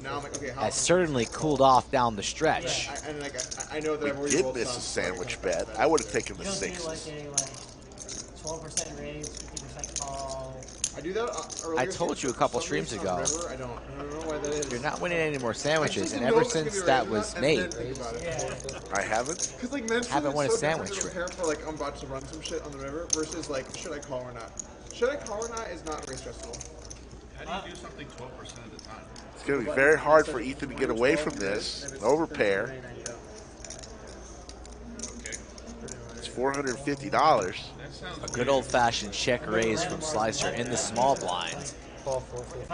Now I'm like, okay, has certainly cooled off down the stretch. I, and like, I, I know that I've We did miss a sandwich bet. I would have taken the don't do like sixes. a like twelve percent raise, fifty percent call. I do that. Uh, I told you a couple streams ago. River, I don't, I don't know why that is. You're not winning any more sandwiches, and ever didn't know it since was that was raised, made, then think about it. Yeah. I haven't. Because like mentally, Haven't it's won a so sandwich different to prepare for like I'm about to run some shit on the river versus like should I call or not? Should I call or not is not very stressful. How do you do something 12% of the time? It's going to be very hard for Ethan to get away from this. Overpair. It's four hundred and fifty dollars. A good old-fashioned check raise from Slicer in the small blind.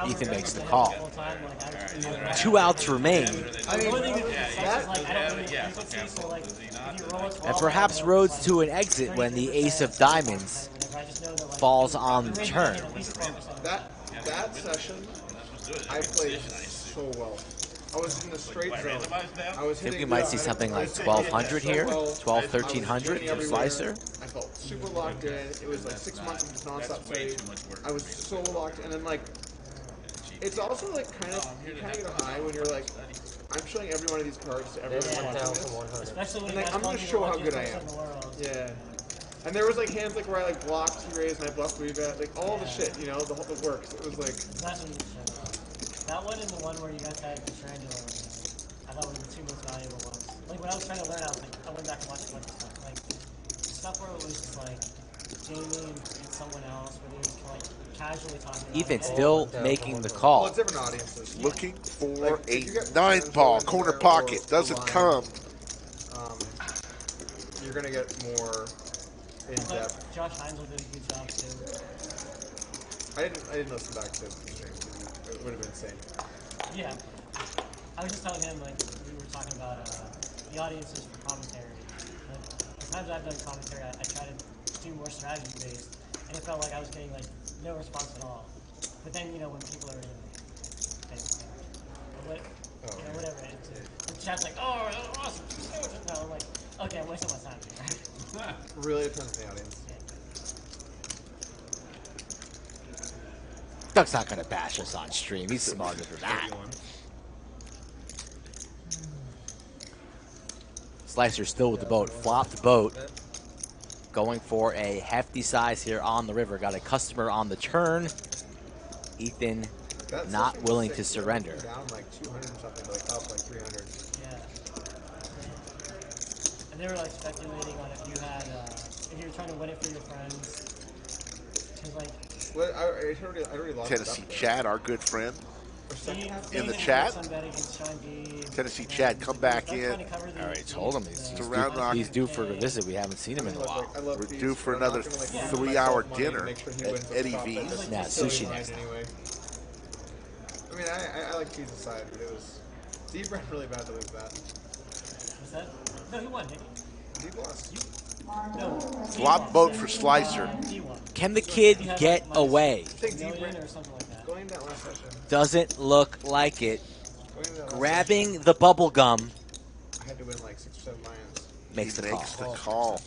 Ethan makes the call. Two outs remain, I mean, the only thing that's yeah, is like I don't really yeah, frequency, okay, so like does he if not? you roll a 12, and perhaps roads to an exit when the ace of diamonds falls on the turn. at least 12%. That that session, I played so well. I was in the straight What, zone. randomized? I was I think we might yeah, see something like was hitting it 1200 here, well. 12, 1300 hitting. Slicer. I felt super locked in. It was like six months of just nonstop That's way trade. too much work I was so locked, in and then like, it's also like kind of you kind of get a high when you're like, I'm showing every one of these cards to everyone There's watching this. And like, I'm gonna show how good I am. in the world. Yeah. And there was like hands like where I like blocked T raise and I bluffed three bet, like all the shit, you know, the whole the works. It was like That's what you should. That one and the one where you guys had the triangular I thought were the two most valuable ones. Like when I was trying to learn, I was like, I went back and watched a bunch of stuff. Like stuff where it was just like Jamie and, and someone else, where they were like casually talking. About Ethan it. still making the well, call. it's different audiences. Looking for Like, a if you get nine ball corner pocket. Doesn't line, come. Um, you're gonna get more in depth. Josh Heinzel did a good job too. I didn't I didn't listen back to the stream. It would have been insane. Yeah. I was just telling him, like, we were talking about uh, the audiences for commentary. Like, the times I've done commentary, I, I try to do more strategy based, and it felt like I was getting, like, no response at all. But then, you know, when people are in, or what, you know, whatever, it's, the chat's like, oh, that was awesome. No, I'm like, okay, I'm wasting my time here. Really depends on the audience. Doug's not gonna bash us on stream. He's smarter than that. Slicer still with the boat. Flopped boat. Going for a hefty size here on the river. Got a customer on the turn. Ethan not willing to surrender. Down like 200 something, but like up like 300. Yeah. And they were like speculating on if you had, uh, if you were trying to win it for your friends. Cause like, Well, I, I already, I already lost it Tennessee. Chad, our good friend For second half, in the chat. works on bet against Sean B. Tennessee Chad, come back in. trying to All right, told him he's, he's, It's a due, rock. he's due for a visit. We haven't seen him in a while. We're due for but I'm not another gonna, like, Yeah. give three-hour myself money to dinner make sure he at Eddie. V's. That's Nah, sushi line next. Anyway. I mean, I, I, I like Pease's side, but it was. Deep ran really bad to lose that. Was that? No, he won, didn't he? Deep lost. No. Flop boat for Slicer. Can the kid get away? I think Deep Million ran. or something like that. Going into that last session. Doesn't look like it. Going into that last Grabbing the bubble gum session, I had to win like six or seven lions. makes the call. makes the call.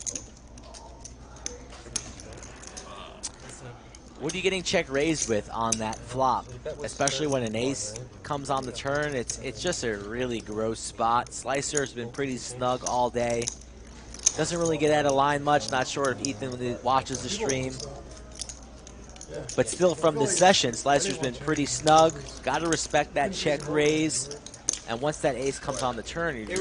What are you getting check raised with on that flop? Especially when an ace comes on the turn, it's it's just a really gross spot. Slicer's been pretty snug all day. Doesn't really get out of line much. Not sure if Ethan watches the stream. But still, from the session, Slicer's been pretty snug. Got to respect that check raise. And once that ace comes on the turn, you It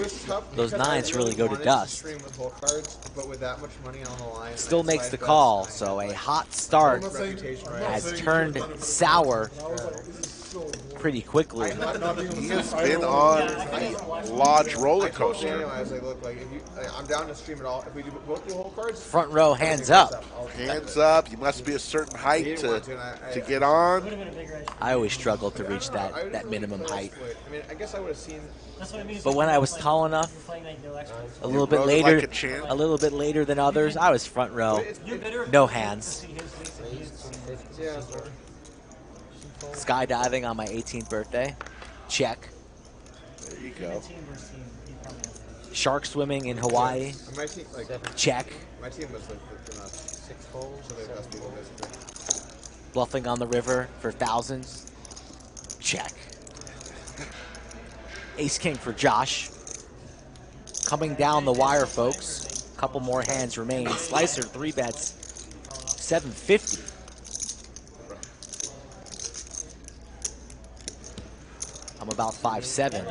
those nines really go to dust. stream cards, but with that much money on the line, Still makes the call, so a hot start has turned sour pretty quickly. He has been on a Lodge roller coaster. Anyway, as I look like, if you, I'm down to stream it all. If we do both do whole cards, Front row, hands up. I'll- oh, Hands up. You must be a certain height didn't to, want to, I- I- get on. Would have been a bigger edge. I always struggle to reach I know, that, that minimum height. split. I mean, I guess I would have seen. That's what I mean. But when I was tall enough, you're playing like no extra. a little bit later, like a a little bit later than others, I was front row. It's, You're it, better if No you get to hands. see his face and his face. yeah, sorry. Skydiving on my 18th birthday, check. There you go. team versus team, he probably has an edge. Shark swimming in Hawaii, And my team, like, check. my team was like the, the nuts. Six holes. So they best people basically. Bluffing on the river for thousands, check. Ace king for Josh. Coming down the wire, folks. Couple more hands remain. Slicer three bets, 750. I'm about five seven.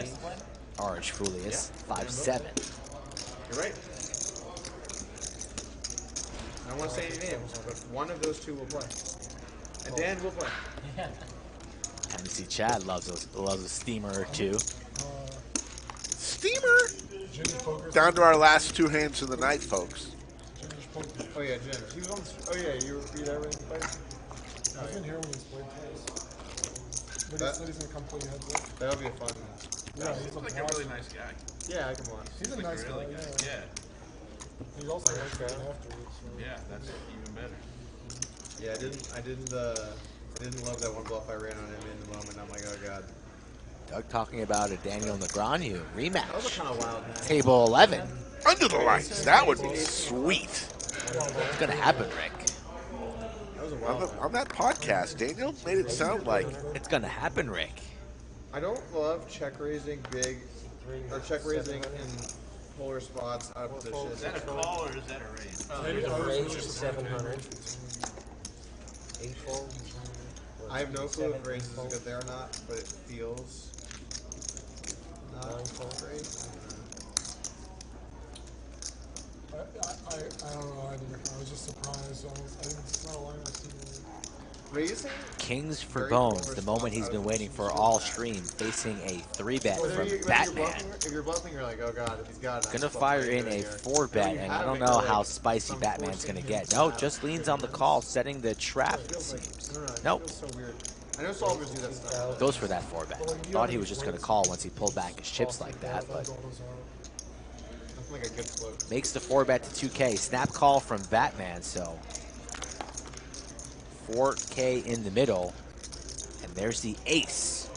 Orange Fulius, five seven. You're right. I don't want to say any names, but one of those two will play. And Dan will play. Yeah. Tennessee Chad loves a loves a steamer or two. Steamer. Down to our last two hands of the night, folks. Oh yeah, Jim. He was on. The, oh yeah, you beat everything. Played? Oh, I've been here when he's played twice. But That- said he's gonna come play heads up. That'll be a fun. one. Yeah, he's He's a like a really nice guy. Yeah, I can watch. He's a Like nice really guy. nice. Yeah. Yeah. He also likes to afterwards. So. Yeah, that's even better. Yeah, I didn't. I didn't. Uh, I didn't love that one bluff I ran on him in the moment. I'm like, oh god. Doug talking about a Daniel Negreanu That was a rematch. kind of wild man. Table 11. Under the lights. That would be sweet. It's gonna happen, Rick. That was a On, the, on that podcast, Daniel made it sound like It's gonna happen, Rick. I don't love check raising big, or check raising in polar spots out of position. Is that a call or is that a raise? Maybe ours was Range just is seven hundred. Eight folds. I have no clue if raise is good there or not, but it feels not great. I, I, I, I don't know. I, didn't, I was just surprised. I, was, I didn't. It's not a line I see. Raising? Kings for Very bones. The moment he's been waiting for all stream, facing a three bet Whether from you- whether You're Batman. bluffing, if you're bluffing, you're like, oh god, he's got it. Gonna fire in a four bet, and I don't know you're how spicy Batman's gonna get. No, just leans on the call, setting the trap. It It feels like, seems. I don't know, it Nope. feels so weird. I know solvers do that stuff. Goes for that four bet. Thought he was just gonna call once he pulled back his chips like that, but That's like a good float. makes the four bet to 2K. Snap call from Batman, so 4K in the middle, and there's the ace.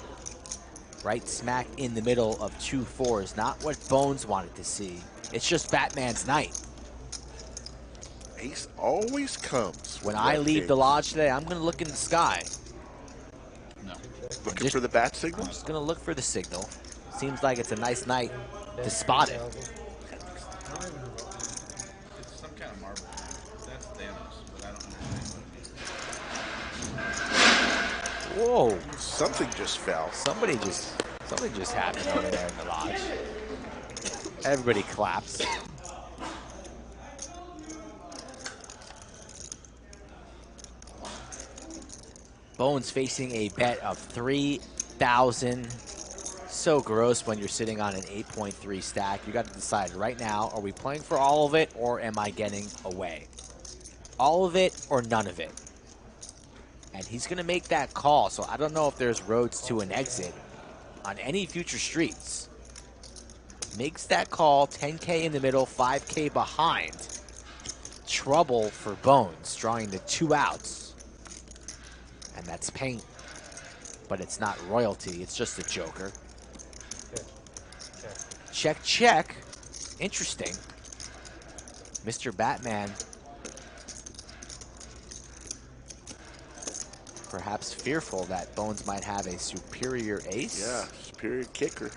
Right smack in the middle of two fours. Not what Bones wanted to see. It's just Batman's night. ace always comes. When I leave king. the lodge today, I'm gonna look in the sky. No. Looking for the bat signal? Just gonna look for the signal. Seems like it's a nice night to spot it. It's some kind of marble. That's Thanos, but I don't understand what it is. Whoa! Something just fell. Somebody just something just happened over there in the lodge. Everybody claps. Bones facing a bet of 3,000. So gross when you're sitting on an 8.3 stack. You got to decide right now are we playing for all of it or am I getting away? All of it or none of it? And he's going to make that call. So I don't know if there's roads to an exit on any future streets. Makes that call 10K in the middle, 5K behind. Trouble for Bones, drawing the two outs. And that's pain. But it's not royalty, it's just a joker. Check, check. Interesting. Mr. Batman. Perhaps fearful that Bones might have a superior ace. Yeah, superior kicker.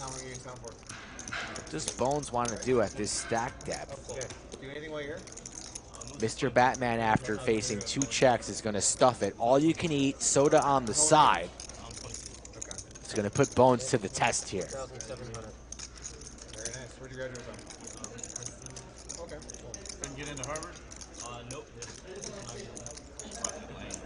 How are you in for? What does Bones want to do at this stack depth? Okay. Do anything while you're here? Mr. Batman, after facing two checks, is going to stuff it. All you can eat, soda on the side. It's going to put Bones to the test here. Very nice. Where'd you graduate from? Okay, cool. Didn't get into Harvard? Uh, nope. Fucking lame.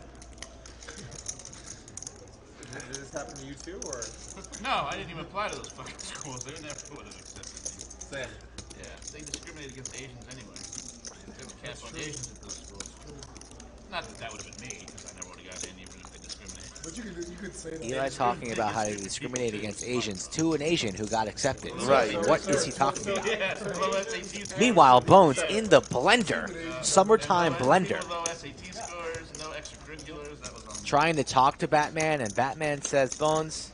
Did, did this happen to you too, or? No, I didn't even apply to those fucking schools. They never would have accepted me. Same. Yeah, they discriminate against Asians anyway. They have a cap on Asians at those schools. Not that that would have been me, because I never would have got in even if they discriminated. But you could you could say that. Ely talking about how they discriminate against Asians to an Asian who got accepted. Right. What is he talking about? Yeah, low SAT. Meanwhile, Bones in the blender. Uh, Summertime blender. Low SAT scores, no extracurriculars. That was on me. Trying to talk to Batman, and Batman says, Bones,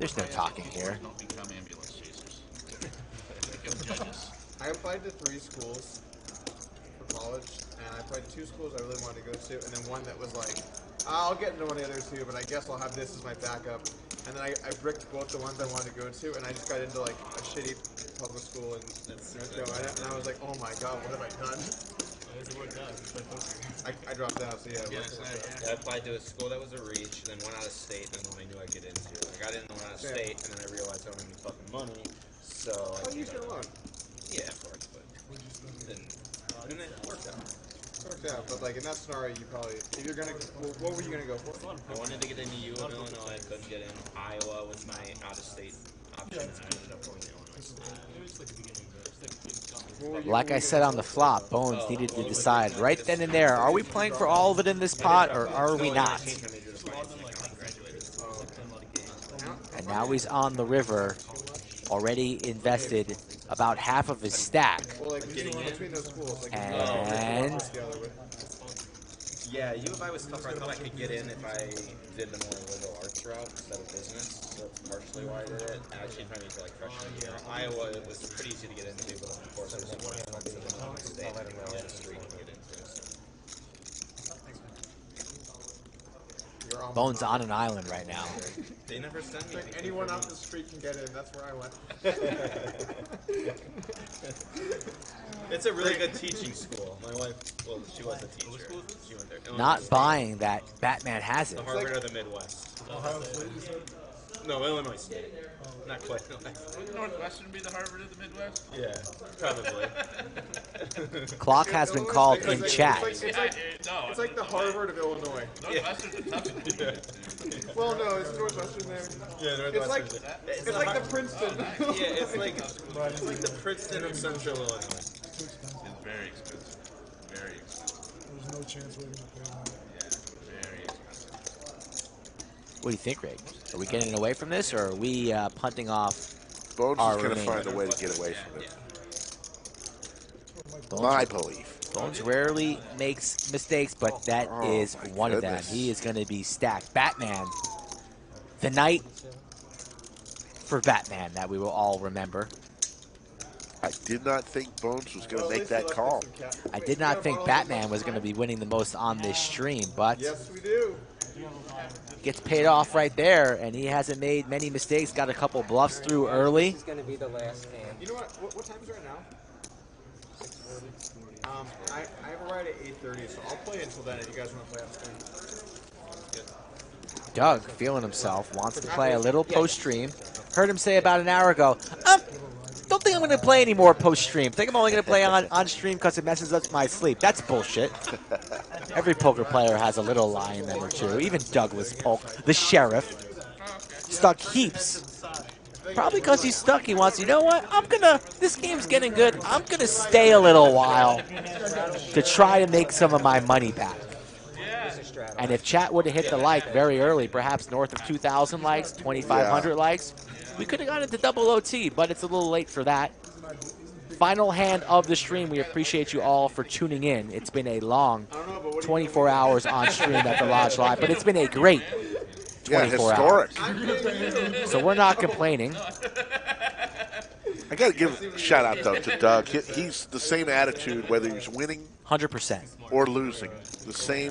there's no talking here. Don't become ambulance chasers. Become judges. I applied to three schools for college, and I applied to two schools I really wanted to go to, and then one that was like, I'll get into one of the other two, but I guess I'll have this as my backup. And then I, I bricked both the ones I wanted to go to, and I just got into like a shitty public school in North Carolina, and I was like, oh my god, what have I done? I, I dropped out, so yeah. Yeah, what- so, what's I yeah. applied to a school that was a reach, then went out of state, and then I knew I'd get into. I got in the out of Yeah. state, and then I realized I don't have any fucking money, so Oh, I you came should out. alone. Yeah, of course, but then, and it worked out. Worked out, but like in that scenario, you probably if you're gonna, well, what were you gonna go for? I wanted to get into U of Illinois, I couldn't get in. Iowa was my out-of-state option, and I ended up going to Illinois State. What were you- Like I said on the flop, Bones needed to decide right then and there, are we playing for all of it in this pot or are we not? Changed my major to finance and accounting, graduated. And now he's on the river, already invested about half of his stack. Well, like between, between those schools, like And the other way. Yeah, U of I was tougher. I thought I could get in if I did the more liberal arts route instead of business. So that's partially why I did it. I changed my major like freshman year. Iowa it was pretty easy to get into, but of course I was State. Really had a street to into. So. You're almost Bones on an island right now. They never sent me. Like anyone for off the street can get in. That's where I went. It's a really good teaching school. My wife, well, she was a teacher. She went there. Not buying that Batman has it. The Harvard of the Midwest. Ohio State, you said? No, Illinois State. Not quite. Would Northwestern be the Harvard of the Midwest? yeah, probably. Clock has been called It's in like- chat. It's like, it's like, Yeah, no, it's like the Harvard of Illinois. Northwestern's a tough one. Well, no, it's Northwestern there. Yeah, It's like Northwestern. it's like the Princeton. Yeah, it's like it's like the Princeton of Central Illinois. It's very expensive. Very expensive. There's no chance we're gonna pay that. Yeah, very expensive. What do you think, Rick? Are we getting away from this or are we uh, punting off? Bones Our is going to find a way to get away from it. Bones, My belief. Bones rarely makes mistakes, but that is Oh, my one of them. He is going to be stacked. Batman, the night for Batman that we will all remember. I did not think Bones was going to make that call. I did not think Batman was going to be winning the most on this stream, but Yes, we do. Gets paid off right there, and he hasn't made many mistakes. Got a couple bluffs through early. It's going to be the last hand. You know what? What, what time is right now? Um, I, I have a ride at 8.30, so I'll play until then if you guys want to play on stream. Doug, feeling himself, wants to play a little post stream. Heard him say about an hour ago, um, don't think I'm going to play any more post stream. Think I'm only going to play on, on stream because it messes up my sleep. That's bullshit. Every poker player has a little lie in them or two. Even Douglas Polk, the sheriff, stuck heaps. Probably because he's stuck. He wants, you know what? I'm going to, this game's getting good. I'm going to stay a little while to try to make some of my money back. And if chat would have hit the like very early, perhaps north of 2,000 likes, 2,500 likes, we could have gone into double OT, but it's a little late for that. Final hand of the stream. We appreciate you all for tuning in. It's been a long 24 hours on stream at the Lodge Live, but it's been a great Yeah, 24 historic. hours. So we're not complaining. I got to give a shout out though to Doug. He, he's the same attitude whether he's winning 100%. or losing. The same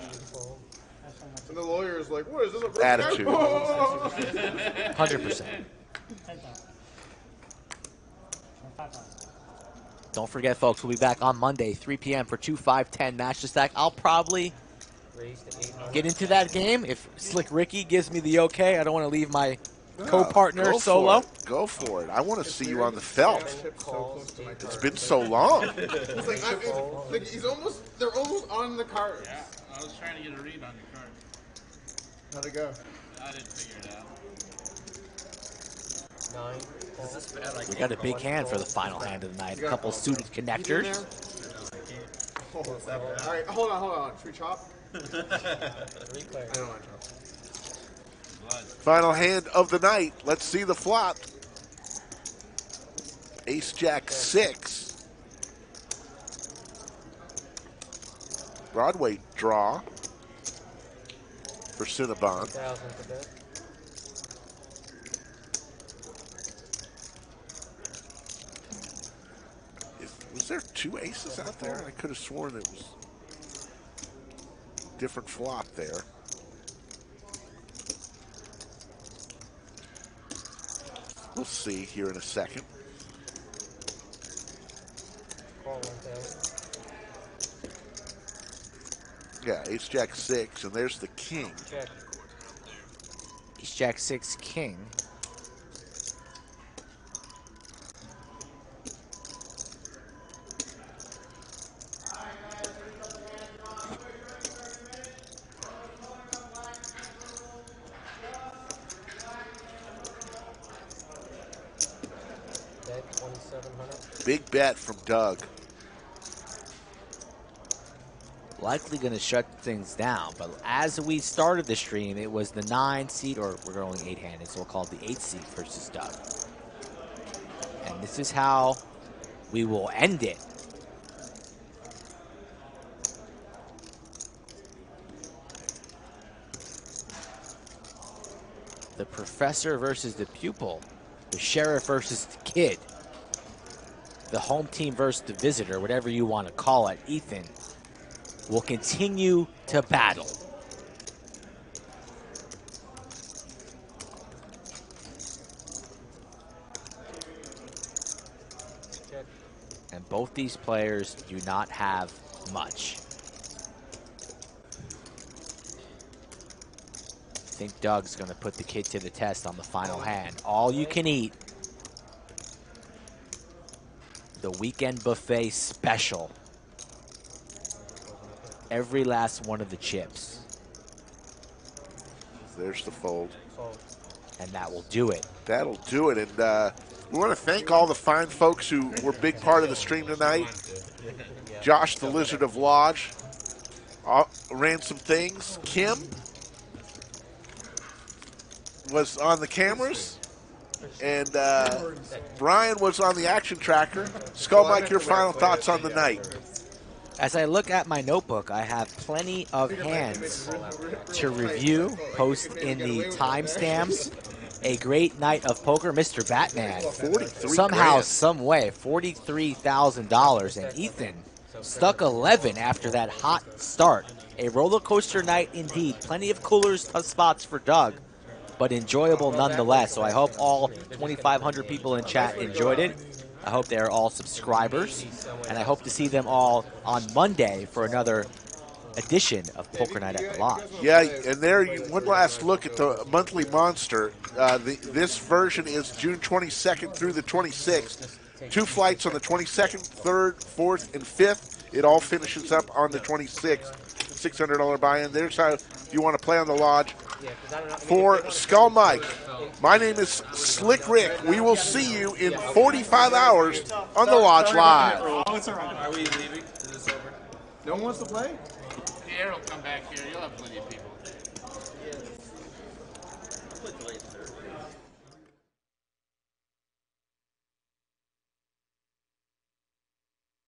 And the lawyer is like, what is this? A attitude. 100%. Don't forget, folks, we'll be back on Monday, 3 p.m. for 2 5 10 match to stack. I'll probably Raise to 800. get into that game if Slick Ricky gives me the okay. I don't want to leave my co partner Go for solo. it. Go for it. I want to see you on the felt. It's been so long. He's like, I'm, it's, like, he's almost, they're almost on the card. Yeah, I was trying to get a read on your card. How'd it go? I didn't figure it out. Nine. Is this bad? Like We got a big hand for the final hand of the night. A couple suited connectors. Hold All right, hold on, hold on. Should we chop? I don't want chop. Final hand of the night. Let's see the flop. Ace Jack 6. Broadway draw for Cinnabon. 2,000 to bet. Is, was there two aces out there? I could have sworn it was different flop there. We'll see here in a second. Yeah, ace jack six, and there's the king. Ace Jack 6 King. Big bet from Doug. Likely going to shut things down, but as we started the stream, it was the nine seed, or we're going eight handed, so we'll call it the eight seed versus Doug. And this is how we will end it. The professor versus the pupil, the sheriff versus the kid, the home team versus the visitor, whatever you want to call it. Ethan will continue to battle. And both these players do not have much. I think Doug's going to put the kid to the test on the final hand. All you can eat. The weekend buffet special. Every last one of the chips. There's the fold. And that will do it. That'll do it. And uh, we want to thank all the fine folks who were a big part of the stream tonight. Josh, the Lizard of Lodge, uh, ran some things. Kim was on the cameras. And uh, Brian was on the action tracker. Skull Mike, your final thoughts on the night. As I look at my notebook, I have plenty of hands to review, post in the timestamps a great night of poker, Mr. Batman. 43 Somehow, grand. some way, forty-three thousand dollars, and Ethan stuck eleven after that hot start. A roller coaster night indeed. Plenty of coolers tough spots for Doug, but enjoyable nonetheless. So I hope all 2,500 people in chat enjoyed it. I hope they are all subscribers, and I hope to see them all on Monday for another edition of Poker Night at the Lodge. Yeah, and there, you, one last look at the monthly monster. Uh, the, this version is June 22nd through the 26th. Two flights on the 22nd, 3rd, 4th, and 5th. It all finishes up on the 26th. $600 buy-in. There's how you want to play on the lodge. For Skull Mike, my name is Slick Rick. We will see you in 45 hours on the Lodge Live. Oh, it's alright. Are we leaving? Is this over? No one wants to play? Pierre will come back here. You'll have plenty of people.